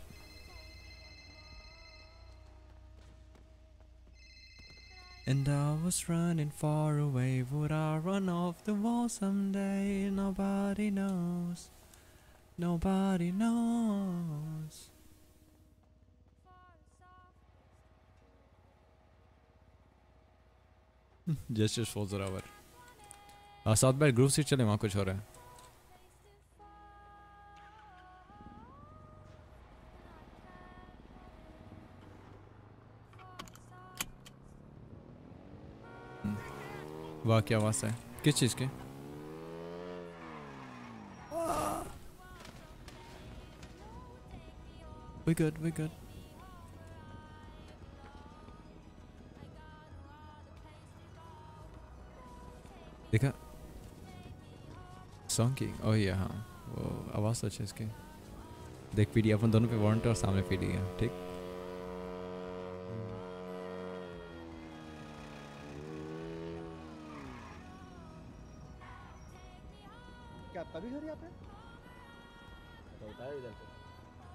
And I was running far away. Would I run off the wall someday? Nobody knows. Nobody knows. just just falls it over. Uh, south by group seat चले वहाँ कुछ हो रहा है। वाह क्या आवाज़ है। किस चीज़ के? We good, we good. देखा? सॉन्ग की ओह ये हाँ वो आवाज़ तो अच्छी है इसकी देख पीडी अपन दोनों पे वारंट और सामने पीडी है ठीक क्या तभी घर यहाँ पे होता है इधर से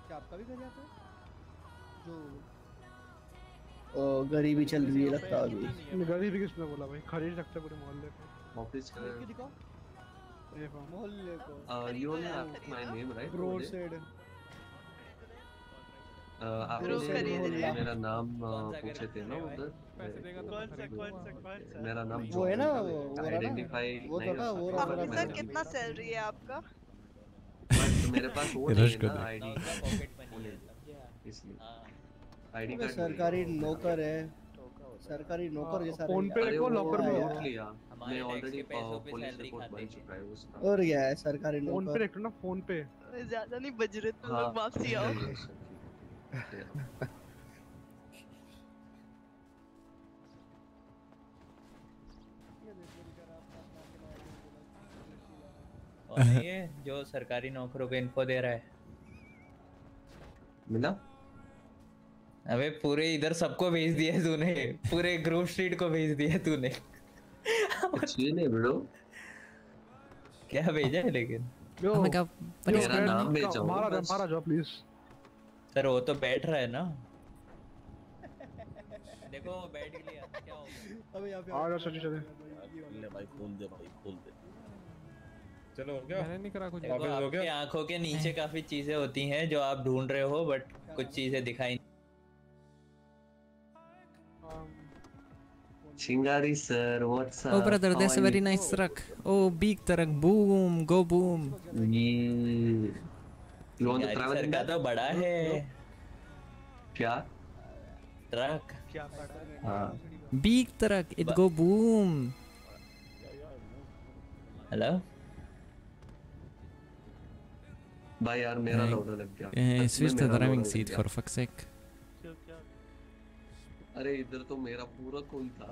क्या आपका भी घर यहाँ पे जो गरीबी चल रही है लगता है अभी। गरीबी किसने बोला भाई? खरीद सकते पूरे मोहल्ले को। ऑफ़िस खरीद के दिखाओ। मोहल्ले को। Uh, you only asked my name, right? Road Ole? Side. आपने Group खरीद रहे हैं। मेरा नाम पूछे थे ना उधर। कौन सा कौन सा कौन सा? मेरा नाम वो है ना, वो- आइडेंटिफाई तो वो रहा, ऑफिसर कितना सैलरी है आपका? तो मेरे पास वो नहीं है ना आईडी इसलिए। आईडी कार्ड सरकारी नौकर है। सरकारी नौकर जैसा फ़ोन पे अरे लॉकर में। है लूट लिया मैं ऑलरेडी पैसों पे पुलिस सैलरी रिपोर्ट खाते बन हैं। चुका है उसका। और क्या है सरकारी नौकर फ़ोन पे रखो ना फ़ोन पे। ज़्यादा नहीं बज रहे तुम हाँ, लोग वापसी आओ। और नहीं है जो सरकारी नौकरों को इन्फो दे रहा है। मिला? अबे पूरे इधर सबको भेज दिया तूने। पूरे ग्रुप स्ट्रीट को भेज दिया है तूने। अच्छी नहीं ब्रो क्या भेजा है लेकिन? यो Oh my God, यो, मेरा नाम भेजो, मारा जा मारा जाओ प्लीज़ सर वो तो बैठ रहा है ना। देखो बैठ गया क्या हो गया अबे यहाँ पे आ जाओ सची चले ले भाई खोल दे भाई खोल दे। चलो हो गया मैंने नहीं करा कुछ। देखो आपकी आँखों के नीचे काफ़ी चीज़ें होती हैं जो आप ढूंढ रहे हो बट कुछ चीज़ें दिखाई चिंगारी sir what's Oh brother, that's a very nice truck. Oh big truck, boom, go boom. You want to travel in का that? तो बड़ा है क्या ट्रक क्या हाँ Big truck, it go boom. Hello भाई यार मेरा लोडर लग गया eh, switch the driving seat for fuck's sake. अरे इधर तो मेरा पूरा कोई था।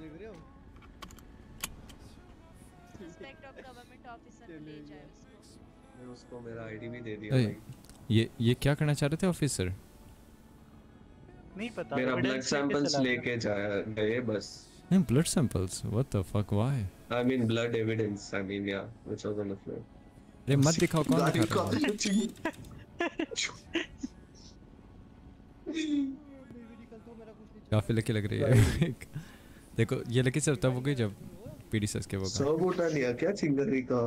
देख रहे हो? रिस्पेक्ट ऑफ़ गवर्नमेंट ऑफिसर ले जाए उसको। मैं उसको मेरा आईडी भी दे दिया भाई। ये ये क्या करना चाह रहे थे ऑफिसर नहीं पता मेरा ब्लड सैंपल्स लेके जाया गए बस। blood samples? What the fuck why? I mean blood evidence I mean या which was on the floor अरे मत दिखाओ कौन दिखा रहा है? काफ़ी लकी लग रही है। देखो ये लकी सिर्फ़ तब हो गई जब पीडी सस के वो सौ बूटा लिया क्या चिंगरी का?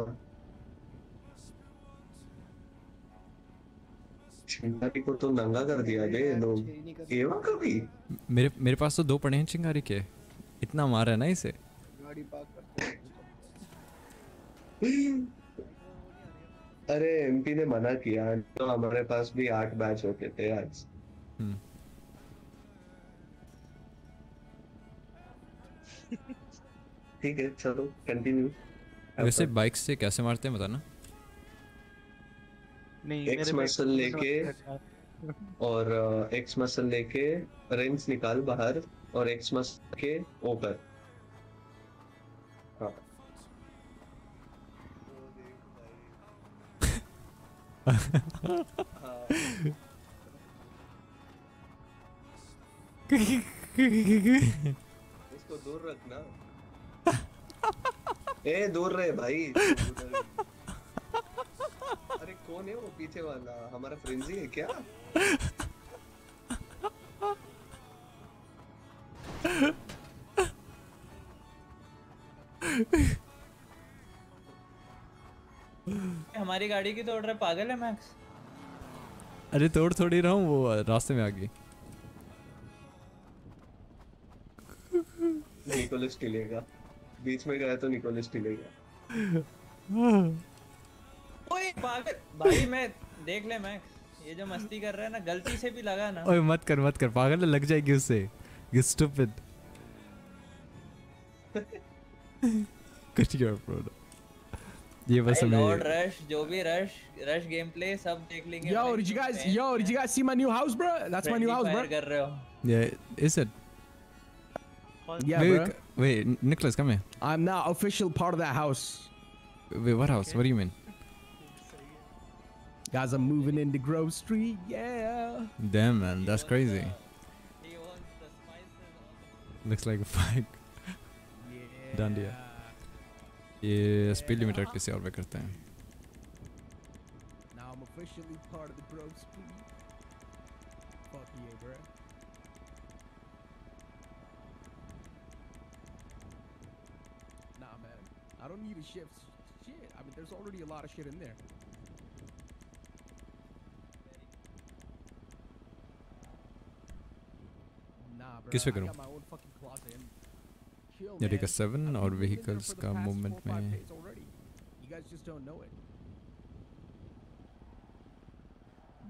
चिंगारी को तो नंगा कर दिया बे लोग। एवा कभी? मेरे मेरे पास तो दो पड़े हैं चिंगारी के। इतना मारा है ना इसे। गाड़ी पार्क करते अरे एमपी ने मना किया तो हमारे पास भी आठ बैच होते थे आज। हम्म। ठीक है चलो कंटिन्यू वैसे बाइक से कैसे मारते हैं बताना? नहीं एक्स मसल लेके और एक्स मसल लेके रेंज निकाल बाहर और एक्स मसल के ऊपर इसको दूर रखना ए दूर रहे भाई अरे कौन है वो पीछे वाला? हमारा फ्रेंजी है क्या? हमारी गाड़ी की तोड़ रहा पागल है मैक्स? अरे तोड़ थोड़ी रहा हूँ वो रास्ते में आ गई। निकोलस टिलेगा बीच में गया तो निकोलस टिलेगा ओए पागल! भाई मैं देख ले मैक्स ये जो मस्ती कर रहा है ना गलती से भी लगा ना। ओए मत कर मत कर पागल लग जाएगी उससे यू स्टूपिड कुछ क्या ब्रो ये बस भाई लॉर्ड हमें रश जो भी रश रश गेम प्ले सब देख लेंगे Yo, भाई, did you तुम guys? fan Yo, did you guys see my new house, bro? That's my new friendly house, fire bro. कर रहे हो yeah is it Yeah, wait, bro. wait Nicholas come here I'm now official part of that house. wait what house what do you mean Guys, I'm moving into Grove Street. Yeah. damn man that's crazy looks like a fight done deal ये speed limiter किसी और पे करते हैं Now I'm officially part of the bro speed. Fuck yeah, bro. Nah, man. I don't need a shift. Shit. I mean, there's already a lot of shit in there. Nah, bro. किस पे I करूं? got my own fucking closet and chill, ये ठीक है man. Seven I've और been living there vehicles for the का past four, movement five में days already. You guys just don't know it.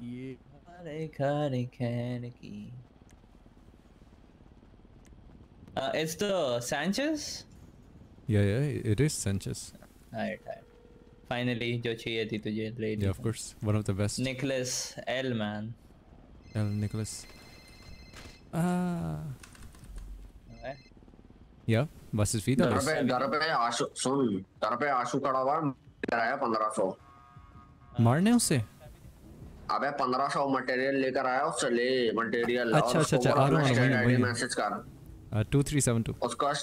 Yeah. Hare Hare Hare Ki. Uh, it's the Sanchez? या या it is Sanchez Right, right. Finally, जो चाहिए थी तुझे ले ली या of course one of the best Nicholas L man. L Nicholas ah या बस इज़ फ़ीड घर पे घर पे आशु सुन घर पे आशु खड़ा हुआ है, आया पंद्रह सौ। मारने उसे? अबे पंद्रह सौ मटेरियल लेकर आया उससे ले मटेरियल अच्छा, अच्छा, अच्छा, आ रहा हूँ, वही। मैसेज कर। टू थ्री सेवन टू उसका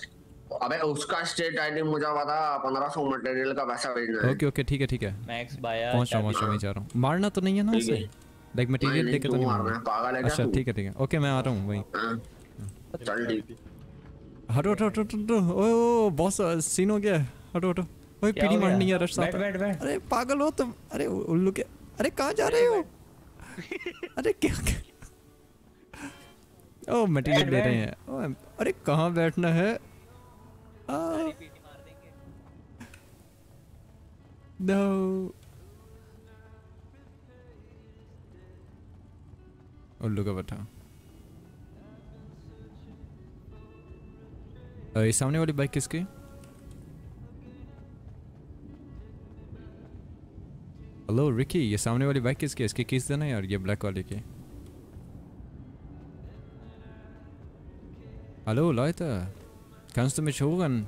अबे उसका स्टेट आईडी मुझे बता पंद्रह सौ मटेरियल का पैसा भेजना है। ओके ओके ठीक है ठीक है। Max Baya. पहुँच रहा हूँ पहुँच हूँ वहीं जा रहा हूँ। मारना तो नहीं है ना उसे? लाइक मटेरियल लेके तो नहीं मारना मारना। पागल है क्या अच्छा ठीक है ठीक है। ओके मैं आ रहा हूँ वहीं। चल ठीक। हटो हटो हटो हटो ओ बॉस सीन हो गया। हटो हटो। ओए पीडी? मारनी है रश बैठ, बैठ, बैठ। अरे पागल हो तुम। अरे उल्लू के अरे कहाँ जा रहे हो? अरे क्या ओ मटेरियल दे रहे हैं। ओ, अरे कहाँ बैठना है? नो उल्लू का बटा ये सामने वाली बाइक किसकी हेलो रिकी ये सामने वाली बाइक किसकी इसकी किस देना यार ये ब्लैक वाली की hello Leute, kannst du mich hören?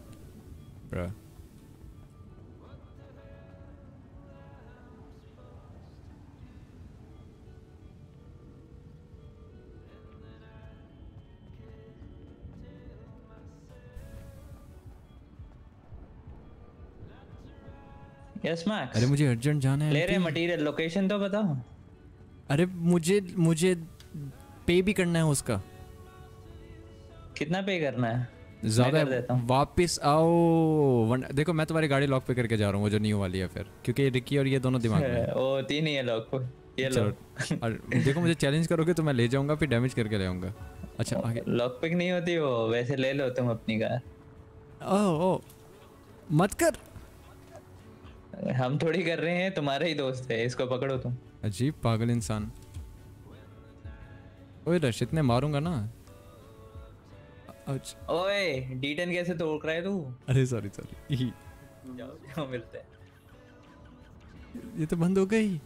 Yes Max. अरे मुझे अर्जेंट जाना है ले रहे मटेरियल लोकेशन तो बताओ। अरे मुझे मुझे पे भी करना है उसका। कितना पे करना है? ज़्यादा कर वापस आओ वन, देखो मैं तुम्हारी गाड़ी लॉक पे करके जा रहा हूँ वो जो न्यू वाली है फिर। क्योंकि रिकी और ये दोनों दिमाग में ओ तीन ही है लोग ये लो और देखो मुझे चैलेंज करोगे तो मैं ले जाऊँगा फिर डैमेज करके ले आऊँगा। अच्छा आगे। लॉक पिक नहीं होती वो वैसे ले लो तुम अपनी कार। ओ ओ मत कर। हम थोड़ी कर रहे हैं तुम्हारे ही दोस्त है इसको पकड़ो तुम। अजीब पागल इंसान। ओए रश इतने मारूँगा ना। अच्छा। ओए D10 कैसे तोड़ रहा है तू? अरे सॉरी सॉरी जाओ जाओ मिलते हैं। ये तो बंद हो गई।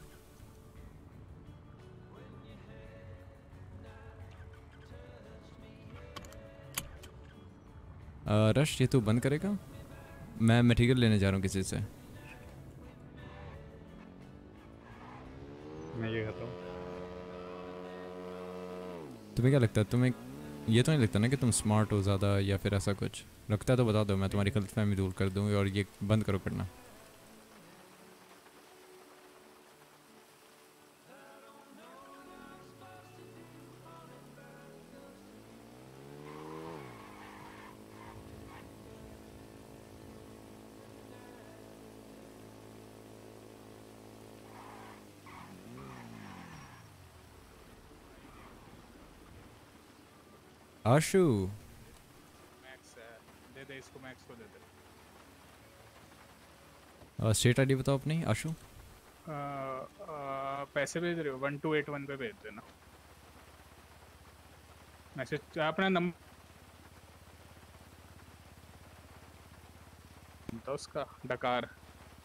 रश ये तू बंद करेगा? मैं मटेरियल लेने जा रहा हूँ किसी से। मैं ये कहता हूँ। तुम्हें क्या लगता है? तुम्हें ये तो नहीं लगता ना कि तुम स्मार्ट हो ज़्यादा या फिर ऐसा कुछ? लगता है तो बता दो, मैं तुम्हारी गलत फहमी दूर कर दूँगी और ये बंद करो करना आशु मैक्स है दे दे इसको मैक्स को दे दे। स्टेट आईडी बताओ अपनी आशु आ, आ, पैसे भेज रहे हो? वन टू एट वन पे भेज देना। मैसेज अपना नंबर था उसका डकार।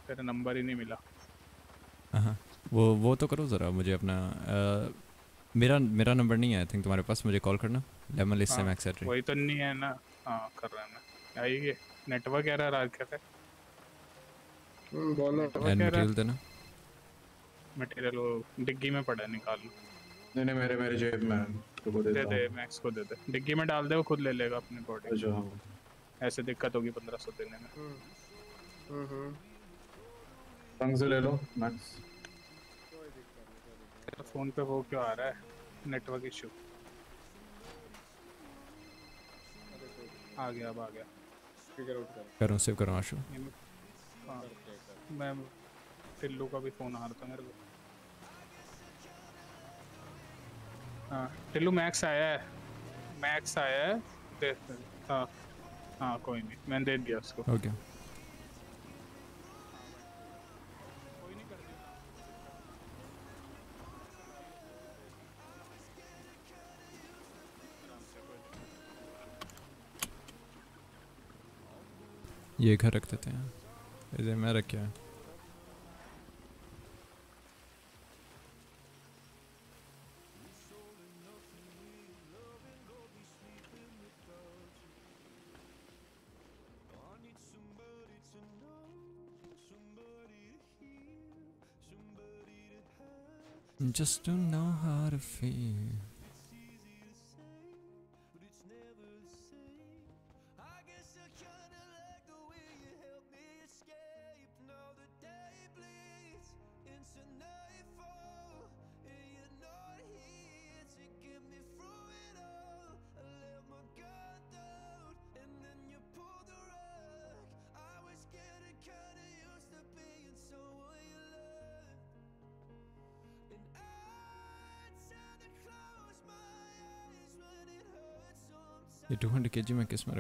तेरा नंबर ही नहीं मिला। हाँ वो वो तो करो ज़रा मुझे अपना अ, मेरा मेरा नंबर नहीं है आई थिंक तुम्हारे पास मुझे कॉल करना। लेमन लिस्ट से हाँ, मैक्स एट्री वही तो नहीं है ना। हाँ कर रहा है मैं। आइए नेटवर्क एरर आ क्या है बोलो। एंड मटेरियल देना। मटेरियल वो डिग्गी में पड़ा निकाल लो। नहीं नहीं मेरे मेरे जेब में है, तुमको दे देता दे। मैक्स को दे दे। डिग्गी में डाल दे वो खुद ले लेगा अपनी बॉडी अच्छा हाँ। ऐसे दिक्कत होगी पंद्रह सौ देने में। हम्म रंग से ले लो मैक्स तेरा फ़ोन पे वो क्यों आ रहा है? नेटवर्क इशू आ गया अब आ गया. फिगर आउट कर. करो सेव करो आशु. मैं- हाँ, मैं टिल्लू का भी फ़ोन आ रहा था मेरे को. हाँ टिल्लू मैक्स आया है. मैक्स आया है. देख हाँ. हाँ कोई नहीं. मैंने दे दिया उसको. ओके ये घर रख देते हैं इसे मैं रख है Just to know how to feel. ये 200 केजी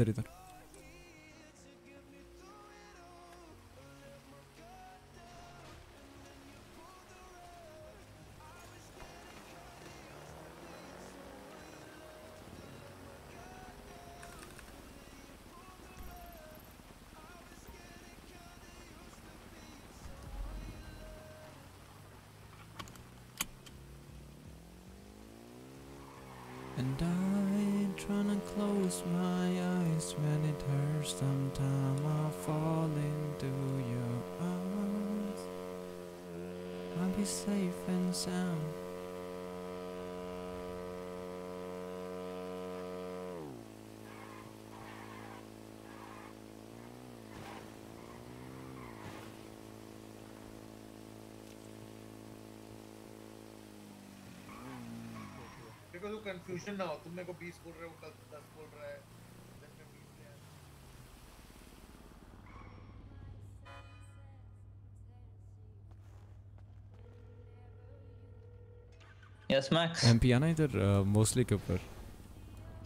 इधर इधर sound. देखो तो कंफ्यूजन ना हो तुम मेरे को 20 बोल रहे हो, कल 10 बोल रहा है यस मैक्स एमपी आना इधर मोस्टली के ऊपर।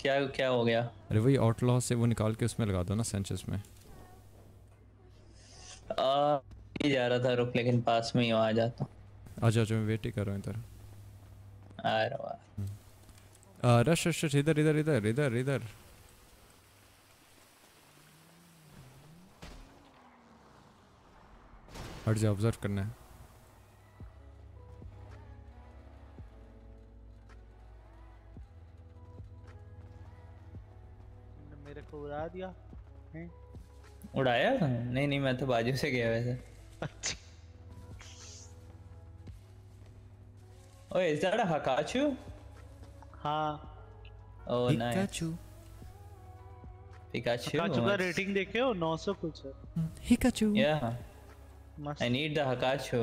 क्या क्या हो गया? अरे वही आउटलॉ से वो निकाल के उसमें लगा दो ना सेंचेस में। आ, ही जा रहा था रुक लेकिन पास में ही आ जाता आ जाओ जो मैं वेट ही कर रहा हूँ इधर। आ रहा आ, रश रश रश इधर इधर इधर इधर इधर। हट जा ऑब्ज़र्व करना है। दिया। हैं? उड़ाया? नहीं नहीं मैं तो बाजू से गया वैसे। अच्छा। ओए इज़ दैट हकाचू? हाँ। ओ नाइस हकाचू हकाचू हकाचू का रेटिंग देखे हो? 900 कुछ है। हकाचू या आई नीड द हकाचू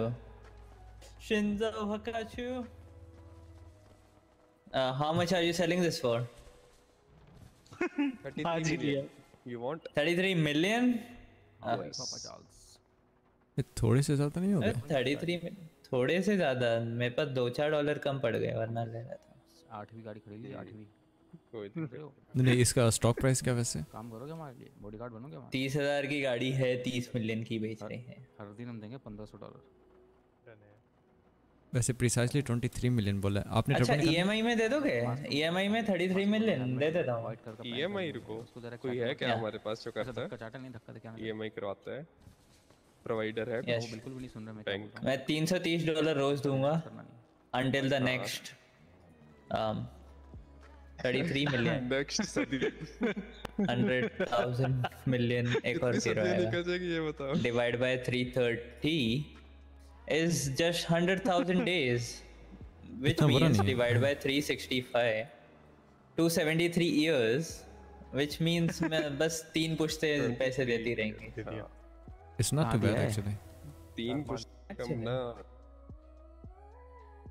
शिंजो हकाचू how much are you selling this for 30 दिया You want? 33 million? पापा ये थोड़े से ज़्यादा नहीं हो गए? 33 मिल- थोड़े से ज़्यादा। मेरे पास दो चार डॉलर कम पड़ गए वरना ले रहा था आठवीं गाड़ी खरीद ली आठवीं। नहीं नहीं इसका स्टॉक प्राइस क्या वैसे? काम करोगे हमारे लिए? बॉडीगार्ड बनोगे हमारे तीस हज़ार की गाड़ी है तीस मिलियन की बेच रहे हैं। हर दिन हम देंगे पंद्रह सौ डॉलर वैसे प्रिसाइजली 23 मिलियन बोला आपने अच्छा ईएमआई में दे दोगे? ईएमआई में 33 मिलियन दे देता हूँ। ईएमआई E रुको। कोई है क्या? हमारे पास जो करता धक्का चाटा नहीं धक्का दे क्या ईएमआई करवाता है। प्रोवाइडर है. वो बिल्कुल भी नहीं सुन रहा मैं बैंक मैं 330 डॉलर रोज दूँगा। until the next um 33 million. Next सदी 100,000 million एक और ज़ीरो आएगा। निकल जाएगी ये बताओ? Divide by 330 is just 100,000 days which means है। divide by 365 273 years which means मैं बस तीन पुश्ते पैसे देती रहेंगी। It's not हाँ, too bad actually. तीन पुश कम ना।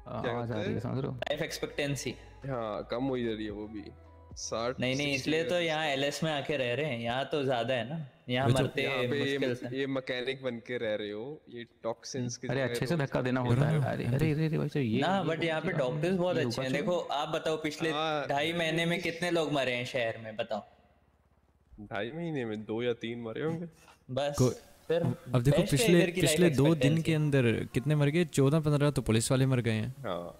क्या आ रही है समझ रहे हो? लाइफ एक्सपेक्टेंसी हाँ कम हो जा रही है वो भी। साठ नहीं नहीं इसलिए तो यहाँ एलएस में आके रह रहे हैं। यहाँ तो ज़्यादा है ना। यहाँ तो, मरते ये, ये मैकेनिक बन के रह रहे हो ये टॉक्सिन्स के अरे अच्छे से धक्का देना होता है। अरे अरे अरे अरे भाई साहब ये ना बट यहाँ पे डॉक्टर्स बहुत अच्छे हैं। देखो आप बताओ पिछले ढाई महीने में कितने लोग मरे हैं शहर में बताओ। ढाई महीने में दो या तीन मरे होंगे। बस फिर अब देखो पिछले पिछले दो दिन के अंदर कितने मर गए? चौदह पंद्रह तो पुलिस वाले मर गए हैं। हाँ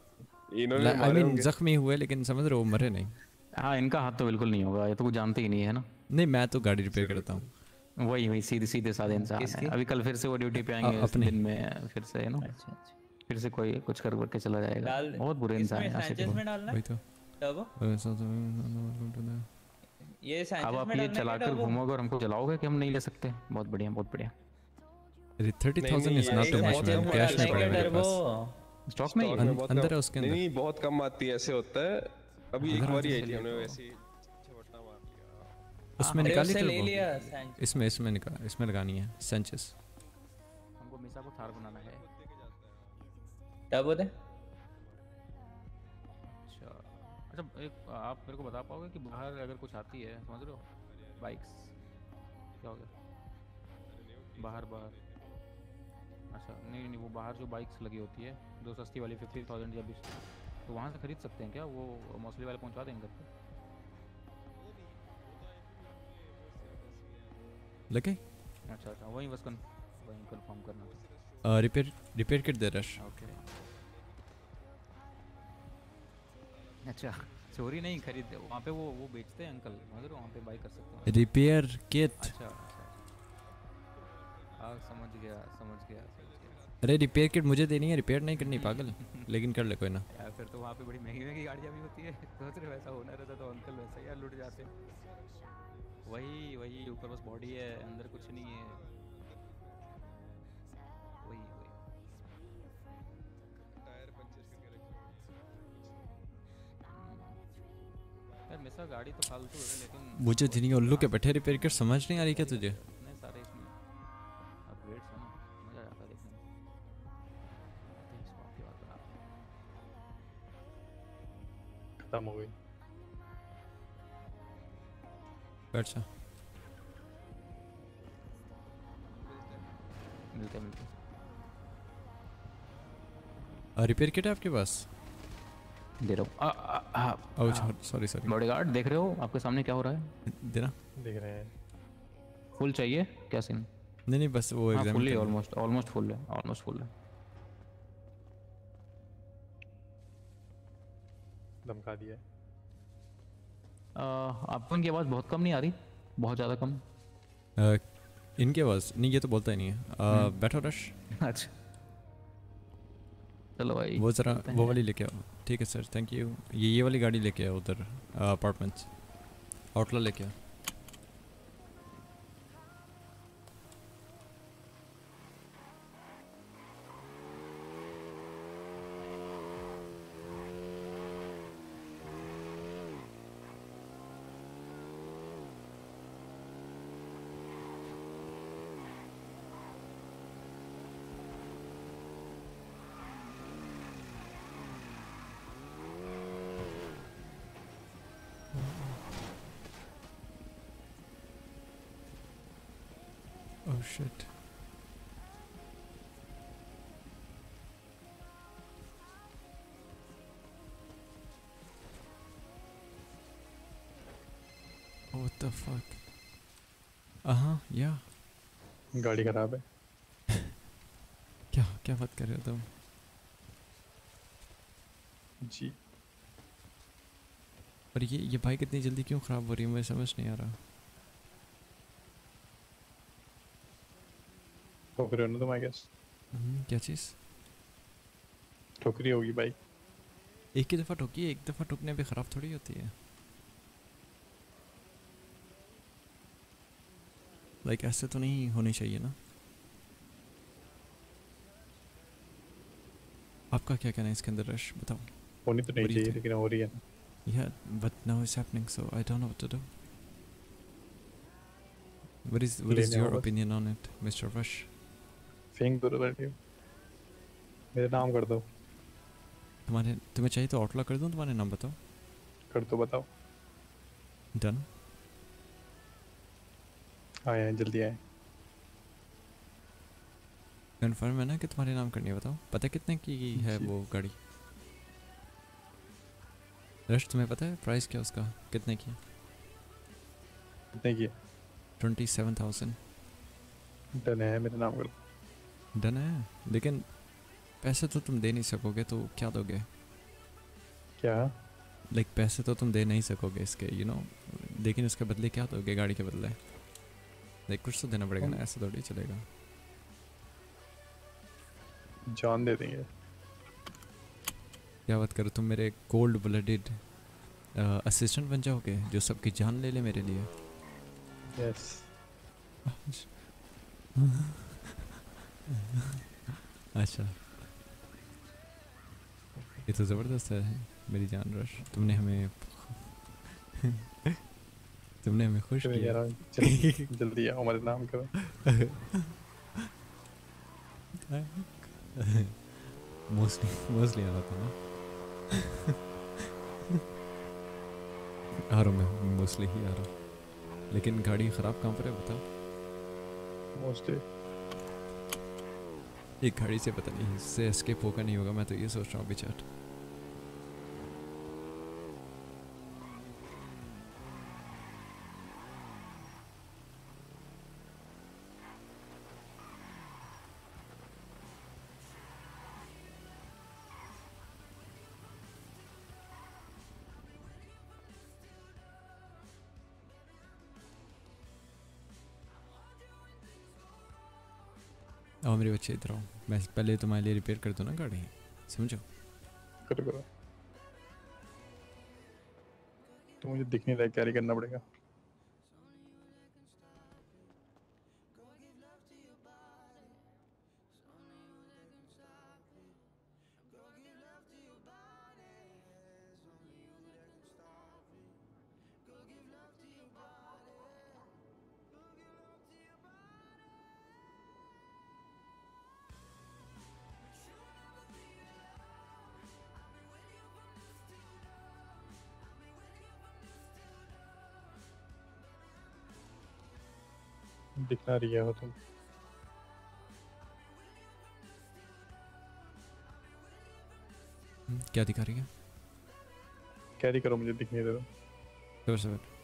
इन्होंने आई मीन जख्मी हुए लेकिन समझ रहे हो मरे नहीं। हाँ इनका हाथ तो बिल्कुल नहीं होगा ये तो कुछ जानते ही नहीं है ना। नहीं मैं तो गाड़ी रिपेयर करता हूँ। वही वही सीधे सीधे साधे इंसान अभी कल फिर से वो ड्यूटी पे आएँगे अपनी। दिन में फिर से ना अच्छा अच्छा। फिर से कोई कुछ कर करके चला जाएगा। बहुत बुरे इंसान है आशिक। में डालना। वही तो। टर्बो। ये अब आप में ये चलाकर घूमोगे और हमको जलाओगे कि हम नहीं ले सकते? बहुत बढ़िया बहुत बढ़िया। Thirty thousand is not too much man cash है पड़ा मेरे पास स्टॉक में में अंदर है उसके अंदर। नहीं बहुत कम आती है ऐसे होता है। अभी एक बार ही आई थी हमने। वैसे उसमें निकाली ले लिया इसमें इसमें निकाल इसमें लगानी है सेंचेस हमको मिसा को थार बनाना है। टर्बो दे अच्छा अच्छा एक आप मेरे को बता पाओगे कि बाहर अगर कुछ आती है समझ रहे हो? बाइक्स क्या हो गया? बाहर बाहर। अच्छा नहीं नहीं वो बाहर जो बाइक्स लगी होती है जो सस्ती वाली फिफ्टी थाउज़ेंड या बीस तो वहाँ से खरीद सकते हैं क्या? वो मौसली वाले पहुँचा देंगे घर पे? लगे? अच्छा अच्छा वहीं बस कन वहीं कंफर्म करना रिपेयर रिपेयर किट दे रश। ओके अच्छा चोरी नहीं खरीदते वहाँ पे वो वो बेचते हैं अंकल रहे वहाँ पे बाई कर सकते हो। रिपेयर किट अच्छा हाँ समझ गया समझ गया अरे रिपेयर किट मुझे देनी है रिपेयर नहीं करनी पागल। लेकिन कर ले कोई ना। यार फिर तो वहाँ पे बड़ी महँगी महँगी गाड़ियाँ भी होती है। सोच रहे वैसा होना रहता तो अंकल वैसा यार लुट जाते। वही वही ऊपर बस बॉडी है अंदर कुछ नहीं है। वही वही। टायर पंचर यार गाड़ी तो फालतू है लेकिन मुझे उल्लू के बैठे रिपेयर किट समझ नहीं आ रही क्या तुझे? इतने सारे इसमें बैठ जा। मिलते मिलते। रिपेयर किट है आपके पास? दे रहा हूँ। आ, आ, आ, ओह सॉरी सॉरी बॉडीगार्ड देख रहे हो? आपके सामने क्या हो रहा है? देना। देख रहे हैं। फुल चाहिए? क्या सीन नहीं नहीं बस वो हाँ exam full almost almost full है ऑलमोस्ट फुल है। धमका दिया। है आपको इनकी आवाज़ बहुत कम नहीं आ रही? बहुत ज़्यादा कम? इनके आवाज़? नहीं ये तो बोलता ही नहीं है। बैठो रश। अच्छा। चलो भाई वो ज़रा वो वाली लेके आओ। ठीक है सर थैंक यू ये ये वाली गाड़ी लेके आओ उधर अपार्टमेंट्स आउटला लेके आओ। Yeah. गाड़ी खराब है। क्या क्या बात कर रहे हो तुम? जी। पर ये ये बाइक इतनी जल्दी क्यों ख़राब हो रही है? मुझे समझ नहीं आ रहा। ठोकरी हो ना तुम आई गेस हम्म, क्या चीज़? ठोकरी होगी बाइक। एक ही दफ़ा ठोकी एक दफ़ा ठोकने पे ख़राब थोड़ी होती है। लाइक ऐसे तो नहीं होनी चाहिए ना। आपका क्या कहना है इसके अंदर रश? बताओ। होनी तो नहीं चाहिए लेकिन हो रही है ना। Yeah, but now it's happening, so I don't know what to do. What is what is लेने your आओ बस। opinion on it, Mr. Rush? फेंक दो बैठे मेरे नाम कर दो। तुम्हारे तुम्हें चाहिए तो आउटलॉक कर दूँ तुम्हारे नाम बताओ। कर दो बताओ। डन आए हैं जल्दी आए। कंफर्म है ना कि तुम्हारे नाम करनी है बताओ। पता है कितने की है वो गाड़ी? रश तुम्हें पता है प्राइस क्या उसका? कितने की कितने की ट्वेंटी सेवन थाउज़ेंड डन है मेरे नाम कर डन है? लेकिन पैसे तो तुम दे नहीं सकोगे तो क्या दोगे? क्या? लाइक like, पैसे तो तुम दे नहीं सकोगे इसके यू you नो know? लेकिन उसके बदले क्या दोगे गाड़ी के बदले? लाइक कुछ तो देना पड़ेगा ना ऐसे थोड़ी चलेगा। जान दे देंगे। क्या बात करो तुम मेरे कोल्ड ब्लडेड असिस्टेंट बन जाओगे जो सबकी जान ले ले मेरे लिए? यस अच्छा। ये तो ज़बरदस्त है मेरी जान रश। तुमने हमें तुमने हमें खुश किया रहा जल्दी आओ मेरे नाम करो मोस्टली मोस्टली आना था ना आ रहा मैं मोस्टली ही आ रहा लेकिन गाड़ी ख़राब कहाँ पर है बताओ मोस्टली एक गाड़ी से पता नहीं इससे एस्केप होगा नहीं होगा मैं तो ये सोच रहा हूँ अभी मेरे बच्चे, इधर आओ। मैं पहले तुम्हारे लिए रिपेयर कर दो ना गाड़ी। समझो? करो करो तो मुझे दिखने लायक कैरी करना पड़ेगा। दिखना रही हो तुम। हम्म, क्या दिखा रही है? कैरी करो मुझे दिखने दे दो ज़ोर से बैठ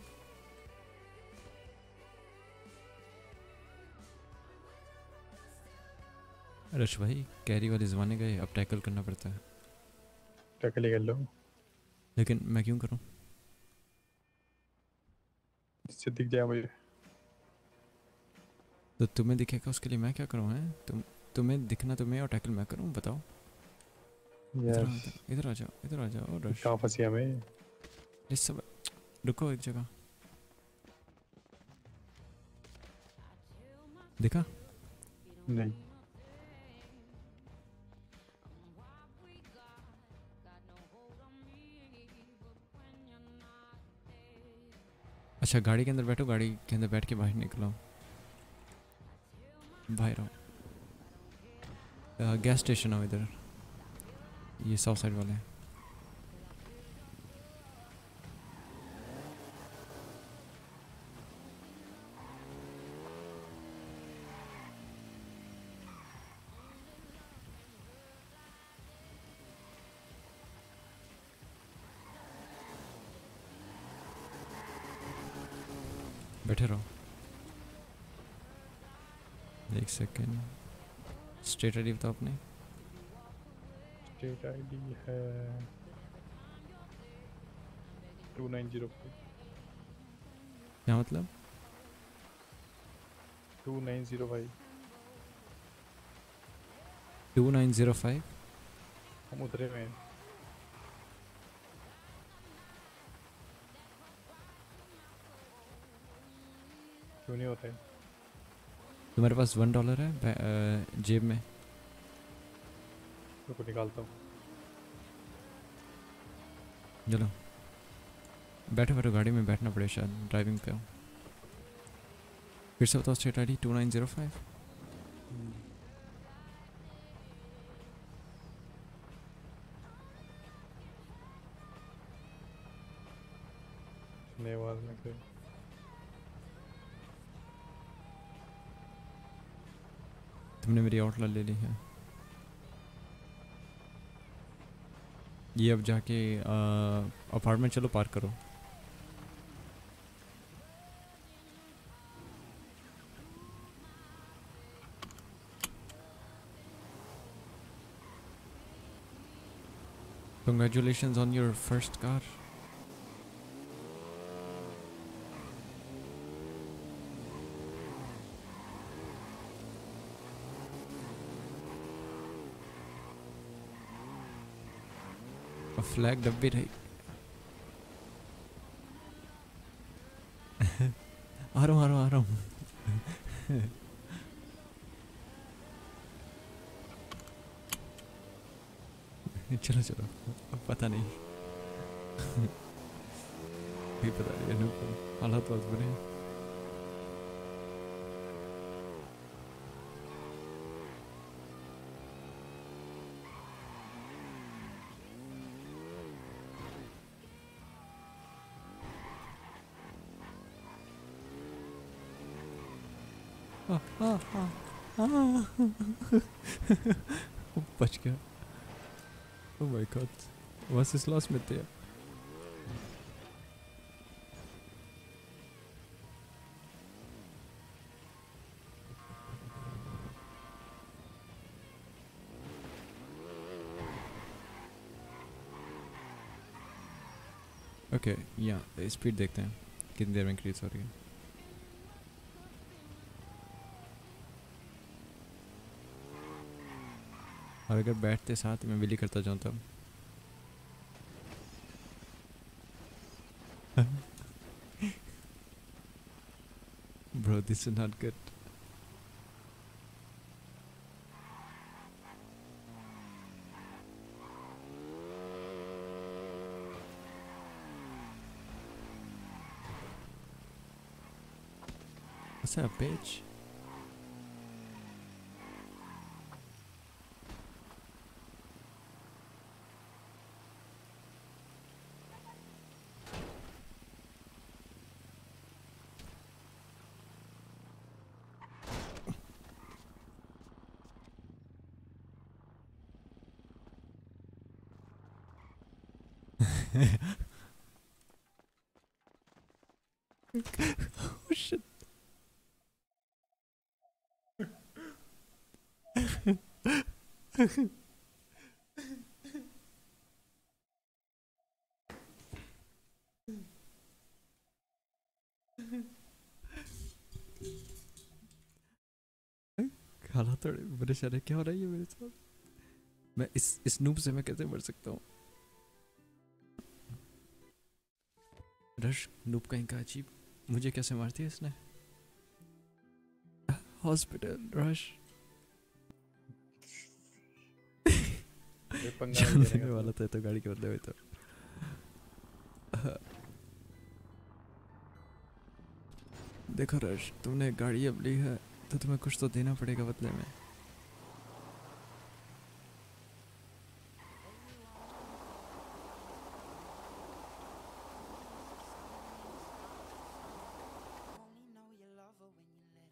रश भाई कैरी वाले ज़माने गए अब टैकल करना पड़ता है। टैकल ही कर लो। लेकिन मैं क्यों करूँ? इससे दिख जाए मुझे। तो तुम्हें दिखेगा उसके लिए मैं क्या करूँ हैं? तुम तुम्हें दिखना तुम्हें और टैकल मैं करूँ बताओ। इधर आ जाओ इधर आ जाओ रश कहाँ फंसी हमें? इस सब रुको एक जगह। देखा? नहीं। अच्छा गाड़ी के अंदर बैठो गाड़ी के अंदर बैठ के बाहर निकलो। आओ गैस स्टेशन आओ इधर। ये साउथ साइड वाले हैं। स्टेट आईडी बताओ अपने। स्टेट आईडी है टू नाइन ज़ीरो क्या मतलब? Two nine zero five. Two nine zero five? हम उतरे हैं। क्यों नहीं होता है? तुम्हारे पास वन डॉलर है जेब में। रुको निकालता हूँ। चलो। बैठो बैठो गाड़ी में बैठना पड़े शायद ड्राइविंग पे। हो फिर से बताओ state I D two nine zero five नए तुमने मेरी आउटला ले ली है ये अब जाके अपार्टमेंट चलो पार्क करो Congratulations on your first car. A flag डब्बी रही आ रहा हूँ चलो चलो। पता नहीं। Oh, oh my god. Was ist los mit dir? Okay, yeah, it's är speeddäck där. Vilken där en? और अगर बैठते साथ ही मैं बिली करता जाऊँ तब Bro, this is not good. What's up, bitch? oh shit. हालात थोड़े परेशान है क्या हो रहा है ये मेरे साथ? मैं इस इस नूब से मैं कैसे मर सकता हूँ? रश, नूब कहीं का अजीब, मुझे कैसे मारती है इसने? Hospital, rush. पंगा लेने वाला था तो गाड़ी के बदले में तो देखो रश तुमने गाड़ी अब ली है तो तुम्हें कुछ तो देना पड़ेगा बदले में।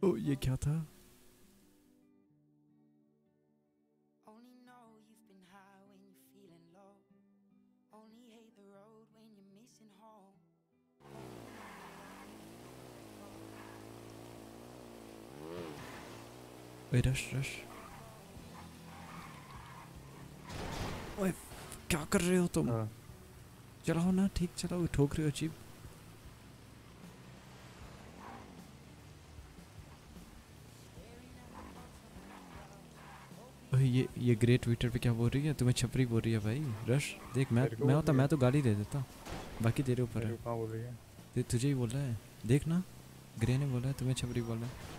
ओ ये क्या था? ओए रश रश ओए क्या कर रहे हो तुम? चलाओ ना ठीक चलाओ ठोक रहे हो चीप ओए, ये ये ग्रेट ट्विटर पे क्या बोल रही है? तुम्हें छपरी बोल रही है भाई। रश देख मैं मैं होता मैं है। तो गाली दे देता। बाकी तेरे ऊपर है। तुझे ही बोल रहा है। देख ना ग्रे ने बोला है तुम्हें छपरी बोला है।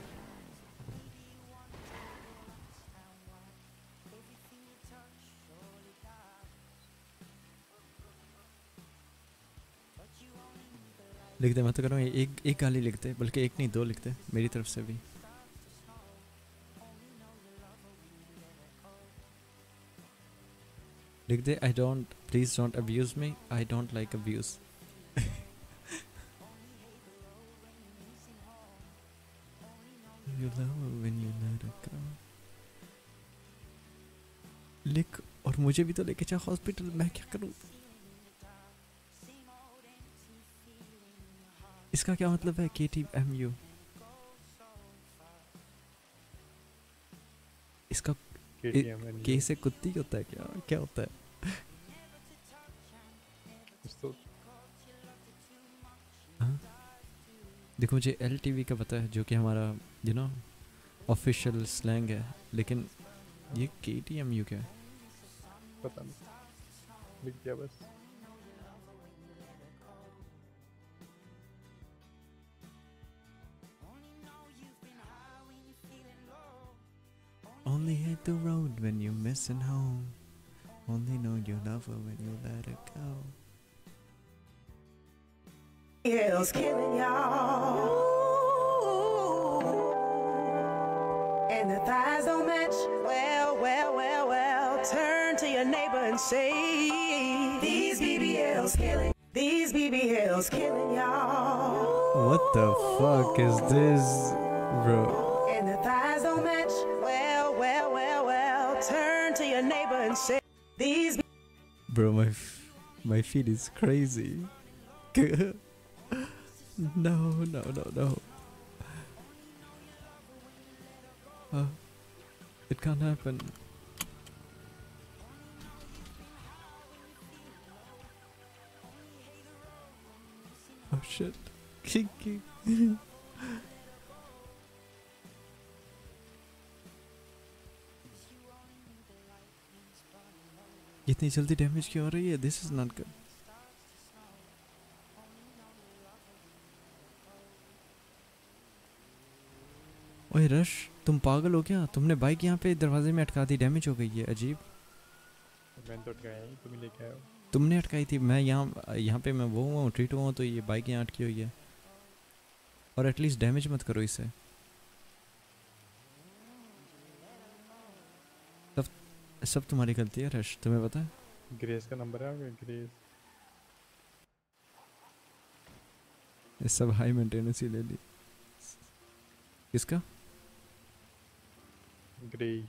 लिख दे मैं तो कह रहा हूँ एक एक गाली लिख दे बल्कि एक नहीं दो लिखते मेरी तरफ़ से भी। लिख दे I don't please don't abuse me I don't like abuse You love when you let it go. लिख और मुझे भी तो लेके जा हॉस्पिटल मैं क्या करूँ? इसका क्या मतलब है? के टी एम यू इसका के से कुत्ती होता है क्या? क्या होता है? तो हाँ? देखो मुझे एल टी वी का पता है जो कि हमारा यू नो ऑफिशियल स्लैंग है लेकिन ये के टी एम यू क्या है? पता नहीं। लिख दिया बस। Only hit the road when you're missing home. Only know you love her when you let her go. Hell's killing y'all. And the thighs don't match. Well, well, well, well. Turn to your neighbor and say, These BBLs killing. These BBLs killing y'all. What the fuck is this, bro? Bro, my my feed is crazy. no, no, no, no. Uh, it can't happen. Oh shit. Kinky. इतनी जल्दी damage क्यों हो रही है? This is not good ओए rush तुम पागल हो क्या? तुमने बाइक यहाँ पे दरवाजे में अटका दी डैमेज हो गई है अजीब। मैंने तो अटकाया ही तुम लेके आए हो। तुमने अटकाई थी मैं यहाँ यहाँ पे मैं वो हुआ हूँ ट्रीट हुआ हूँ तो ये बाइक यहाँ अटकी हुई है। और एटलीस्ट डैमेज मत करो इसे। सब तुम्हारी गलती है रश तुम्हें पता है? ग्रेस का नंबर है आपका? ग्रेस ये सब हाई मेंटेनेंस ही ले ली। किसका? ग्रे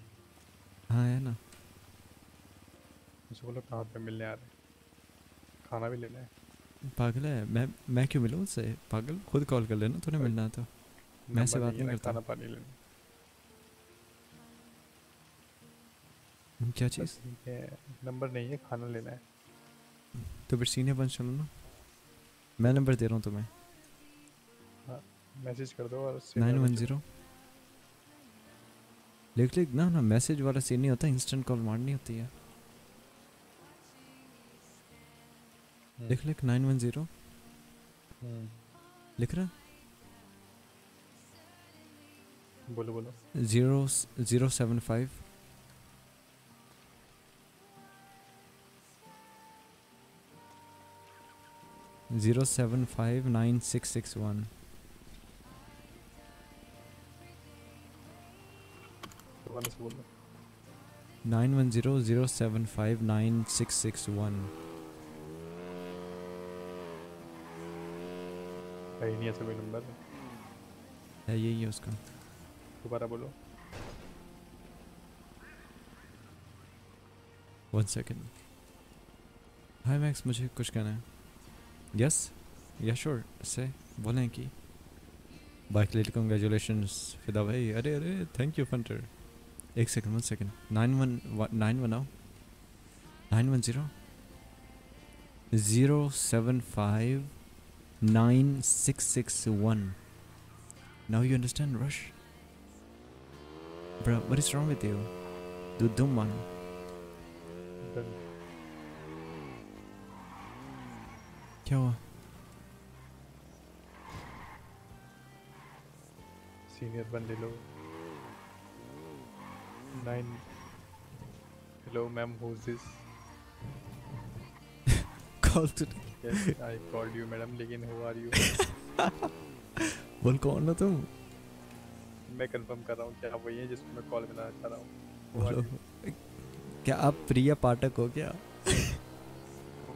हाँ है ना। मुझे बोलो कहाँ पे मिलने आ रहे खाना भी लेना है। पागल है मैं मैं क्यों मिलूँ उससे? पागल? खुद कॉल कर लेना तूने मिलना है तो। मैं से बात नहीं ना, करता। खाना पानी लेना। क्या चीज़? ठीक है नंबर नहीं है खाना लेना है। तो फिर सीने बंद चलो ना। मैं नंबर दे रहा हूँ तुम्हें। हाँ मैसेज कर दो और नाइन वन ज़ीरो। लिख लिख ना ना मैसेज वाला सीन नहीं होता इंस्टेंट कॉल मारनी होती है। लिख लिख नाइन वन ज़ीरो। हम्म, लिख रहा? बोलो बोलो। Zero zero seven five. Zero seven five nine six six one nine one zero zero seven five nine six six one है ही नहीं ऐसा कोई नंबर है यही है उसका दोबारा बोलो वन सेकेंड हाय मैक्स मुझे कुछ कहना है। यस या श्योर से बोलें कि बाइक ले कंग्रेचुलेशन फिदा भाई अरे अरे थैंक यू फंटर एक second one second nine one nine one आओ nine one zero zero seven five nine six six one. Now you understand, Rush? Bro, what is wrong with you? Du dum man. Done. क्या हुआ senior बन ले लो nine hello ma'am who is this call to yes I called you madam लेकिन who are you बोल कौन हो तुम? मैं कंफर्म कर रहा हूँ क्या वही है जिसको मैं कॉल मिलाना चाह रहा हूँ? क्या आप प्रिया पाठक हो क्या?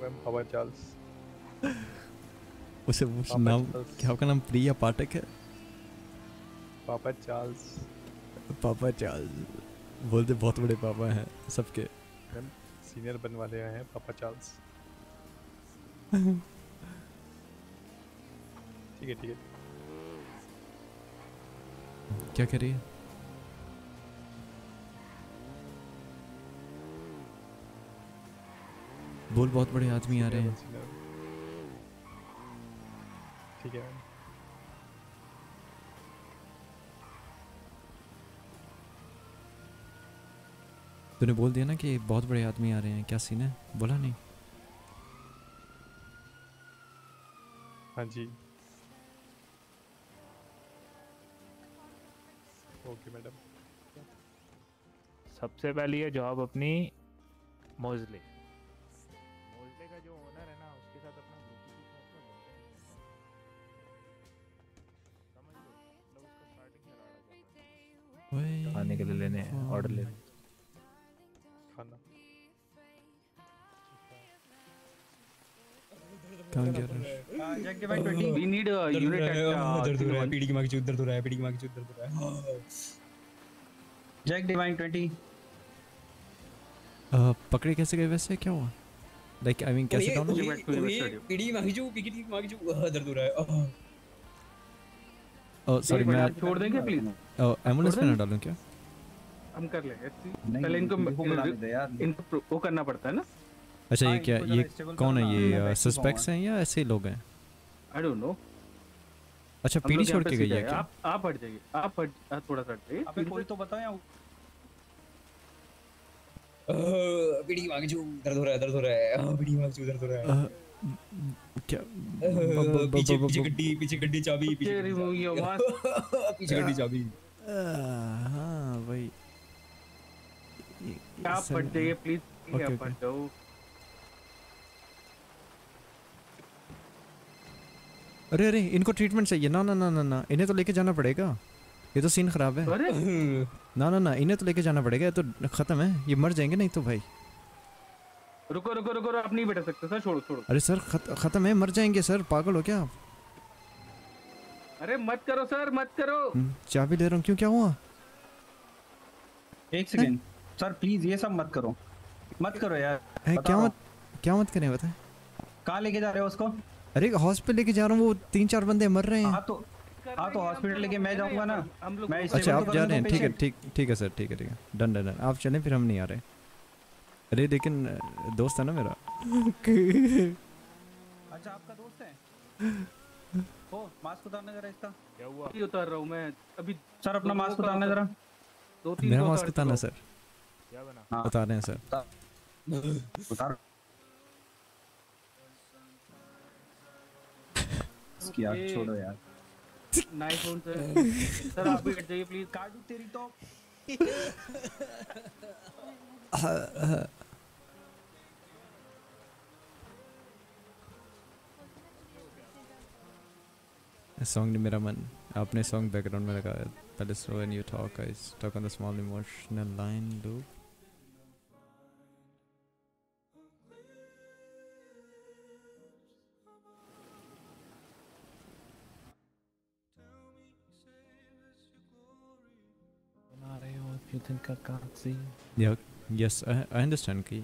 मैम हवा चार्ल्स उसे उस नाम क्या आपका नाम? प्रिया पाठक है? पापा चार्ल्स। पापा चार्ल्स। बोलते बहुत बड़े पापा हैं सबके। सीनियर बनने वाले हैं पापा चार्ल्स। ठीक है ठीक है। क्या कर रही है? बोल बहुत बड़े आदमी आ रहे हैं. ठीक है। तूने बोल दिया ना कि बहुत बड़े आदमी आ रहे हैं। क्या सीन है? बोला नहीं। हाँ जी। Okay madam. सबसे पहली है जॉब अपनी मोजले मोजले खाने के लिए लेने हैं ऑर्डर लेने। खाना। कहाँ गया rush? Jack Divine 20. We need a unit at दर्द हो रहा है। 3-1. की माँ की चूत दर्द है पीढ़ी की माँ की चूत दर्द है Jack Divine 20. पकड़े कैसे गए वैसे? क्या हुआ? लाइक आई मीन कैसे डाउन पीढ़ी की माँ की पीढ़ी की माँ की चूत दर्द हो है। सॉरी मैं छोड़ देंगे प्लीज़ एंबुलेंस छोड़ में ना डालूं क्या? हम कर लेंगे पहले इनको इनको वो करना पड़ता है ना? अच्छा ये हाँ, क्या ये कौन है ये सस्पेक्ट्स हैं या ऐसे लोग हैं? आई डोंट नो अच्छा पीढ़ी छोड़ के गई है क्या? आप आप हट जाइए। आप हट थोड़ा सा हट जाइए। अबे कोई तो बताओ या आह, पीढ़ी की माँ की चूत दर्द हो रहा है दर्द हो। रहा है आह, पीढ़ी की माँ की चूत दर्द हो। रहा है क्या? पीछे पीछे गड्डी पीछे गड्डी चाबी पीछे पीछे गड्डी चाबी। हाँ आप जाइए प्लीज़ आप। जाओ। अरे अरे इनको ट्रीटमेंट चाहिए। ना ना ना ना ना। इन्हें तो लेके जाना पड़ेगा। ये तो सीन खराब है। अरे। ना ना ना। इन्हें तो लेके जाना पड़ेगा। ये तो खत्म है। ये मर जाएँगे नहीं तो भाई। रुको रुको रुको आप नहीं बैठ सकते सर छोड़ो छोड़ो। अरे सर खत, खत्म है मर जाएँगे सर पागल हो क्या आप? अरे मत करो सर मत करो। हम्म, चाबी ले रहा हूँ क्यों क्या हुआ? एक सेकंड सर प्लीज़ ये सब मत करो। मत करो यार है क्या मत क्या मत करें बताएँ। कहाँ लेके जा रहे हो उसको? अरे हॉस्पिटल लेके जा रहा हूँ वो तीन चार बंदे मर रहे हैं। हाँ तो हाँ तो हॉस्पिटल लेके मैं जाऊँगा ना। मैं अच्छा आप जा रहे हैं ठीक है ठीक ठीक है सर ठीक है ठीक है। डन डन डन आप चलें फिर हम नहीं आ रहे। अरे लेकिन दोस्त है ना मेरा? अच्छा आपका दोस्त है? ओ मास्क उतारना जरा इसका। क्या हुआ? ये उतार रहा हूँ मैं अभी सर अपना मास्क दो उतारना जरा। दो तीन मेरा मास्क उतारना सर। क्या बना? हाँ। उतार रहे हैं सर। उतार। इसकी ये- छोड़ो यार। Nice one sir. सर आप भी हट जाइए प्लीज़। काटू तेरी तो। सॉन्ग नहीं मेरा मन आपने सॉन्ग बैकग्राउंड में लगाया पहले slow and you talk I talk on the small emotional line loop you think I can't see. Yeah, yes, I, I understand कि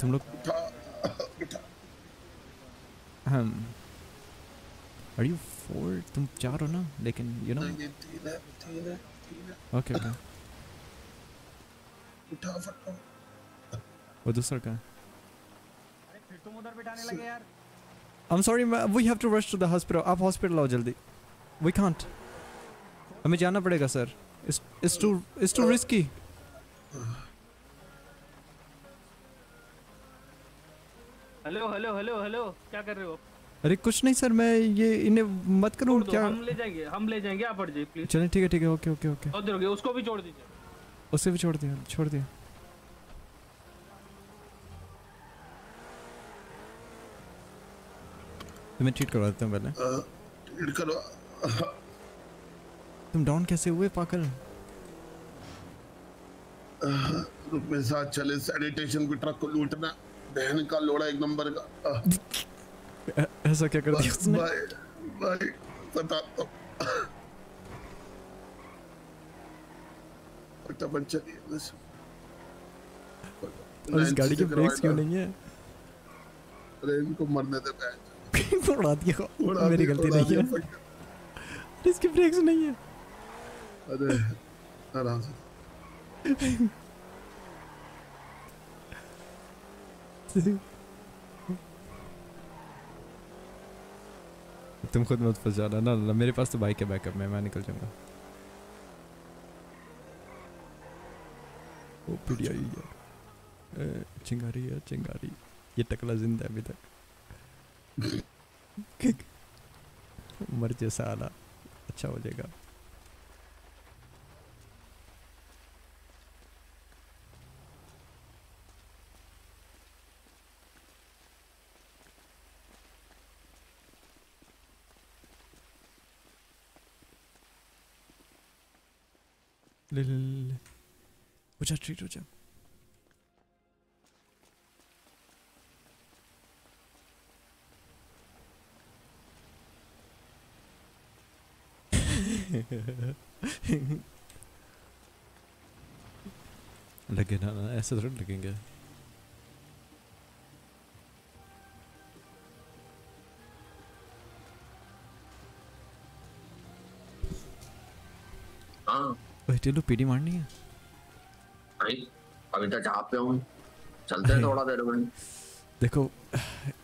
तुम लोग हम Are you फोर तुम चार हो ना? लेकिन यू नो ओके ओके उठा फटाफट वो दूसरा का फिर तुम उधर बिठाने लगे यार। I'm sorry, we have to rush to the hospital. आप हॉस्पिटल आओ जल्दी. We can't. हमें जाना पड़ेगा sir. It's it's too it's too risky. Hello hello hello hello क्या कर रहे हो अरे कुछ नहीं सर मैं ये इन्हें मत करूँ छोड़ क्या हम ले जाएँगे हम ले जाएँगे आप हट जाइए प्लीज़ चलें ठीक है ठीक है ओके ओके ओके और देखिए उसको भी छोड़ दीजिए उसे भी छोड़ दिया छोड़ दिया तुम्हें ट्रीट करवा देता हूँ पहले। ट्रीट करो तुम डाउन कैसे हुए पागल? रुक मेरे साथ चले सैनिटेशन की ट्रक को लूटना। बहन का लोड़ा एक नंबर का। ऐसा क्या कर दिया उसने? भाई भाई बता तो फटाफट चलिए बस। और इस गाड़ी के ब्रेक्स क्यों नहीं है? अरे इनको मरने दे बहन। उड़ा दिया उड़ा मेरी गलती नहीं है। अरे इसके ब्रेक्स नहीं है। अरे आराम से। तुम खुद मत फंस जाना ना ना मेरे पास तो बाइक है बैकअप में मैं निकल जाऊँगा। ओ पीड़ी आई है। ए, चिंगारी है चिंगारी। ये टकला ज़िंदा है अभी तक। मर जैसा आला अच्छा हो जाएगा। ले ले ले ले हो ट्रीट हो जा लगे ना ना ऐसे थोड़ी लगेंगे हाँ। ओए टेलू पीडी मारनी है। नहीं अभी तक जहाँ पे हूँ चलते हैं थोड़ा देर में। देखो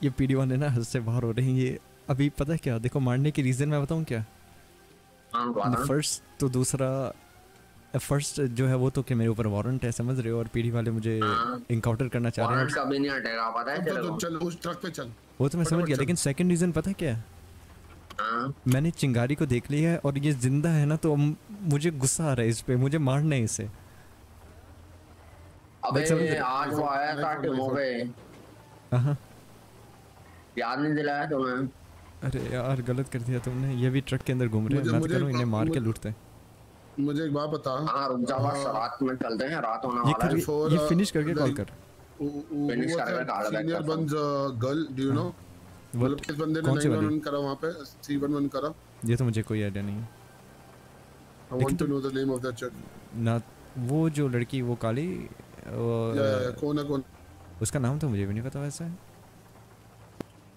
ये पीडी वाले ना हद से बाहर हो रहे हैं ये अभी पता है क्या? देखो मारने की रीजन मैं बताऊँ क्या? हाँ फ़र्स्ट तो दूसरा फ़र्स्ट जो है वो तो कि मेरे ऊपर वारंट है समझ रहे हो और पीडी वाले मुझे इनकाउंटर करना चाह रहे हैं। वारंट हैं कभी नहीं हटेगा पता है? तो, तो चल उस ट्रक पे चल। वो तो मैं समझ गया लेकिन सेकंड रीजन पता है क्या है? हाँ। मैंने चिंगारी को देख लिया है और ये ज़िंदा है ना तो मुझे गुस्सा आ रहा है इस पे मुझे मारना है इसे। अबे आज वो आया था टीमों पे। हाँ याद नहीं दिलाया तुम्हें? अरे यार गलत कर दिया तुमने ये भी ट्रक के अंदर घूम रहे हैं मुझे- मैं तो मुझे करूँ इन्हें मार के लूटते हैं। मुझे एक बात बता। हाँ रुक जा बस रात में चलते हैं रात होने वाला है। ये फिनिश करके कॉल कर। Finish करके call back सीनियर हूँ। बंस गर्ल डू यू नो मतलब किस बंदे ने कौन सी नाइन वाली? वन करा वहाँ पे? सी वन वन करा। ये तो मुझे कोई आइडिया नहीं है। I want to know the name of that chick ना वो जो लड़की वो काली वो या या कौन है कौन? उसका नाम तो मुझे भी नहीं पता वैसे।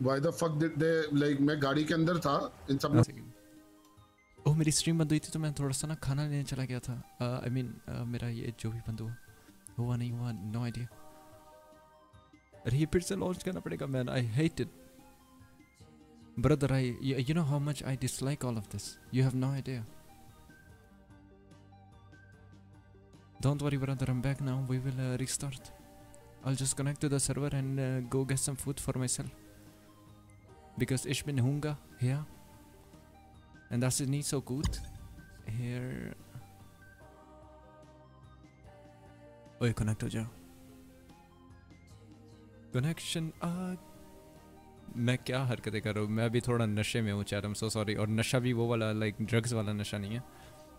Why the fuck did they like मैं गाड़ी के अंदर था इन सबने ओह मेरी स्ट्रीम बंद हुई थी तो मैं थोड़ा सा ना खाना लेने चला गया था। I uh, mean I mean, uh, मेरा ये जो भी बंद हुआ हुआ नहीं हुआ नो आइडिया अरे ये फिर से लॉन्च करना पड़ेगा man I hate it brother I you know how much I dislike all of this you have no idea don't worry brother I am back now we will restart I just connect to the server and go get some food for myself because इश में नहूँगा And das ist nicht so gut. Here. ओए connect हो जाओ connection आ मैं क्या हरकतें कर रहा हूँ? मैं अभी थोड़ा नशे में हूँ चैर सो सॉरी और नशा भी वो वाला लाइक ड्रग्स वाला नशा नहीं है।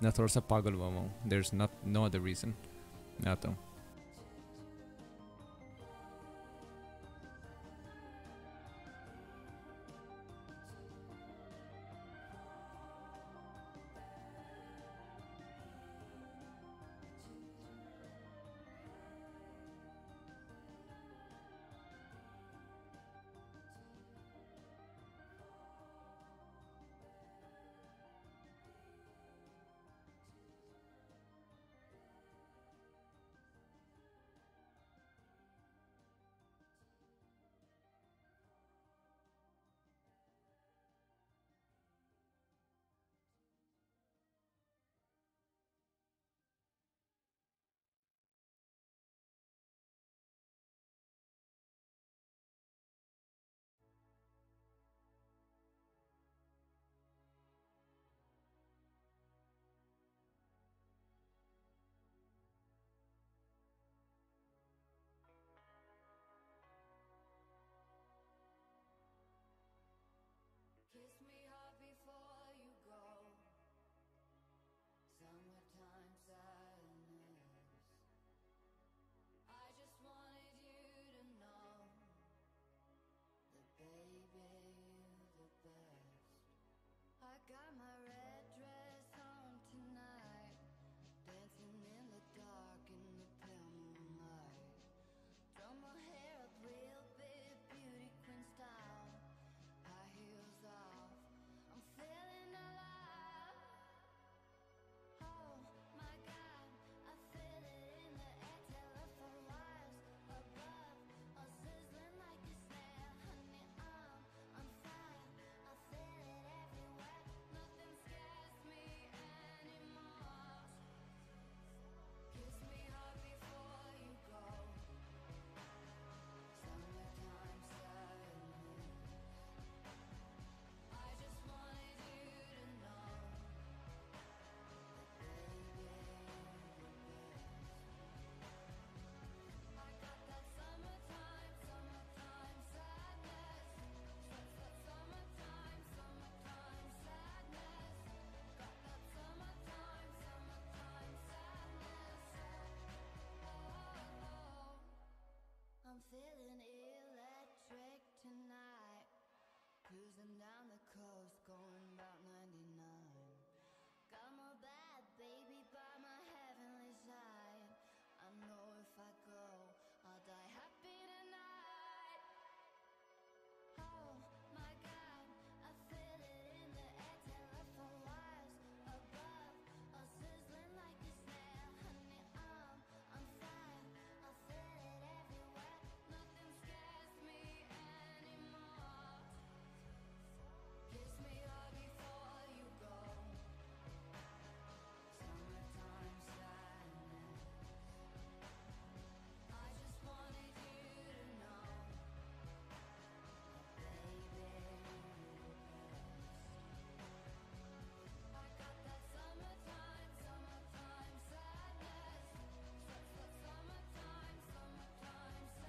मैं थोड़ा सा पागल हुआ हुआ हूँ। There is not no other reason मैं आता हूँ।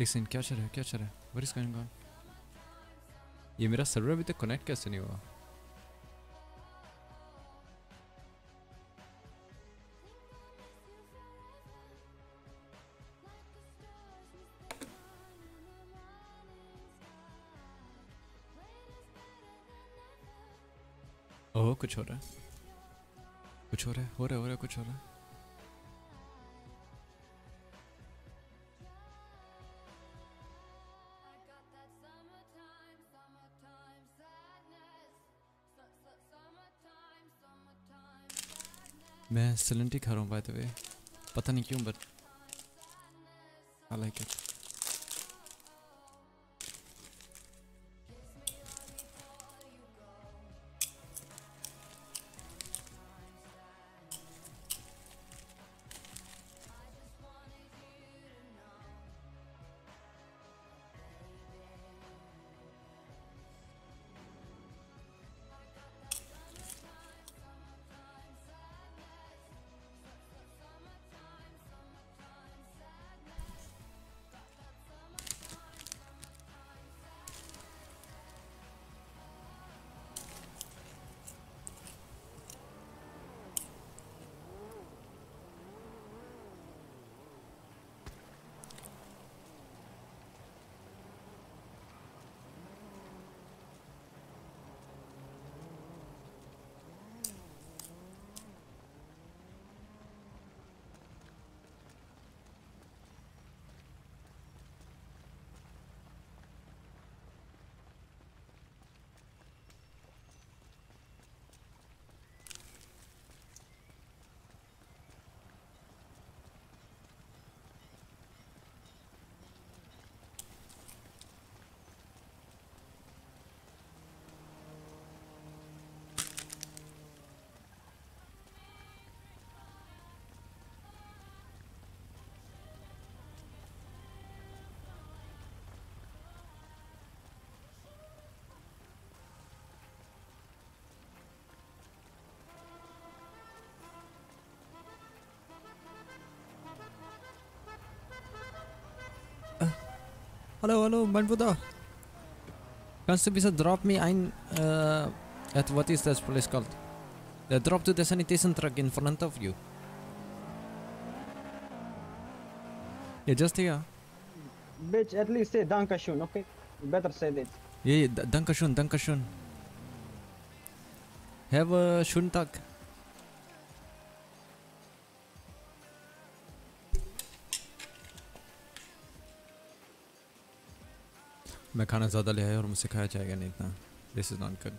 एक सेकंड क्या चल रहा है क्या चल रहा है व्हाट इज़ गोइंग ऑन ये मेरा सर्वर अभी तक कनेक्ट कैसे नहीं हुआ ओह कुछ हो रहा है कुछ हो रहा है हो रहा है हो रहा है कुछ हो रहा है मैं सिलेंटी खा रहा हूँ बाय द वे पता नहीं क्यों but I like it Hallo, hallo, mein Bruder. Kannst du bitte drop me ein, uh, at what is this place called? Drop to the sanitation truck in front of you. Yeah, just here. Bitch, at least say Dankeschön, okay? You better say this. Yeah, yeah, d- danke schön. Have a schönen Tag. मैं खाना ज़्यादा ले आया और मुझसे खाया जाएगा नहीं इतना। This is not good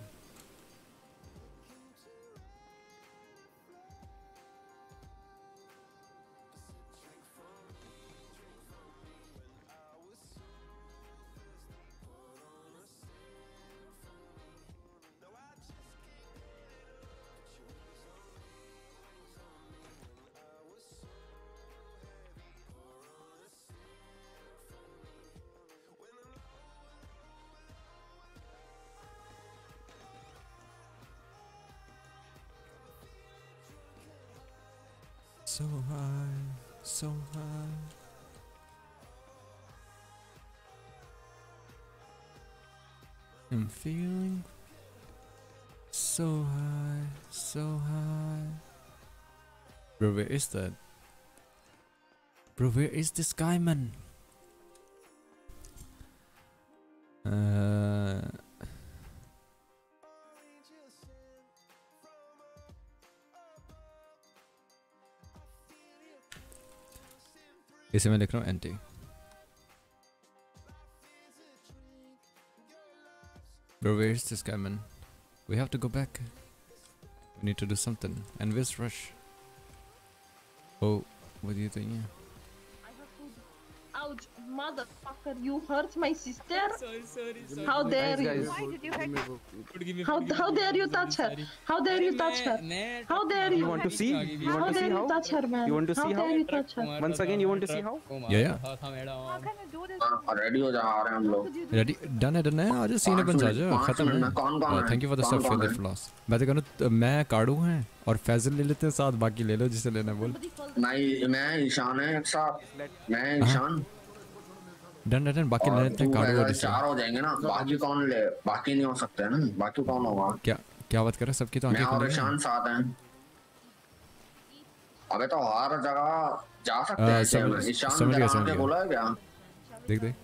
So high, so high. I'm feeling so high, so high. Bro, where is that? Bro, where is this guy, man? Uh, इसे मैं लिख रहा हूँ anti Bro, where is this guy, man? We have to go back. We need to do something. And where's Rush? Oh, what are you doing here? Ouch, Motherfucker, you hurt my sister? Sorry, sorry, sorry. How dare Guys, you? guys, Why did you hurt her? How, how dare you touch her? How dare you touch her? How dare you? You want to see? You want to see how? touch her, man? You want to see how? dare you touch her? Once again, you want to see how? Yeah, yeah. Ready हो जा रहे हैं हम लोग Ready? Done है, done है. आ जा सीने बन जा जा. खत्म है. कौन कौन है? थैंक यू फॉर द कौन सब फॉर कौन द फ्लॉस. मैं तो कहूँ मैं काड़ू हैं और फैजल ले लेते हैं साथ बाकी ले लो जिसे लेना है बोल. नहीं मैं ईशान है साथ मैं ईशान डन डन डन बाकी लेते हैं तू और चार हो जाएँगे ना बाकी कौन ले? बाकी नहीं हो सकते ना बाकी कौन होगा? क्या क्या बात कर रहे हैं? सबकी तो आँखें खुली हैं। ईशान साथ हैं। अबे तो हर जगह जा सकते हैं समझ- ईशान समझ गया, समझ गया। बोला है क्या? देख देख।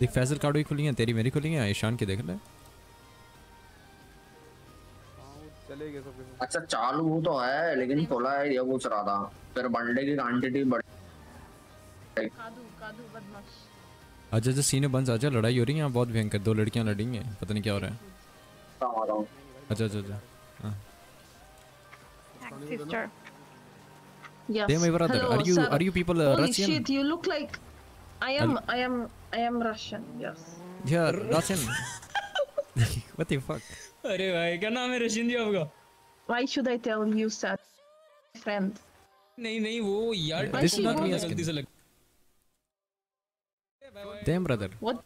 देख फैजल काड़ू ही खुली हैं तेरी मेरी खुली हैं ईशान की देख ले। चले गए सब के अच्छा चालू तो है लेकिन खुला है ये पूछ रहा था फिर बंडे की क्वांटिटी बढ़ कादू कादू बदमाश अच्छा अच्छा सीने बंद आजा लड़ाई हो रही है यहाँ बहुत भयंकर दो लड़कियाँ लड़ी हैं पता नहीं क्या हो रहा है आ रहा हूँ अच्छा अच्छा अच्छा हाँ yes Hello, are you- sir. are you people, uh, holy Russian? shit you look like I am I am I am Russian yes Yeah, Russian. what the fuck? अरे भाई क्या नाम है रशियन जी आपका why should I tell you sir friend नहीं नहीं वो यार This is not me गलती. से लग Damn, brother. What?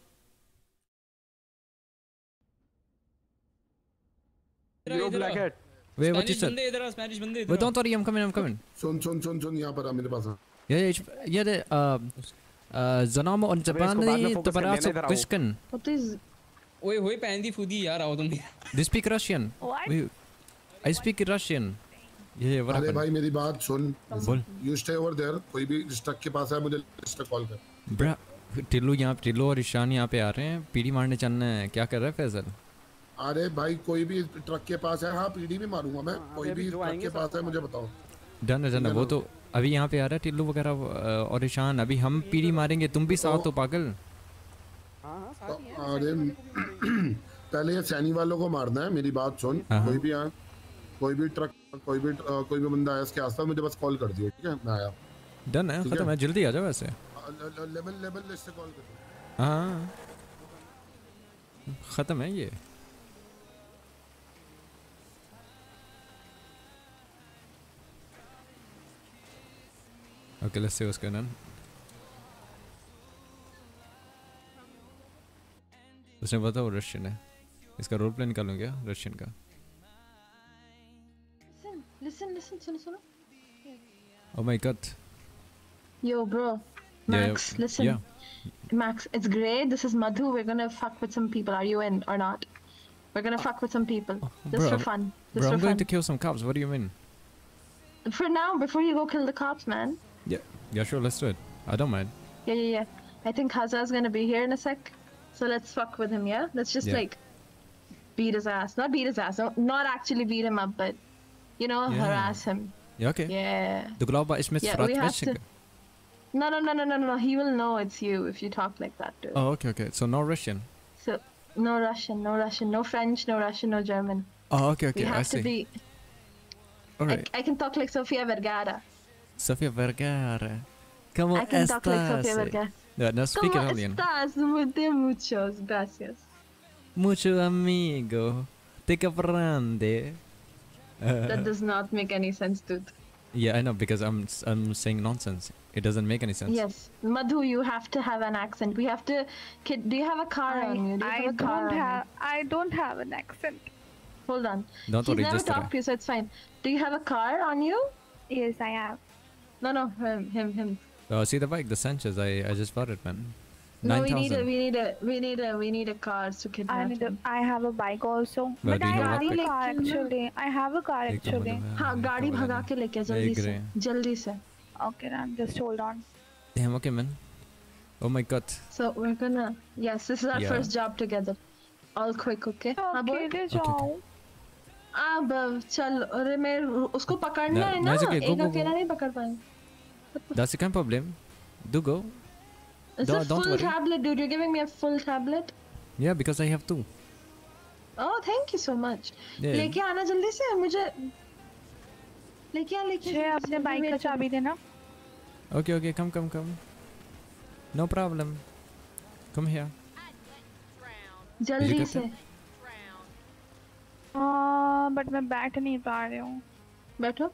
Yo, black hat. Wait, what? बंदे इधर आ स्पेनिश बंदे इधर don't worry, I'm coming, I'm coming. सुन सुन सुन सुन यहाँ पर आ मेरे पास आ Ja, ja, ich, ja, der, äh, äh, Sonamo und अबे इसको बाद में Zabani, focus कर, Tabarazo, मैंने इधर आओ। Kishkan. what is ओए होए पहन दी फूदी यार आओ तुम? What? We, I speak Russian. Yeah, yeah, what अरे भाई मेरी बात सुन। बोल। यू स्टे ओवर देयर कोई भी जिस ट्रक के पास है मुझे लिस्ट कॉल कर। Bra, टिल्लू यहाँ टिल्लू और ईशान यहाँ पे आ रहे हैं पीढ़ी मारने चलना है। क्या कर रहा है फैजल अरे भाई कोई भी ट्रक के पास है हाँ पीडी भी मारूँगा मैं। कोई भी ट्रक के पास है मुझे बताओ। डन है डन है वो तो अभी यहाँ पे आ रहा है टिल्लू वगैरह और ईशान अभी हम पीढ़ी मारेंगे तुम भी साथ हो पागल। तो- अरे पहले ये सैनी वालों को मारना है मेरी बात सुन। हाँ, हाँ। कोई भी आए कोई भी ट्रक कोई भी अ, कोई भी बंदा आया इसके आसपास मुझे बस कॉल कर दियो ठीक है? मैं आया। डन है खत्म है। है जल्दी आ जाओ वैसे। लेवल लेवल लिस्ट से कॉल कर हाँ। खत्म है ये। Okay, let's see what's going on. उसने बताया वो रशियन है इसका रोल प्ले निकालूं क्या रशियन का listen listen listen सुनो सुनो Oh my god. yo bro Yeah, yeah, Max listen yeah. Max it's great this is Madhu we're gonna fuck with some people are you in or not we're gonna fuck with some people just bro, for fun just Bro, for I'm going fun to kill some cops. What do you mean? for now before you go kill the cops man Yeah, yeah, sure, let's do it. I don't mind. Yeah, yeah, yeah. I think Hazard's gonna be here in a sec. So let's fuck with him, yeah? Let's just Yeah. like beat his ass. Not beat his ass, no, not actually beat him up, but you know, Yeah. harass him. Ja, okay. Yeah. Du glauber, ich mit Yeah, we have to. No, no, no, no, no, no. He will know it's you if you talk like that to him. Oh, okay, okay. So no Russian. So no Russian, no Russian, no French, no Russian, no German. Oh, okay, okay. we I have to see. be. All I. I can talk like Sofia Vergara. Sofia Vergara. ¿Cómo I can talk like Sofia? Vergara. No, no speak ¿Cómo Italian. estás? Muy de muchos, gracias. Mucho amigo. Te cabrande. That does not make any sense, dude. yeah, I know because I'm I'm saying nonsense. It doesn't make any sense. Yes, Madhu, you have to have an accent. We have to. Kid, do you have a car I- on you? Do you I have a car don't have- I don't have an accent. Hold on. Don't He's worry, never just talked to you, so it's fine. Do you have a car on you? Yes, I have. No, no, him, him, him. Uh, see the bike, the Sanchez. I I just bought it, man. No, Nine we need a, thousand. we need a, we need a, we need a car to kidnap I need a, him. I have a bike also. Well, but do I you have have a a bike? car actually. I have a car एक तो actually. मतलब है, हाँ एक गाड़ी तो भगा है। के लेके आ, एक जल्दी से रहे। जल्दी से Okay, then just hold on. Damn, okay, man. Oh my god. so we're gonna yes this is our Yeah. first job together all quick okay हाँ बोल अकेले जाओ अब चल अरे मैं उसको पकड़ना No, है no, ना it's okay. Go, एक go, go. अकेला नहीं पकड़ पाएंगे That's the kind of problem. Do go. It's Don't- a full worry. tablet dude you're giving me a full tablet Yeah, because I have two. oh thank you so much Yeah. लेके आना जल्दी से मुझे लेके आ लेके अपने bike का। चाबी देना Okay, okay, come, come, come. No problem. Come here. जल्दी से हाँ बट मैं बैठ नहीं पा रही हूँ बैठो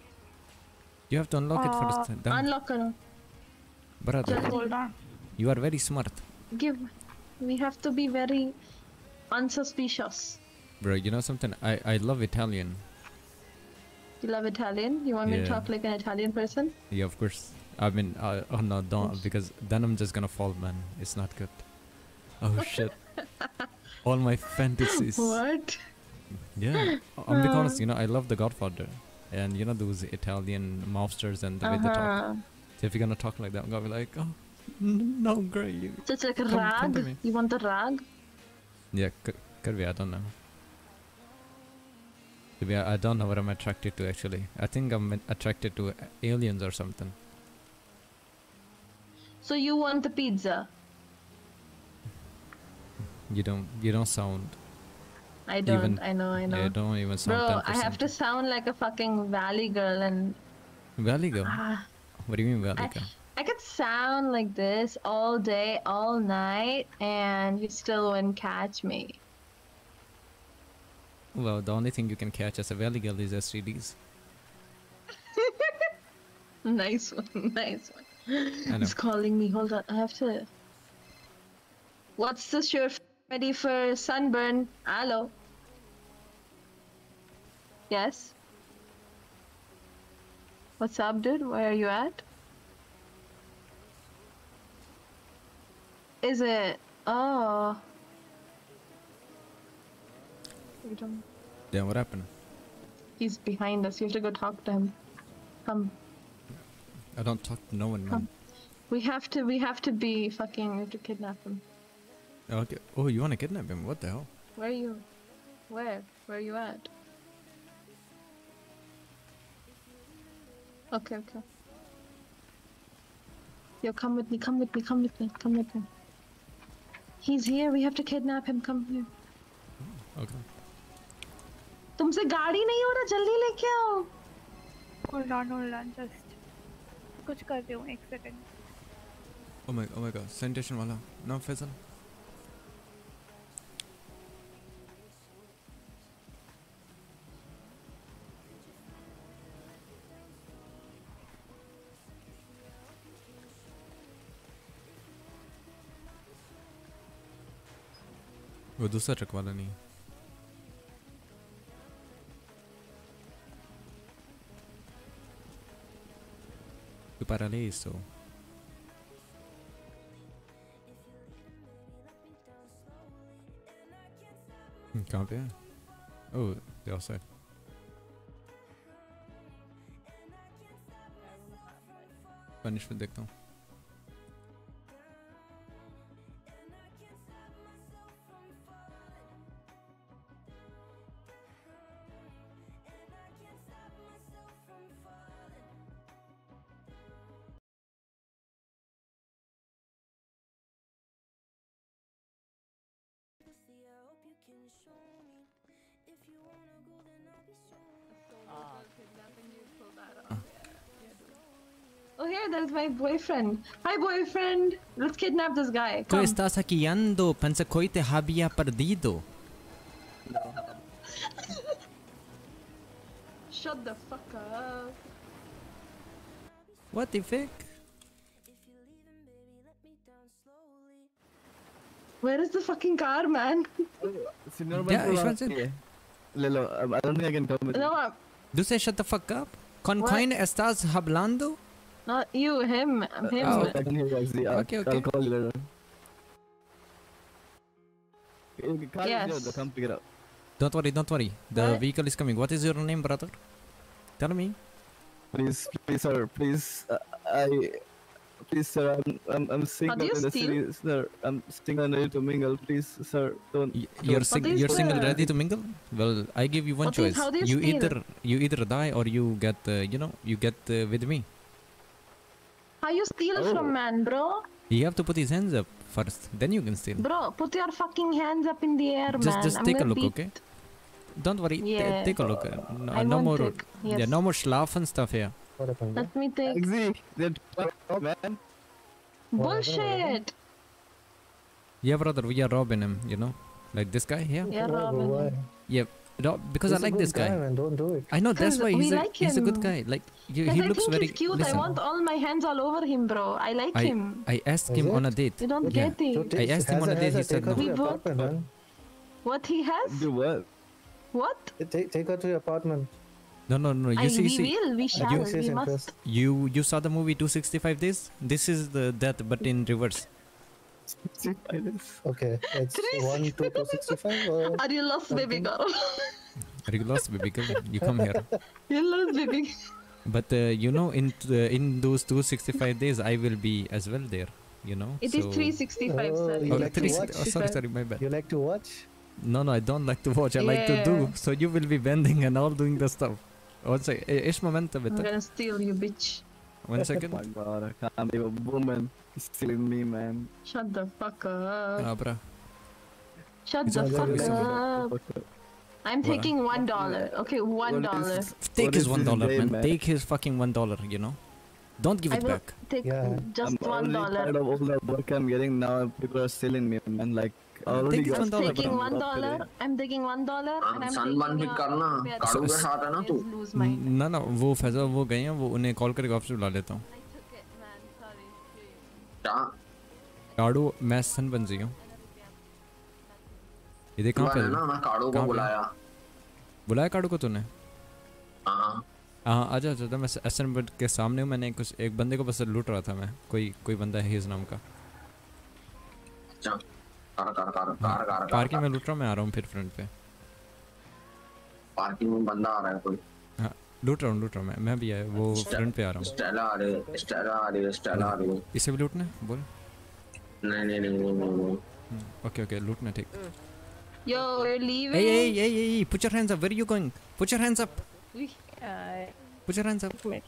You have to unlock uh, it first. Uh, then. Unlock it. Brother, Just hold on. you are very smart. Give. We have to be very unsuspicious. Bro, you know something? I, I love Italian. You love Italian? You want yeah. me to talk like an Italian person? Yeah, of course. I mean, uh, oh no, don't, because then I'm just gonna fall, man. It's not good. Oh shit. All my fantasies. What? Yeah. I'm uh, being honest, you know, I love The Godfather and you know those Italian mobsters and the way they talk. Uh-huh. So if you're gonna talk like that, I'm gonna be like, oh, no, great. You. So it's like a Come- rag. You want the rag? Yeah, could, could be. I don't know. To be, I don't know what I'm attracted to actually. I think I'm attracted to aliens or something. So you want the pizza? You don't. You don't sound. I don't. Even- I know. I know. Don't even sound. Bro, 10%. I have to sound like a fucking valley girl, and Valley girl. Ah. What do you mean Valley I, girl? I could sound like this all day, all night, and you still wouldn't catch me. Well, the only thing you can catch as a Valley girl is STDs. Nice one. Nice one. know. He's calling me. Hold on. I have to. What's the shirt ready for sunburn? Hello. Yes. What's up, dude? Where are you at? Is it? Oh. Damn, don't- um. what happened? He's behind us. You have to go talk to him. Come. I don't talk to no one, man. Come. We have to. We have to be fucking. We have to kidnap him. Okay. Oh, you wanna kidnap him? What the hell? Where are you? Where? Where are you at? Okay, okay. Yo, come with me, come with me, come with me, come with me. He's here, we have to kidnap him, come here. Okay. तुमसे गाड़ी नहीं हो रहा जल्दी लेके आओ Hold on, hold on, just कुछ कर रही हूँ एक second Oh my, oh my god. Sanitation wala. No, Faisal. वो दूसरा ट्रक वाला नहीं है। Tu paraliso. Hmm, कहाँ पे है? ओह the outside पनिशमेंट देखता हूँ। My boyfriend. Hi boyfriend. Let's kidnap this guy. Tú Come. estás aquí ando, pensé que hoy te había perdido. Shut the fuck up. What the fuck? Where is the fucking car, man? Yeah, Ishwan said. ले लो I don't think I can come with No, I'm- Do say shut the fuck up? ¿Con What? quién estás hablando? Not you, him. I'm him. Oh, I can hear you actually. I'll, Okay, okay. I'll call you later. Okay, Car Yes. is here, come pick it up. Don't worry, don't worry. The What? vehicle is coming. What is your name, brother? Tell me. Please, please, sir, please. Uh, I, please, sir. I'm, I'm, I'm single in the steal? city, sir. I'm single and ready to mingle. Please, sir, don't. You're don't- sing- is you're single, the- ready to mingle? Well, I give you one What is- choice. how do you you steal? either you either die or you get uh, you know you get uh, with me. How you steal Oh. from man, bro? You have to put his hands up first, then you can steal. Bro, put your fucking hands up in the air, just man. just I'm take a look, beat- okay? Don't worry. Yeah. take a look. No, I no want more. it, Yeah, no more schlafen stuff here. Let me take. Exi, they're man. Bullshit. Yeah, brother, we are robbing him. Um, you know, like this guy here. Oh, yeah, Robin. Yeah, rob because I like this guy. don't do it. I know that's why we he's a like he's a good guy. Like you, Because he I looks think very. he's cute. listen, I want all my hands all over him, bro. I like I, him. I asked him on a date. You don't yeah. get it. I asked him on a date. He said no. We both. What he has? Do what? What? Take, take her to your apartment. No, no, no. You I- see, we see. will, we shall, You, we must. you you saw the movie 265 days. This is the death, but in reverse okay, it's one, two, two, six, five. Are you lost, baby girl? Are you lost, baby girl? You come here. You lost, baby. But uh, you know, in uh, in those two sixty-five days, I will be as well there. You know. It so is three sixty-five. Oh, sorry. You oh, like to watch? Oh, sorry, sorry, my bad. You like to watch? No, no, I don't like to watch. I yeah. like to do. So you will be bending and all doing the stuff. One second. Eh, eh, ish momento, I'm gonna steal you, bitch. One second. oh my god, I can't be a woman. is stealing me, man. Shut the fuck up. Ah, bra. Shut It's the okay, fuck listen. up. I'm What? taking one dollar. Okay, one dollar. Take What his is one this dollar, name, man. man? Take his fucking one dollar. You know. Don't give I it will back. take just I'm one already dollar. tired of all the work I'm getting now. People are stealing me, man. Like I already Take his got one dollar, taking bro. one dollar. I'm taking one dollar and I'm सन बन taking pick करना your काड़ू के साथ है ना तू lose mine. ना ना वो फैजल वो गए हैं वो उन्हें कॉल करके वापस बुला लेता हूँ क्या काड़ू मैं सन बन जी हूँ। ये देख कहाँ पे ना मैं काड़ू को बुलाया। बुलाया काड़ू को तूने? हाँ। हाँ आजा आजा मैं एस एन के सामने हूँ मैंने कुछ एक बंदे को बस लूट रहा था मैं। कोई कोई बंदा है हिज नाम का। अच्छा। Car car car car car parking में लूट रहा हूँ मैं आ रहा हूँ फिर फ्रंट पे। पार्किंग में बंदा आ रहा है कोई। हाँ लूट रहा हूँ लूट रहा हूँ मैं मैं भी आया वो फ्रंट पे आ रहा हूँ स्टेला आ रही है स्टेला आ रही है स्टेला आ रही है इसे भी लूटना है बोल नहीं नहीं नहीं नहीं नहीं नहीं ओके ओके लूटना है, ठीक Yo, we're leaving. Hey, hey, hey, hey, hey, put your hands up. Where are you going? Put your hands up. We, uh, Put your hands up. I, mean,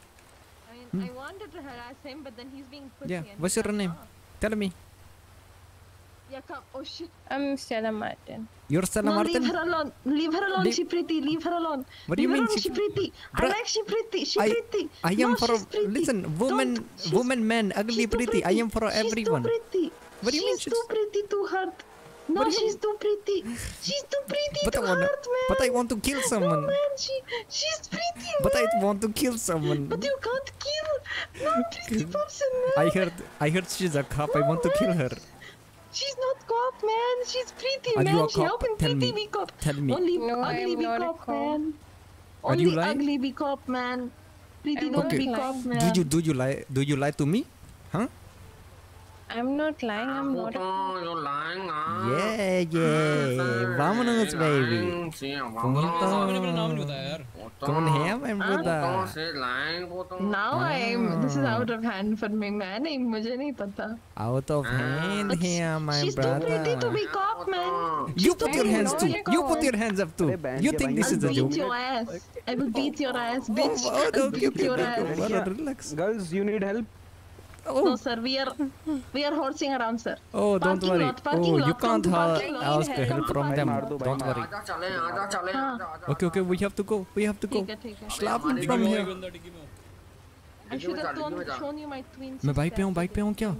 I wanted to harass him, but then he's being pussy. Yeah. and What's your stuff. name? Tell me. Yeah, come. Oh shit. I'm Stella Martin. You're Stella no, Martin? leave her alone. Leave her alone. Leave- She pretty. Leave her alone. What do you leave mean Her alone. she She pretty. I like she pretty. She I- pretty. I am no, for she's pretty. listen, woman, woman, man, ugly, she's too pretty. I am for She's everyone. too pretty. What do you mean she's too pretty to hurt. No, What she's too pretty. She's too pretty But I to wanna- hurt, man. but I want to kill someone. No, man. She, she's pretty, But I want to kill someone. But you can't kill no pretty person, man. I heard, I heard she's a cop. I want to kill her. She's not cop, man. She's pretty, Are man. you a She cop? helping Tell pretty me. be cop. Tell me. Only No, ugly be cop, cop. man. Are Only you lying? ugly be cop, man. Pretty I'm don't not be cop, man. Do you do you lie? Do you lie to me? Huh? I'm not lying. I'm not. Oh, you're lying. ah. Yeah, yeah. Vamonos, baby. Sí, Punto. कौन है मैं बता कौन से lying को तुम Now I'm. This is out of hand for me, man. नहीं, मुझे नहीं पता. Out of hand here, my She's too pretty to brother. be cop, man. You put your hands too. You put your hands up too. You think this I'll is a beat joke? your ass. I will beat your ass, bitch. oh, I'll okay, beat okay, your okay, ass. okay. Relax. Girls, you need help? No, sir. We are we are horsing around, sir. Oh, parking don't worry. lot, Oh, lot, come can't ha- ask help from them. Don't worry. Okay, okay. We have to go. We have to go. है, है. Slap him from here. I should have shown, you my twin मैं bike पे हूँ bike पे हूँ क्या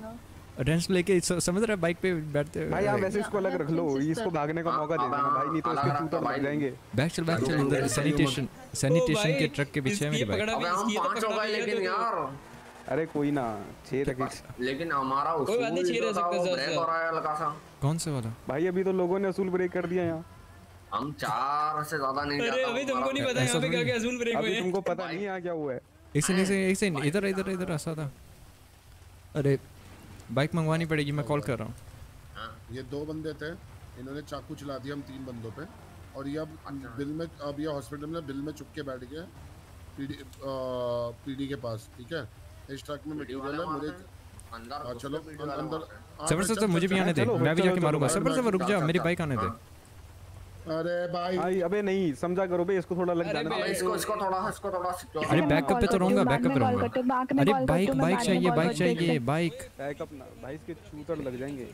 Reigns लेके समझ रहा है बाइक पे बैठते भाई आप वैसे इसको अलग रख लो इसको भागने का मौका दे देना भाई नहीं तो इसके चूतर लग जाएँगे बैक चल बैक चल सैनिटेशन सैनिटेशन के ट्रक के पीछे है मेरी बाइक अबे हम पाँच हो गए लेकिन यार अरे कोई ना छह तक लेकिन हमारा कोई बात नहीं, उसूल छह रह सकते ब्रेक सर। हो रहा है हल्का सा। कौन से वाला? भाई अभी तो लोगों ने असूल ब्रेक कर दिया यहाँ। हम चार से ज़्यादा नहीं अरे अभी तुमको नहीं पता यहाँ पे क्या क्या असूल ब्रेक हुए अभी हैं। तुमको पता नहीं यहाँ क्या हुआ है। एक सेकंड एक सेकंड एक सेकंड इधर इधर इधर ऐसा था। अरे बाइक मंगवानी पड़ेगी मैं कॉल कर रहा हूँ। ये दो बंदे थे इन्होंने चाकू चला दिया हम तीन बंदों पे। और ये अब बिल में अब ये हॉस्पिटल में बिल में चुप के बैठ गए पीडी पीडी के पास ठीक है? इस ट्रक में मटेरियल है मुझे अंदर हाँ, चलो अं- अंदर हाँ, सबर सबर मुझे भी आने दे। मैं भी जाके मारूँगा। चलो, सबर सबर रुक जा मेरी बाइक आने दे। अरे भाई। भाई अबे नहीं समझा करो बे इसको थोड़ा लग जाने इसको इसको थोड़ा इसको थोड़ा secure अरे बैकअप पे तो रहूँगा बैकअप पे रहूँगा। अरे बाइक बाइक चाहिए बाइक चाहिए बाइक बैकअप ना भाई इसके चूतर लग जाएँगे।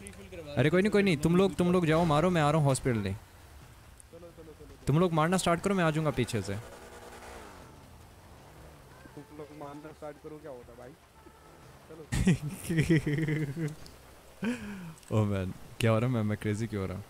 अरे कोई नहीं कोई नहीं तुम लोग तुम लोग जाओ मारो मैं आ रहा हूँ हॉस्पिटल तुम लोग मारना स्टार्ट करो मैं आ जाऊँगा पीछे से। तुम लोग मारना स्टार्ट करो क्या होता भाई ओ मैन क्या हो रहा है मैं मैं क्रेजी क्यों हो रहा हूँ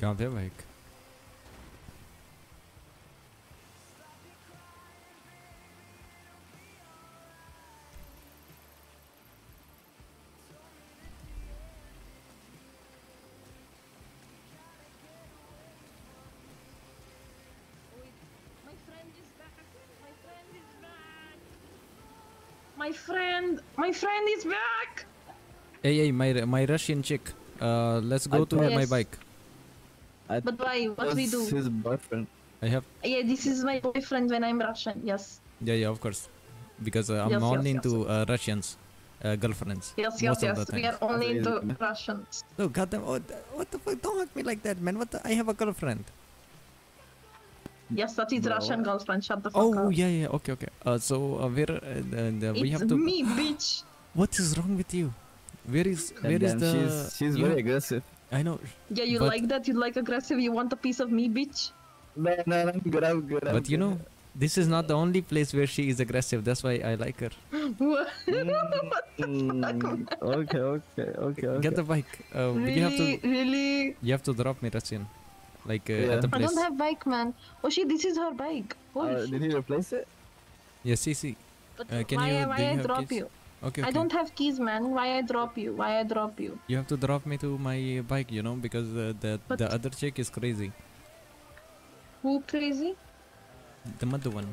कहाँ पे है friend, my friend is back. Hey, hey, my my Russian chick. Uh, let's go I to thought- my Yes. bike. But why? What do we do? This His boyfriend. I have. Yeah, this is my boyfriend when I'm Russian. Yes. Yeah, yeah, of course. Because uh, I'm Yes, yes, only yes, into uh, Russians, uh, girlfriends. Yes, most yes, of the yes. We time. are only into Russians. No, goddamn! Oh, what the fuck? Don't hug me like that, man. What the? I have a girlfriend. Yes, that is No. Russian girlfriend. Shut the fuck Oh up. yeah, yeah. Okay, okay. Uh, so uh, where uh, and, uh, we have to. me, bitch. What is wrong with you? Where is And where is the? she's- she's you very have- aggressive. I know. Yeah, you but, like that? You like aggressive? You want a piece of me, bitch? No, no, no, I'm good, I'm good. I'm But you know, this is not the only place where she is aggressive. That's why I like her. What? Mm, okay, okay, okay, okay. Get the bike. Uh, you have really, to. really? You have to drop me, Russian. Like uh, Yeah. at the I don't have bike, man. Oh shit, this is her bike. Holy Uh, did he replace it? Yeah, see, see. But Uh, can why, you? why do you I have drop keys? you? Okay, I don't have keys, man. Why I drop you? Why I drop you? You have to drop me to my bike, you know, because uh, the the other chick is crazy. Who crazy? The mother one.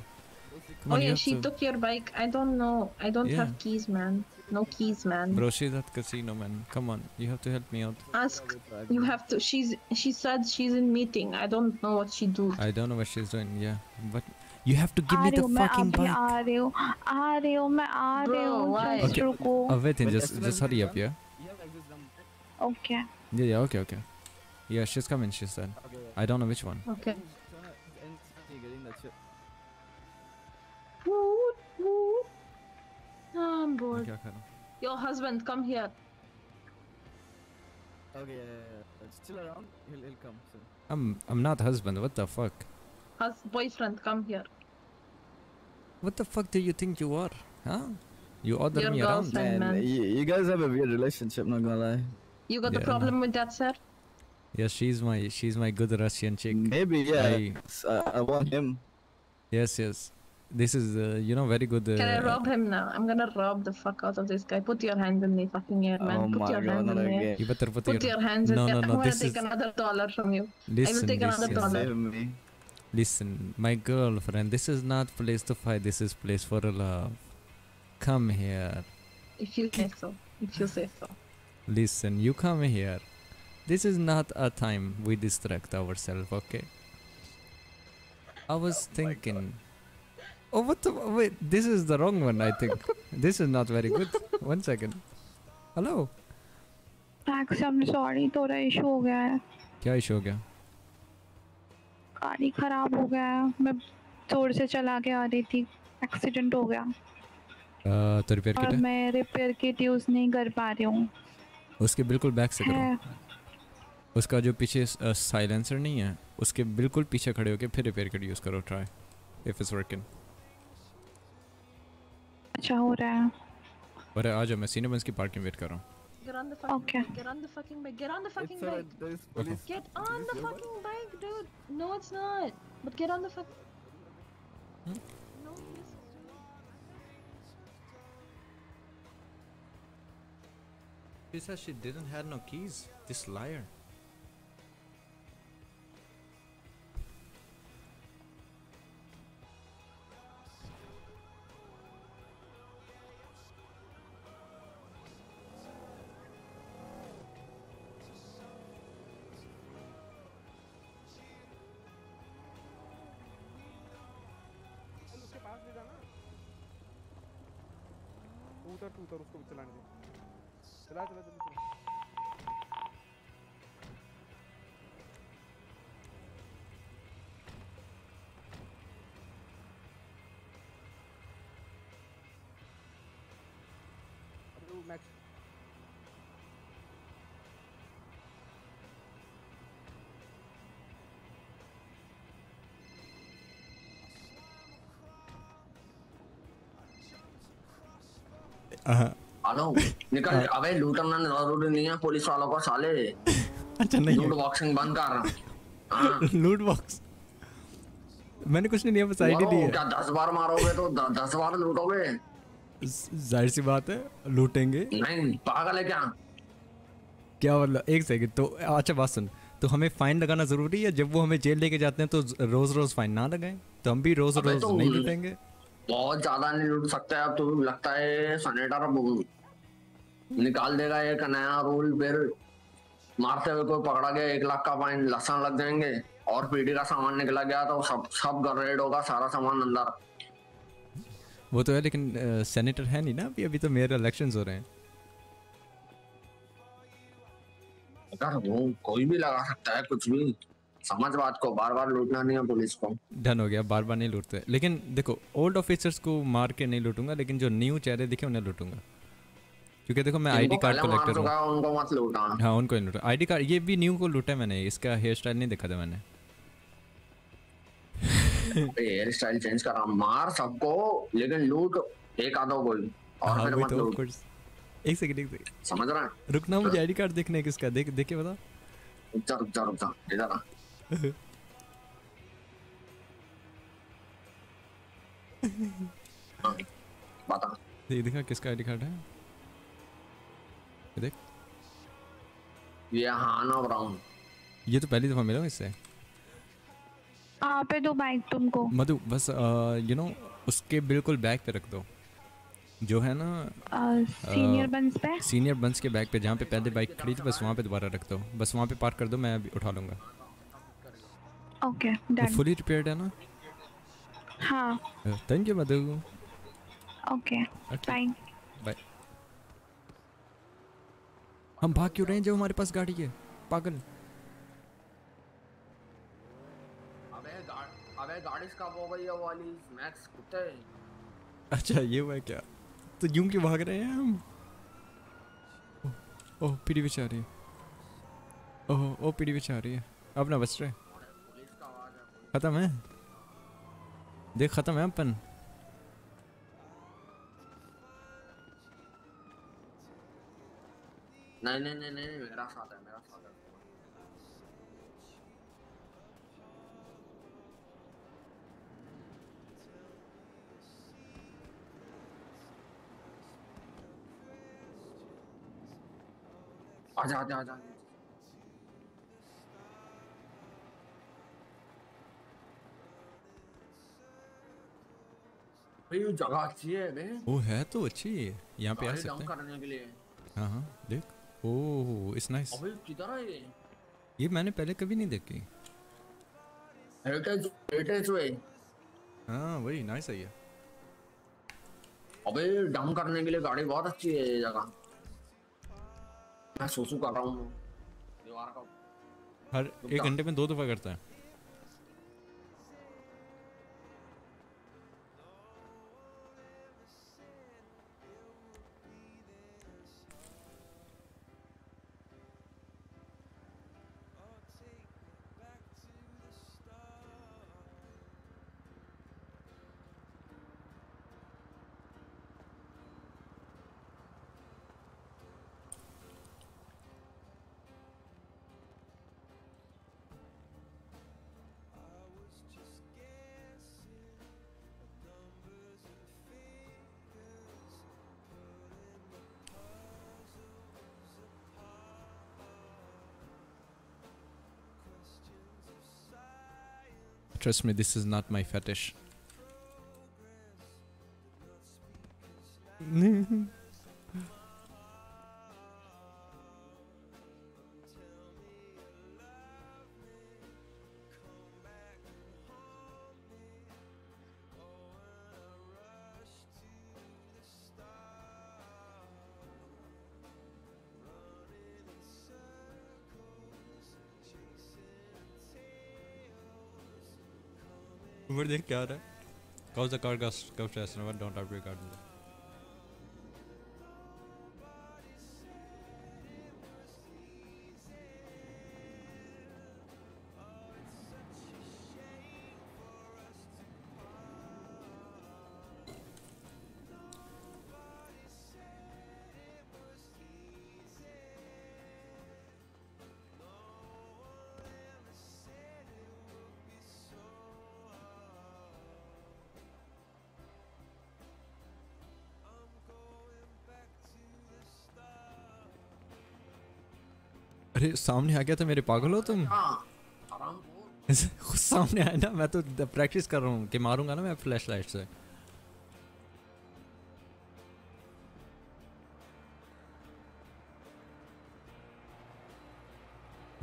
Come oh on, you yeah, have she to- took your bike. I don't know. I don't Yeah. have keys, man. No keys, man. Bro, she's at casino, man. Come on, you have to help me out. Ask. You have to. She's. She said she's in meeting. I don't know what she do. I don't know what she's doing. Yeah, but you have to give uh me रही the हूँ मैं fucking अभी bike. आ रही हूँ आ रही हूँ मैं आ रही Bro, हूँ why? just Okay. रुको Uh, wait, just just hurry up, yeah. Okay Yeah, yeah, okay, okay. Yeah, she's coming. She said. I don't know which one. Okay. Woot, woot. Oh, I'm bored. Gar keiner. Husband, come here. Okay, yeah, yeah. still around. He'll, he'll come soon. I'm I'm not husband. What the fuck? Hus boyfriend, come here. What the fuck do you think you are? Huh? You order Your me around. Man, man. You, guys have a weird relationship. Not gonna lie. You got yeah, a problem no. with that, sir? Yeah, she's my she's my good Russian chick. Maybe yeah. I, uh, I want him. Yes, yes. This is uh, you know very good. Uh, Can I rob him now? I'm gonna rob the fuck out of this guy. Put your hand in the fucking air, man. Oh put my your God, hand in the air. You better put, Put your hands in no, the no, air. no. I'm gonna This take is another dollar from you. I will Listen, take another listen. dollar. Me. listen. My girlfriend. This is not place to fight. This is place for love. Come here. If you say so. If you say so. Listen, you come here. This is not a time we distract ourselves, okay? I was thinking. Oh, what the? Wait, this is the wrong one, I think. this is not very good. One second. Hello. Max I am sorry थोड़ा issue हो गया है क्या issue हो गया गाड़ी खराब हो गया है मैं ज़ोर से चला के आ रही थी एक्सीडेंट हो गया आ, तो रिपेयर किट है मैं रिपेयर किट यूज़ नहीं कर पा रही हूँ उसके बिल्कुल बैक से करो उसका जो पीछे साइलेंसर नहीं है उसके बिल्कुल पीछे खड़े होके फिर रिपेयर किट यूज़ करो ट्राई इफ़ इट्स वर्किंग अच्छा हो रहा है अरे आ जाओ मैं सीनेबंस की पार्किंग वेट कर रहा हूँ Get on the fucking Okay. bike. Get on the fucking bike. Get on the fucking uh, bike. there is police. Get on the fucking bike, dude. No, it's not. But get on the fuck. No, yes. She said she didn't have no keys. This liar. उतर तू उतर उसको चलाने दे। चला चला चला चला। Max hello निकल अबे लूटन ना ज़रूरी नहीं है पुलिस वालों को साले। अच्छा नहीं लूट बॉक्सिंग बंद कर। लूट बॉक्स मैंने कुछ नहीं लिया बस आईडी दी है। क्या दस बार मारोगे तो द- दस बार लूटोगे? ज़ाहिर सी बात है लूटेंगे। नहीं पागल है क्या? क्या मतलब एक सेकंड तो अच्छा बात सुन। तो हमें फाइन लगाना ज़रूरी है जब वो हमें जेल लेके जाते हैं तो रोज रोज फाइन ना लगाएँ। तो हम भी रोज रोज तो नहीं लूटेंगे। बहुत ज़्यादा नहीं लूट सकते अब तो लगता है सनेटर निकाल देगा एक नया रूल फिर मारते हुए कोई पकड़ा गया एक लाख का फाइन लसन लग जाएँगे और पीडी का सामान निकला गया तो सब सब रेड होगा सारा सामान अंदर। वो तो है लेकिन सेनेटर है नहीं ना अभी? अभी तो मेयर इलेक्शंस हो रहे हैं। अगर वो कोई भी लगा सकता है कुछ भी। समझ बात को बार बार लूटना नहीं है पुलिस को डन हो गया बार बार नहीं लूटते। लेकिन देखो ओल्ड ऑफिसर्स को मार के नहीं लूटूँगा लेकिन जो न्यू चेहरे दिखे उन्हें लूटूँगा। क्योंकि देखो मैं आईडी कार्ड कलेक्टर हूँ उनको मत लूटा। हाँ उनको नहीं लूटा। आईडी कार्ड ये भी न्यू को लूटा मैंने इसका हेयर स्टाइल नहीं देखा था मैंने। हेयर स्टाइल चेंज करा मार सबको लेकिन लूट एक आधा कोई और हाँ, फिर मत तो लूट। एक सेकंड एक सेकंड समझ रहा है? रुकना मुझे आईडी कार्ड देखना किसका देख देख के बता रुक जा रुक जा रुक जा इधर आ। ये दिखा किसका आईडी कार्ड है? ये देख। ये हाना ब्राउन। ये तो पहली दफ़ा मिला हूँ इससे। आ पे दो बाइक तुमको। मधु बस यू नो उसके बिल्कुल बैक पे रख दो। जो है ना सीनियर बंस पे? सीनियर बंस के बैक पे जहाँ पे पहले बाइक खड़ी थी बस वहाँ पे दोबारा रख दो। बस वहाँ पे पार्क कर दो मैं अभी उठा लूँगा। ओके डन फुली रिपेयर्ड है ना हाँ thank you Madhu okay bye bye हम भाग क्यों रहे हैं जब हमारे पास गाड़ी है? पागल। अबे गाड़ी अबे गाड़ी कब हो गई है वाली? मैक्स कुत्ते। अच्छा ये हुआ क्या? तो यूँ क्यों भाग रहे हैं हम? ओह पीडी है। ओह ओ पीडी रही है। अब ना बच रहे खत्म है। देख, खत्म है अपन। नहीं नहीं नहीं नहीं, मेरा साथ है, मेरा साथ है। आजा आजा आजा। ये जगह अच्छी है बे ओ है तो अच्छी है यहाँ पे आ सकते हैं करने के लिए हाँ हाँ देख ओह इट्स नाइस अबे किधर है ये ये मैंने पहले कभी नहीं देखी हेरिटेज हेरिटेज वे हाँ वही नाइस है ये अबे डंप करने के लिए गाड़ी बहुत अच्छी है ये जगह मैं सोचू कर रहा हूँ दीवार का हर एक घंटे में दो दफ़ा करता है Trust me, this is not my fetish. देख क्या हो रहा है। कौन सा कार्ड का कब से ऐसा number? Don't have to record me मेरे सामने आ गया तो मेरे पागल हो तुम? हाँ, सामने आया ना मैं तो प्रैक्टिस कर रहा हूँ कि मारूँगा ना मैं फ्लैश लाइट से।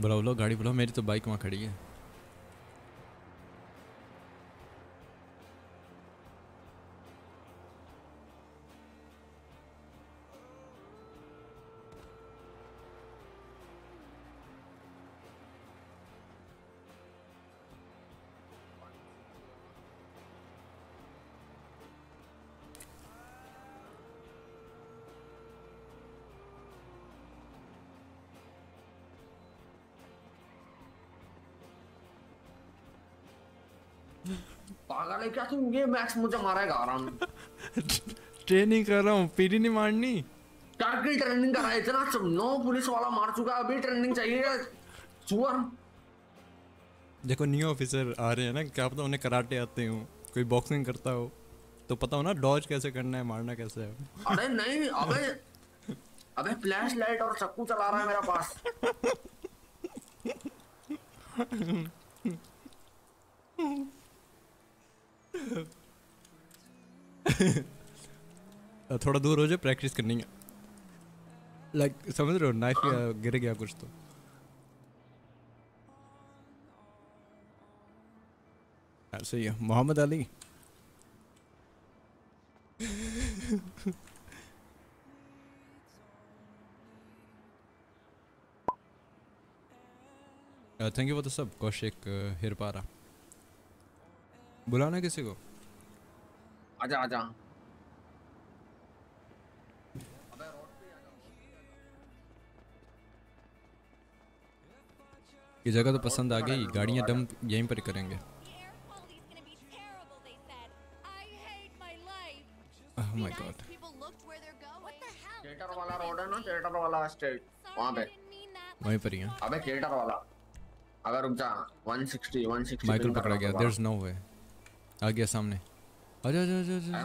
बुलाओ बुलाओ गाड़ी बुलाओ मेरी तो बाइक वहाँ खड़ी है। है तुम ये मैक्स मुझे मारेगा आराम ट्रेनिंग कर रहा हूँ पीढ़ी नहीं मारनी। की ट्रेनिंग कर रहा है इतना सब नो पुलिस वाला मार चुका अभी ट्रेनिंग चाहिए। सुअर देखो न्यू ऑफिसर आ रहे हैं ना क्या पता उन्हें कराटे आते हो कोई बॉक्सिंग करता हो। तो पता हो ना डॉज कैसे करना है मारना कैसे है। अरे नहीं अबे अबे फ्लैश लाइट और चक्कू चला रहा है मेरा पास। थोड़ा दूर हो जाए प्रैक्टिस करनी है। लाइक like, समझ रहे हो नाइफ गिर गया कुछ तो। हाँ, सही है। Mohammed Ali. Thank you for the सब कौशिक हिरपारा। बुलाना किसी को? आजा आजा। ये जगह तो पसंद आ गई गाड़ियाँ डंप यहीं पर करेंगे। ओह माय गॉड थिएटर वाला रोड है ना थिएटर वाला स्ट्रीट वहाँ पे। वहीं पर ही है। अबे थिएटर वाला अगर रुक जा 160 160 माइकल पकड़ा गया देयर इज़ नो वे आ गया सामने। आजा आजा आजा आजा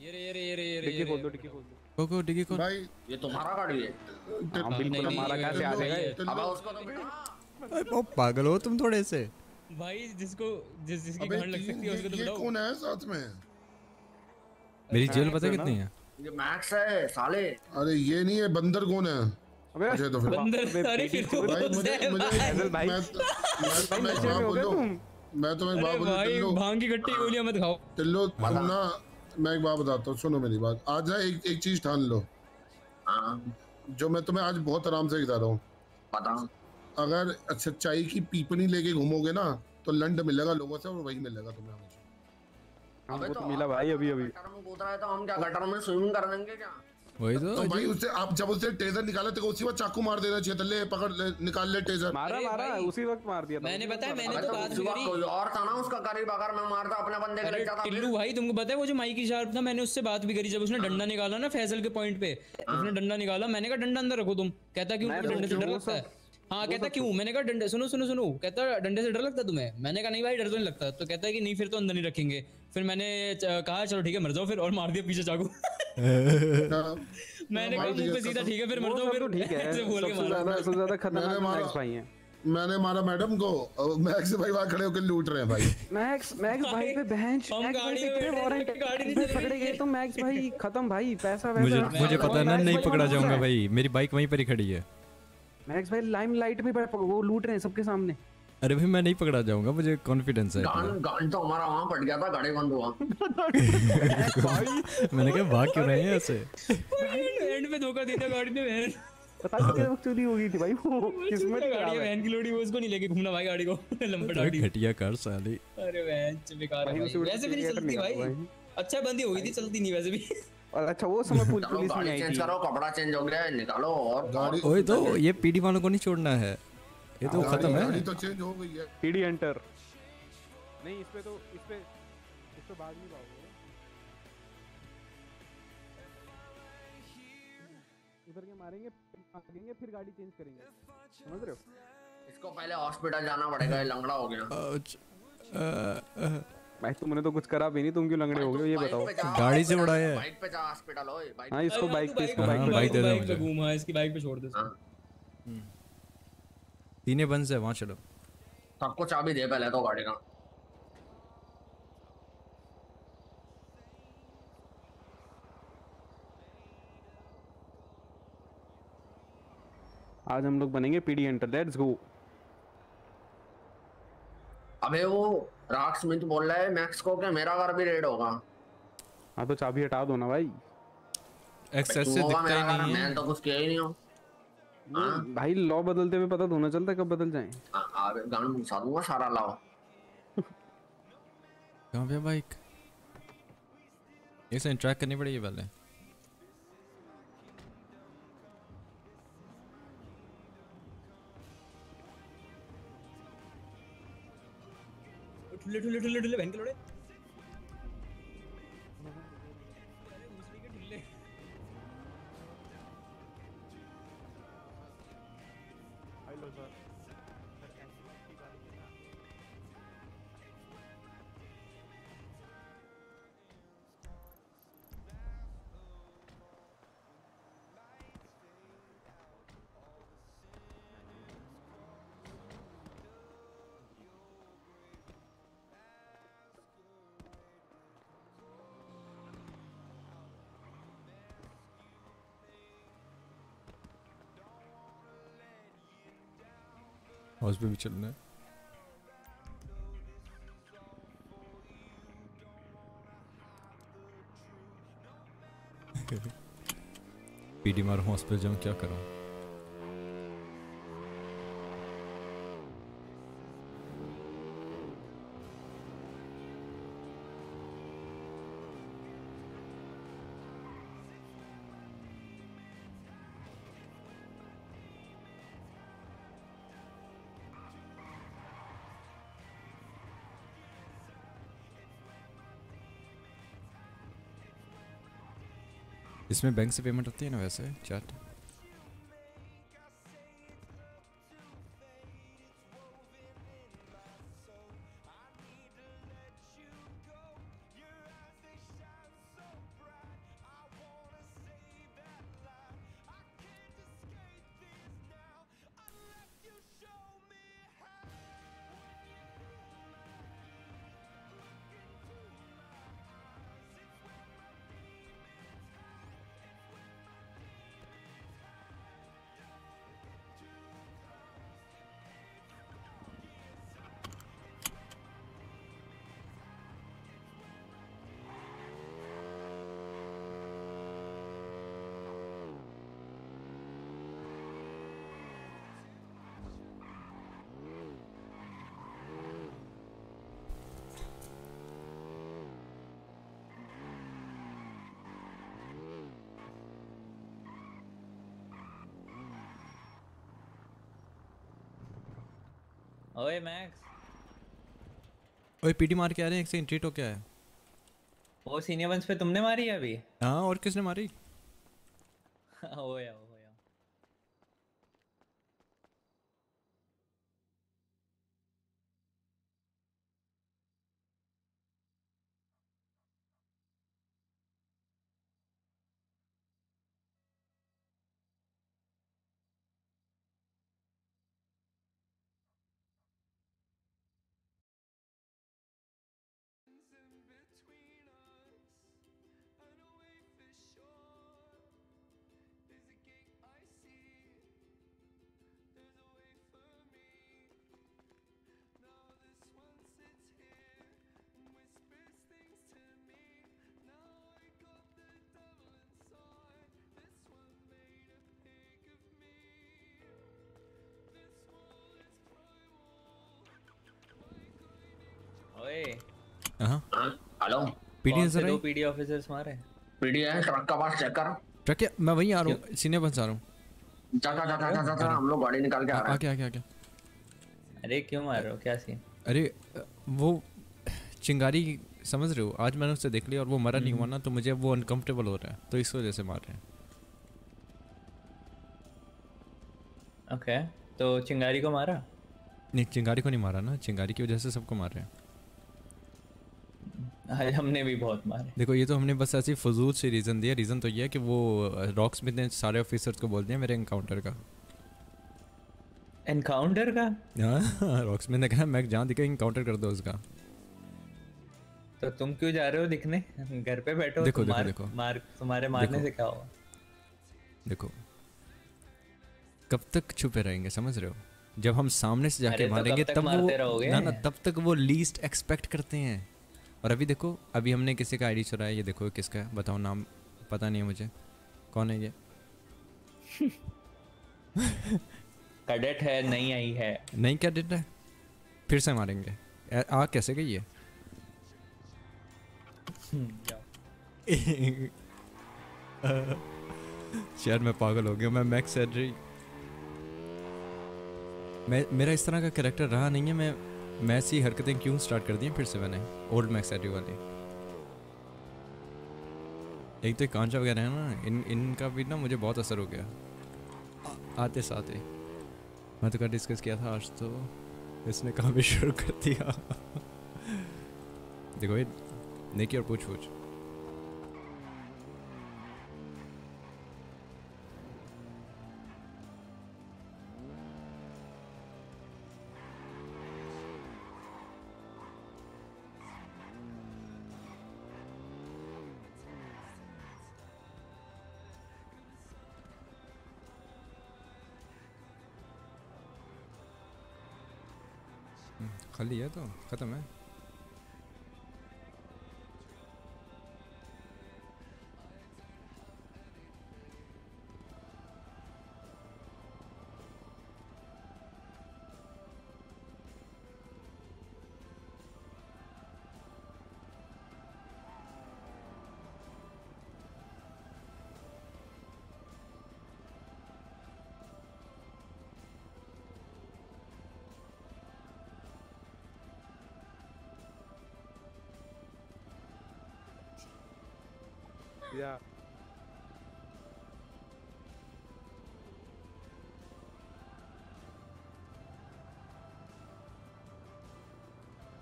ये रे ये रे ये रे ये रे डिक्की खोल दो डिक्की खोल दो। कोको डिगी कौन भाई ये तुम्हारा गाड़ी है। हाँ बिल्कुल हमारा कैसे आ जाएगा अबे उसको। तो अरे ओ पागल हो तुम थोड़े से। भाई जिसको जिस जिसकी गांड लग सकती है ये, उसको तो ये कौन है साथ में? मेरी जेल पता कितनी है? ये मैक्स है साले। अरे ये नहीं है बंदर कौन है? अबे अच्छा तो फिर बंदर अरे फिर तो भाई मुझे मुझे भाई। मैं मैं बोल। दूँ मैं तो एक बात भाई भाँग की गट्टी गोलियाँ मत खाओ। टिल्लो तुम ना मैं एक बात बताता हूँ सुनो मेरी बात। आज ना एक एक चीज़ ठान लो। हाँ। जो मैं तुम्हें आज बहुत आराम से बता रहा हूँ। अगर सच्चाई की पीपनी लेके घूमोगे ना तो लंड मिलेगा लोगों से और वही मिलेगा तुम्हें हमेशा। हमको तो मिला भाई अभी अभी। गटर में कूद रहा है तो हम क्या गटर में स्विमिंग कर देंगे क्या? वही तो। तो भाई उससे आप जब उससे टेजर निकाले तो उसी वक्त चाकू मार देना चाहिए ले पकड़ ले निकाल ले टेजर मारा मारा उसी वक्त मार दिया मैंने बताया मैंने तो बात उसी करी और था ना उसका करीब अगर मैं मारता अपने बंदे के जाता टिल्लू भाई तुमको पता है वो जो माइकी शार्प था मैंने उससे बात भी करी जब उसने डंडा निकाला ना फैजल के पॉइंट पे। उसने डंडा निकाला मैंने कहा डंडा अंदर रखो तुम। कहता क्यों? डंडे से तो डर लगता है? हाँ? कहता क्यों? मैंने कहा डंडे सुनो सुनो सुनो। कहता डंडे से डर लगता है तुम्हें? मैंने कहा नहीं भाई डर तो नहीं लगता। तो कहता है कि नहीं फिर तो अंदर नहीं रखेंगे। फिर मैंने कहा चलो ठीक है मर जाओ फिर और मार दिया पीछे चाकू। मैंने कहा मुँह पे सीधा ठीक है फिर मर जाओ फिर तो ठीक है ऐसे बोल के सबसे मारा। ज़्यादा सबसे ज़्यादा खतरनाक मैक्स भाई हैं। मैंने मारा मैडम को मैक्स भाई वहाँ खड़े होकर लूट रहे हैं भाई। मैक्स मैक्स भाई पे हम मैक्स भाई गाड़ी पे वारंट गाड़ी नहीं पे पकड़े गए तो मैक्स भाई खत्म भाई पैसा वैसा। मुझे मुझे पता है ना नहीं पकड़ा जाऊँगा है। भाई मेरी बाइक वहीं पर ही खड़ी है। मैक्स भाई लाइमलाइट में पर- वो लूट रहे हैं सबके सामने। अरे भाई मैं नहीं पकड़ा जाऊँगा मुझे कॉन्फिडेंस है गान गान तो हमारा वहाँ पड़ गया था गाड़ी बंद हुआ। मैंने कहा भाग क्यों रहे हैं ऐसे? एंड पे धोखा दे दिया गाड़ी में बहन पता नहीं चोरी हो गई थी भाई वो किस्मत गाड़ी खराब बहन की लोड़ी वो उसको नहीं लेके घूमना भाई गाड़ी को लंबा तो गाड़ी। घटिया कर साली। अरे बहन बेकार है भाई, भाई। उसे उल्टी वैसे भी नहीं चलती भाई। भाई। अच्छा बंदी हो गई थी चलती नहीं वैसे भी। और अच्छा वो समय पुलिस नहीं आई थी। कपड़ा चेंज हो गया निकालो और गाड़ी ओए तो ये पीडी वालों को नहीं छोड़ना है। ये तो गाड़ी- खत्म गाड़ी है तो चेंज हो गई है। पीडी एंटर नहीं इस पे तो इस पे इस पे भाग नहीं पाओगे उधर के मारेंगे भागेंगे फिर गाड़ी चेंज करेंगे। समझ रहे हो? इसको पहले हॉस्पिटल जाना पड़ेगा ये लंगड़ा हो गया। भाई तुमने तो कुछ करा भी नहीं तुम क्यों लंगड़े हो गए ये बताओ। गाड़ी से उड़ाया है। बाइक पे जा हॉस्पिटल ओए बाइक हाँ इसको बाइक पे इसको हाँ, बाइक पे बाइक दे। दो मुझे। घूमा इसकी बाइक पे छोड़ दे। इसको। हाँ। तीने बंद से वहाँ चलो। सबको चाबी दे पहले तो गाड़ी का। आज हम लोग बनेंगे पीडी एंटर लेट्स गो अबे वो राग स्मिथ बोल रहा है मैक्स को कि मेरा घर भी रेड होगा? हाँ तो चाबी हटा दो ना भाई। एक्सेस क्यों होगा मेरा घर मैं तो कुछ किया ही नहीं हूँ हाँ? भाई लॉ बदलते हुए पता तो होना चलता कब बदल जाए। घुसा दूँगा सारा लाओ कहाँ पे बाइक इसे इंटरेक्ट करनी पड़ेगी पहले। ठुल्ले ठुल्ले ठुल्ले ठुल्ले बहन के लोड़े। हाउस पे भी चलना है पीडी मार हॉस्पिटल जाऊँ क्या करूँ इसमें बैंक से पेमेंट होती है ना वैसे? चैट ओए मैक्स ओए पीटी मार के आ रहे हैं एक से एंट्री तो क्या है? वो सीनियर वंस पे तुमने मारी है अभी? हाँ और किसने मारी? पीडी नज़र से दो आई पीडी ऑफिसर्स मारे पीडी है ट्रक का पास चेक कर। ट्रक है मैं वहीं आ रहा हूँ सीनियर बंस आ रहा हूँ। जा जा जा जा जा, जा, जा हम लोग गाड़ी निकाल के आ रहे हैं। आगे आगे आगे। अरे क्यों मार रहे हो? क्या सीन? अरे वो चिंगारी समझ रहे हो? आज मैंने उससे देख लिया और वो मरा नहीं हुआ ना तो मुझे वो अनकंफर्टेबल हो रहा है तो इस वजह से मार रहे हैं। ओके तो चिंगारी को मारा? नहीं चिंगारी को नहीं मारा ना चिंगारी की वजह से सबको मार रहे हैं। हमने भी बहुत मारे। देखो ये तो हमने बस ऐसी फजूल से रीज़न दिया। रीज़न तो ये है कि वो रॉक स्मिथ ने सारे ऑफिसर्स को बोल दिया मेरे इनकाउंटर का। एनकाउंटर का? हाँ रॉक स्मिथ ने कहा मैं जहाँ दिखे इनकाउंटर कर दो उसका। तो तुम क्यों जा रहे हो दिखने? घर पे बैठो देखो, देखो, देखो। मार तुम्हारे मारने से क्या हुआ देखो। कब तक छुपे रहेंगे समझ रहे हो? जब हम सामने से जाके तो मारेंगे तब वो ना ना तब तक वो लीस्ट एक्सपेक्ट करते हैं। और अभी देखो अभी हमने किसी का आईडी चुराया ये देखो किसका है बताओ नाम पता नहीं है मुझे। कौन है ये? कैडेट है नहीं आई है। नहीं क्या डेट है? फिर से मारेंगे। आ कैसे गई है शायद मैं पागल हो गया मैं मैक्स एड्री मैं मेरा इस तरह का कैरेक्टर रहा नहीं है मैं मैं ऐसी हरकतें क्यों स्टार्ट कर दी फिर से मैंने। ओल्ड मैक्स एटी वाली। एक तो कांचा वगैरह है ना, इन, इनका भी ना मुझे बहुत असर हो गया। आते साथ मैं तो कल डिस्कस किया था, आज तो इसने काम भी शुरू कर दिया। देखो ये नेकी और पूछ पूछ खाली है तो ख़त्म है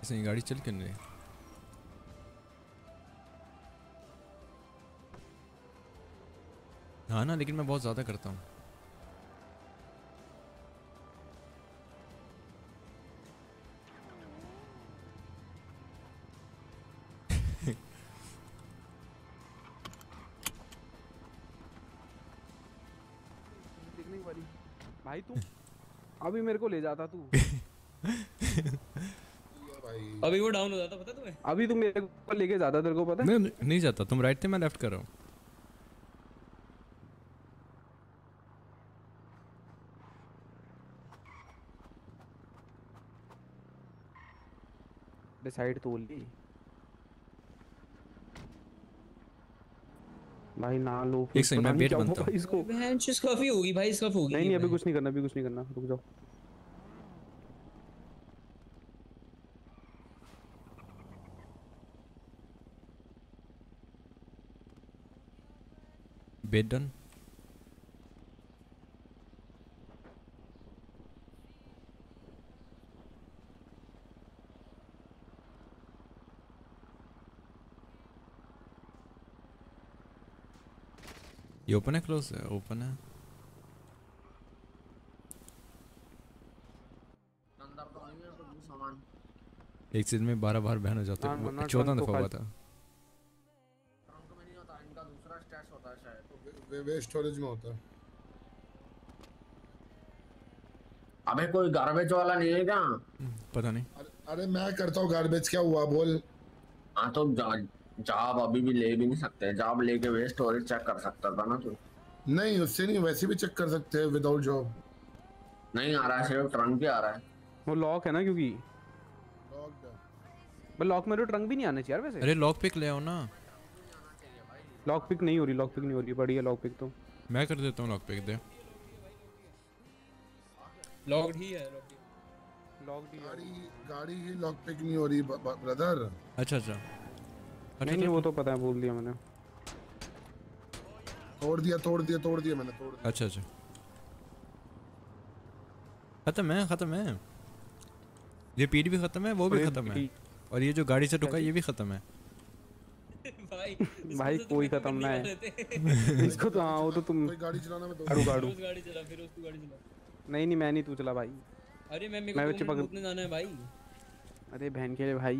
इसने गाड़ी चल क्यों नहीं हाँ ना लेकिन मैं बहुत ज़्यादा करता हूँ। भाई तू अभी मेरे को ले जाता तू। अभी वो डाउन हो जाता पता तुम्हें? अभी तू मेरे को लेके जाता तेरे को पता है? मैं नहीं जाता तुम राइट थे मैं लेफ़्ट कर रहा हूँ। डिसाइड तो ली। भाई ना लो एक सेकंड, मैं नहीं वेट बनता हूँ। इसको। बहन चीज़ काफ़ी होगी भाई इसका होगी नहीं नहीं अभी कुछ नहीं करना अभी कुछ नहीं करना रुक जाओ। बेड डन ये ओपन है क्लोज है ओपन है अंदर तो नहीं है कुछ भी सामान। एक चीज़ में बारह बार बहन हो जाते हैं। चौदह तो दफ़ा हुआ था। वे, वे स्टोरेज में होता है। अबे कोई गार्बेज वाला नहीं है क्या? पता नहीं। अरे, अरे मैं करता हूँ गार्बेज क्या हुआ? बोल। हाँ तो जा, जाब अभी भी ले भी नहीं सकते। जाब लेके वे स्टोरेज चेक कर सकता था ना तू। नहीं उससे नहीं वैसे भी चेक कर सकते हैं विदाउट जॉब नहीं आ रहा है सिर्फ़ ट्रंक ही आ रहा है। वो लॉक है ना क्योंकि लॉक में तो ट्रंक भी नहीं आना चाहिए वैसे। अरे लॉक पिक ले आओ ना। लॉक पिक नहीं हो रही लॉक पिक नहीं हो रही बढ़िया लॉक पिक तो। मैं कर देता हूँ लॉक पिक दे। लॉक्ड ही है locked ही। लॉक गाड़ी गाड़ी ही लॉक पिक नहीं हो रही ब्रदर अच्छा अच्छा। नहीं नहीं वो तो पता है बोल दिया मैंने। तोड़ दिया तोड़ दिया तोड़ दिया मैंने तोड़ दिया। अच्छा अच्छा। खत्म है खत्म है। ये पीठ भी खत्म है वो भी खत्म है। और ये जो गाड़ी से टुका ये भी खत्म है। भाई भाई तो कोई खत्म ना है। इसको तो हाँ वो तो तुम गाड़ी चलाना मैं तो- गाड़ी। चला फिर उसको गाड़ी चला। नहीं नहीं मैं नहीं तू चला भाई। अरे मैं मेरे को घूमने जाना है भाई। अरे बहन के लिए भाई।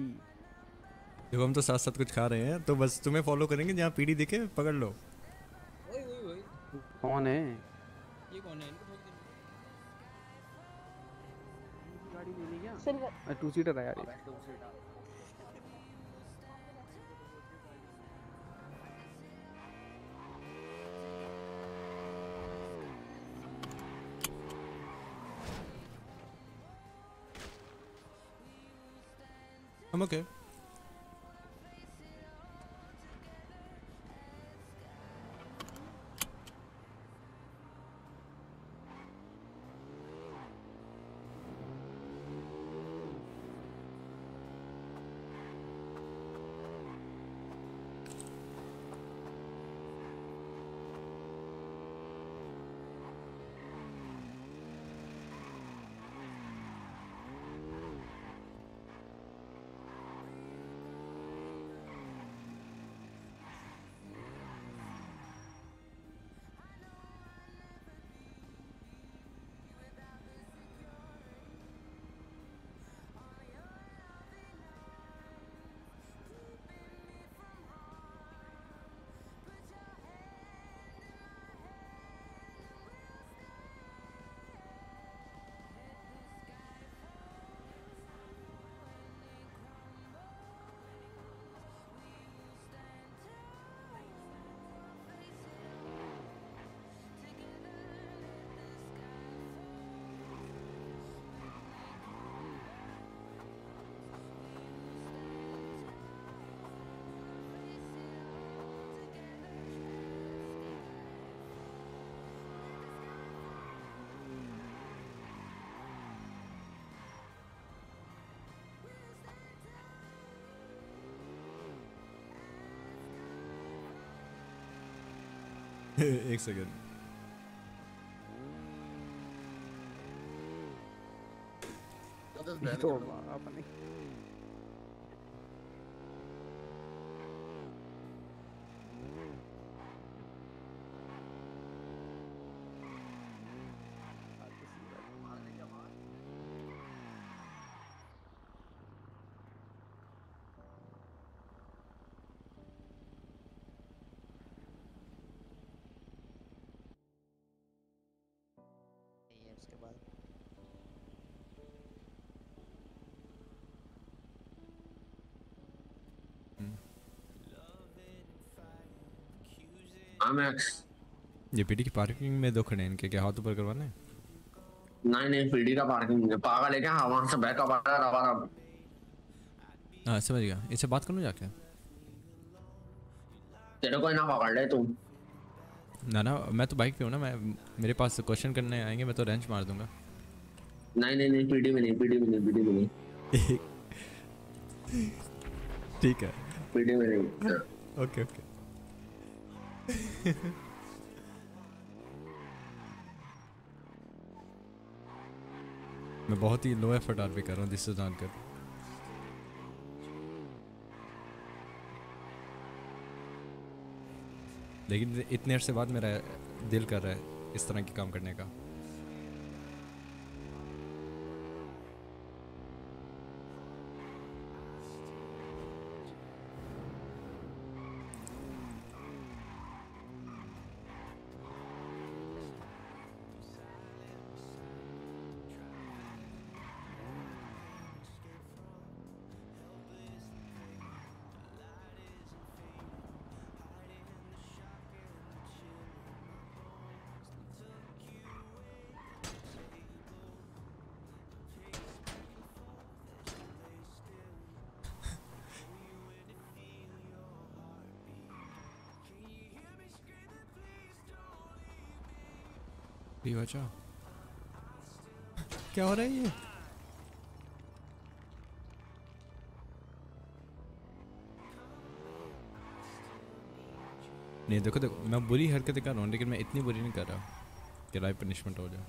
देखो हम तो साथ साथ कुछ खा रहे हैं तो बस तुम्हें फॉलो करेंगे जहाँ पीढ़ी दिखे पकड़ लो। ओए ओए ओए। कौन है? ये कौन है? गाड़ी क्या टू सीटर है यार I'm okay. एक सेकंड ये तो हाँ ये पीटी की पार्किंग में दो खड़े हैं इनके क्या हाथ ऊपर करवाना है? नहीं नहीं पीडी का पार्किंग है पागल है क्या? हाँ वहाँ से बैकअप आ रहा रहा रहा हाँ। समझ गया। इससे बात करूँ जाके? तेरे को ना पकड़ ले तू। ना ना मैं तो बाइक पे हूँ ना मैं मेरे पास क्वेश्चन करने आएँगे मैं तो रेंच मार दूँगा। नहीं नहीं नहीं पीडी में नहीं पीडी में नहीं पीडी में नहीं। ठीक है। पीडी में नहीं। हाँ। Okay okay. मैं बहुत ही लो एफर्ट आर पे कर रहा हूँ जिससे जानकर लेकिन इतने अर्से बाद मेरा दिल कर रहा है इस तरह के काम करने का। बचा क्या हो रहा है ये नहीं देखो देखो मैं बुरी हरकतें कर रहा हूँ लेकिन मैं इतनी बुरी नहीं कर रहा कि लाइफ पनिशमेंट हो जाए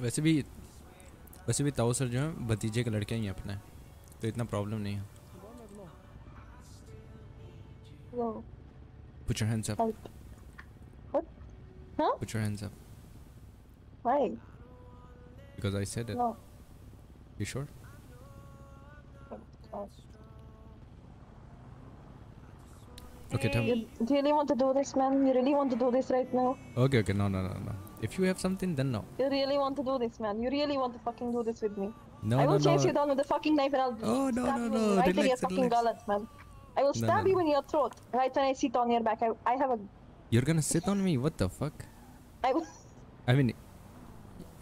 वैसे भी वैसे भी ताऊ सर जो है भतीजे के लड़के ही हैं अपने तो इतना प्रॉब्लम नहीं है. Put your hands up. Help. Put your hands up. Why? Because I said it. No. You sure? Oh. Okay, tell me. You really want to do this, man? You really want to do this right now? Okay, okay, no, no, no, no. If you have something, then no. You really want to do this, man? You really want to fucking do this with me? No, I will no, chase no. you down with a fucking knife and I'll Oh, no, stab no, you no, right in your relax, fucking gullet, man. I will No, stab no, you in your throat right when I sit on your back. I, I have a. You're gonna sit on me? What the fuck? I will. I mean,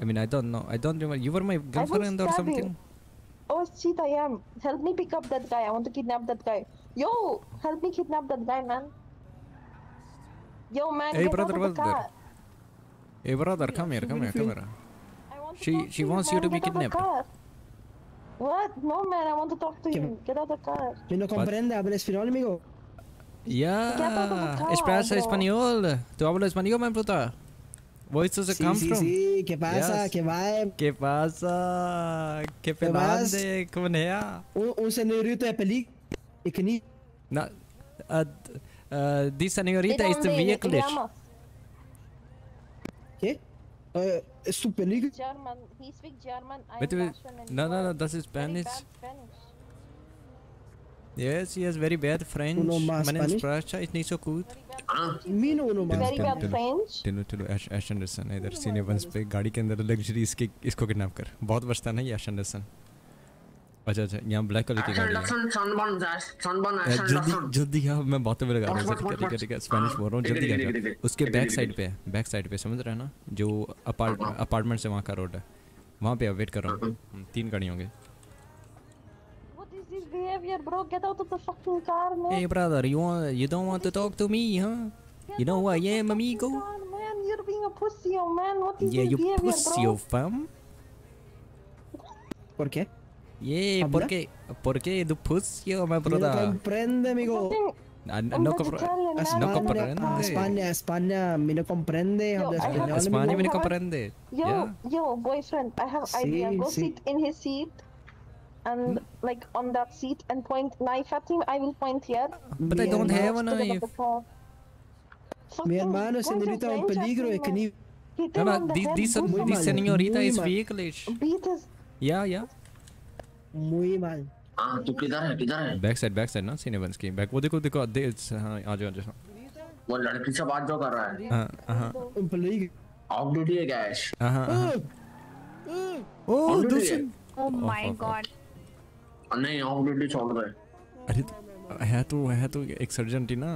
I mean, I don't know. I don't remember. You were my I will girlfriend or stab you. something. Oh shit, I am. Help me pick up that guy. I want to kidnap that guy. Yo, help me kidnap that guy, man. Yo, man, Hey, get brother, out of the brother. car. Hey, brother, come here, come here, come here. She she wants you to be get out of the kidnapped. What? No, man, I want to talk to you. Get out of the car. ¿Me no comprende? ¿Habla español, amigo? Ya, car, Esperanza español. ¿Tú hablas español, man, puta? Where does it Sí, come sí, from? sí. ¿Qué pasa? Yes. ¿Qué va? ¿Qué pasa? ¿Qué ¿Qué pelande? ¿Cómo es? Un, un señorito de peligro. ¿Y que ni? No, uh, uh, this señorita is the vehicle. ¿Qué? Eh, ¿Es su peligro? German. He speaks German. I'm Wait, No, no, no, das ist Spanish. Spanish. Yes, he has very bad French. Uno más Meine Spanish? Sprache ist nicht so gut. Mino उनो Very bad French. टिनो Ash Ash Anderson है इधर सीने once पे गाड़ी के अंदर luxury इसके इसको किडनैप कर। बहुत बचता ना ये ऐश एंडरसन अच्छा अच्छा यहाँ ब्लैक कलर की गाड़ी है। Anderson, Ash, Ash जल्दी जल्दी यहाँ मैं बातों में लगा रहा हूँ ठीक है ठीक है स्पेनिश बोल रहा हूँ हाँ, जल्दी आ है, है, उसके बैक साइड पे है बैक साइड पे समझ रहे हैं ना? जो अपार्टमेंट से वहाँ का रोड है। वहाँ पे वेट कर रहा हूँ। हम्म, तीन गाड़ी होंगे। is behavior, bro? Get out of the fucking car, man. Hey brother you want you don't want to talk to me huh you know who I am amigo Man, you're being a pussy, oh man. What is yeah this you behavior, pussy bro? you fam ¿Por qué? yeah Habla? ¿por qué ¿por qué tu pussy oh my Me no brother comprende, amigo. Ah, no compre- no España, comprende España, España, me no comprende. Yo, Habla I have- español, España me no amigo. comprende Yo, yeah yo, boyfriend, I have Sí, idea. Go sí. sit in his seat, and like on that seat, and point knife at him. I will point here. But I Mi don't hermano- have a to the back knife. of the car. Mi Fucking hermano, point your señorita, un French at peligro. him, Es que man. ni. Hit no him no on the this head, this do this something. señorita muy is mal. vehicleish Beat his. yeah yeah Muy mal. हाँ तू किधर है किधर है back side back side ना सीने once की back वो देखो देखो दे हाँ आ जाओ आ जाओ वो लड़की से बात जो कर रहा है हाँ हाँ Un peligro. ऑफ ड्यूटी है क्या ऐश हाँ हाँ ऑफ oh ड्यूटी है Dushan नहीं ऑफ़ ड्यूटी छोड़ दे। अरे तो- है तो है तो एक सर्जन थी ना।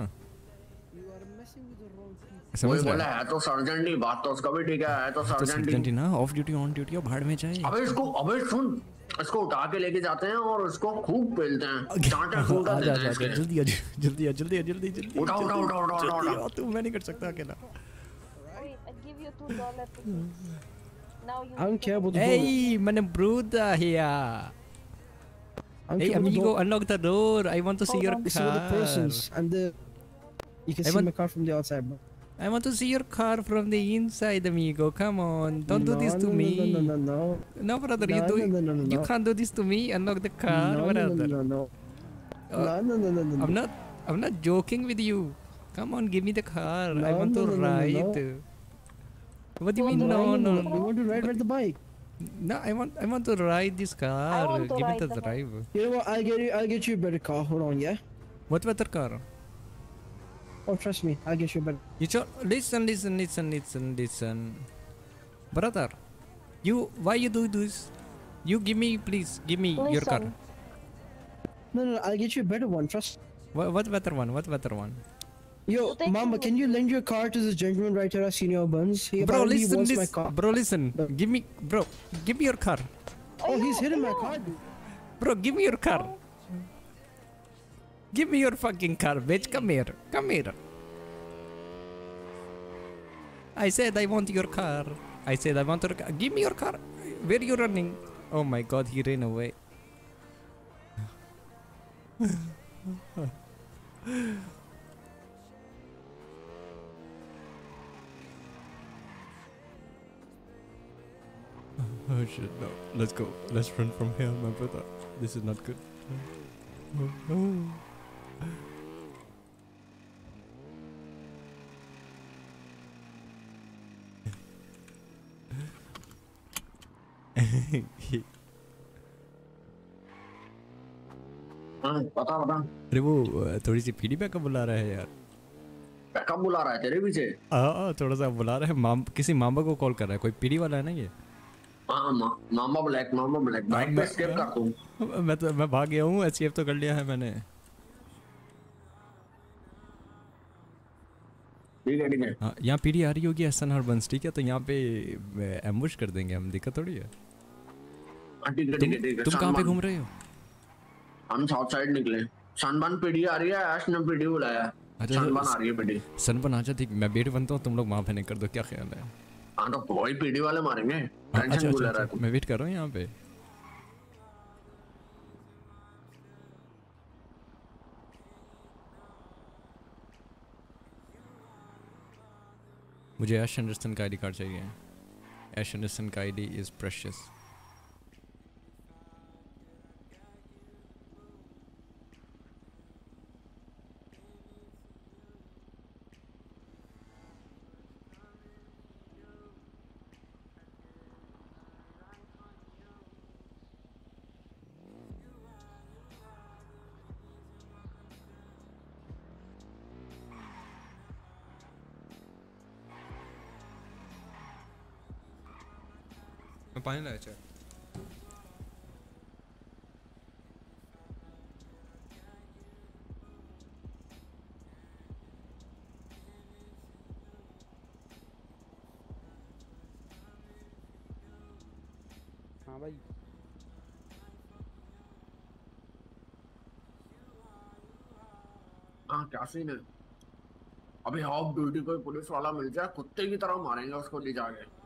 समझ बोला है तो सर्जन ही बात तो उसका भी ठीक है है तो तो सर्जन सर्जन थी। ना ऑफ़ ड्यूटी ऑन ड्यूटी और भाड़ में जाए। अबे इसको अबे सुन इसको उठा के लेके जाते हैं और उसको खूब पेलते हैं। चांटा देते हैं इसके। जल्दी आ जल्दी आ जल्दी आ जल्दी जल्दी उठा, उठा, उठा, उठा, उठा, तू मैं नहीं कर सकता अकेला। Wait, I give you two dollars. Now you. I don't care about the Hey, meine Bruder here. Hey, care about the amigo, unlock the door. I want to see your on, This is where the car. persons and the. You can I see want- my car from the outside, bro. I want to see your car from the inside, amigo. Come on, don't do this to no, me. No, no, no, no. No, brother, you do. no, no, no, no, You can't do this to me. Unlock the car, no, no, brother. no, no, no. Uh, No, no, no, no, no. I'm not. I'm not joking with you. Come on, give me the car. I want no, to no, no, no, no. What do you You mean? No, ride? no, We no. want to ride, ride the bike. No, I want. I want to ride this car. I want to Give me the the bike. drive. You know what? I'll get you. I'll get you a better car. Hold on, yeah. What better car? Oh, trust me. I'll get you a better. You cho- listen, listen, listen, listen, listen, brother. You why you do this? You give me, please, give me your car. No, no, no. I'll get you a better one. Trust. What, what better one? What better one? Yo, Mama, can you lend your car to this gentleman right here, Senior Buns? He bro, listen, wants my car. bro, listen. Give me, bro, give me your car, Oh, oh he's hitting my car, dude. bro. Give me your car. Give me your fucking car, bitch. Come here, come here. I said I want your car. I said I want your car. Give me your car. Where you running? Oh my god, he ran away. Oh shit, no. Let's go. Let's run from here, my brother. This is not good. हाँ पता पता अरे वो थोड़ी सी PD backup बुला रहा है यार बैकअप बुला रहा है तेरे पीछे हाँ थोड़ा सा बुला रहा है माम किसी मामा को कॉल कर रहा है कोई पीडी वाला है ना ये हाँ मामा ब्लैक मामा ब्लैक बाइक पे मैं- स्केप कर तू मैं तो मैं भाग गया हूँ एसकेप तो कर लिया है मैंने। ठीक है ठीक है। हाँ यहाँ पीडी आ रही होगी एस एन बंस ठीक है? तो यहाँ पे एम्बुश कर देंगे हम दिक्कत थोड़ी है। हाँ, ठीक है ठीक है ठीक है। तुम कहाँ पे घूम रहे हो? हम साउथ साइड निकले। सनबर्न पीडी आ रही है ऐश ने पीडी बुलाया। सनबर्न आ रही है पीडी सनबन आजा ठीक मैं वेट बनता हूँ तुम लोग वहाँ पे नहीं कर दो क्या ख्याल हाँ? तो बॉय पीडी वाले मारेंगे। हाँ, टेंशन अच्छा, अच्छा, रहा है अच्छा, मैं वेट कर रहा हूँ यहाँ पे। मुझे एश एंडरसन का आईडी कार्ड चाहिए। एश एंडरसन का आईडी इज़ प्रेशियस पानी लाया चाय। हाँ भाई। हाँ क्या सीन है अभी हाफ़ ड्यूटी कोई पुलिस वाला मिल जाए कुत्ते की तरह मारेंगे उसको ले जाके।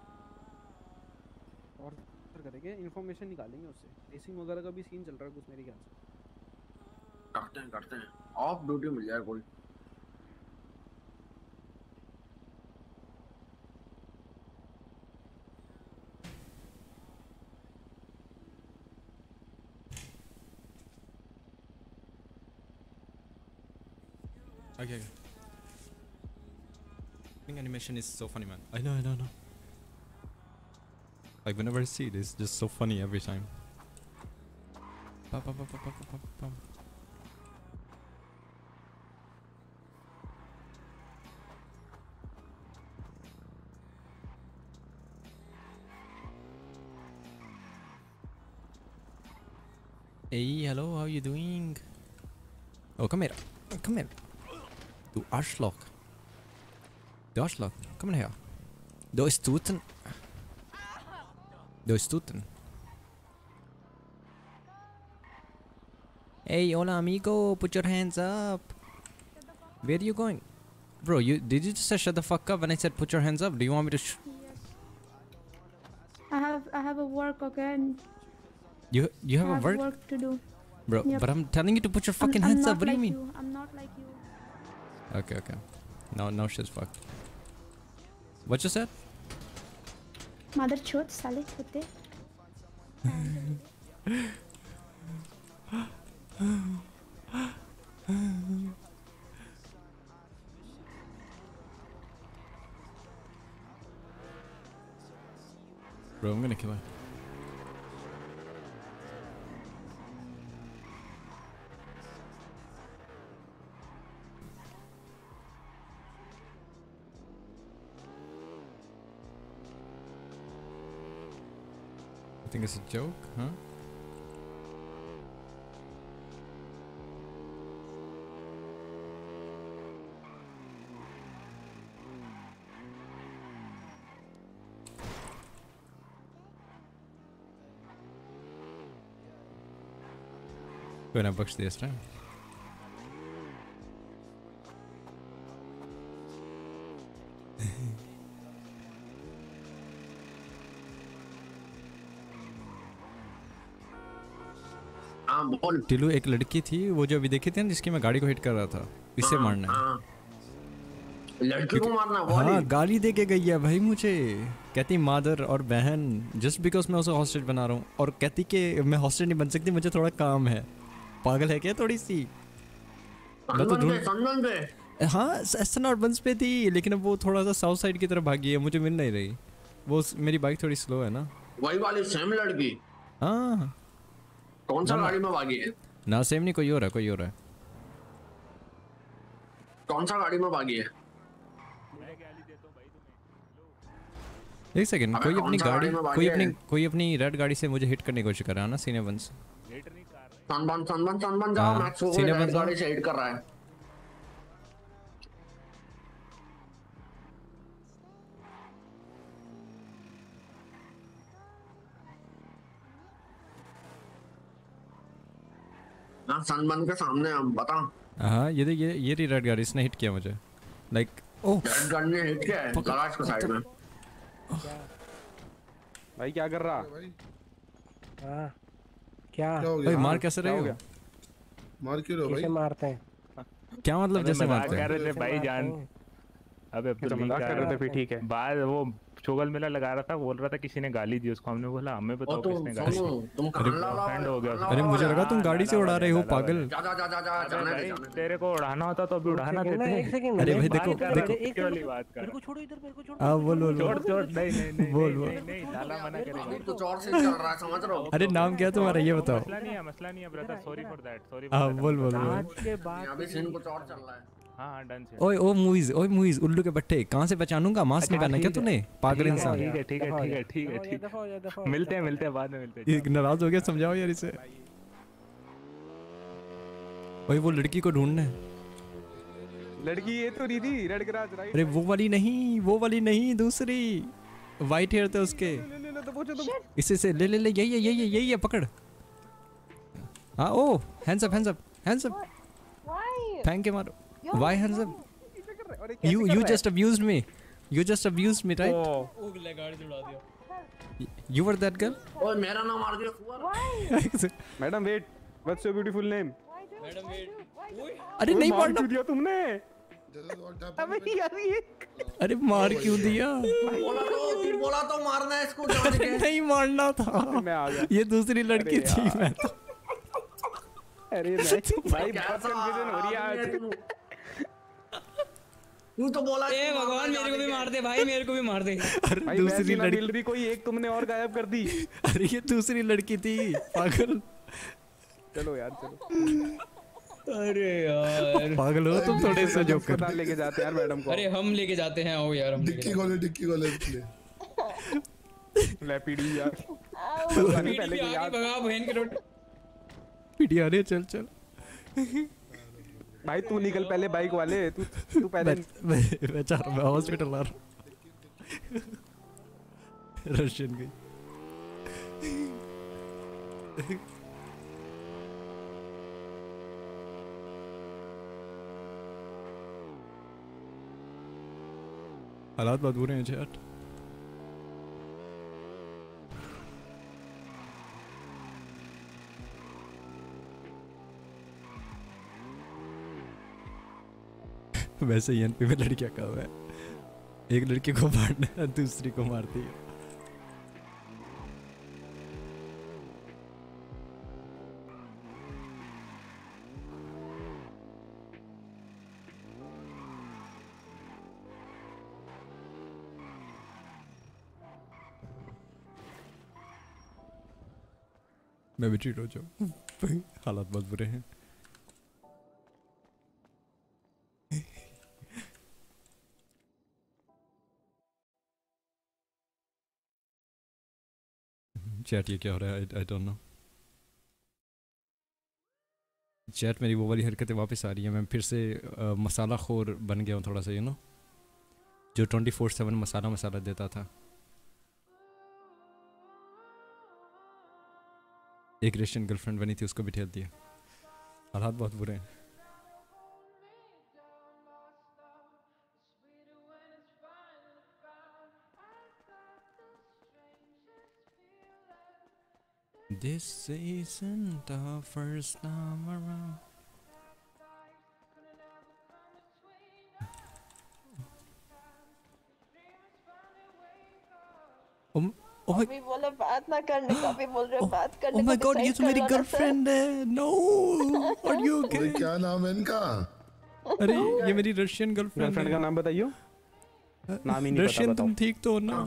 करेंगे इन्फॉर्मेशन निकालेंगे उससे रेसिंग वगैरह का भी सीन चल रहा है कुछ मेरे ख्याल से करते हैं करते हैं ऑफ़ ड्यूटी मिल जाए कोई Okay. okay. Ping animation is so funny, man. I know, I know, I know. Like whenever I see it, it's just so funny every time. Hey, hello, how you doing? Oh, come here. Come here. Du Arschloch. Du Arschloch. Komm her. Da ist Tuten. Ist Tuten. Hey, hola amigo, put your hands up. Where are you going? Bro, you did you just say shut the fuck up when I said put your hands up? Do you want me to sh- I have I have a work okay You you have I a have work? work to do. Bro, Yep. but I'm telling you to put your I'm- fucking I'm hands up. What do you like mean? I'm not like you. Okay, okay. No, no shit's fucked. What you said? Mother chod, sale chute. Bro, I'm gonna kill her. think it's a joke, huh? Going to box this time. टिलू एक लड़की थी वो जो अभी देखी थी ना जिसकी मैं गाड़ी को हिट कर रहा था इसे मारना है। हाँ। लड़की को मारना हाँ गाली दे के गई है भाई मुझे। कहती मादर और बहन जस्ट बिकॉज़ मैं उसे हॉस्टेज बना रहा हूँ और कहती कि मैं हॉस्टेज नहीं बन सकती मुझे थोड़ा काम है। पागल है क्या थोड़ी सी मैं तो ढूंढ हाँ एस एन बंस पे थी लेकिन अब वो थोड़ा सा साउथ साइड की तरफ़ भागी है मुझे मिल नहीं रही। वो मेरी बाइक थोड़ी स्लो है ना। वही वाली सेम लड़की। हाँ। कौन सा। गाड़ी में भागी है। ना सेम नहीं कोई और है कोई और है। कौन सा गाड़ी में भागी है। एक सेकंड कोई अपनी गाड़ी कोई अपनी कोई अपनी रेड गाड़ी से मुझे हिट करने की कोशिश कर रहा है ना सीने वंस सनबन सनबन सनबन जाओ हाँ, मैक्स सीने रेड गाड़ी से हिट कर रहा है। हाँ सनबन के सामने हम बता। हाँ ये देख ये रही रेड गाड़ी इसने हिट किया मुझे। लाइक ओह रेड गाड़ी ने हिट किया है इसको साइड में। भाई क्या कर रहा? हाँ। क्या? क्या भाई मार कैसे रहे हो मार क्यों रहे हो कैसे भाई? मारते हैं? क्या मतलब जैसे मारते कर हैं? रहे थे भाई जान। अबे अब्दुल अच्छा, मज़ाक कर रहे थे, फिर ठीक है। बाद वो चोगल मेला लगा रहा था बोल रहा था किसी ने गाली दी उसको हमने बोला हमें बताओ तुम किसने गाली दी। तुम offend हो गया अरे मुझे लगा तुम गाड़ी से उड़ा रहे हो पागल। जा जा जा जा जा जाने दे भाई, जाने दे। तेरे को उड़ाना होता तो अभी उड़ाना देते ना, एक सेकंड। अरे भाई बात देखो- देखो- वाली बात कर मेरे को छोड़ो इधर मेरे को छोड़ो। हाँ बोल बोल। छोड़ छोड़ नहीं नहीं नहीं बोल, बोल। नहीं नहीं मना करेगा। कुछ और सीन चल रहा है समझ रहे हो? अरे नाम क्या तुम्हारा? ये बताओ। मसला नहीं है मसला नहीं है brother sorry for that sorry हाँ बोल बोल आज के बाद अभी सीन कुछ और चल रहा है। हाँ डन से ओए ओ मूवीज़ ओए मूवीज़ उल्लू के बट्टे कहाँ से पहचानूँगा? मास्क नहीं पहना क्या तूने? पागल इंसान। ठीक है ठीक है ठीक है ठीक है ठीक हो है मिलते हैं मिलते हैं बाद में मिलते हैं। नाराज़ हो गया समझाओ यार इसे। ओए वो लड़की को ढूंढना है। लड़की ये तो दीदी रेड ग्रास राइट अरे वो वाली नहीं वो वाली नहीं दूसरी। वाइट हेयर थे उसके। ले ले ले तो इसे से ले ले ले यही है यही है यही है पकड़। हाँ ओ hands up hands up hands up thank you मारो। Abused me you just abused me right ओ ले गाड़ी से उड़ा दिया यू वर दैट गर्ल ओए मेरा नाम मार दिया सुअर madam wait what's your beautiful name madam wait अरे नहीं मारना। दिया तुमने? अबे यार ये अरे मार क्यों दिया? बोला तो तू बोला तो मारना है इसको जान के। नहीं मारना था। मैं आ गया। ये दूसरी लड़की थी मैं तो अरे भाई भाई बहुत कंफ्यूजन हो रही है आज। तू? तू तो बोला ए भगवान मेरे को भी मार दे भाई मेरे को भी मार दे। अरे दूसरी लड़की कोई एक तुमने और गायब कर दी। अरे ये दूसरी लड़की थी पागल। चलो यार चलो। अरे यार। पागल हो तुम थोड़े से जोकर अस्पताल लेके जाते यार मैडम को। अरे हम लेके जाते हैं ओ यार हम डिक्की खोले डिक्की खोले इसलिए ले पीडी यार। पहले की आगे याद भगा बहन के रोट। पीटी आ रही चल चल। भाई, तू निकल पहले बाइक वाले। तू तू पहले मैं मैं चाह रहा हूँ हॉस्पिटल आ रहा रशियन गई हालात बहुत बुरे हैं चैट वैसे ही एनपी में लड़कियाँ कम है। एक लड़की को मारना है दूसरी को मारती है। मैं भी ट्रीट हो जाऊँ। हालात बहुत बुरे हैं। चैट ये क्या हो रहा है? आई डोंट नो चैट मेरी वो वाली हरकतें वापस आ रही हैं। मैं फिर से अ, मसाला खोर बन गया हूँ थोड़ा सा यू नो जो ट्वेंटी फोर सेवन मसाला मसाला देता था। एक रशियन गर्लफ्रेंड बनी थी उसको भी ठेल दिया। हालात बहुत बुरे हैं। This isn't the first time around. Um, oh अभी बोले बात ना करने का अभी बोल रहे बात करने oh my का ये तो मेरी। गर्लफ्रेंड है। नो आर यू ओके क्या नाम है इनका? अरे ये मेरी रशियन गर्लफ्रेंड गर्लफ्रेंड का नाम बताइयो। नाम ही नहीं पता रशियन तुम ठीक तो हो ना?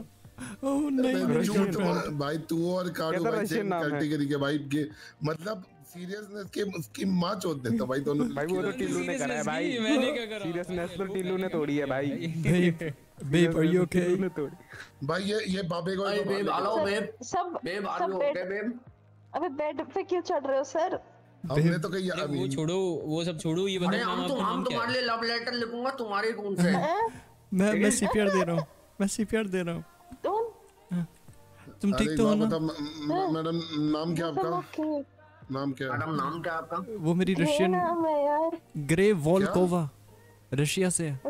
ओह नहीं भाई झूठ भाई तू और काडू भाई सेम कैटेगरी के भाई के मतलब सीरियसनेस के उसकी माँ चोद देता भाई दोनों भाई वो तो टिल्लू ने करा है भाई। मैंने क्या करा? सीरियसनेस तो टिल्लू ने तोड़ी है भाई। Okay? टिल्लू ने तोड़ी। भाई ये ये बाबे को भाई तो बेब बाहर बेब सब बेब आर सब यू ओके बेब अबे बेड पे क्यों चढ़ रहे हो सर हमने तो कही अरे वो छोड़ो वो सब छोड़ो ये बताओ हम आपका हम तुम्हारे लिए लव लेटर लिखूँगा तुम्हारे कौन से। मैं मैं सीपीआर दे रहा हूँ मैं सीपीआर दे रहा हूँ। तुम? तुम ठीक तो हो ना बता म- म- मैडम नाम क्या आपका? नाम क्या? मैडम नाम क्या आपका? वो मेरी रशियन है ग्रे वॉलकोवा रशिया से। है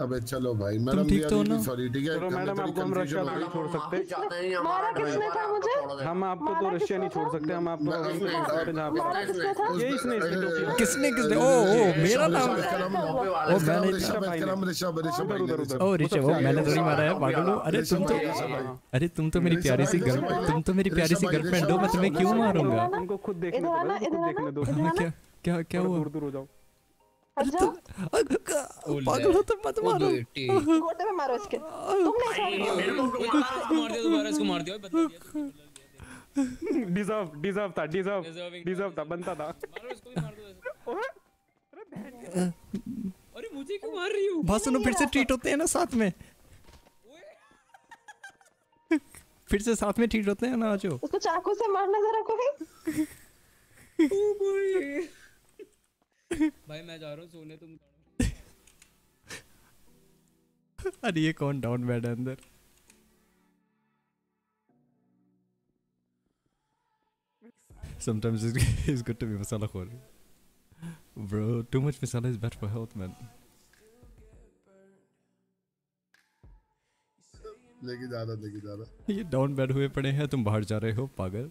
अबे चलो भाई मैडम ठीक तो ना? सॉरी ठीक है? मैडम आपको हम रशिया तो। नहीं छोड़ सकते हमारा किसने था मुझे? हम आपको तो रशिया नहीं छोड़ सकते हम आपको ये इसने। किसने किसने? ओ ओ मेरा नाम है ओ मैंने ऋषभ ऋषभ ऋषभ ओ ऋषभ मैंने थोड़ी मारा है पागल हो। अरे तुम तो अरे तुम तो मेरी प्यारी सी गर्ल तुम तो मेरी प्यारी सी गर्लफ्रेंड हो मैं तुम्हें क्यों मारूँगा? उनको खुद देखने दो हाँ, क्या क्या क्या हुआ? दूर दूर हो जाओ पागल हो तुम मत मारो। गोटे में मारो इसके। तुमने इसे मार दिया दोबारा इसको मार दिया ओए, डिजर्व डिजर्व था डिजर्व डिजर्व था बनता था। मारो इसको भी मार दो ऐसे। अरे मुझे क्यों मार रही हो? बस सुनो फिर से ट्रीट होते हैं ना साथ में। फिर से साथ में ट्रीट होते हैं ना आजो उसको चाकू से मारना जरा कोई। भाई मैं जा रहा हूँ सोने तुम अरे ये कौन डाउन बेड है अंदर Sometimes it's, it's good to be masala khor. Bro, too much masala is bad for health, man. लेके जा रहा लेके जा रहा ये डाउन बेड हुए पड़े हैं तुम बाहर जा रहे हो पागल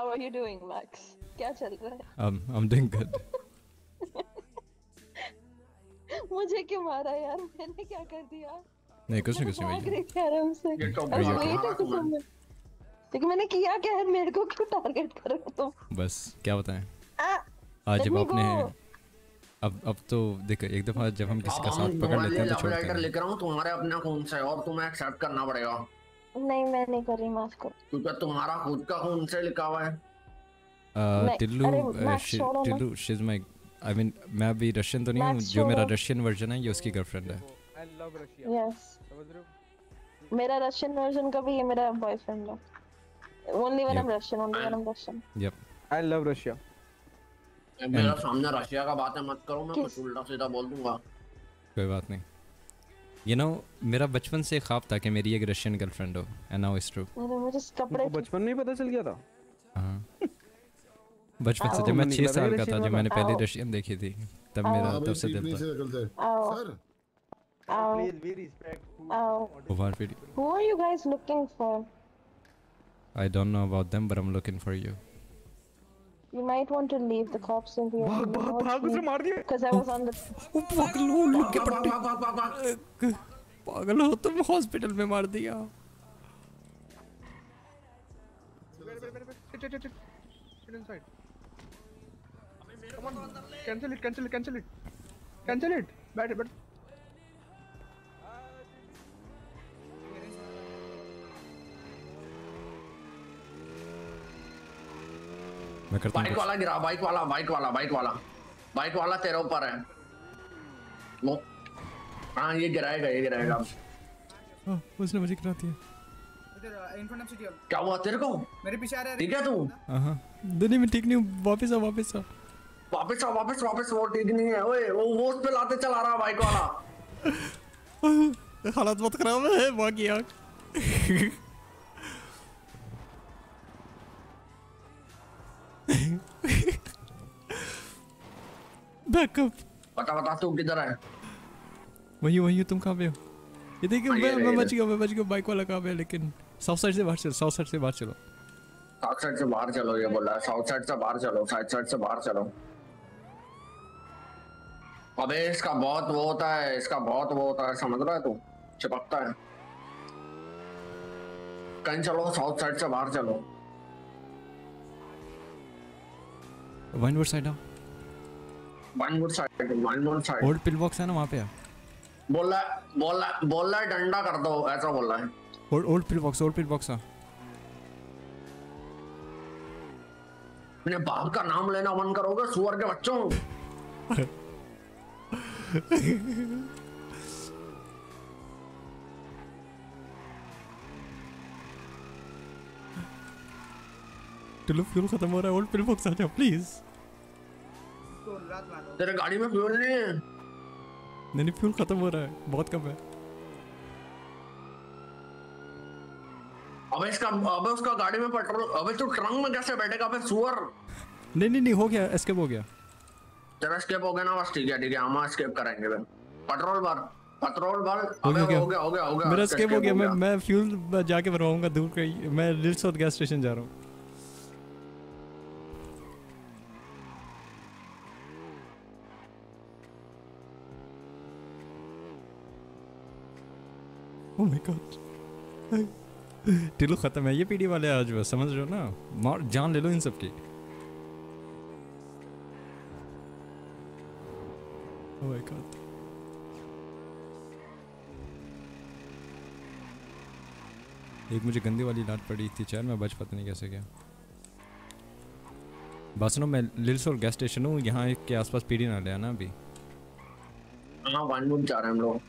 How are you doing, Max? क्या चल रहा है? Um, I'm doing good. मुझे क्यों मारा यार? मैंने क्या कर दिया? नहीं कुछ नहीं कुछ भाग नहीं रही थी आराम से। ये तो अरे भाग wait रहा a लेकिन मैंने किया क्या है मेरे को क्यों टारगेट कर रहे हो तुम? बस क्या बताएँ? आज जब आपने अब अब तो देखो एक दफ़ा जब हम किसी का साथ पकड़ लेते हैं तो छोड़ते लेटर हैं। लिख रहा हूँ तुम्हारे अपने खून से और तुम्हें एक्सेप्ट करना पड़ेगा। नहीं मैं नहीं कर माफ़ करो क्योंकि तुम्हारा खुद का खून से लिखा हुआ है? Uh, टिल्लू uh, Max, शि-। Tillu she's my I mean मैं अभी रशियन तो नहीं हूँ जो मेरा रशियन वर्जन है ये उसकी गर्लफ्रेंड है। आई लव रशिया यस समझ रहे हो? मेरा रशियन वर्जन का भी ये मेरा बॉयफ्रेंड है। Only when I am Yep. Russian only when I am Russian yep I love Russia मेरा सामने रशिया का बातें मत करो मैं कुछ उल्टा सीधा बोल दूँगा। कोई बात नहीं। यू नो मेरा बचपन से ख्वाब था कि मेरी एक रशियन गर्लफ्रेंड हो एंड नाउ इट्स ट्रू मुझे कपड़े बचपन में ही पता चल गया था। हाँ। बचपन से जब मैं तुम छह निकला था साल का था रशियन जब मैंने पहली रशियन देखी थी तब मेरा तब से दिल था। Sir Please be respectful. बार फिर who are you guys looking for? I don't know about them but I'm looking for you you might want to leave the cops in here भाग भाग भाग उसे मार दिया because I was on the पागल हो लोग के पट्टे पागल हो तुम हॉस्पिटल में मार दिया Sit, sit, sit, sit. Sit inside. Come on. Cancel it, cancel it, cancel it. Cancel it. बैठ बैठ मैं करता बाइक वाला गिरा बाइक वाला बाइक वाला बाइक वाला। बाइक वाला तेरे ऊपर है। वो हाँ ये गिराएगा ये गिराएगा। हाँ, उसने मुझे गिरा दिया। क्या हुआ तेरे को? मेरे पीछे आ रहा है। ठीक है तू? हाँ हाँ। नहीं मैं ठीक नहीं वापस आ वापस आ वापस आ वापस वापस। वो ठीक नहीं है। ओए वो वो उस पे लाते चला रहा बाइक वाला। हालत बहुत खराब है वहाँ की बैकअप बता बता तू किधर है वही वही तुम कहाँ पे हो ये देखिए मैं मैं बच गया मैं बच गया बाइक वाला कहाँ पे है लेकिन साउथ साइड से बाहर चलो साउथ साइड से बाहर चलो साउथ साइड से बाहर चलो ये बोला साउथ साइड से बाहर चलो साइड साइड से बाहर चलो अबे इसका बहुत वो होता है इसका बहुत वो होता है समझ रहा है तू चिपकता है कहीं चलो साउथ साइड से बाहर चलो वाइनवुड साइड आओ Wynwood side one side old pillbox है ना वहाँ पे बोला बोला बोला डंडा कर दो ऐसा बोला है। Old old pillbox old pillbox मैंने बाप का नाम लेना मन करोगे सुअर के बच्चों? खत्म हो रहा है ओल्ड प्लीज़ रात तेरे गाड़ी में फ्यूल नहीं है। नहीं नहीं फ्यूल खत्म हो रहा है बहुत कम है। अबे इसका अबे उसका गाड़ी में पेट्रोल अबे तू ट्रंक में कैसे बैठेगा? अबे सुअर नहीं नहीं नहीं हो गया एस्केप हो गया। तेरा स्केप हो गया ना बस ठीक है ठीक है हम स्केप करेंगे फिर। पेट्रोल भर पेट्रोल भर अबे हो गया हो गया हो गया। मेरा एस्केप हो गया मैं मैं फ्यूल जाके भरवाऊँगा दूर कहीं मैं लिल साउथ गैस स्टेशन जा रहा हूँ। ओह माय गॉड टिल्लू खत्म है ये पीढ़ी वाले आज बस समझ रहे हो ना? मार जान ले लो इन सबकी ओह माय गॉड एक मुझे गंदी वाली लाट पड़ी थी चार मैं बच पता नहीं कैसे गया बस नो मैं लिल्स और गैस स्टेशन हूँ यहाँ के आसपास पीढ़ी ना ले आना अभी। हाँ वन जा रहे हैं हम लोग।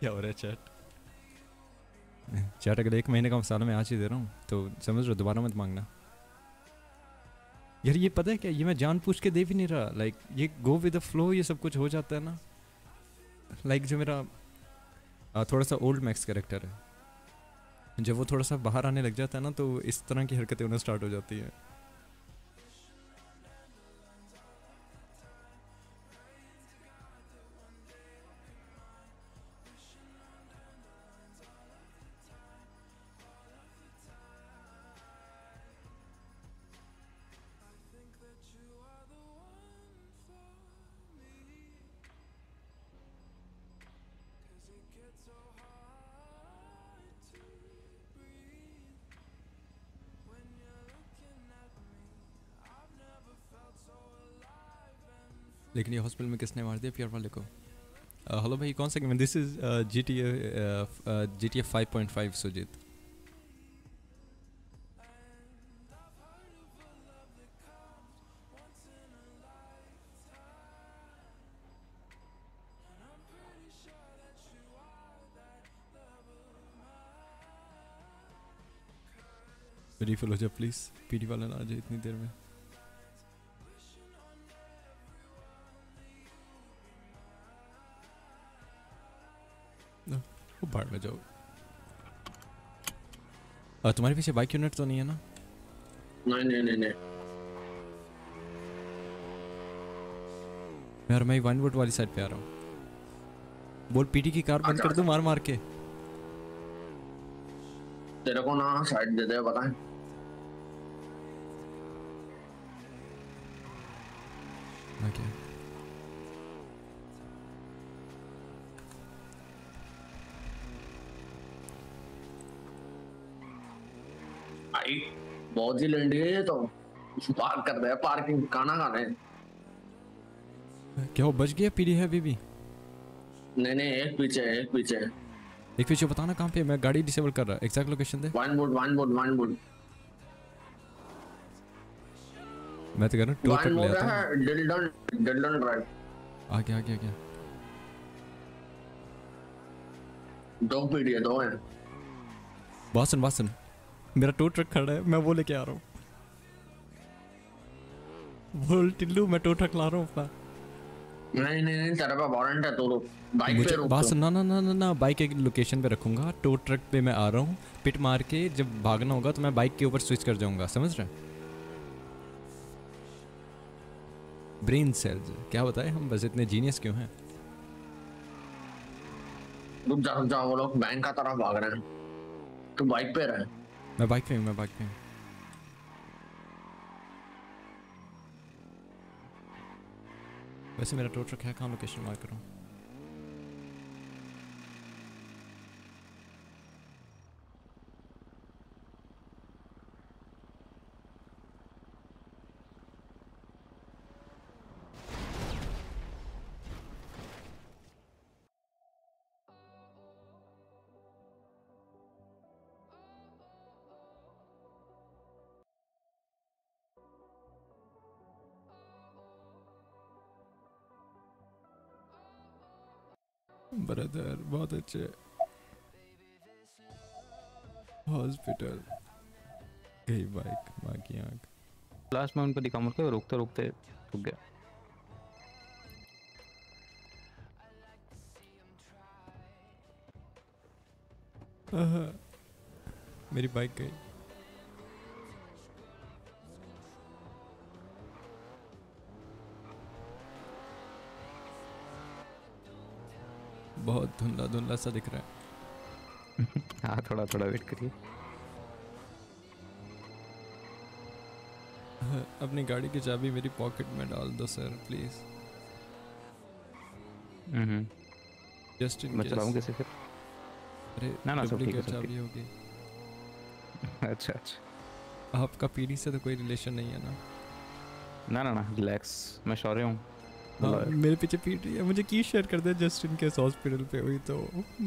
क्या हो रहा है चैट चैट अगर एक महीने का मसाला मैं आज ही दे रहा हूँ तो समझ हो, दोबारा मत मांगना। यार ये पता है क्या, ये मैं जान पूछ के दे भी नहीं रहा। लाइक ये गो विद द फ्लो ये सब कुछ हो जाता है ना। लाइक जो मेरा थोड़ा सा ओल्ड मैक्स कैरेक्टर है। जब वो थोड़ा सा बाहर आने लग जाता है ना तो इस तरह की हरकतें उन्हें स्टार्ट हो जाती हैं। लेकिन ये हॉस्पिटल में किसने मार दिया? प्यार वाले को हेलो भाई, कौन सा game this is G T G T A five point five Sujit. Refill हो जाए प्लीज़ पीटी वाला ना आ जाए इतनी देर में। ना, भाड़ में जाओ तुम्हारे पीछे बाइक यूनिट तो नहीं है ना? नहीं नहीं नहीं नहीं। यार मैं वन वुड वाली साइड पे आ रहा हूँ। बोल पीटी की कार बंद कर दो मार मार के? तेरे को ना साइड दे दे पता ही लेंडी है तो। पार्क कर रहे हैं पार्किंग खाना खा रहे हैं? क्या वो बच गया पीडी है अभी भी? नहीं नहीं एक पीछे है, एक पीछे है। एक पीछे बताना कहाँ पे मैं गाड़ी डिसेबल कर रहा एग्जैक्ट लोकेशन दे। वन बुट वन बुट वन बुट मैं तो कह रहा हूँ टू ट्रक ले आता हूँ डिल्डन डिल्डन ड्राइव आ गया आ गया आ गया दो पीढ़ी है दो हैं। बासन बासन मेरा टो ट्रक खड़ा है मैं वो लेके आ रहा हूँ। बोल टिल्लू मैं टो ट्रक ला रहा हूँ अपना। नहीं नहीं नहीं तेरे पे वारंट है तो बाइक पे मुझे रुक बासन तू। ना ना ना ना ना बाइक एक लोकेशन पे रखूँगा। टो ट्रक पे मैं आ रहा हूँ। पिट मार के जब भागना होगा तो मैं बाइक के ऊपर स्विच कर जाऊँगा समझ रहे ब्रेन सेल्स क्या बताए हम? बस इतने जीनियस क्यों हैं? रुक जा रुक जा वो लोग बैंक का तरफ़ भाग रहे हैं। तू बाइक पे रहे। मैं बाइक पे मैं बाइक पे वैसे मेरा टो ट्रक है? कहाँ लोकेशन मार करूँ? बहुत अच्छे। हॉस्पिटल गई बाइक माँ की आँख लास्ट में उनको दिखा मुझको रुकते रुकते रुक गया। मेरी बाइक गई। बहुत धुंधला धुंधला सा दिख रहा है। हाँ थोड़ा थोड़ा वेट करिए अपनी गाड़ी की चाबी मेरी पॉकेट में डाल दो सर प्लीज़। जस्ट इन मैं चलाऊं कैसे फिर? अरे ना ना सब ठीक है चाबी होगी। अच्छा अच्छा। आपका पीढ़ी से तो कोई रिलेशन नहीं है ना? ना ना ना रिलैक्स मैं सॉरी हूँ। हाँ, मेरे पीछे पीट रही है मुझे की शेयर कर दे जस्ट इन केस हॉस्पिटल पे हुई तो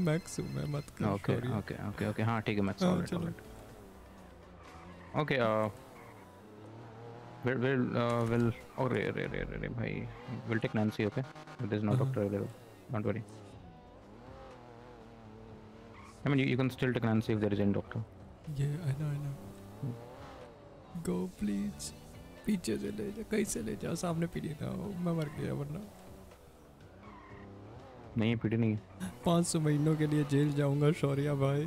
मैक्स हूँ मैं मत कर ओके ओके ओके ओके हाँ ठीक है मैं सॉरी चलो। ओके विल विल विल अरे अरे अरे अरे भाई will take Nancy okay there is no. Doctor available don't worry I mean, you, you can still take Nancy if there is any doctor. Yeah, I know, I know. Go please. पीछे से ले जा कहीं से ले जा सामने पीढ़ी ना हो मैं मर गया वरना। नहीं पीटी नहीं। पाँच सौ महीनों के लिए जेल जाऊँगा शौर्या भाई।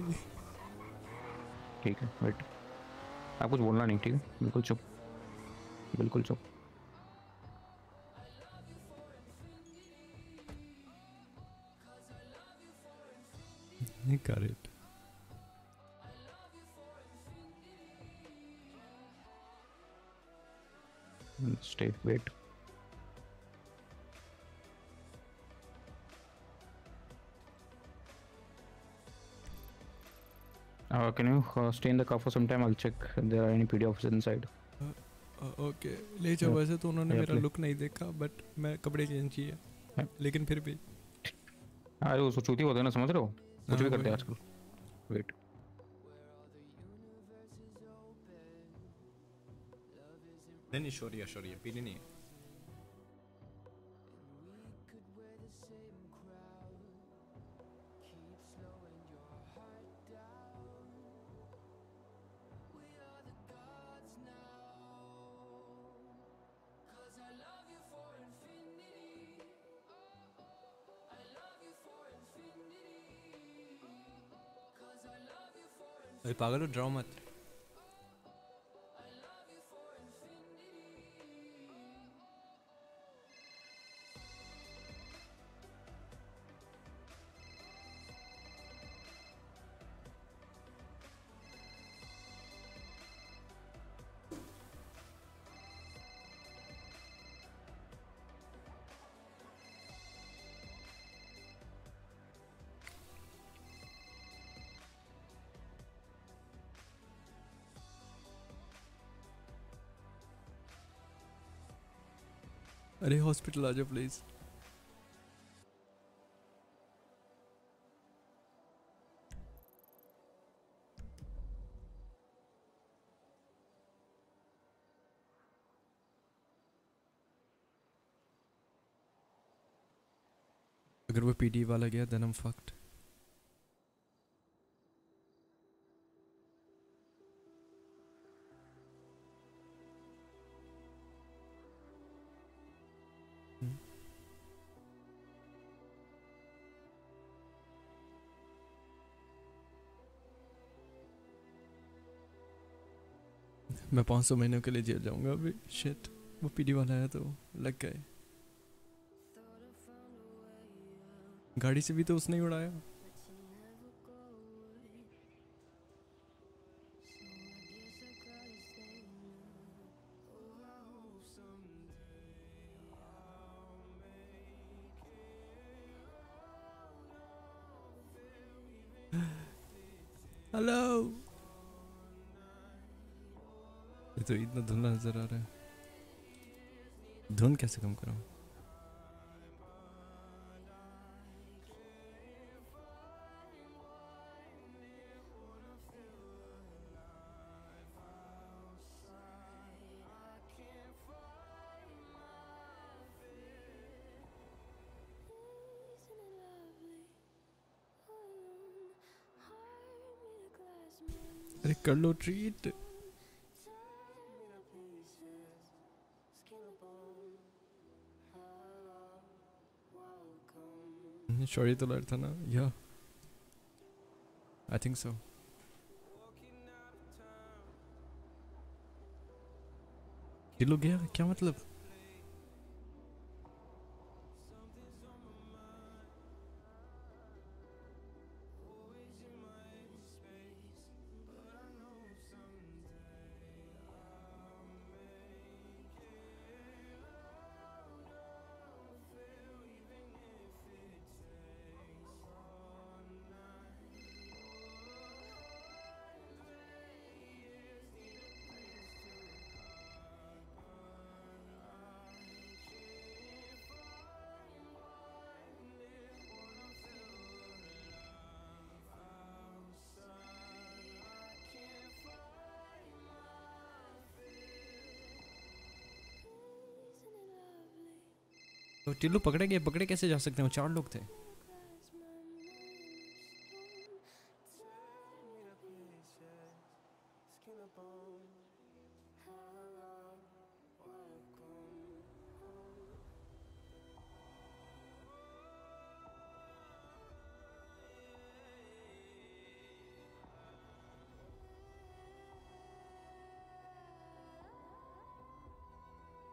ठीक है वेट आप कुछ बोलना नहीं ठीक है? बिल्कुल चुप। बिल्कुल चुप। got stay wait Uh, can you uh, stay in the car for some time? I'll check if there are any PD officers inside. Okay ले जाओ. वैसे तो उन्होंने मेरा. लुक नहीं देखा बट मैं कपड़े चेंज किए लेकिन फिर भी हाँ वो चूती होते हैं ना समझ रहे हो कुछ भी हाँ, करते हैं आजकल वेट नहीं नहीं शौर्या शौर्या पीली नहीं है अरे पागल हो ड्राओ मत अरे हॉस्पिटल आ जाओ प्लीज़ अगर वो पीडी वाला गया देन हम मैं पाँच सौ महीनों के लिए जेल जाऊँगा अभी। शिट वो पीडी वाला आया तो लग गए। गाड़ी से भी तो उसने ही उड़ाया। ये तो इतना धुंधला नज़र आ रहा है। धुंध कैसे कम करो अरे कर लो ट्रीट शॉरी तो लड़ था ना या आई थिंक सो किलो गया क्या मतलब टिल्लू पकड़े गए पकड़े कैसे जा सकते हैं? चार लोग थे।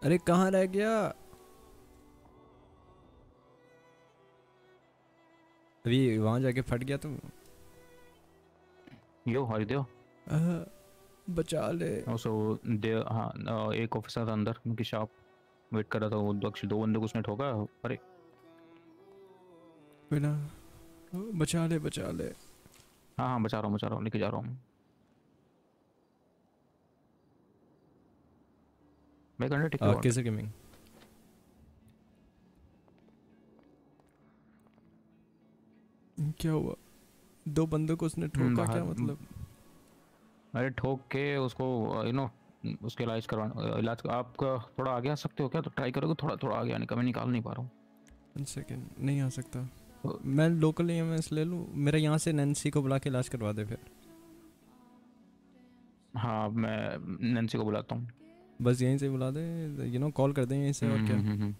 अरे कहाँ रह गया? अभी वहाँ जाके फट गया तुम यो हरिदेव बचा ले। सो दे हाँ एक ऑफिसर था अंदर उनकी शॉप वेट कर रहा था वो दो दो बंदे को उसने ठोका अरे। बिना बचा ले बचा ले। हाँ हाँ बचा रहा हूँ बचा रहा हूँ लेके जा रहा हूँ। मैं कैसे गेमिंग? क्या हुआ? दो बंदों को उसने हम्म, ठोका क्या मतलब? अरे ठोक के उसको यू नो उसके इलाज करवा इलाज आप थोड़ा आगे आ सकते हो क्या? तो ट्राई करोगे? थोड़ा थोड़ा आगे आने का मैं निकाल नहीं पा रहा हूँ। सेकेंड नहीं आ सकता। मैं लोकल एमएस ले लूँ? मेरा यहाँ से नैन्सी को बुला के इलाज करवा दे फिर। हाँ मैं नैन्सी को बुलाता हूँ। बस यहीं से बुला दे यू नो कॉल कर दें यहीं से और क्या? हम्म, हम्म,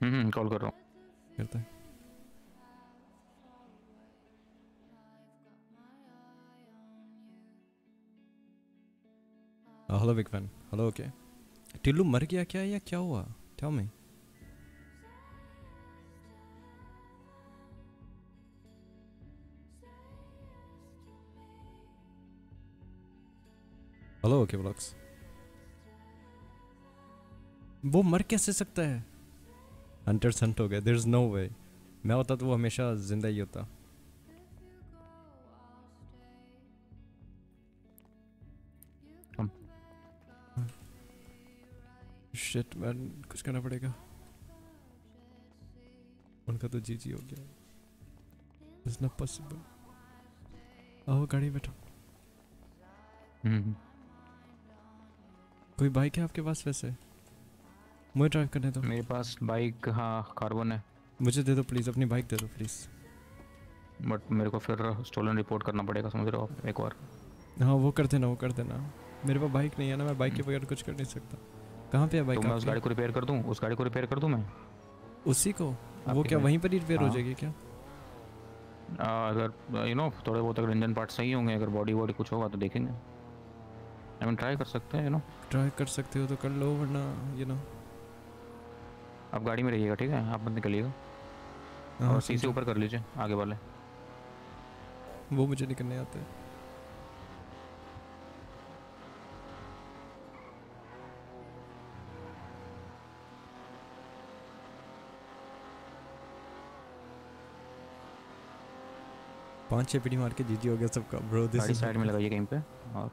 हम्म, हम्म, कॉल कर रहा हूँ। करता है। Hello big fan hello okay Tillu, मर गया क्या या क्या हुआ? टेल मी हेलो ओके ब्लॉग्स वो मर कैसे सकता है? हंटर हंट हो गए देर इज़ नो वे मैं होता तो वो हमेशा ज़िंदा ही होता. शिट मैन कुछ करना पड़ेगा। उनका तो जी जी हो गया। इट्स नॉट पॉसिबल आओ गाड़ी बैठो। हम्म, कोई बाइक है आपके पास वैसे? मुझे ड्राइव करने दो। मेरे पास बाइक हाँ कार्बन है। मुझे दे दो प्लीज़ अपनी बाइक दे दो प्लीज़ बट मेरे को फिर स्टोलन रिपोर्ट करना पड़ेगा समझ रहे हो आप एक बार। हाँ वो कर देना वो कर देना। मेरे पास बाइक नहीं है ना मैं बाइक के बगैर कुछ कर नहीं सकता। कहाँ पे है तो मैं उस गाड़ी को रिपेयर कर दूँ? उस गाड़ी को रिपेयर कर दूँ मैं? उसी को? वो क्या वहीं पर ही रिपेयर हो हाँ। जाएगी क्या? आ, अगर यू नो थोड़े बहुत अगर इंजन पार्ट सही होंगे अगर बॉडी वॉडी कुछ होगा तो देखेंगे। आई मीन ट्राई कर सकते हैं यू नो ट्राई कर सकते हो तो कर लो वरना यू नो आप गाड़ी में रहिएगा ठीक है? आप मत निकलिएगा। हाँ, और शीशे ऊपर कर लीजिए आगे वाले। वो मुझे नहीं करने आते पाँच छह पीढ़ी मार के जीजी हो गया सबका ब्रो दिस गाड़ी साइड में लगाइए कहीं पे और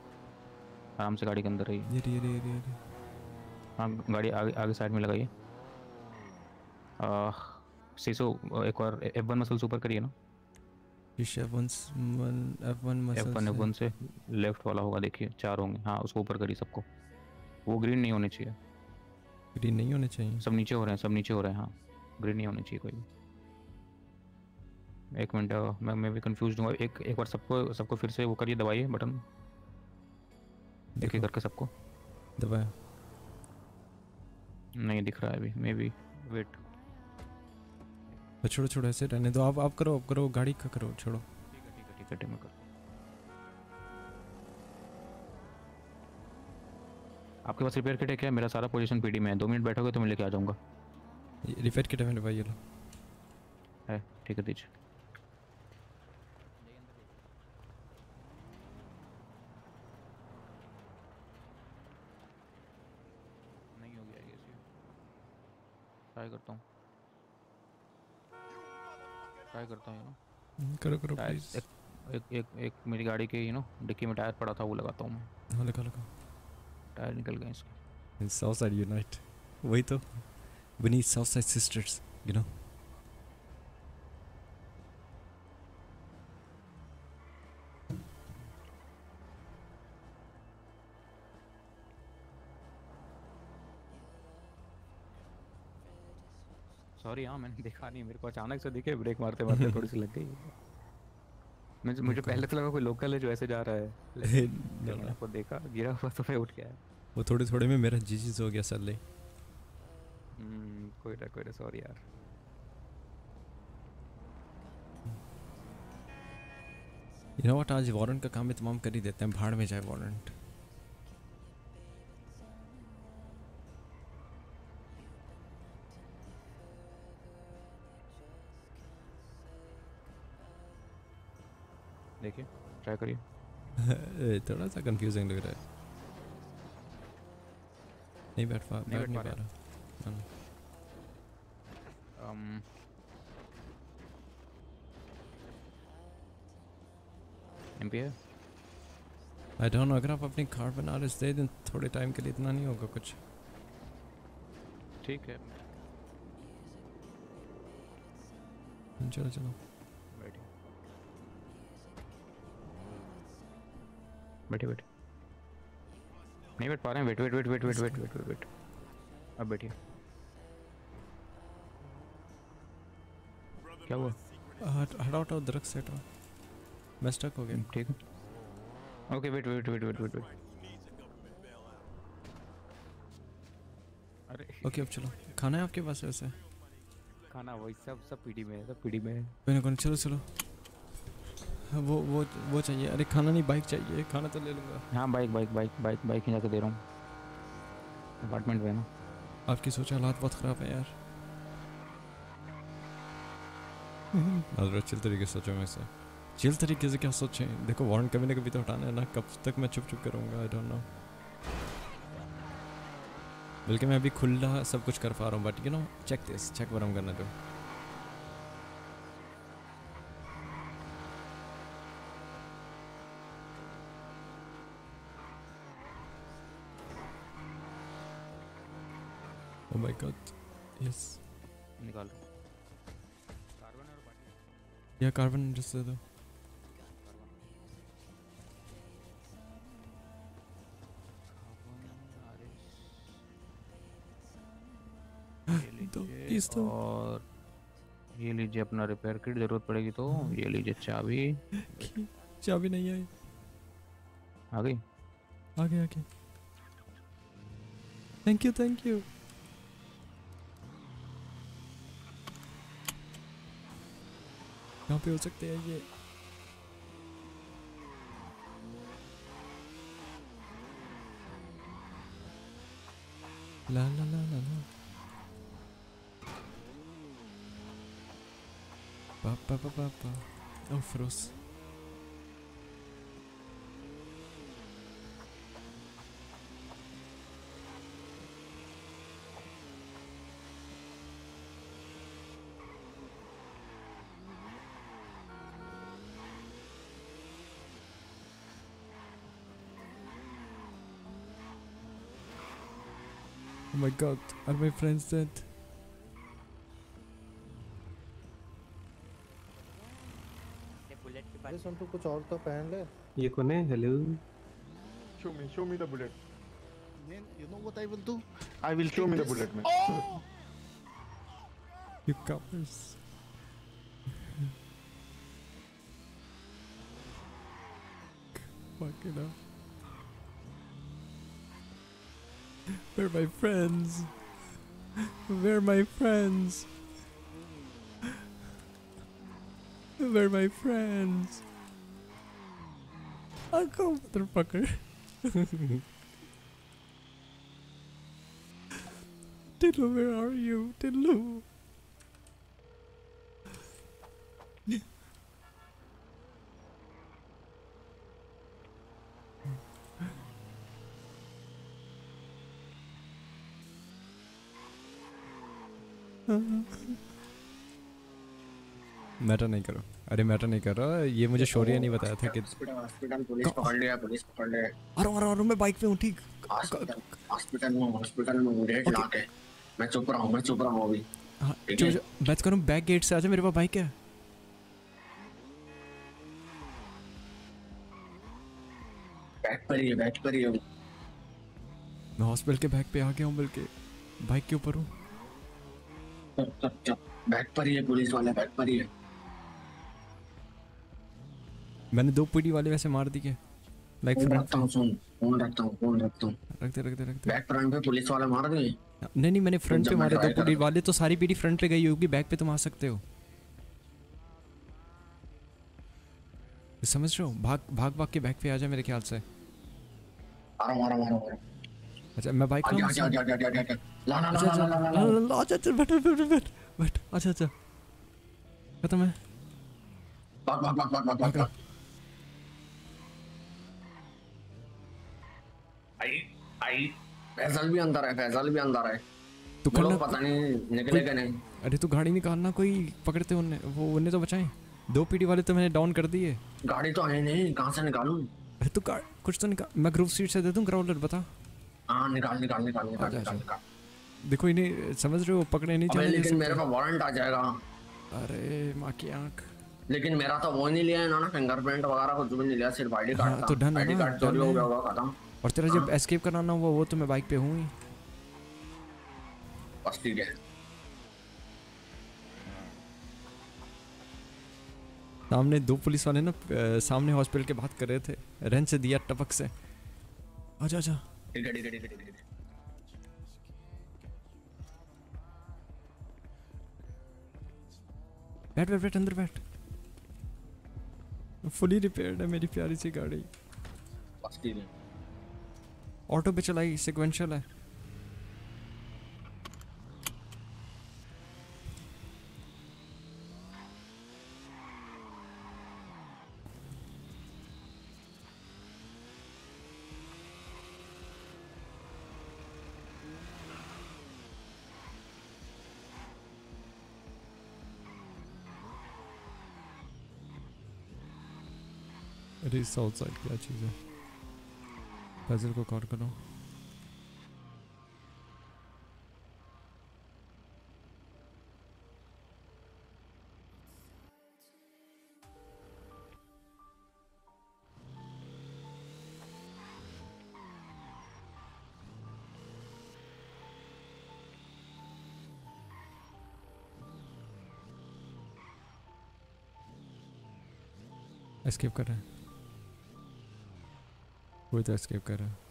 आराम से गाड़ी के अंदर रहिए ये ये ये ये हाँ गाड़ी आगे आगे साइड में लगाइए। आ, शीशो एक बार एफ़ वन मसल्स ऊपर करिए ना। F1 F1 F one F one से लेफ़्ट वाला होगा देखिए चार होंगे। हाँ उसको ऊपर करिए सबको। वो ग्रीन नहीं होने चाहिए। ग्रीन नहीं होने चाहिए। सब नीचे हो रहे हैं सब नीचे हो रहे हैं हाँ। ग्रीन नहीं होने चाहिए कोई भी। एक मिनट मैं मैं भी कंफ्यूज हूँ। एक एक बार सबको सबको फिर से वो करिए दबाइए बटन एक करके सबको। दबाया नहीं दिख रहा है अभी मे बी वेट छोड़ो छोड़ो ऐसे रहने दो। आप आप करो आप करो गाड़ी का करो छोड़ो। ठीक है ठीक है ठीक है मैं कर आपके पास रिपेयर किट है क्या? मेरा सारा पोजीशन पीडी में है। दो मिनट बैठोगे तो मैं लेके आ जाऊँगा। रिपेयर किट है मेरे भाई ये लो। है ठीक है दीजिए नहीं हो गया ये ट्राई करता हूँ। ट्राई करता हूँ यू हम्म, करो करो प्लीज़ एक, एक एक एक मेरी गाड़ी के यू नो डिक्की में टायर पड़ा था वो लगाता हूँ मैं। हाँ लगा लगा। टायर निकल गए इसके। साउथ साइड यूनाइट वही तो। We need south side sisters you know. Sorry हाँ। मैंने देखा नहीं मेरे को अचानक से दिखे ब्रेक मारते मारते थोड़ी सी लग गई। मुझे मुझे पहले तो लगा कोई लोकल है जो ऐसे जा रहा है मैंने आपको देखा गिरा हुआ तो मैं उठ गया। वो थोड़े थोड़े में मेरा जीजीस हो गया सल्ले। हम्म, कोई ना कोई ना सॉरी यार। यू नो व्हाट आज वारंट का काम भी तमाम कर ही देते हैं भाड़ में जाए वारंट देखिए ट्राई करिए। थोड़ा सा कंफ्यूजिंग लग रहा है। नहीं बैठ पा नहीं बैठ नहीं पा रहा। हाँ। um, एमपी है आई डोंट नो अगर आप अपनी कार बना रहे दे दें थोड़े टाइम के लिए इतना नहीं होगा कुछ। ठीक है। चलो चलो। बैठिए बैठिए नहीं बैठ पा रहे हैं wait wait wait wait wait wait wait wait wait अब बैठिए क्या हुआ हट हटाओ हटाओ दरख्त से हटाओ मैं स्टक हो गया ठीक है okay wait wait wait wait wait wait अरे ओके अब चलो खाना है आपके पास वैसे खाना वही सब सब पीडी में है सब पीडी में है कोई ना कोई चलो चलो हाँ, वो वो वो चाहिए। अरे खाना नहीं बाइक चाहिए। खाना तो ले लूँगा। हाँ bike bike bike bike bike ही जाके दे रहा हूँ। अपार्टमेंट में ना। आपकी सोच हालात बहुत ख़राब है यार। चिल तरीके से सोचो मैं से चिल तरीके से क्या सोचें? देखो वारंट कभी ना कभी तो हटाना है ना। कब तक मैं चुप चुप करूँगा? आई डोंट नो बल्कि मैं अभी खुला सब कुछ कर पा रहा हूँ but you know check this check वर हम करना दो। Oh my god. Yes. निकाल या कार्बन जस्ट दे दो। पीस दो और ये लीजिए अपना रिपेयर किट ज़रूरत पड़ेगी तो। ये लीजिए चाबी। चाबी नहीं आई। आ गई? आगे आगे thank you thank you Não pensa que tem aqui. Lá, lá, lá, lá, lá. Pá, pá, pá, pá, pá. É um frouxo. god, are my friends dead? अरे संतु कुछ और तो पहन ले ये कौन है hello Show me, show me the bullet. Man, you know what I will do? I will Show take me the this- bullet, man. Oh! You cowards. Fuck it up. Where are my friends? Where are my friends? Where are my friends? Uncle motherfucker. Diddle, where are you? Diddle. Matter नहीं करो। अरे matter नहीं कर रहा ये मुझे शौर्य नहीं बताया था कि हॉस्पिटल पुलिस पकड़ लिया पुलिस पकड़ लिया। अरे अरे अरे मैं बाइक पे हूँ ठीक। हॉस्पिटल में हॉस्पिटल में मैं चुप रहा हूँ मैं चुप रहा हूँ अभी। हाँ है? जो- बैक गेट से आजा मेरे पास बाइक है। बैक पर ही है बैक पर ही है। मैं हॉस्पिटल के बैक पे आ गया हूँ बल्कि बाइक के ऊपर हूँ। चुप चुप चुप बैक पर ही है पुलिस वाले बैक पर ही है। मैंने दो पीडी वाले वैसे मार दिए। लाइक फ़ोन रखता हूँ सुन फ़ोन रखता हूँ फ़ोन रखता हूँ। रखते रखते रखते। बैक फ्रंट पे पुलिस वाले मार दिए नहीं नहीं मैंने फ्रंट पे मारे दो पीडी वाले तो सारी पीडी फ्रंट पे गई होगी बैक पे तुम आ सकते हो। समझ रहे हो? भाग भाग भाग के बैक पे आ जा मेरे ख्याल से। आ रहा हूँ आ रहा हूँ, आ रहा हूँ अच्छा मैं बाइक आजा आजा आजा ला ला ला अच्छा ला अच्छा अच्छा अच्छा बैठ बैठ बैठ बैठ। अच्छा अच्छा। खत्म है। भाग भाग भाग भाग भाग भाग आई आई फैजल भी अंदर है फैजल भी अंदर है। तो लोग करना- पता नहीं निकलेगा नहीं। अरे तू गाड़ी निकालना कोई पकड़ते उन्हें वो उन्हें तो बचाए। दो पीडी वाले तो मैंने डाउन कर दिए। गाड़ी तो है नहीं कहाँ से निकालूं? अरे तू गा- कुछ तो निकाल मैं ग्रुप सीट से दे दूँ ग्राउंडर बता। निकाल निकाल निकाल निकाल निकाल देखो इन्हें समझ रहे हो पकड़े नहीं दे लेकिन मेरे पास वारंट आ जाएगा। अरे माँ की आँख। लेकिन मेरा तो वो नहीं लिया है ना फिंगरप्रिंट वगैरह कुछ भी नहीं लिया सिर्फ़ आईडी हाँ, कार्ड तो डन आईडी कार्ड चोरी हो गया होगा खत्म। और तेरा जब एस्केप कराना हुआ वो तो मैं बाइक पे हूँ ही। बस ठीक है। सामने दो पुलिस वाले ना सामने हॉस्पिटल के बात कर रहे थे रेंच से दिया टपक से। आजा आजा। है बैठ बैठ बैठ अंदर बैठ। फुली रिपेयर्ड है मेरी प्यारी सी गाड़ी। ऑटो पे चलाई सिक्वेंशियल है। अरे साउथ साइड क्या चीज़ है? फैजल को कॉल करो। स्किप कर रहा है। कोई तो एस्केप कर रहा है।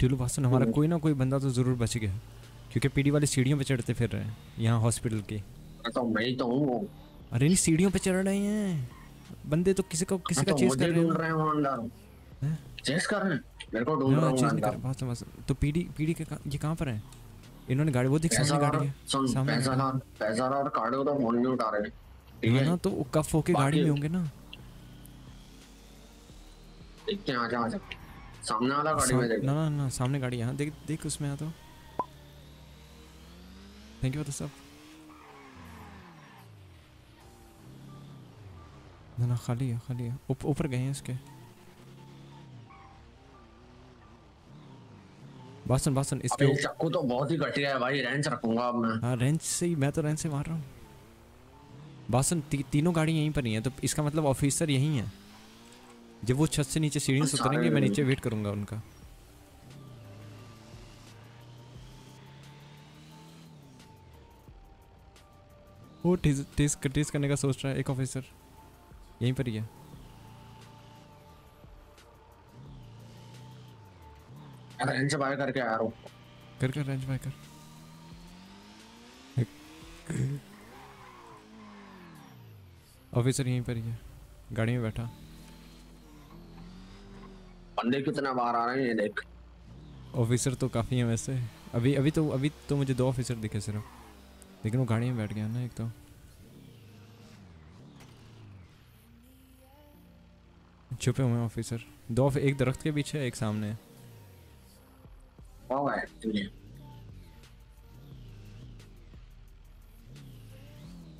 टीलू भाषण हमारा कोई ना कोई बंदा तो ज़रूर बच गया। क्योंकि पीडी वाली सीढ़ियों पे चढ़ते फिर रहे हैं यहाँ हॉस्पिटल के। तो मैं तो हूँ। अरे नहीं सीढ़ियों पे चढ़ रहे हैं। बंदे तो किसी को किसी का चेस कर रहे हैं। रहे हैं चेस कर रहे हैं? मेरे को ढूंढ रहा हाँ हूँ बात समझ तो पीडी पीडी के ये कहाँ पर है? इन्होंने गाड़ी वो दिख सामने गाड़ी है। सामने पैसा और पैसा और कार्डो तो फ़ोन नहीं उठा रहे। ठीक हाँ है। ना तो कफ होके गाड़ी में होंगे ना। देखते हैं आजा आजा सामने वाला गाड़ी में देख। ना ना ना सामने गाड़ी यहाँ देख देख उसमें आ तो। थैंक यू फॉर द सब ना ना खाली है खाली है। ऊपर उप, गए हैं इसके। बासन बासन इसके ऊपर चाकू तो बहुत ही घटिया है भाई रेंच रखूँगा अब मैं। हाँ रेंच से ही मैं तो रेंच से मार रहा हूँ। बासन ती, तीनों गाड़ी यहीं पर नहीं है तो इसका मतलब ऑफिसर यहीं है। जब वो छत से नीचे सीढ़ी से उतरेंगे मैं नीचे वेट करूँगा उनका। वो टेस टेस टेस करने का सोच रहा है एक ऑफिसर यहीं पर ही है। रेंज बाय करके आ रहा हूँ। कर कर रेंज बाय कर। ऑफिसर यहीं पर ही है। गाड़ी में बैठा। बंदे कितना बाहर आ रहे हैं ये देख। ऑफिसर तो काफ़ी हैं वैसे। अभी अभी तो अभी तो मुझे दो ऑफिसर दिखे सिर्फ़। लेकिन वो गाड़ी में बैठ गया ना एक तो। छुपे हुए ऑफिसर दो एक दरख्त के पीछे एक सामने। है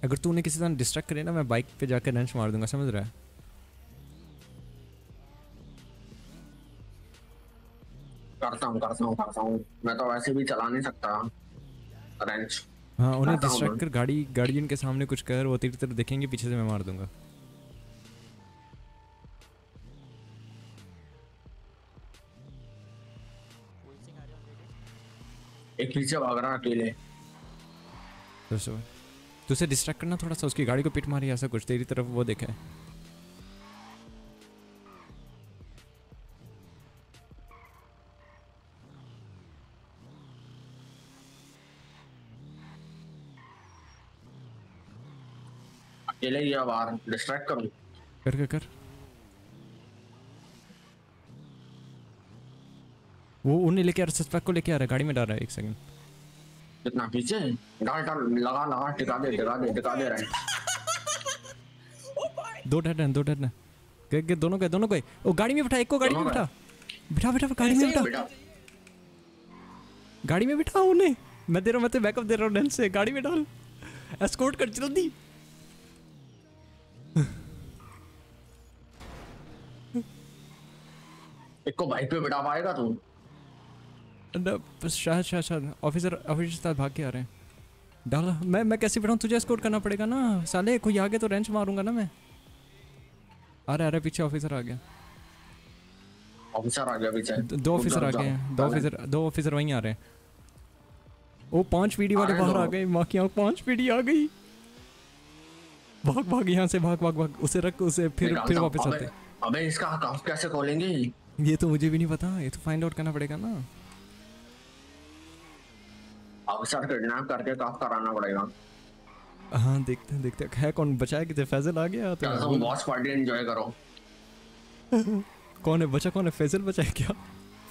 अगर तू उन्हें किसी तरह डिस्ट्रैक्ट करे ना मैं बाइक पे जाकर रेंच मार दूँगा समझ रहा है? करता हूँ करता हूँ करता हूँ। मैं तो वैसे भी चला नहीं सकता। रेंच हाँ उन्हें डिस्ट्रैक्ट कर गाड़ी गार्डियन के सामने कुछ कर वो तेरी तरफ़ देखेंगे पीछे से मैं मार दूँगा। एक पीछे भाग रहा अकेले। तो तू उसे डिस्ट्रैक्ट करना थोड़ा सा उसकी गाड़ी को पिट मारी ऐसा कुछ तेरी तरफ़ वो देखे। अकेले ही है बाहर डिस्ट्रैक्ट करूँ कर कर कर। वो उन्हें लेके आ रहा सस्पेक्ट को लेके आ रहा है गाड़ी में डाल रहा है एक सेकंड कितना पीछे? डाल डाल लगा लगा टिका दे टिका दे टिका दे रहे दो डेड हैं दो डेड हैं। गए गए दोनों गए दोनों गए। ओ गाड़ी में बैठा एक को गाड़ी में बैठा। बिठा बिठा गाड़ी में बिठा। गाड़ी में बिठा उन्हें। मैं दे रहा हूँ मैं तो बैकअप दे रहा हूँ डेंस से। गाड़ी में डाल। एस्कॉर्ट कर जल्दी। एक को बाइक पे बिठा पाएगा तू? शायद शायद शायद। ऑफिसर ऑफिसर साथ भाग के आ रहे हैं। डाला मैं मैं कैसे बिठाऊँ? तुझे एस्कॉर्ट करना पड़ेगा ना। साले कोई आगे तो रेंच मारूँगा ना मैं। आ आ रहा है पीछे ऑफिसर आ गया। ऑफिसर आ गया पीछे। दो- ऑफिसर आ गए हैं। दो ऑफिसर दो ऑफिसर वहीं आ रहे हैं। ओ पाँच पीढ़ी वाले बाहर आ गए। माँ की आँख पाँच पीढ़ी आ गई। भाग भाग यहाँ से भाग भाग भाग। उसे रख उसे फिर फिर वापस आते अबे इसका अकाउंट कैसे खोलेंगे? ये तो मुझे भी नहीं पता ये तो फाइंड आउट करना पड़ेगा ना। ऑफिसर किडनैप करके काफ कराना पड़ेगा। हाँ देखते हैं देखते हैं। है कौन? बचाया कितने? फैजल आ गया चल तुम बॉस पार्टी एंजॉय करो। कौन है? बचा कौन है? फैजल बचाया क्या?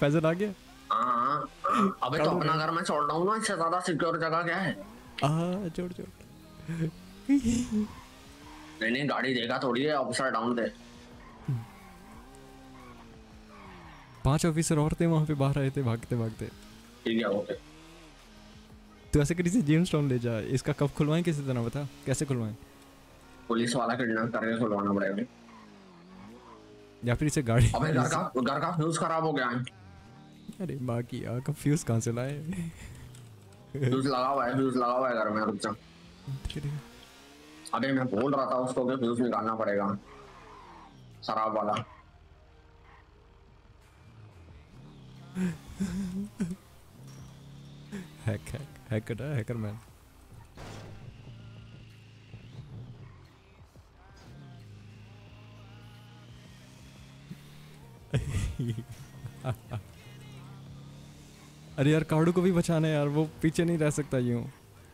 फैजल आ गया? हाँ हाँ। अबे तो अपना घर में छोड़ रहा हूँ ना इससे ज़्यादा सिक्योर जगह क्या है? आ जोड़ जोड़ नहीं नहीं गाड़ी देगा थोड़ी है ऑफिसर डाउन थे पाँच ऑफिसर और थे वहाँ पे बाहर आए थे भागते भागते। तो ऐसे करी से जेम्स टाउन ले जा इसका कब खुलवाएँ किसी तरह बता? कैसे खुलवाएँ? पुलिस वाला किडनैप करके खुलवाना पड़ेगा। या फिर इसे गाड़ी अबे घर का घर का फ्यूज खराब हो गया। है अरे बाकी यार कब फ्यूज कहाँ से लाए? फ्यूज लगा हुआ है फ्यूज लगा हुआ है घर में रुक जा। अबे मैं बोल रहा था उसको कि फ्यूज निकालना पड़ेगा। शराब वाला। हैक हैक हैकर है हैकर मैन अरे यार कार्डो को भी बचाना है यार वो पीछे नहीं रह सकता यूँ।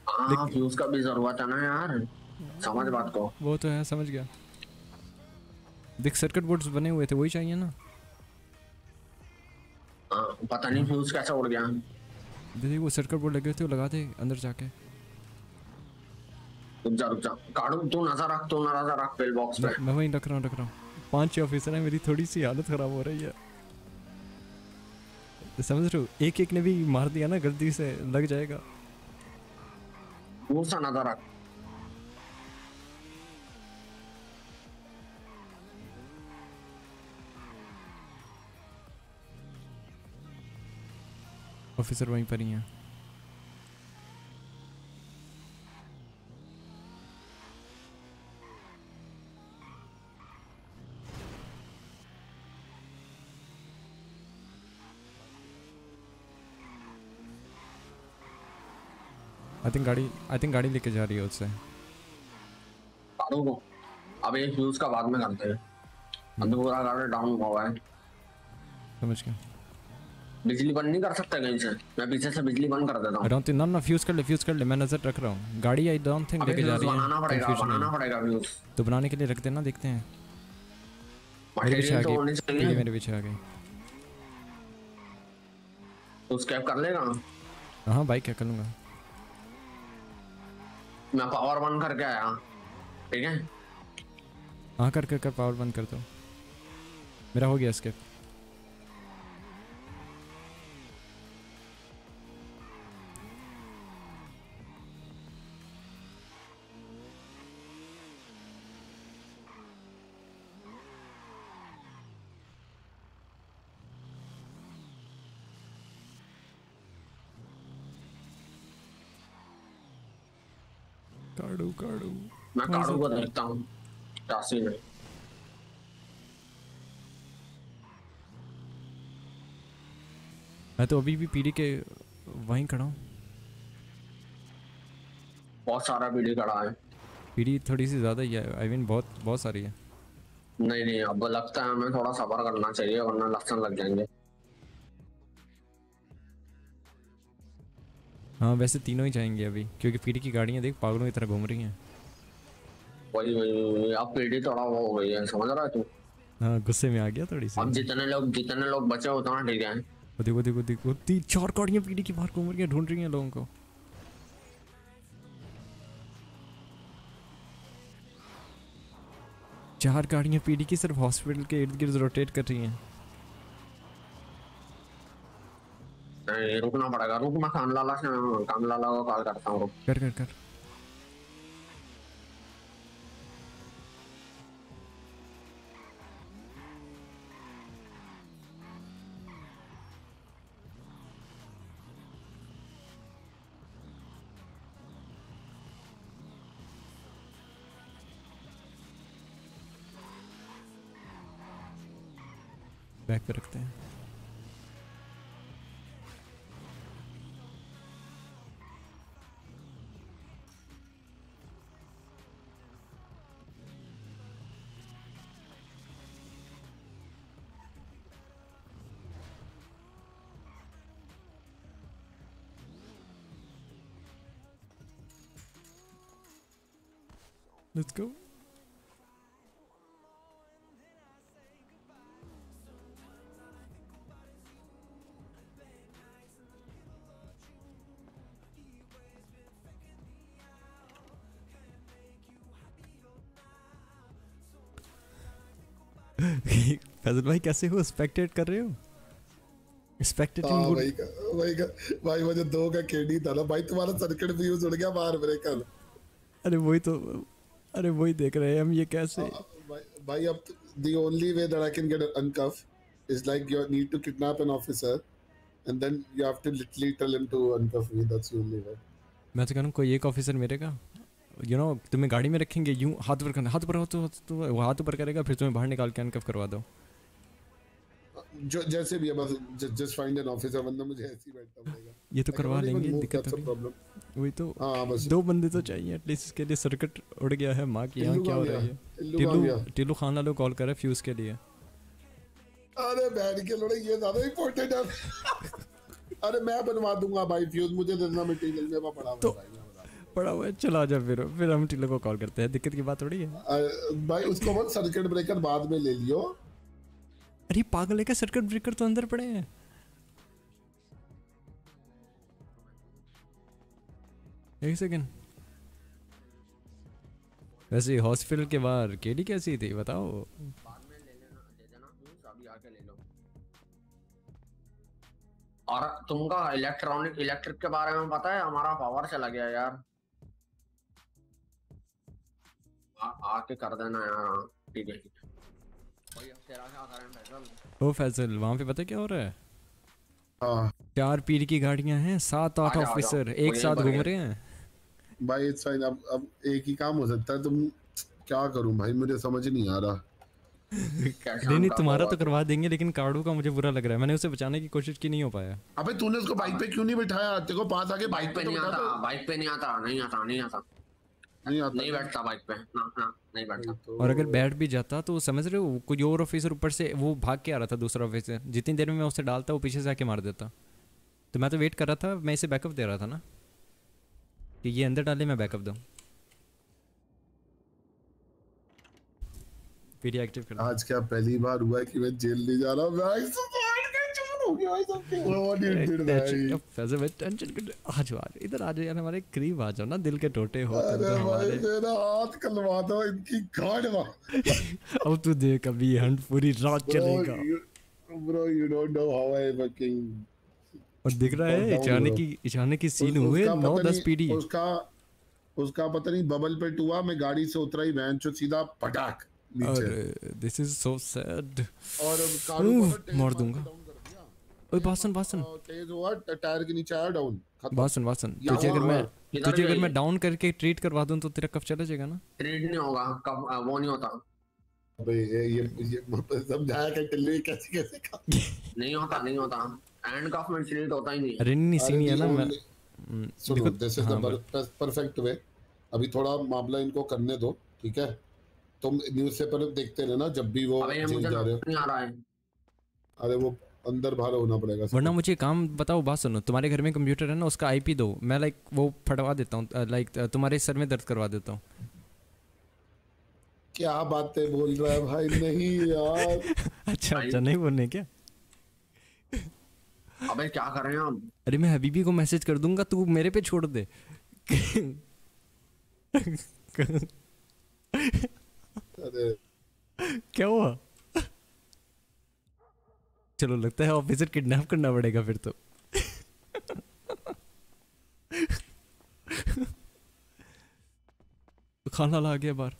हाँ फ्यूज का भी ज़रूरत है ना यार। समझ बात को। वो तो है समझ गया। देख सर्किट बोर्ड्स बने हुए थे वही चाहिए ना। पता नहीं फ्यूज कैसे उड़ गया। देख वो सर्किट बोर्ड लगे थे वो लगा दे अंदर जाके। रुक जा रुक जा। काड़ू तू नज़र रख तू नज़र रख पिल बॉक्स पे। मैं वहीं रख रहा हूँ रख रहा हूँ। पाँच छह ऑफिसर हैं मेरी थोड़ी सी हालत खराब हो रही है। समझ रहे हो एक एक ने भी मार दिया ना गलती से लग जाएगा। दूर सा नज़र रख। ऑफिसर वहीं पर ही हैं। आई थिंक गाड़ी आई थिंक गाड़ी लेके जा रही है उससे। अब ये फ्यूज का बाद में करते हैं। अभी पूरा गाड़ी डाउन हुआ है। समझ गया। बिजली बंद नहीं कर सकते कहीं से। मैं पीछे से बिजली बंद कर देता हूँ। आई डोंट थिंक ना ना फ्यूज कर ले फ्यूज कर ले मैं नज़र रख रहा हूँ। गाड़ी आई डोंट थिंक लेके जा रही है। बनाना पड़ेगा बनाना पड़ेगा फ्यूज तो बनाने के लिए रख देना देखते हैं। मेरे पीछे आ तो गई ये मेरे पीछे आ गई। तो स्कैप कर लेगा? हाँ बाइक क्या कर लूँगा मैं पावर बंद करके आया। ठीक है? हाँ कर कर कर पावर बंद कर दो। मेरा हो गया स्केप मैं काड़ू को देखता हूँ चासी में मैं तो अभी भी पीढ़ी के वहीं खड़ा हूँ। बहुत सारा पीढ़ी खड़ा है। पीढ़ी थोड़ी सी ज़्यादा ही है। आई I मीन mean, बहुत बहुत सारी है। नहीं नहीं अब लगता है हमें थोड़ा सबर करना चाहिए वरना लक्षण लग जाएँगे। हाँ वैसे तीनों ही जाएँगे अभी क्योंकि पीढ़ी की गाड़ियाँ देख पागलों की तरह घूम रही हैं। वही वही वही, अब पीढ़ी थोड़ा वो हो गई है समझ रहा है तू? हाँ गुस्से में आ गया थोड़ी सी। अब जितने लोग जितने लोग बचे उतना ठीक है। देखो देखो देखो तीन चार गाड़ियाँ पीढ़ी की बाहर घूम रही हैं ढूंढ रही हैं लोगों को। चार गाड़ियाँ पीढ़ी की सिर्फ़ हॉस्पिटल के इर्द गिर्द रोटेट कर रही हैं। रुकना पड़ेगा रुक मैं खान लाला से कान लाला को कॉल करता हूँ कर कर कर। Let's go. फैजल भाई कैसे हो? स्पेक्टेट कर रहे हो? स्पेक्टेटिंग हाँ गुड भाई का भाई का भाई मुझे दो का केडी था ना भाई तुम्हारा सर्किट फ्यूज उड़ गया बाहर ब्रेकर अरे वही तो अरे वही देख रहे हैं हम ये कैसे भाई अब the only way that I can get uncuffed is like you need to kidnap an officer and then you have to literally tell him to uncuff me that's the only way मैं तो कह रहा हूँ कोई एक officer मेरे का you know तुम्हें गाड़ी में रखेंगे यूँ हाथ ऊपर करना हाथ ऊपर हो तो, तो वो हाथ ऊपर करेगा फिर तुम्हें बाहर निकाल के अनकफ करवा दो जो जैसे भी है बस जस्ट फाइंड एन ऑफिसर वरना मुझे ऐसे ही बैठना पड़ेगा। ये तो करवा लेंगे दिक्कत नहीं problem वही तो हाँ, बस। दो बंदे तो चाहिए एटलीस्ट इसके लिए सर्किट उड़ गया है माँ की यहाँ क्या हो रही? है? टिल्लू टिल्लू खान लालो कॉल कर रहा है फ्यूज के लिए। अरे बैठ के लड़े ये ज़्यादा इम्पोर्टेंट है। अरे मैं बनवा दूँगा भाई फ्यूज मुझे देना मटेरियल मेरे पास पड़ा हुआ तो है। पड़ा हुआ है चला जा फिर फिर हम टिल्लू को कॉल करते हैं। दिक्कत की बात थोड़ी है। भाई उसको बस सर्किट ब्रेकर बाद में ले लियो। अरे पागल है क्या? सर्किट ब्रेकर तो अंदर पड़े हैं। एक सेकेंड वैसे हॉस्पिटल के बाहर केडी कैसी थी बताओ। और तुमका इलेक्ट्रॉनिक इलेक्ट्रिक के बारे में पता है? हमारा पावर चला गया यार। आ, आके कर देना यार ठीक है। ओ फैजल वहाँ पे पता क्या हो रहा है? हाँ। चार पीढ़ी की गाड़ियाँ हैं सात आठ आ आ ऑफिसर एक साथ घूम रहे हैं? भाई इट्स फाइन अब अब एक ही काम हो सकता है तुम क्या करूँ भाई? मुझे समझ नहीं आ रहा। नहीं नहीं तुम्हारा तो करवा देंगे लेकिन कार्डो का मुझे बुरा लग रहा है। मैंने उसे बचाने की कोशिश की नहीं हो पाया। अबे तूने उसको बाइक पे क्यों नहीं बिठाया? तेरे को पास आके बाइक पे तो नहीं आता बाइक पे नहीं आता नहीं आता नहीं आता। नहीं आता नहीं बैठता बाइक पे। ना ना नहीं बैठता। और अगर बैठ भी जाता तो समझ रहे हो कोई और ऑफिसर ऊपर से वो भाग के आ रहा था दूसरा ऑफिसर जितनी देर में मैं उसे डालता वो पीछे से आके मार देता। तो मैं तो वेट कर रहा था मैं इसे बैकअप दे रहा था ना? कि ये अंदर डाले मैं बैकअप दूँ। पीडी एक्टिव कर आज क्या पहली बार हुआ है कि मैं जेल नहीं जा रहा? भाई हो गया भाई सब? फैजल भाई टेंशन आ जाओ आ जाओ इधर आ जाओ यार हमारे करीब आ जाओ ना दिल के टोटे हो तुम तो हमारे। मेरा हाथ कलवा दो इनकी गांड अब तू देख अभी ये हंट पूरी रात चलेगा। Bro you don't know how I fucking और दिख रहा है bro. की अचानक की सीन उस- हुए उसका नौ पता दस नहीं- पीढ़ी उसका उसका पता नहीं बबल पे हुआ मैं गाड़ी से उतरा ही वैन चो सीधा पटाक नीचे। दिस इज़ सो सैड और अब कारू को मार दूँगा। ओए बासन बासन। तेज हुआ टायर के नीचे आया डाउन बासन बासन। तुझे अगर मैं तुझे अगर मैं डाउन करके ट्रीट करवा दूँ तो तेरा कब चला जाएगा ना? ट्रेड नहीं होगा कब वो नहीं होता। अबे ये ये ये समझाया कि टिल्ली कैसे कैसे का नहीं होता नहीं होता। एंड कफ में ट्रेड होता ही नहीं। अरे नहीं सीन है ना मैं हम्म, सुनो देखो दिस इज़ हाँ, द परफेक्ट वे अभी थोड़ा मामला इनको करने दो ठीक है? तुम न्यूज़पेपर देखते रहना जब भी वो जा रहे हो। नहीं आ रहा है। अरे वो अंदर बाहर होना पड़ेगा वरना मुझे काम बताओ बात सुनो। तुम्हारे घर में कंप्यूटर है ना उसका आईपी दो। मैं लाइक वो फटवा देता हूँ लाइक तुम्हारे सर में दर्द करवा देता हूँ। क्या बातें बोल रहा है भाई? नहीं यार। अच्छा अच्छा नहीं बोलने क्या? अबे क्या कर रहे हैं हम? अरे मैं हबीबी को मैसेज कर दूँगा तू मेरे पे छोड़ दे। अरे। क्या हुआ? चलो लगता है ऑफिसर किडनैप करना पड़ेगा फिर तो। खाना ला गया बाहर।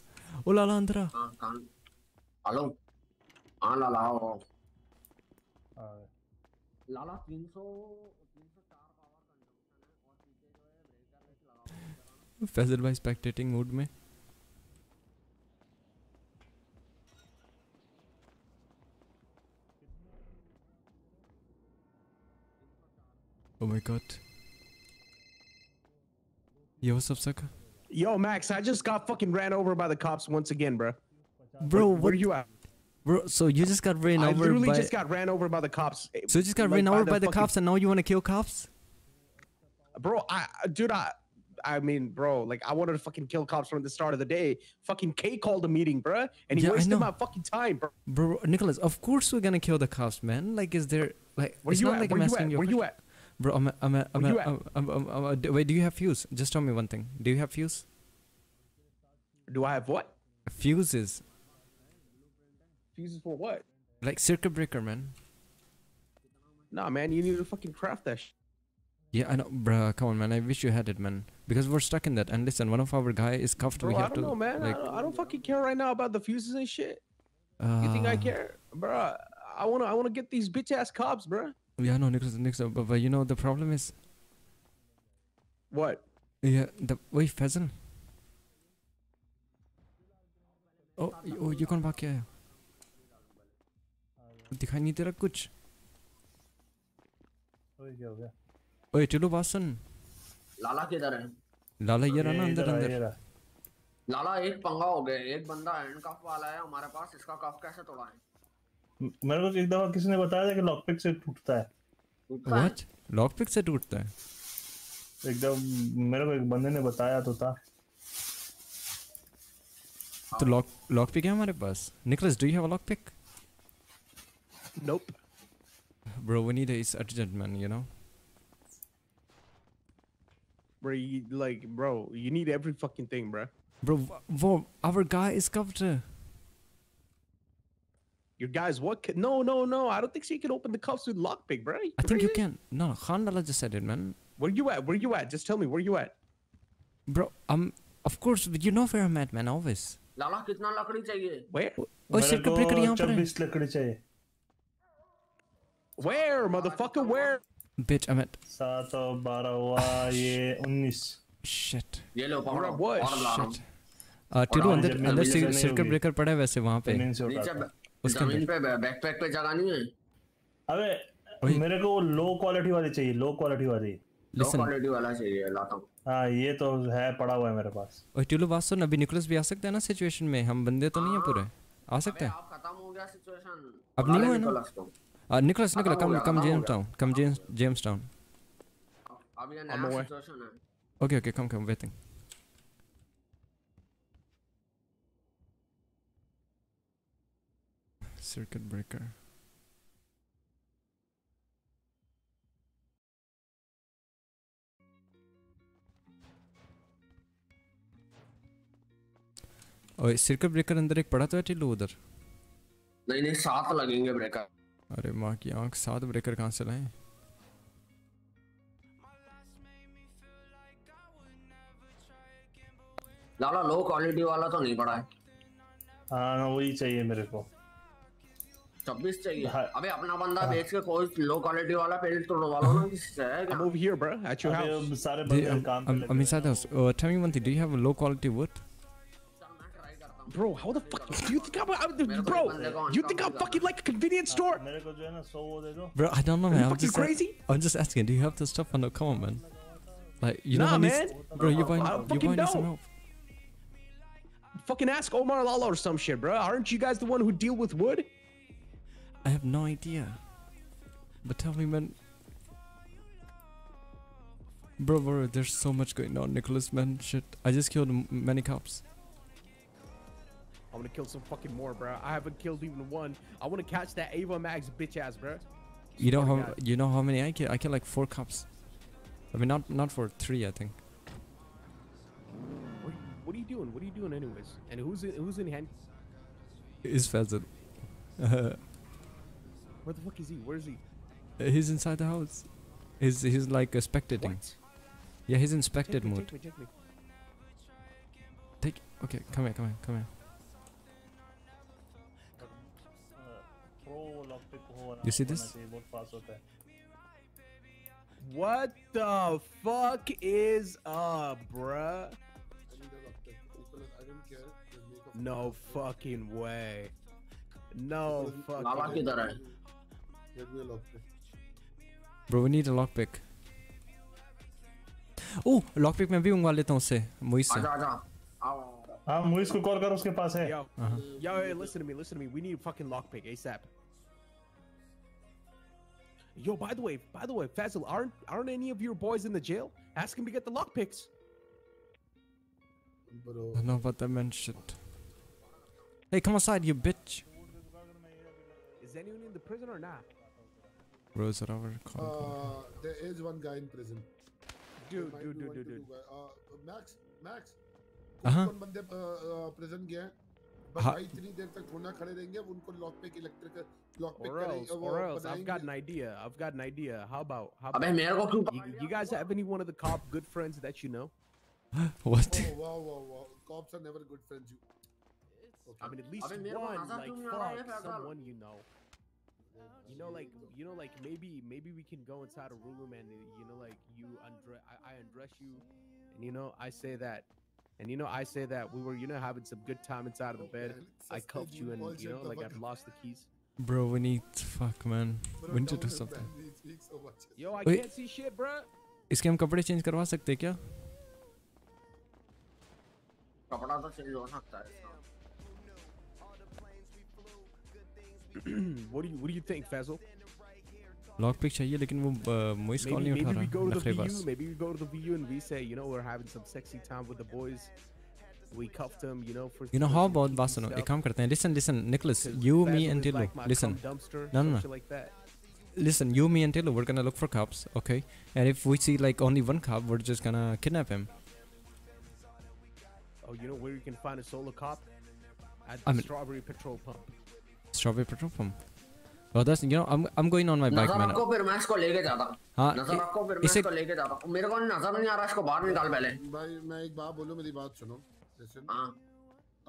ओ लाला अंदर आ। हाँ हेलो। हाँ लाला आओ लाला तीन सौ फैजल भाई स्पेक्टेटिंग मूड में। Oh my god. Yo, what's up, sucker? Yo, Max, I just got fucking ran over by the cops once again, bro. Bro, where, where what- you at? Bro, so you just got ran I over literally by. just got ran over by the cops. eh, so you just got like, ran over by the fucking- cops, and now you want to kill cops? Bro, I, dude, I, I mean, bro, like I wanted to fucking kill cops from the start of the day. Fucking K called a meeting, bro, and he Yeah, wasted my fucking time, bro. Bro, Nicholas, of course we're gonna kill the cops, man. Like, is there like? Where it's you not at? like Where I'm you asking you. Where you at? Bro, I'm, a, I'm, a, I'm, a, at? I'm, I'm, I'm, I'm wait, do you have fuse? Just tell me one thing. Do you have fuse? Do I have what? Fuses, Fuses for what? like circuit breaker, man. Nah, man, you need to fucking craft that. Sh- Yeah, I know, bruh. Come on, man. I wish you had it, man. Because we're stuck in that. And listen, one of our guy is cuffed. bro, we I have don't to know, man. like. I, don't, I don't fucking care right now about the fuses and shit. you think I uh, care, bro? I wanna, I wanna get these bitch ass cops, bro. Yeah, no, Nicholas, Nicholas, but, but you know the problem is. What? Yeah, the wait, Faisal. Oh, y- oh, ये कौन भाग के आया? दिखाई नहीं दे रहा कुछ क्या हो गया ओए टिलो बात सुन लाला किधर है लाला ये रहा ना ये अंदर इधर आ, ये अंदर रहा। लाला एक पंगा हो गया एक बंदा हैंड कफ वाला है हमारे पास इसका कफ कैसे तोड़ा है म- मेरे को एक दफ़ा किसी ने बताया था कि लॉकपिक से टूटता है व्हाट लॉक पिक से टूटता है एकदम मेरे को एक बंदे ने बताया तो था तो लॉक लॉक पिक है हमारे पास Nicholas do you have a lock pick Nope. Bro, we need a it's urgent man, you know. Bro, you, like, bro, you need every fucking thing, bro. Bro, w- wo, our guy is covered. uh, Your guys, what? Could, no, no, no. I don't think so. You can open the cuffs with lockpick, bro. I think you can. No, Khan Lala just said it, man. Where you at? Where you at? Just tell me where you at. Bro, um, of course, you know where I'm at, man. Always. लाला कितना लकड़ी चाहिए Where? Oh, circuit breaker यहाँ पर है. चौबीस लकड़ी चाहिए Where, motherfucker? Where? Bitch, I'm at. सात और बारह हुआ ये उन्नीस Shit. ये लो पकड़ो What? और ला रहा हूँ Uh, टिल्लू हाँ, अंदर जमीन- अंदर जमीन से नहीं सर्किट होगी। ब्रेकर पड़ा है वैसे वहाँ पे हूँ। उसके ज़मीन पे बैकपैक पे जगह नहीं है? अबे मेरे को लो क्वालिटी वाली चाहिए लो क्वालिटी वाली। लो क्वालिटी वाला चाहिए लाता हूँ। हाँ ये तो है पड़ा हुआ है मेरे पास। ओए टिल्लू बात सुन अभी निकोलस भी आ सकता है ना सिचुएशन में? हम बंदे तो नहीं है पूरे। आ सकते हैं। खत्म हो गया सिचुएशन अब नहीं हुआ ना? Nicholas Nicholas come come Jamestown come James Jamestown अब ये नया सिचुएशन है। Okay okay come come waiting circuit breaker. ओए सर्किट ब्रेकर अंदर एक पड़ा तो है टिल्लू उधर? नहीं नहीं सात लगेंगे ब्रेकर अरे माँ की आँख सात ब्रेकर कहाँ से लाए? लाला लो क्वालिटी वाला तो नहीं पड़ा है हाँ वही चाहिए मेरे को। छब्बीस चाहिए हाँ। अबे अपना बंदा बेच के कोई लो क्वालिटी वाला पेज तो डलवा लो ना किसी से है क्या I'm over here, bro, at your अबे house. अब सारे They, बंदे um, काम पे um, लगे I'm inside the house. Uh, tell me one thing. Do you have a low quality wood? Bro, how the fuck do you think I'm, I'm bro? You think I'm fucking like a convenience store? मेरे को जो है ना सौ वो दे दो Bro, I don't know, Are man. you I'm fucking just a- crazy? I'm just asking. Do you have the stuff on the come on, man? Like you know, Nah, when you- man. Bro, you buying I you fucking buying some don't. help. Fucking ask Omar Lala or some shit, bro. Aren't you guys the one who deal with wood? I have no idea. But tell me, man. Bro, bro, there's so much going on, Nicholas, man. Shit, I just killed m- many cops. I'm gonna kill some fucking more, bro. I haven't killed even one. I want to catch that Ava Max bitch ass, bro. You know how God. you know how many I kill? I kill like four cops. I mean, not not for three, I think. What, what are you doing? What are you doing, anyways? And who's in, who's in hand? Is Fazil. Where the fuck is he? Where is he? Uh, he's inside the house. He's he's like a spectating. What? Yeah, he's in spectator mode. Take me, take me. Take. Okay, come here, come here, come here. You see this? What the fuck is up, bruh? No fucking way. No fucking way. Get me a lock pick. Bro, we need a lockpick. Oh, lockpick मैं भी मंगवा लेता हूँ उससे moist से. आजा आजा आओ हाँ मुइस को कॉल कर उसके पास है Yo, Uh-huh. yo, hey, listen to me, listen to me. We need a fucking lockpick ASAP. Yo, by the way, by the way, Fazil, aren't aren't any of your boys in the jail? Ask him to get the lockpicks. Bro. I know about that man shit. Hey, come outside, you bitch. Is anyone in the prison or not? Bro, is it over? Call, call. Uh, there is one guy in prison. Dude, There might dude, be dude, one dude, to dude. two guy. Uh, Max, Max. Uh-huh. कौन बंदे present गए हैं बस हाँ। भाई इतनी देर तक थोड़ा खड़े रहेंगे उनको lock pick electric lock pick Or else, करेंगे वो or else, I've got बनाएंगे an idea. I've got an idea. How about? How अबे about मेरे को क्यों you, you guys have any one of the cop good friends that you know? What? Oh wow wow wow cops are never good friends you I mean, at least अबे मेरे को one, नजर like क्यों नहीं आ रहा है fuck, Faizal? someone you know. You know, like you know, like maybe maybe we can go inside a room and uh, you know, like you undress, I, I undress you, and you know, I say that, and you know, I say that we were, you know, having some good time inside of the bed. I cuffed you, and you know, like I've lost the keys. Bro, we need. Fuck, man. We need to do something. Yo, I Wait. can't see shit, bruh. इसके हम कपड़े change करवा सकते हैं क्या? कपड़ा तो change हो सकता है what do you What do you think, Faisal? Lockpick चाहिए लेकिन वो मोइस कॉल Maybe, नहीं उठा maybe we go रहा to the नखरेबाज VU. Maybe we go to the VU and we say, you know, we're having some sexy time with the boys. We cuffed them, you know, for. You know for how some about kinky बात सुनो stuff. एक काम करते हैं listen listen Nicholas 'Cause you me Faisal and is Tillo like my listen cum dumpster, no no some no shit like that. listen you me and Tillo we're gonna look for cops okay and if we see like only one cop we're just gonna kidnap him Oh, you know where you can find a solo cop? At I the mean- Strawberry Petrol Pump. Strawberry petrol pump well that's you know I'm I'm going on my bike नज़र man. रखो फिर मैं इसको लेके जाता। हूँ हाँ, नज़र रखो फिर मैं इसे- इसको लेके जाता। हूँ मेरे को नज़र नहीं आ रहा इसको बाहर निकाल पहले। भाई मैं एक बात बोलूँ मेरी बात सुनो। लिसन हाँ।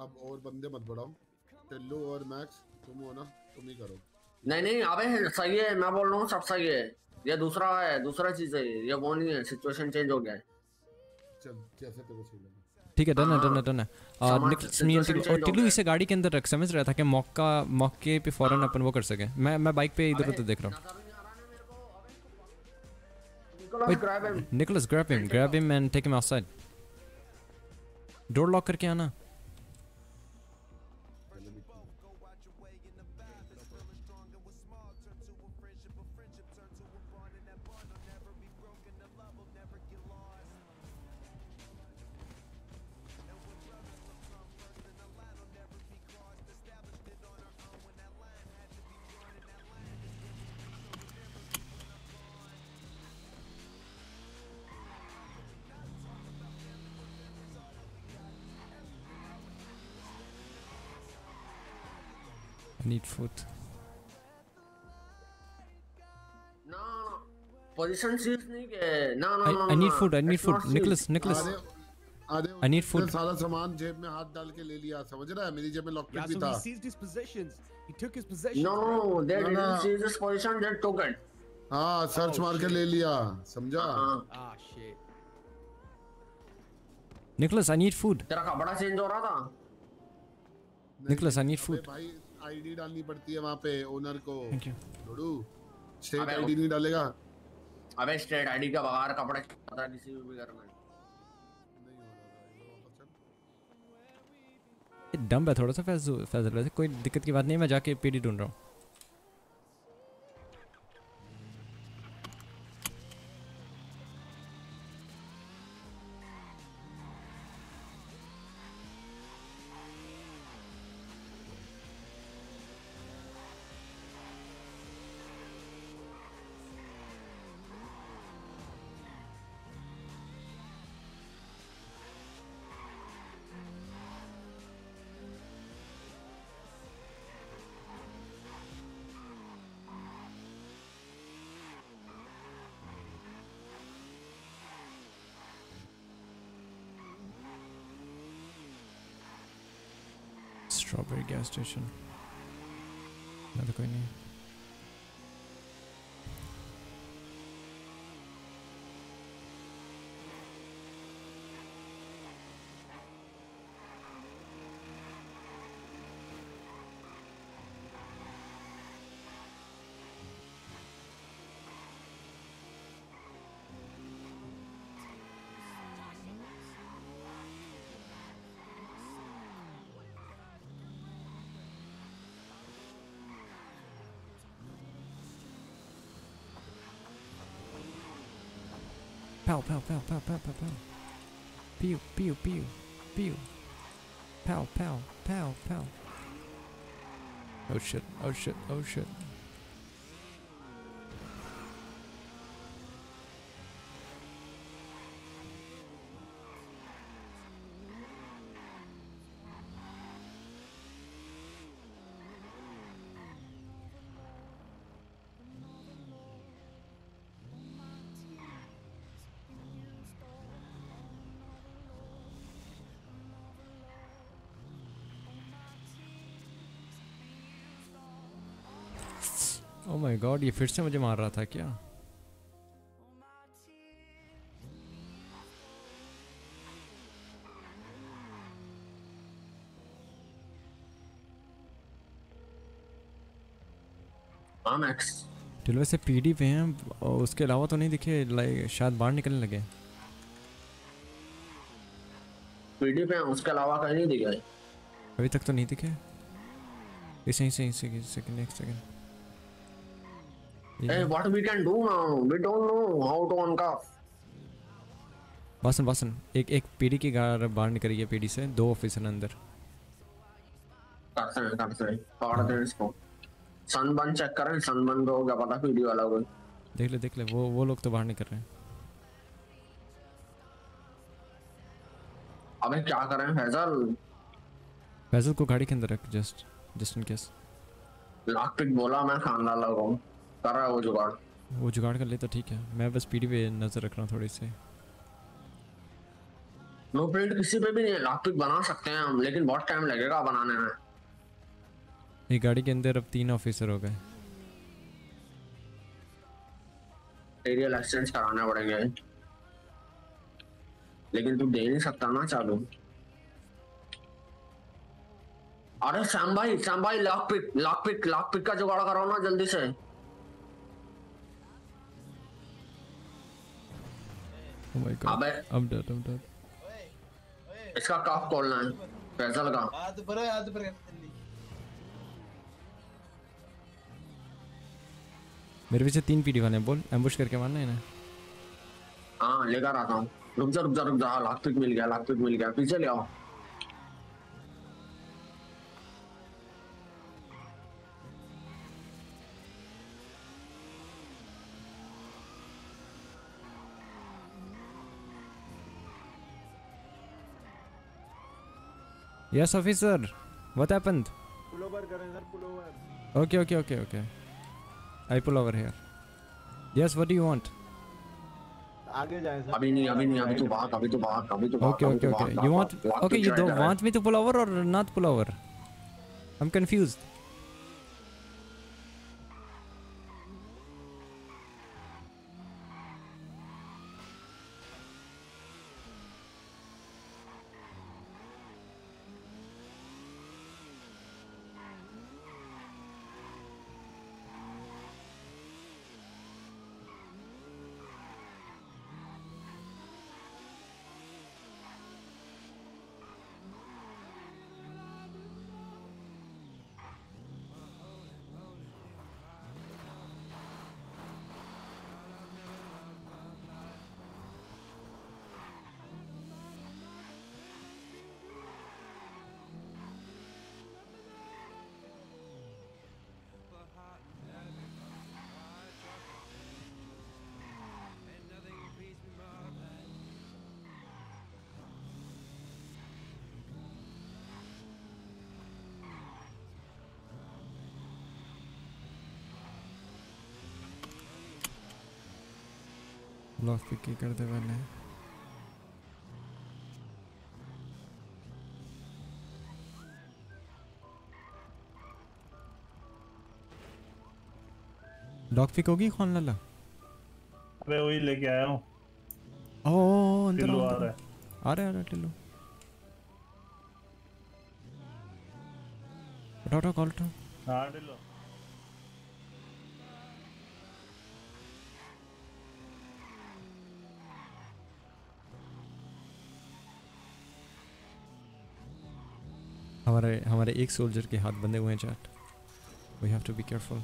अब और बंदे मत बढ़ाओ। टिल्लू और मैक्स तुम हो ना तुम ही करो। नहीं नहीं अबे सही है मैं बोल रहा हूँ सब सही है। ये दूसरा है दूसरा चीज़ है ये वो नहीं है सिचुएशन चेंज हो गया है। चल जैसे तेरे को ठीक है डन है डन है हाँ, डन है। सामान- और निकल सुनिए situation टिल्लू- और टिलू टिल्लू इसे गाड़ी के अंदर रख समझ रहा था कि मौका मौके पे फ़ौरन हाँ। अपन वो कर सके। मैं मैं बाइक पे इधर उधर देख रहा हूँ. Nicholas grab him grab him and take him outside door lock करके आना। need food. पोजीशन सीज नहीं के ना ना I, ना I need ना, food. I need it's food. not seized. Nicholas, Nicholas. आधे आधे I need उसने food. सारा सामान जेब में हाथ डाल के ले लिया समझ रहा है मेरी जेब में लॉकपिक Yeah, भी so था he seized his possessions. He took his possessions. No, bro. no, they No, didn't no. seize this position. They took it. हाँ सर्च मार के ले लिया समझा Ah, shit. Nicholas, I need food. तेरा कपड़ा चेंज हो रहा था Nicholas, I need अबे food. भाई ID डालनी पड़ती है वहाँ पे ओनर को। थैंक यू डोडू स्ट्रेट आईडी नहीं डालेगा? अबे स्ट्रेट आईडी का बगार कपड़े पता किसी भी घर में डम्ब है थोड़ा सा फैजल फैजल वैसे कोई दिक्कत की बात नहीं मैं जाके पीडी ढूंढ रहा हूँ। Strawberry Pow, pow, pow, pow, pow, pow, pow. Pew, pew, pew, pew. Pow, pow, pow, pow. Oh shit, oh shit, oh shit. God, ये फिर से मुझे मार रहा था क्या? मैक्स वैसे पीडी पे हैं और उसके अलावा तो नहीं दिखे लाइक शायद बाहर निकलने लगे। पीडी पे हैं, उसके अलावा कहीं नहीं दिखा। अभी तक तो नहीं दिखे। सही सही सही सेकंड एक second Hey, what we can do now? We don't know how to uncuff. वासन वासन एक एक पीडी की गार बाहर निकल रही है पीडी से दो ऑफिसर अंदर। करते हैं करते हैं पकड़ते हैं इसको। सनबर्न चेक करें सनबर्न पे हो क्या पता पीडी वाला कोई। देख ले देख ले वो वो लोग तो बाहर निकल रहे हैं। अबे क्या करें फैजल फैजल को गाड़ी के अंदर रख just just in case lock pick बोला मैं खानदान लगाऊँ। कर रहा है वो जुगाड़। वो जुगाड़ कर ले तो ठीक है। मैं बस पीडी पे नज़र रख रहा हूँ थोड़ी सी। नो प्रिंट किसी पे भी नहीं लॉक पिक बना सकते हैं हम लेकिन बहुत टाइम लगेगा बनाने में। ये गाड़ी के अंदर अब तीन ऑफिसर हो गए। एरियल एक्सचेंज कराने पड़ेंगे। लेकिन तू दे नहीं सकता ना चालू। अरे श्याम भाई श्याम भाई lock pick lock pick lock pick का जुगाड़ कराओ ना जल्दी से। Oh my god. अबे I'm dead. I'm dead. इसका कफ खोलना है। पैसा लगा। हाथ पर हाथ पर है। मेरे पीछे तीन पीडी वाले बोल। एम्बुश करके मारना है ना हाँ लेकर आता हूँ। रुक जा रुक जा रुक जा। लाख तक मिल गया लाख तक मिल गया। पीछे ले आओ। Yes, officer. What happened? Pull over करें sir pull over Okay, okay, okay, okay. I pull over here. Yes, what do you want? आगे जाएँ सर अभी नहीं अभी नहीं अभी तो भाग अभी तो भाग अभी तो भाग Okay, अभी okay, तो okay. भाग, You भाग, want? भाग, Okay, तो you चढ़ don't जाएगा। want me to pull pick की कर दे पहले डॉग पिक होगी कौन लाला अबे वही लेके आया हूँ। ओ अंदर आ रहा है। आ रहा है आ रहा है टिल्लू। उठाओ उठाओ कॉल उठाओ। हाँ टिल्लू। हमारे हमारे एक सोल्जर के हाथ बंधे हुए हैं chat we have to be careful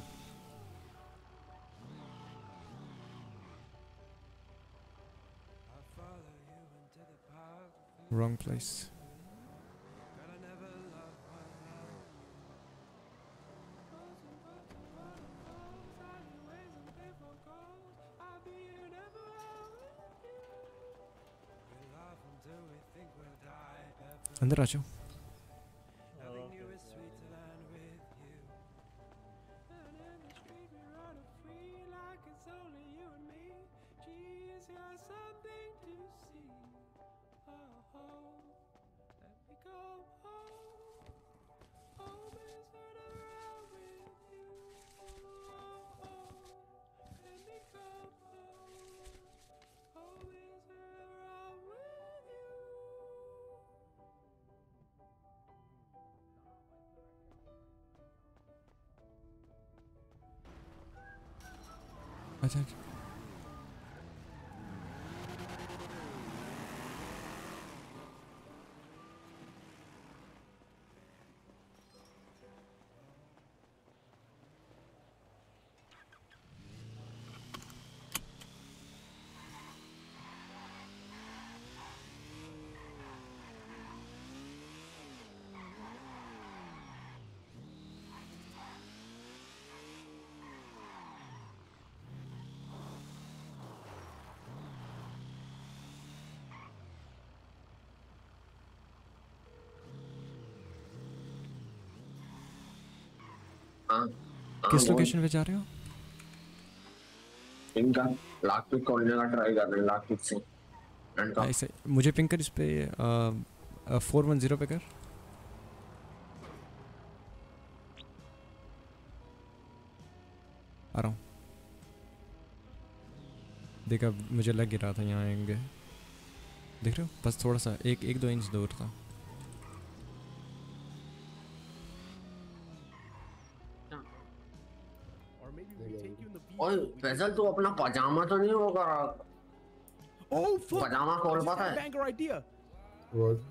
wrong place अंदर आ जाओ। अच्छा अच्छा हाँ किस हाँ, लोकेशन पे जा रहे हो? इनका लाख पिक खोलने का ट्राई कर रहे हैं लाख पिक से। ऐसे मुझे पिंक कर इस पे फोर वन ज़ीरो पे कर। आ रहा हूँ। देखा मुझे लग ही रहा था यहाँ आएँगे। देख रहे हो? बस थोड़ा सा एक एक दो इंच दूर था। ओए फैजल तू अपना पजामा तो नहीं होगा Oh fuck! पजामा खोल पाता है Banger idea.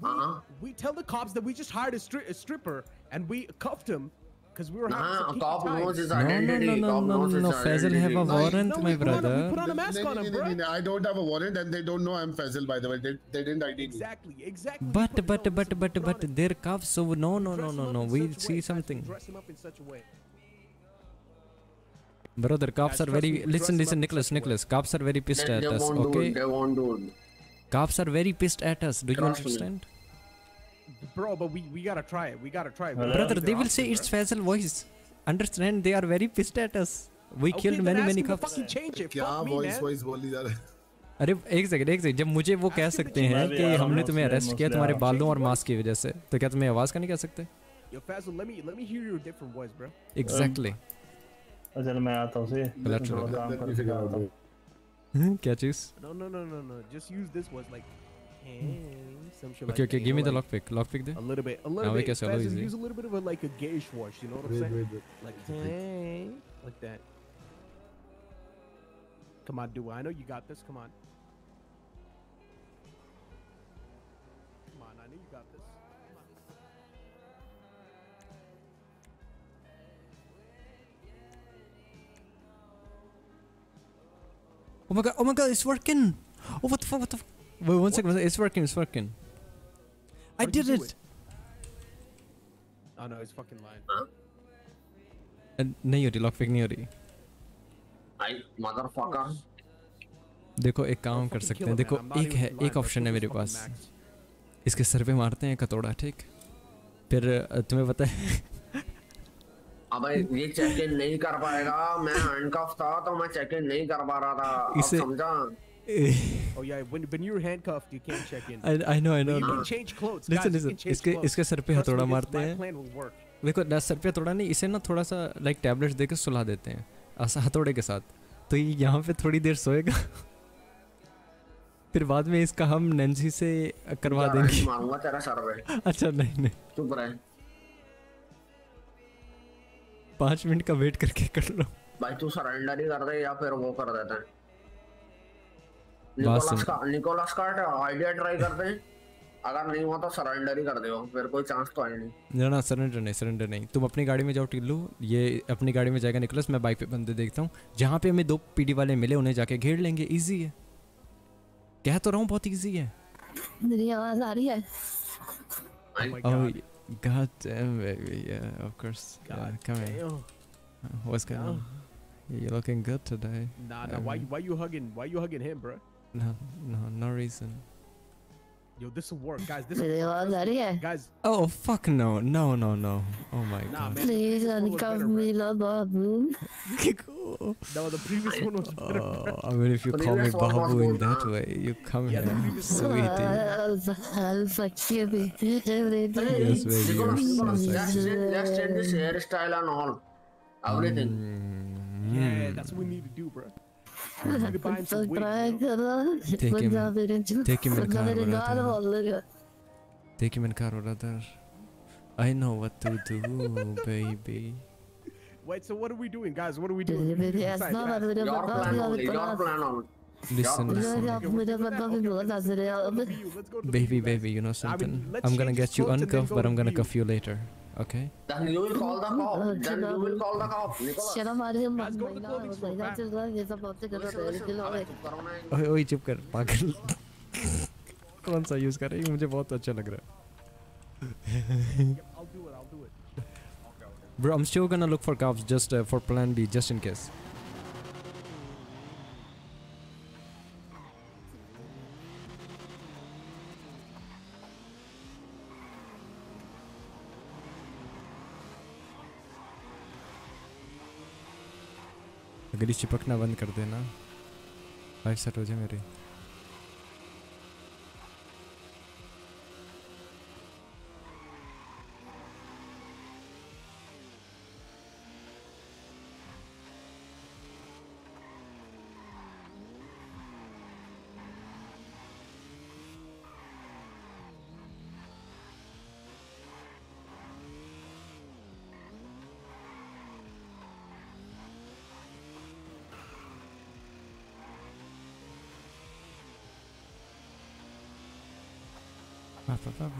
हाँ We tell the cops that we just hired a, stri- a stripper and we cuffed him because we were having Nah, some kinky cop times. knows his No, no, no, no, no, no. Faisal have a warrant, my brother. put on a mask on him, bro. I don't have a warrant and they don't know I'm Faisal by the way. They, they didn't ID me. Exactly, exactly. But but but but but they're cops, so no no no no no. We see something. Dress him up in such a way. Brother, cops Guys, are very. Listen, listen, Nicholas. Nicholas. Cops are very pissed They, at they us. won't Okay. They won't do it. Cops are very pissed at us. Do you Trust me. understand? Bro, but we, we gotta try it. We gotta try it. Brother, they will say it's. Faisal voice. Understand? They are very pissed at us. We Okay, killed many many cops. fucking change it. क्या voice voice बोली जा रहा है अरे एक second एक second जब मुझे वो कह सकते हैं कि हमने तुम्हें अरेस्ट किया तुम्हारे बालों और मास्क की वजह से तो क्या तुम्हें आवाज़ का नहीं कह सकते Yo, Faisal, let me let me hear your different voice, bro. Exactly चल मैं आता हूँ से Collateral. थोड़ा काम करके आता हूँ क्या चीज No, no, no, no, no. Just use this voice like, hey, some shit okay like okay that, give you me know, the like, lock pick lock pick they A little bit, a हाँ, little वही bit. कैसे Faisal, easy use a little bit of a like a gayish voice. You know what I'm Wait, saying? wait, wait. Like, hey, like that. Come on, do it. I know you got this. Come on. Oh my god, oh my god, it's working. Oh what the fuck, what the fuck? Wait, one second, it's working, it's working. I How'd you did do it. Oh no, he's fucking lying. Uh, नहीं हो रही lock pick नहीं हो रही I motherfucker. देखो एक काम कर सकते हैं देखो एक है एक ऑप्शन है मेरे पास इसके सर पे मारते हैं कतोड़ा ठीक फिर अ, तुम्हें पता है अबे ये चेक इन नहीं कर पाएगा। मैं हैंडकफ था तो मैं चेक इन नहीं कर पा रहा था। अब इसे- समझा? Oh yeah, when when you're handcuffed, you can't check in. I, I know I know. You can change clothes. Listen, Guys, listen, इसके इसके सर पे हथौड़ा मारते हैं. देखो ना सर पे हथौड़ा नहीं इसे ना थोड़ा सा लाइक टैबलेट्स देकर सुला देते हैं। ऐसा हथौड़े के साथ। तो ये यहाँ पे थोड़ी देर सोएगा। फिर बाद में इसका हम नैन्सी से करवा देंगे। मारूँगा तेरा सर पे। अच्छा नहीं नहीं। चुप रहे। पाँच मिनट का वेट करके कर लो। भाई तू सरेंडर ही कर दे या फिर वो कर देते। हैं निकोलस का निकोलस का आइडिया ट्राई करते। हैं अगर नहीं हुआ तो सरेंडर ही कर दो फिर कोई चांस तो है नहीं। ना ना सरेंडर नहीं सरेंडर नहीं। तुम अपनी गाड़ी में जाओ टिल्लू। ये अपनी गाड़ी में जाएगा निकलस मैं बाइक पे बंदे देखता हूँ। जहाँ पे हमें दो पीडी वाले मिले उन्हें जाके घेर लेंगे। इजी है। कह तो रहा हूँ बहुत इजी है। मेरी आवाज़ आ रही है। God damn, baby. Yeah, of course. yeah, come here. damn. Uh, What's going on? You're looking good today. Nah, nah. Why Um, you why you hugging why you hugging him, bro? No, no, no reason. Yo, this will work, guys. This will work. Guys. Oh fuck no, no, no, no. Oh my nah, god. Man, Please uncover me, Babu. cool. No, the previous one was better. Oh, I mean, if you call me Babu in that way, you come yeah, here, sweetie. I'll fuck you, baby. Yes, baby. You're so sexy. Let's change this hairstyle and all. Everything. Mm. Yeah, that's what we need to do, bro. Take him. Take him in car. Take him in car, brother. I know what to do, baby. Wait, so what are we doing, guys? What are we doing? Listen, listen. Baby, baby, you know something? I'm gonna get you uncuffed, but I'm gonna cuff you later. Okay? then you will call the cop then you will call the cop Nicholas शर्म आ रही है महिला महिला चल रहा है ये सब कर रहे हैं दिल हो ओए ओए चुप कर पागल कौन सा यूज़ कर रही है मुझे बहुत अच्छा लग रहा है bro I am still gonna look Bro, I'm still gonna look for cops just uh, for plan B, just in case. ये चिपकना बंद कर देना। लाइफ सेट हो जाए मेरी।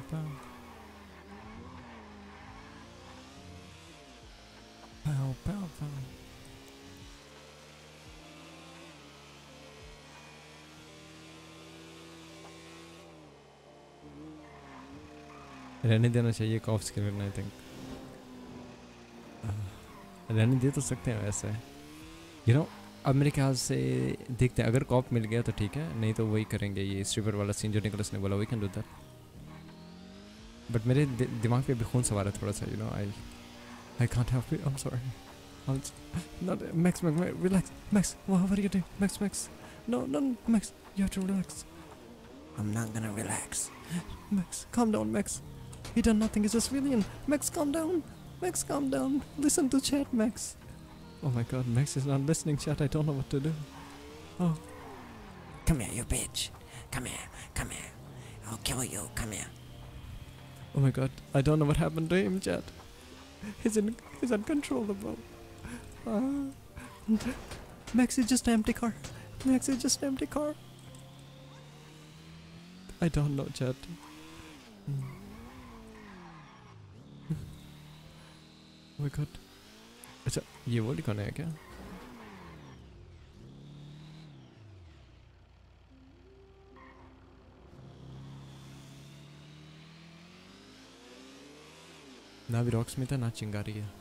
Pow, pow, pow. रहने देना चाहिए कॉप्स के लिए आई थिंक रहने दे तो सकते हैं वैसे यू नो अब मेरे ख्याल से देखते हैं अगर कॉप मिल गया तो ठीक है नहीं तो वही करेंगे ये स्ट्रिपर वाला सीन जो निकोलस ने बोला वही कैन डू दैट बट मेरे दि, दिमाग पे भी खून सवार है थोड़ा सा you know I I can't help it I am sorry Not Max, Max, Max, relax. Max, what are you doing? Max, Max. No, no, Max, you have to relax. I'm not gonna relax. Max, calm down, Max. He done nothing, he's a civilian. Max, calm down. Max, calm down. Listen to chat, Max. Oh my god, Max is not listening, chat. I don't know what to do. Oh. Come here, you bitch. Come here. Come here. I'll kill you. Come here. Oh my god, I don't know what happened to him, chat. He's in, he's uncontrollable. Uh, Max is just an empty car. Max is just an empty car. I don't know, chat. Hmm. Oh my god. अच्छा ये वो लिखा है क्या ना भी rocks में था ना चिंगारी है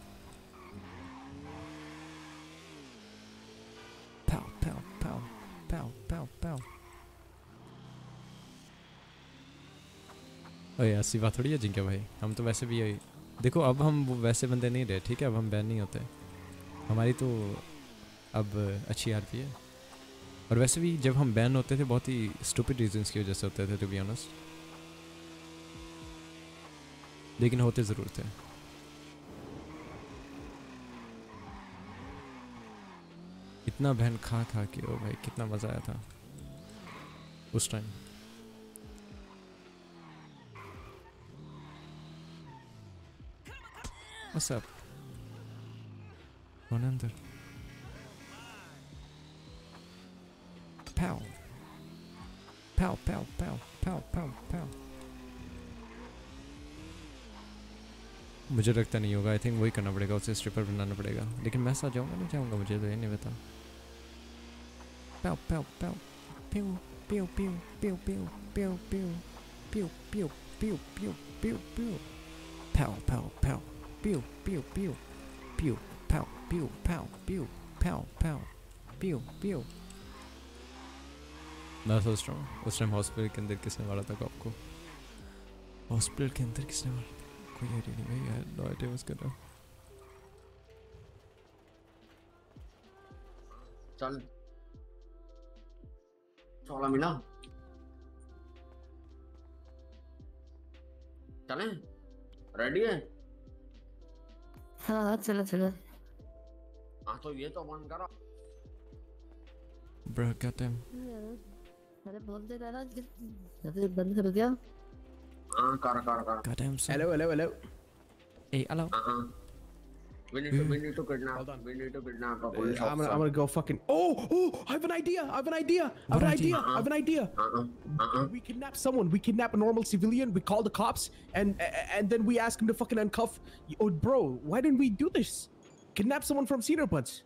ऐसी बात थोड़ी है जिंके भाई। हम तो वैसे भी यही देखो, अब हम वैसे बंदे नहीं रहे, ठीक है? अब हम बैन नहीं होते। हमारी तो अब अच्छी आर है। और वैसे भी जब हम बैन होते थे, बहुत ही स्टूपिड रीजंस की वजह से होते थे टू बी ऑनेस्ट लेकिन होते ज़रूर थे इतना बहन खा खा के ओ भाई कितना मज़ा आया था उस टाइम up? कौन अंदर Pow. Pow, pow, pow, pow, pow, pow. मुझे लगता नहीं होगा आई थिंक वही करना पड़ेगा उसे स्ट्रिपर बनाना पड़ेगा लेकिन मैं साथ जाऊँगा नहीं जाऊँगा मुझे तो ये नहीं पता Pow, pow, pow. Pew, pew, pew, pew, pew, pew, pew, pew, pew, pew, pew, pew, pew. Pow, pow, pow. Pew, pew, pew. Pew, pow, pew, pow, pew, pow, pow. Pew, pew. मैं सोच रहा हूँ उस time hospital के अंदर किसने मारा था कॉप को हॉस्पिटल के अंदर किसने मारा anyway. I had no idea it was gonna. Chal. Follow me now. चले रेडी है know. चलो चलो हाँ तो ये तो बंद करो ब्रो कहते हैं अरे बहुत देर uh-uh, it. Goddamn son. Hello, hello, hello. Hey, hello. Uh -huh. We need to, we need to kidnap. Hold on. We need to kidnap uh. I'm gonna, I'm gonna go fucking. Oh, oh! I have an idea. I have an idea. I have an idea. Uh -huh. I have an idea. Uh -huh. Uh -huh. We kidnap someone. We kidnap a normal civilian. We call the cops, and and then we ask him to fucking uncuff. Oh, bro, why didn't we do this? Kidnap someone from Cedar Punch.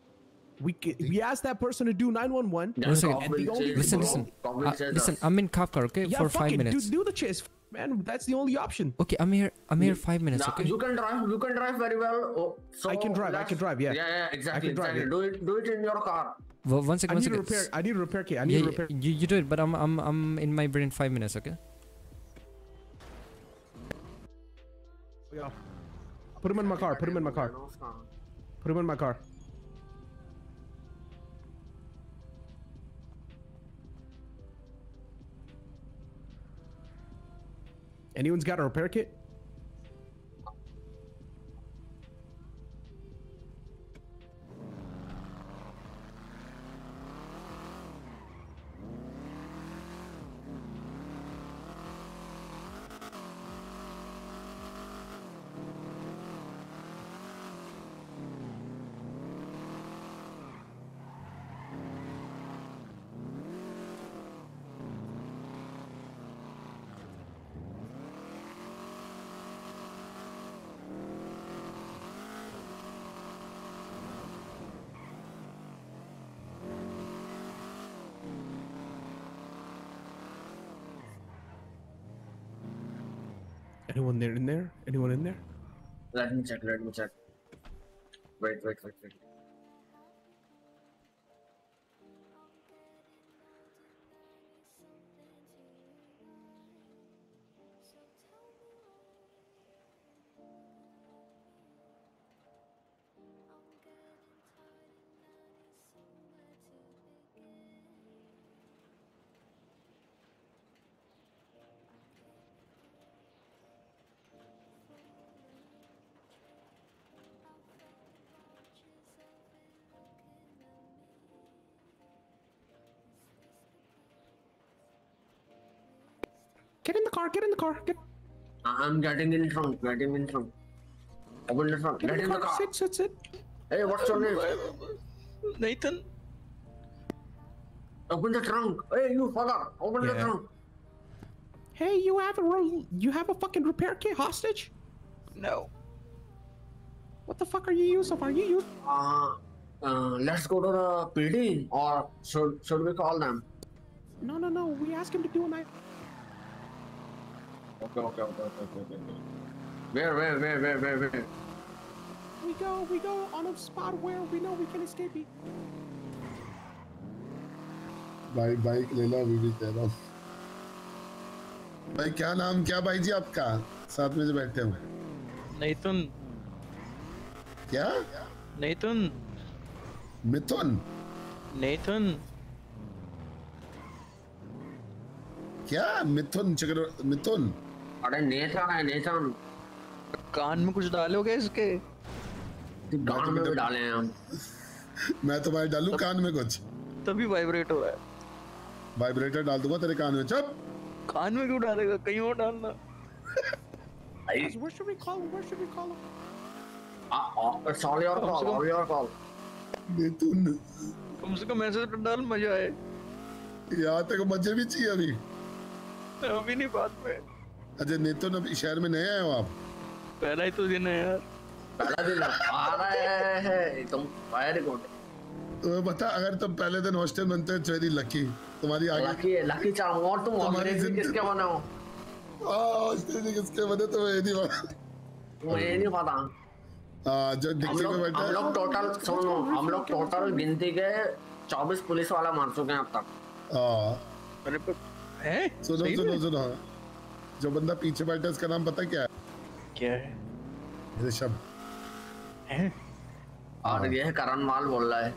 We we asked that person to do 911. Listen, listen, uh, listen. Uh, listen, I'm in Kafka, okay, yeah, for five it, minutes. Do, do the chase man. That's the only option. Okay, I'm here. I'm here hmm. five minutes, Yeah, okay? you can drive you can drive very well oh, so I can drive, I can drive, yeah. yeah yeah exactly, I can drive, exactly. do it do it in your car Well, one second, I one need second. repair. I need a repair kit. I need yeah, a repair. yeah, You, you do it, but I'm I'm I'm in my brain five minutes, okay? Yeah. Put him in my car. Put him in my car. Put him in my car. Anyone's got a repair kit? Anyone there in there? Anyone in there? Let me check. Let me check. Wait, wait, wait, wait. Car. Get in the car. Get. I'm getting in front. Getting in front. Open the trunk. Get Get in in the the car. car. Sit. Sit. Sit. Hey, what's your name? Nathan. Open the trunk. Hey, you fucker. Open the trunk. Hey, you have a ro- you have a fucking repair kit hostage? No. What the fuck are you using? Are you using? Uh, uh, let's go to the building, or should should we call them? No, no, no. We asked him to do a night. Okay, okay, okay, okay, okay, okay. Where, where, where, where, where, where? We go. We go on a spot where we know we can escape it. भाई bike ले लो अभी भी कह रहा हूँ भाई क्या नाम क्या भाई जी आपका साथ में जो बैठे हुए Nathan. क्या Nathan. मिथुन Nathan. क्या मिथुन चक्र मिथुन अरे नेथन है नेथन कान में कुछ डालोगे इसके? कान में भी डाले हैं हम। मैं तुम्हारे डालू कान में कुछ। तभी वाइब्रेट हो रहा है। वाइब्रेटर डाल दूँगा तेरे कान में चुप। कान में क्यों डालेगा? कहीं और डालना। where should we call him? Where should we call him? It's all your call, all your call. मिथुन कम से कम ऐसे तो डाल मज़ा आए। यहाँ तक मज़े भी चाहिए अभी। अभी नहीं बात में। अच्छा नितिन अभी शहर में नए आए हो आप? पहला ही तो दिन है यार। पहला दिन आ रहा है तुम वेरी गुड तुम्हें पता अगर तुम पहले दिन हॉस्टल बनते हो वेरी लकी तुम्हारी आगे लकी है लकी चाहूँ और तुम तुम्हारी अंग्रेज़ी जिंदगी- किसके बने हो? हॉस्टल किसके बने तो ये नहीं पता मुझे ये नहीं पता। हाँ जो हम डिक्की में बैठा हम लोग टोटल सुनो हम लोग टोटल गिनती के 24 पुलिस वाला मार चुके हैं अब तक। हाँ अरे है? सुनो सुनो सुनो। जो बंदा पीछे बैठा है उसका नाम पता क्या है? क्या है? ऋषभ। और ये करण माल बोल रहा है।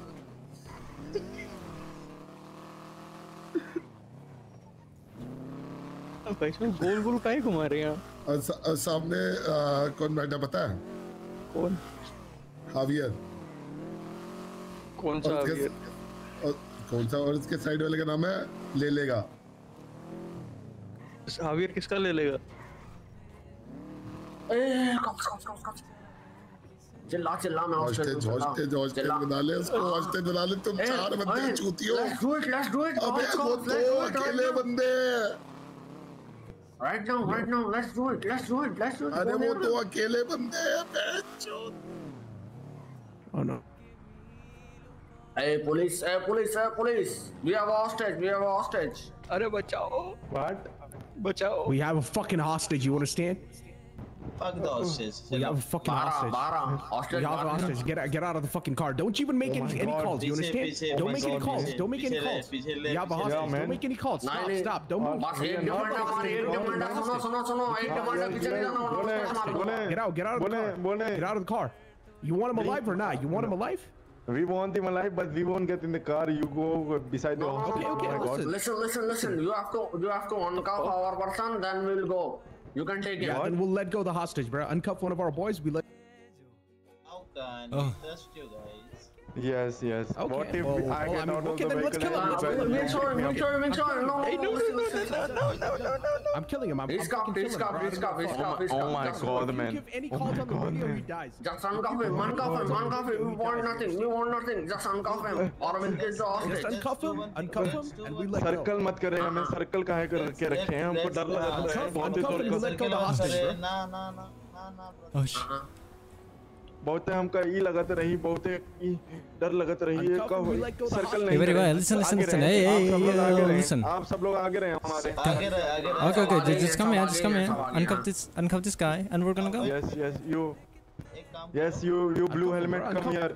गोल गोल काहे घुमा रहे हैं आप? और, सा, और सामने आ, कौन बैठा पता है? कौन? हावियर। कौन सा हावियर? और कौन सा और उसके साइड वाले का नाम है ले लेगा। हावियर किसका ले लेगा? ए कम कम कम कम। चिल्ला चिल्ला मैं हॉस्टल में हॉस्टल में हॉस्टल में बना उसको हॉस्टल में बना तुम चार बंदे चूतियों। Let's do it let's do it अबे वो दो अकेले बंदे। Right now right now let's do it let's do it let's do it अरे वो दो अकेले बंदे हैं ओ नो oh ए police A police A police we have hostage we have hostage अरे बचाओ। व्हाट बचाओ We have a fucking hostage. You understand? Fuck the hostage. We have a fucking Bara, hostage. bara, hostage, We have a bara. hostage. Get out, get out of the fucking car. Don't you even make Oh any, my any God. calls. You पीछे, understand? पीछे, Don't oh make my any God, calls. पीछे, Don't make any पीछे ले, calls. पीछे ले, You have a पीछे ले. hostage. Don't make any calls. Stop, नहीं, stop. Don't move. बस एक डिमांड है हमारी एक डिमांड है सुनो सुनो सुनो एक डिमांड है पीछे नहीं जाना वरना उसको मार दूंगा Get out, get out of the car. Get out of the car. You want him alive or not? You want him alive? We want him alive, but we won't get in the car. You go beside the hospital. Okay, okay, oh my God. Listen, listen, listen. You have to, you have to uncuff oh. our person, then we'll go. You can take Yeah, it. then we'll let go the hostage, bro. Uncuff one of our boys. We let. How can Oh. we trust you guys? Yes, yes. Okay. What if Well, I well, get I mean, out of okay, the then let's vehicle kill him. and Let's try kill to him. Make sure, make sure, make sure. No, Hey, no, listen, no, no, listen, no, no, no, no, no, no. I'm killing him. I'm, He's I'm cuffed, fucking he's killing him. cuffed, bro. he's I don't cuffed, give a he's fuck. cuffed, he's Oh cuffed. my Just- God, If man. you give any Oh calls my on the God, radio, man. he dies. Just uncuff him, uncuff him, uncuff him. We want nothing, we want nothing. Just uncuff him, or we'll kill the Just hostage. uncuff him, uncuff him, and we let go. Circle मत करें हमें circle काहे कर के रखे हैं हमको डर लग रहा है Uncuff, बहुत ही uncuff जोर him, का we let go बहुत हम का ई लगत रही बहुत ई डर लगत रही है कब सर्कल नहीं very well listen listen listen ए ए लिसन आप सब लोग आगे रहे हमारे। आगे रहे आगे ओके ओके जस्ट कम यार जस्ट कम यार uncuff this uncuff this yes yes you yes you you blue helmet come here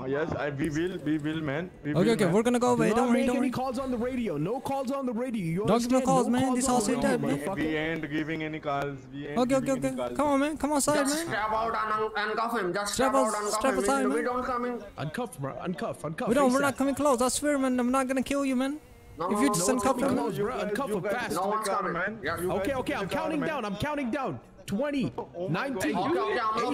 yes you you blue helmet come here Uh, yes I, we will we will man we Okay, will, okay. man. We're gonna go away. Do Don't worry. Don't any worry. calls on the radio. No calls on the radio. You Don't give no understand? calls, man. This house is dead, man. we ain't giving any calls we ain't Okay, okay, okay. calls. Come on, man. Come outside, Just man. strap out and un- uncuff him. Just Strap strap out- out, uncuff strap him. aside, We- We man. don't come in. Uncuff, bro. Uncuff. Uncuff. We don't. We're not coming close. I swear, man. I'm not gonna kill you, man. No, If you no, just no, uncuff no, him. no, Close, bro. Uncuff him fast. No one's coming. Yes. Okay, okay. I'm counting down. I'm counting down. 20, 19, Okay, okay, हम लोग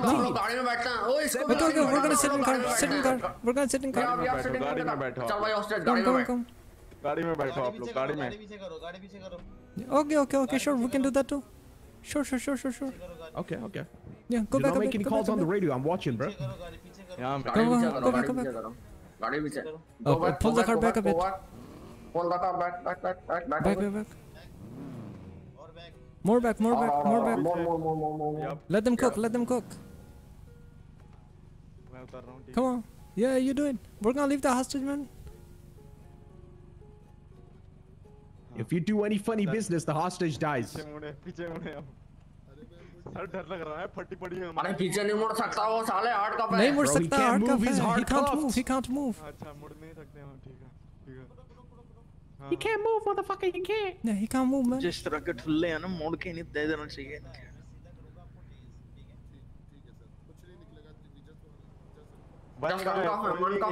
हम लोग गाड़ी में बैठते हैं। ओए, इसको भी Okay, okay. गाड़ी में We're gonna बैठना, sit in हम लोग car. गाड़ी में Sit in बैठते car. हैं। We're gonna sit in Yeah, car. we are sitting गाड़ी in में the बैठो car. चल भाई, hostage, Come, गाड़ी में come, बैठ। come. गाड़ी में बैठो आप लोग गाड़ी में गाड़ी पीछे करो गाड़ी पीछे करो Okay, okay, okay. Sure, we can do that too. Sure, sure, sure, sure, sure. Okay, okay. Yeah, go Do back not a make bit. any Go calls back a on the bit. radio. I'm watching, bro. यहाँ गाड़ी Go, पीछे go, करो, go गाड़ी back, go पीछे back. करो। गाड़ी पीछे। Oh, Go back, pull go the back, car go back a go bit. back. Pull the car back, back, back, back, back, Back, back. back, back. More back, more back, more back. More, more, more, more, more, more. Let them cook. Let them cook. मैं उतर रहा हूँ ठीक Come on. Yeah, you do it. We're gonna leave the hostage, man. If you do any funny business, the hostage dies. पीछे मुड़े पीछे मुड़े अब सर डर लग रहा है फटी पड़ी है अरे पीछे नहीं मुड़ सकता वो साले हार्ड कप है नहीं मुड़ Bro, he सकता can't hard move, cuff he's है. He hard can't cuffed. move. He can't move. अच्छा मुड़ नहीं सकते हम ठीक है ठीक है You can't move, motherfucker. You can't. Yeah, he can't move, man. जिस तरह के ठुल्ले हैं ना मोड़ के नहीं दे देना चाहिए बस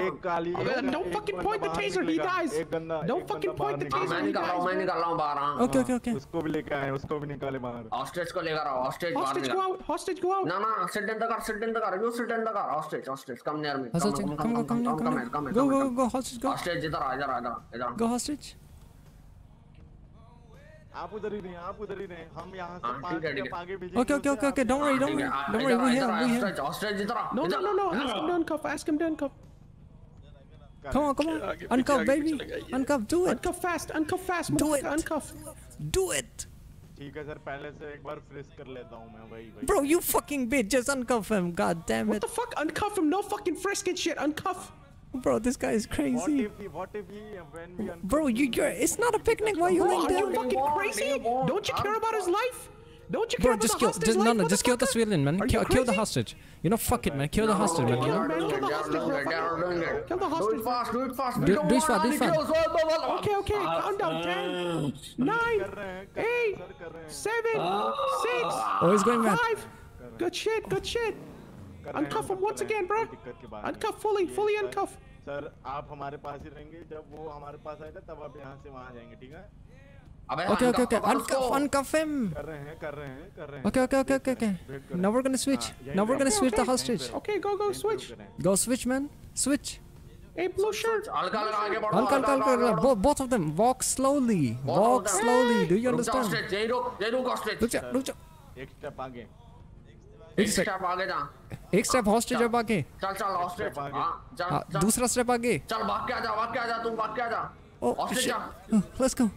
एक काली Oh, man, don't fucking point the taser, he dies. एक गंदा Don't एक fucking बंदा point the बाहर taser, मैं he निकाल रहा हूँ मैं dies. निकाल रहा हूँ बाहर हाँ। Okay, okay, okay. उसको भी लेके आए उसको भी निकाले बाहर हॉस्टेज को लेकर आओ हॉस्टेज बाहर Hostage, निकाल go out. Hostage, go out. ना ना sit in the car sit in the car you sit in the car hostage hostage come near me Hostage, come, come, come, come, come, come. Go, go, go, hostage, go. Hostage इधर आ इधर आ इधर आ, इधर आ। Go hostage. आप उधर ही रहे आप उधर ही रहे हम यहाँ हाँ, से ठीक पाँच है, ठीक स्टेप है। आगे भेजेंगे Okay, okay, okay, okay. Don't worry, don't ठीक worry. है, आ, Don't इधर worry. Uh, We're here. इधर आ, We're here. हॉस्टेज हॉस्टेज इधर आ, No, no, इधर no, uh. no. Ask him to uncuff. Ask him to uncuff. Come on, come on. Uncuff, baby. Uncuff. Do it. Uncuff fast. Uncuff fast. Do motherfucker, it. Uncuff. Do it. ठीक है sir पहले से एक बार fridge कर लेता हूँ मैं वही वही Bro, you fucking bitch. Just uncuff him. God damn What it. the fuck? Uncuff him. No fucking frisking shit. Uncuff. Bro, this guy is What crazy. if he, what if he when we Bro, you, you're, it's not a picnic. Why are you Bro, laying are you down? fucking crazy? Don't you care about his life? Don't you care Bro, about just the kill. hostage Just, no, life, no, just kill the motherfucker? civilian, man. Kill, kill the hostage. You know, fuck it, man. Kill the hostage, man. Kill know? him. Kill the hostage, doing it, they are motherfucker. doing it. Kill the Do it hostage. fast, do it fast. We Do- don't it fast, do it fast. Oh. Okay, okay. Calm down. Ten, nine, eight, seven, six, Oh, he's going mad. five. Good shit. Good shit. Uncuff him once again, bro. Uncuff fully. Fully uncuff. Sir आप हमारे पास ही रहेंगे जब वो हमारे पास आएगा तब आप यहाँ से वहाँ जाएंगे ठीक है अबे Okay, okay, okay. uncuff Uncuff, उसको। uncuff him. कर रहे हैं कर रहे हैं कर रहे हैं Okay, okay, okay, okay, okay. Now we're gonna switch. Now we're gonna switch the hostage. Okay, go, go, switch. Go switch, man. Switch. Hey, blue shirt. हल्का हल्का आगे बढ़ो Uncle, हल्का uncle, हल्का आगे uncle, बढ़ो। both, both of them. Walk slowly. Both of Walk them. slowly. Do you रुक जा understand? hostage, यही रुक यही रुक hostage। एक स्टेप आगे आगे जा एक step hostage अब आगे. चल चल hostage हाँ चल हाँ, चल दूसरा step आगे. चल भाग के आ जा भाग के आ जा तू भाग के आ जा Oh, shit. जा Oh, let's go.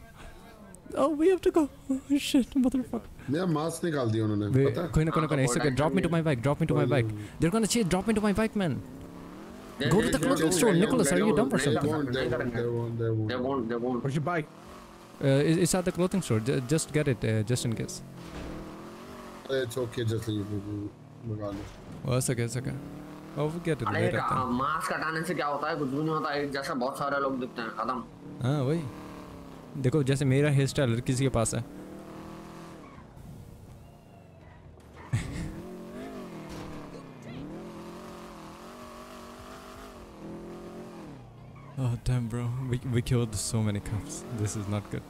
Oh, we have to go. Oh, shit, motherfucker. मेरा मास्क निकाल दिया उन्होंने पता है कोई ना कोई ना कोई ना. It's okay. Drop me to my bike. Drop me to my bike. They're gonna chase. Drop me to my bike, man. Go to the clothing store. Nicholas, are you dumb or They something? won't, they won't, they won't, they won't. They won't, they won't. Where's your bike? Uh, it- it's at the clothing store. Ju- Just get it, uh, just in case. It's okay, just leave Oh, it's okay. It's okay. Oh, we get it later. Mask हटाने से क्या होता है कुछ भी नहीं होता एक जैसा बहुत सारे लोग दिखते हैं खत्म हाँ वही देखो जैसे मेरा हेयर स्टाइल हर किसी के पास है oh damn bro we, we killed so many cops this is not good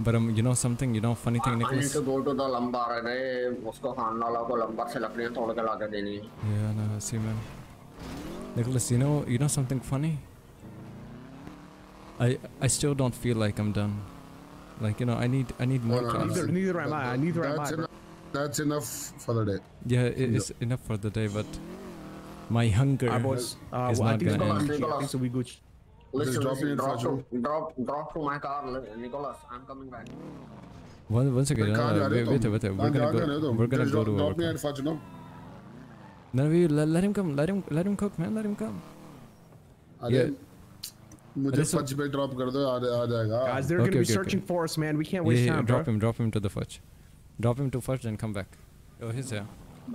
but um you know something you know funny thing I need Nicholas to go to the lumbar अरे उसको खान वाला को lumbar से लकड़ियाँ तोड़ के लाके देनी है yeah no I see man Nicholas you know you know something funny I I still don't feel like I'm done like you know I need I need more No, no, no, cops. no. Neither, neither am I. Neither am That's I. bro. enough. That's enough for the day. Yeah, it is enough for the day, but my hunger Alright, boys. Uh, is well, I not think it's gonna gonna end. be Gucci. I think so we Gucci. Listen, drop me listen, in drop Fajr. to, drop, drop to my car, Nicholas. I'm coming back. One, one second, कहाँ uh, जा रहे wait, हो wait, तुम? wait, कहाँ we're gonna जा रहे हो go. तुम? We're gonna Just go drop- to drop me our at Fajr, no? No, we let, let him come. Let him let him cook, man. Let him come. अरे Yeah. मुझे अरे सो- fudge पे drop कर दो आ, आ जाएगा Guys, they're Okay, gonna be okay, okay. searching for us, man. We can't Yeah, waste yeah, time, drop bro. him. Drop him to the fudge. Drop him to fudge and come back. Oh, he's here.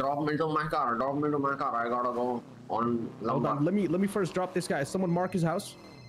Drop me to my car. Drop me to my car. I gotta go on Hold Lamba. on. Let me let me first drop this guy. Someone mark his house.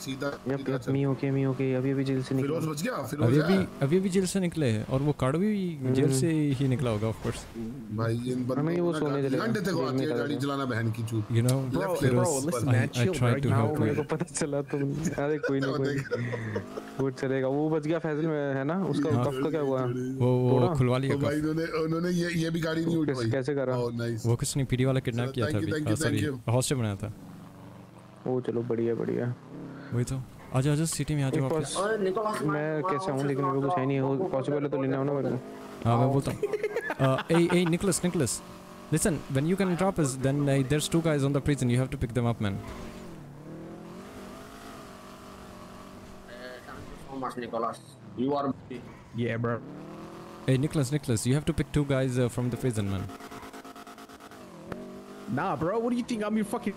सीधा yup yup me okay me okay अभी अभी jail से निकला फिरोज बच गया? फिरोज अभी है? अभी अभी जेल से निकले हैं और वो कार्ड भी जेल से ही निकला होगा ऑफ़ कोर्स भाई इन बंदों वो सोने चले घंटे तक आती है गाड़ी चलाना बहन की चूत। Chill, tried to bro. help मेरे को पता चला तो अरे कोई नहीं कोई वो चलेगा। वो बच गया फैजल में है ना? उसका हाँ। कफ का क्या हुआ? वो वो खुलवा लिया तो भाई उन्होंने उन्होंने ये ये भी गाड़ी नहीं कैसे- उठवाई। कैसे करा? वो कुछ नहीं पीडी वाला किडनैप किया था अभी। सॉरी हॉस्टल बनाया था। वो चलो बढ़िया बढ़िया। वही तो आजा आजा सिटी में आजा एक वापस पास मैं कैसे आऊँ लेकिन मेरे को कुछ है नहीं हो पॉसिबल है तो लेना हो ना मेरे को हाँ मैं बोलता हूँ hey hey Nicholas Nicholas listen when you can drop us then uh, there's two guys on the prison you have to pick them up man So much, Nicholas. You are. Yeah, bro. hey Nicholas Nicholas you have to pick two guys uh, from the prison man Nah, bro. What do you think? I'm your fucking.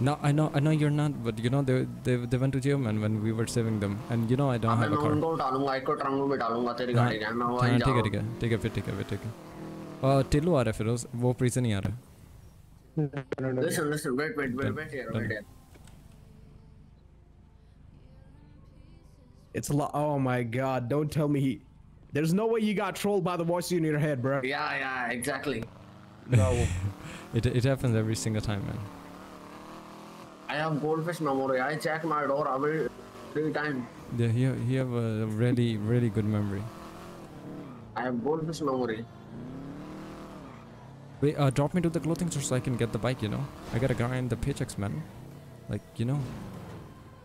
no I know I know you're not but you know they they, they went to jail man when we were saving them and you know I don't अबे have a मैं car उनको उठा लूंगा एक को trunk में बिठा लूंगा तेरी हाँ गाड़ी का मैं हाँ, वहीं ठीक है जाऊँ ठीक है ठीक है फिर ठीक है फिर ठीक है और टिल्लू आ रहा है फिर उस वो प्रिजन ही आ रहा है Listen, listen, wait, wait, wait, wait here, wait here. It's a lot. Oh my god! Don't tell me he. There's no way you got trolled by the voice in your head, bro. Yeah, yeah, exactly. No. it it happens every single time man I have goldfish memory. I check my door every three time. yeah he he have a really really good memory I have goldfish memory. Wait, uh, drop me to the clothing store so I can get the bike, you know? I gotta grind the paychecks, man. Like, you know?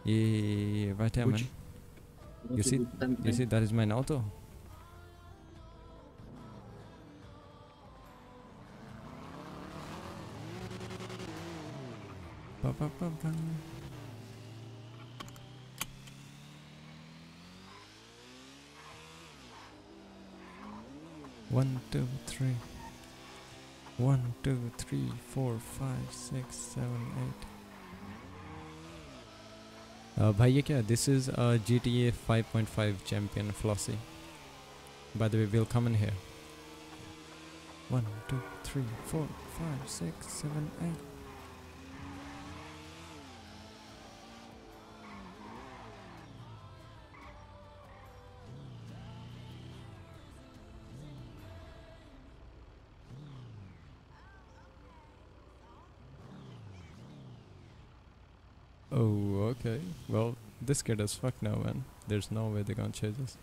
Yeah, right here, Which- man. You see, you see, that is mine auto. Ba -ba -ba -ba. One, two, three. One, two, three, four, five, six, seven, eight. Uh, bhai, ye kya? This is a GTA 5.5 champion Flossy. By the way, we'll come in here. 1, 2, 3, 4, 5, 6, 7, 8. Oh, okay. Well, this kid is fucked now, man. There's no way they're gonna change us.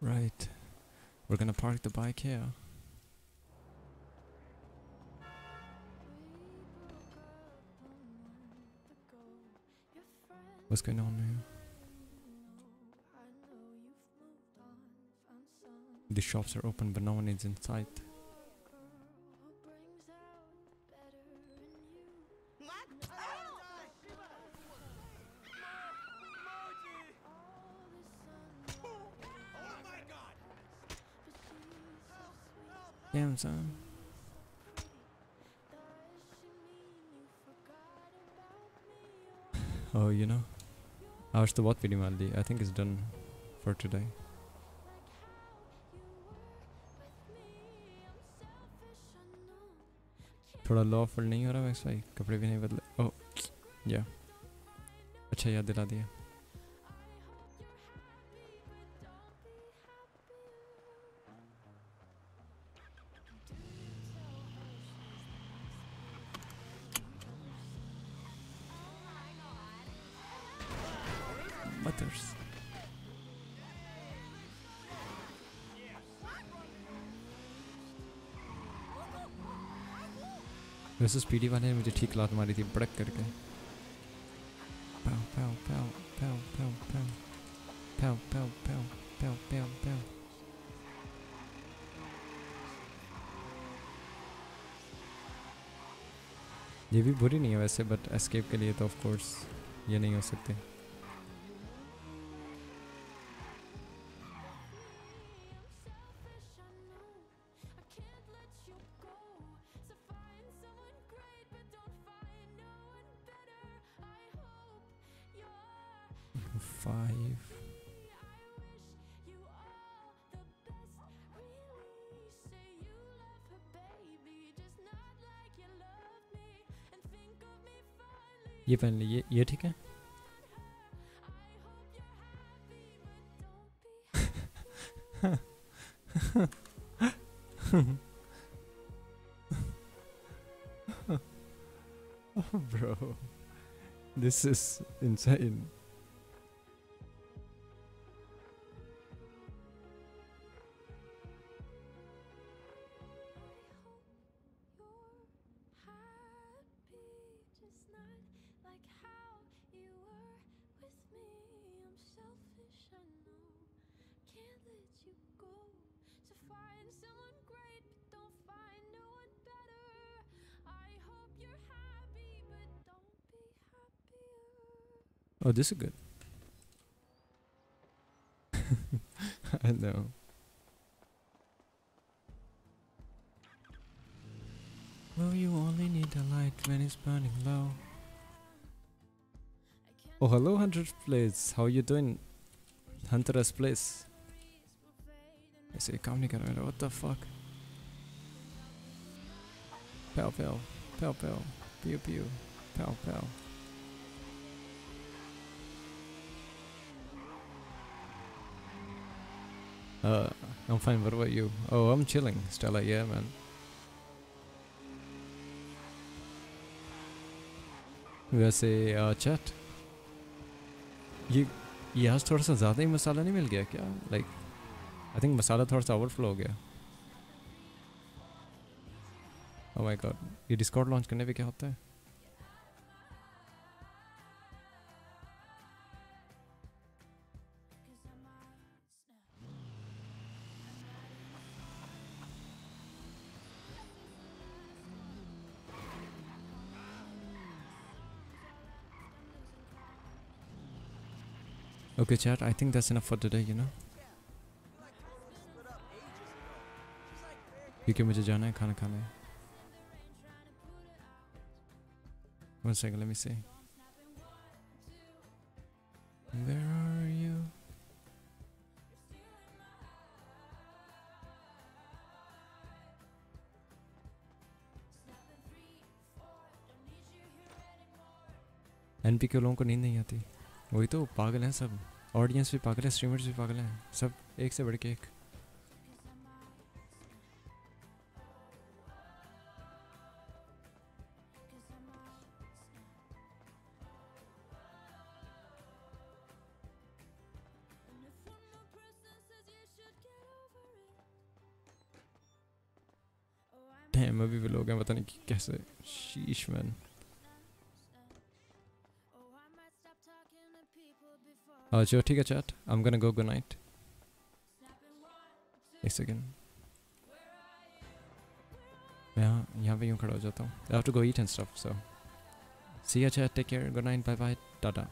Right. We're gonna park the bike here. What's going on here? The shops are open but no one is inside. Damn son. oh, you know, I watched the what video, Maldi. I think it's done for today. थोड़ा लॉफल नहीं हो रहा वैसे भाई कपड़े भी नहीं बदले। ओह या अच्छा याद दिला दिया। वैसे स्पीडी वाले ने मुझे ठीक लात मारी थी बड़क करके। ये भी बुरी नहीं है वैसे बट एस्केप के लिए तो ऑफ़ कोर्स ये नहीं हो सकते। ये पहन ली ये ये ठीक है bro this is insane this is good. I know. Will you only need a light when it's burning low? Oh, hello, Hunter's Place. How you doing? Hunter's place. I see a come together. What the fuck? Pow, pow. Pow, pow. Pew, pew. Pow, pow. Uh, I'm fine. What about you? Oh, I'm chilling, Stella. Yeah, man. वैसे chat ये ये आज थोड़ा सा ज़्यादा ही मसाला नहीं मिल गया क्या लाइक आई थिंक मसाला थोड़ा सा ओवरफ्लो हो गया ओह माय गॉड ये डिस्काउंट लॉन्च करने पे क्या होता है Okay, chat. I think that's enough for today. You know. क्योंकि मुझे जाना है खाना खाने One second, let me see. Where are you? NP के लोगों को नींद नहीं आती वही तो पागल हैं सब ऑडियंस भी पागल है स्ट्रीमर्स भी पागल हैं। सब एक से बढ़ के एक अभी भी लोग हैं, पता नहीं कैसे। शीश मैन अच्छा ठीक है chat I am gonna go good night एक सेकेंड मैं यहाँ यहाँ पे यूँ खड़ा हो जाता हूँ I have to go eat and stuff so see ya chat take care good night bye bye Tata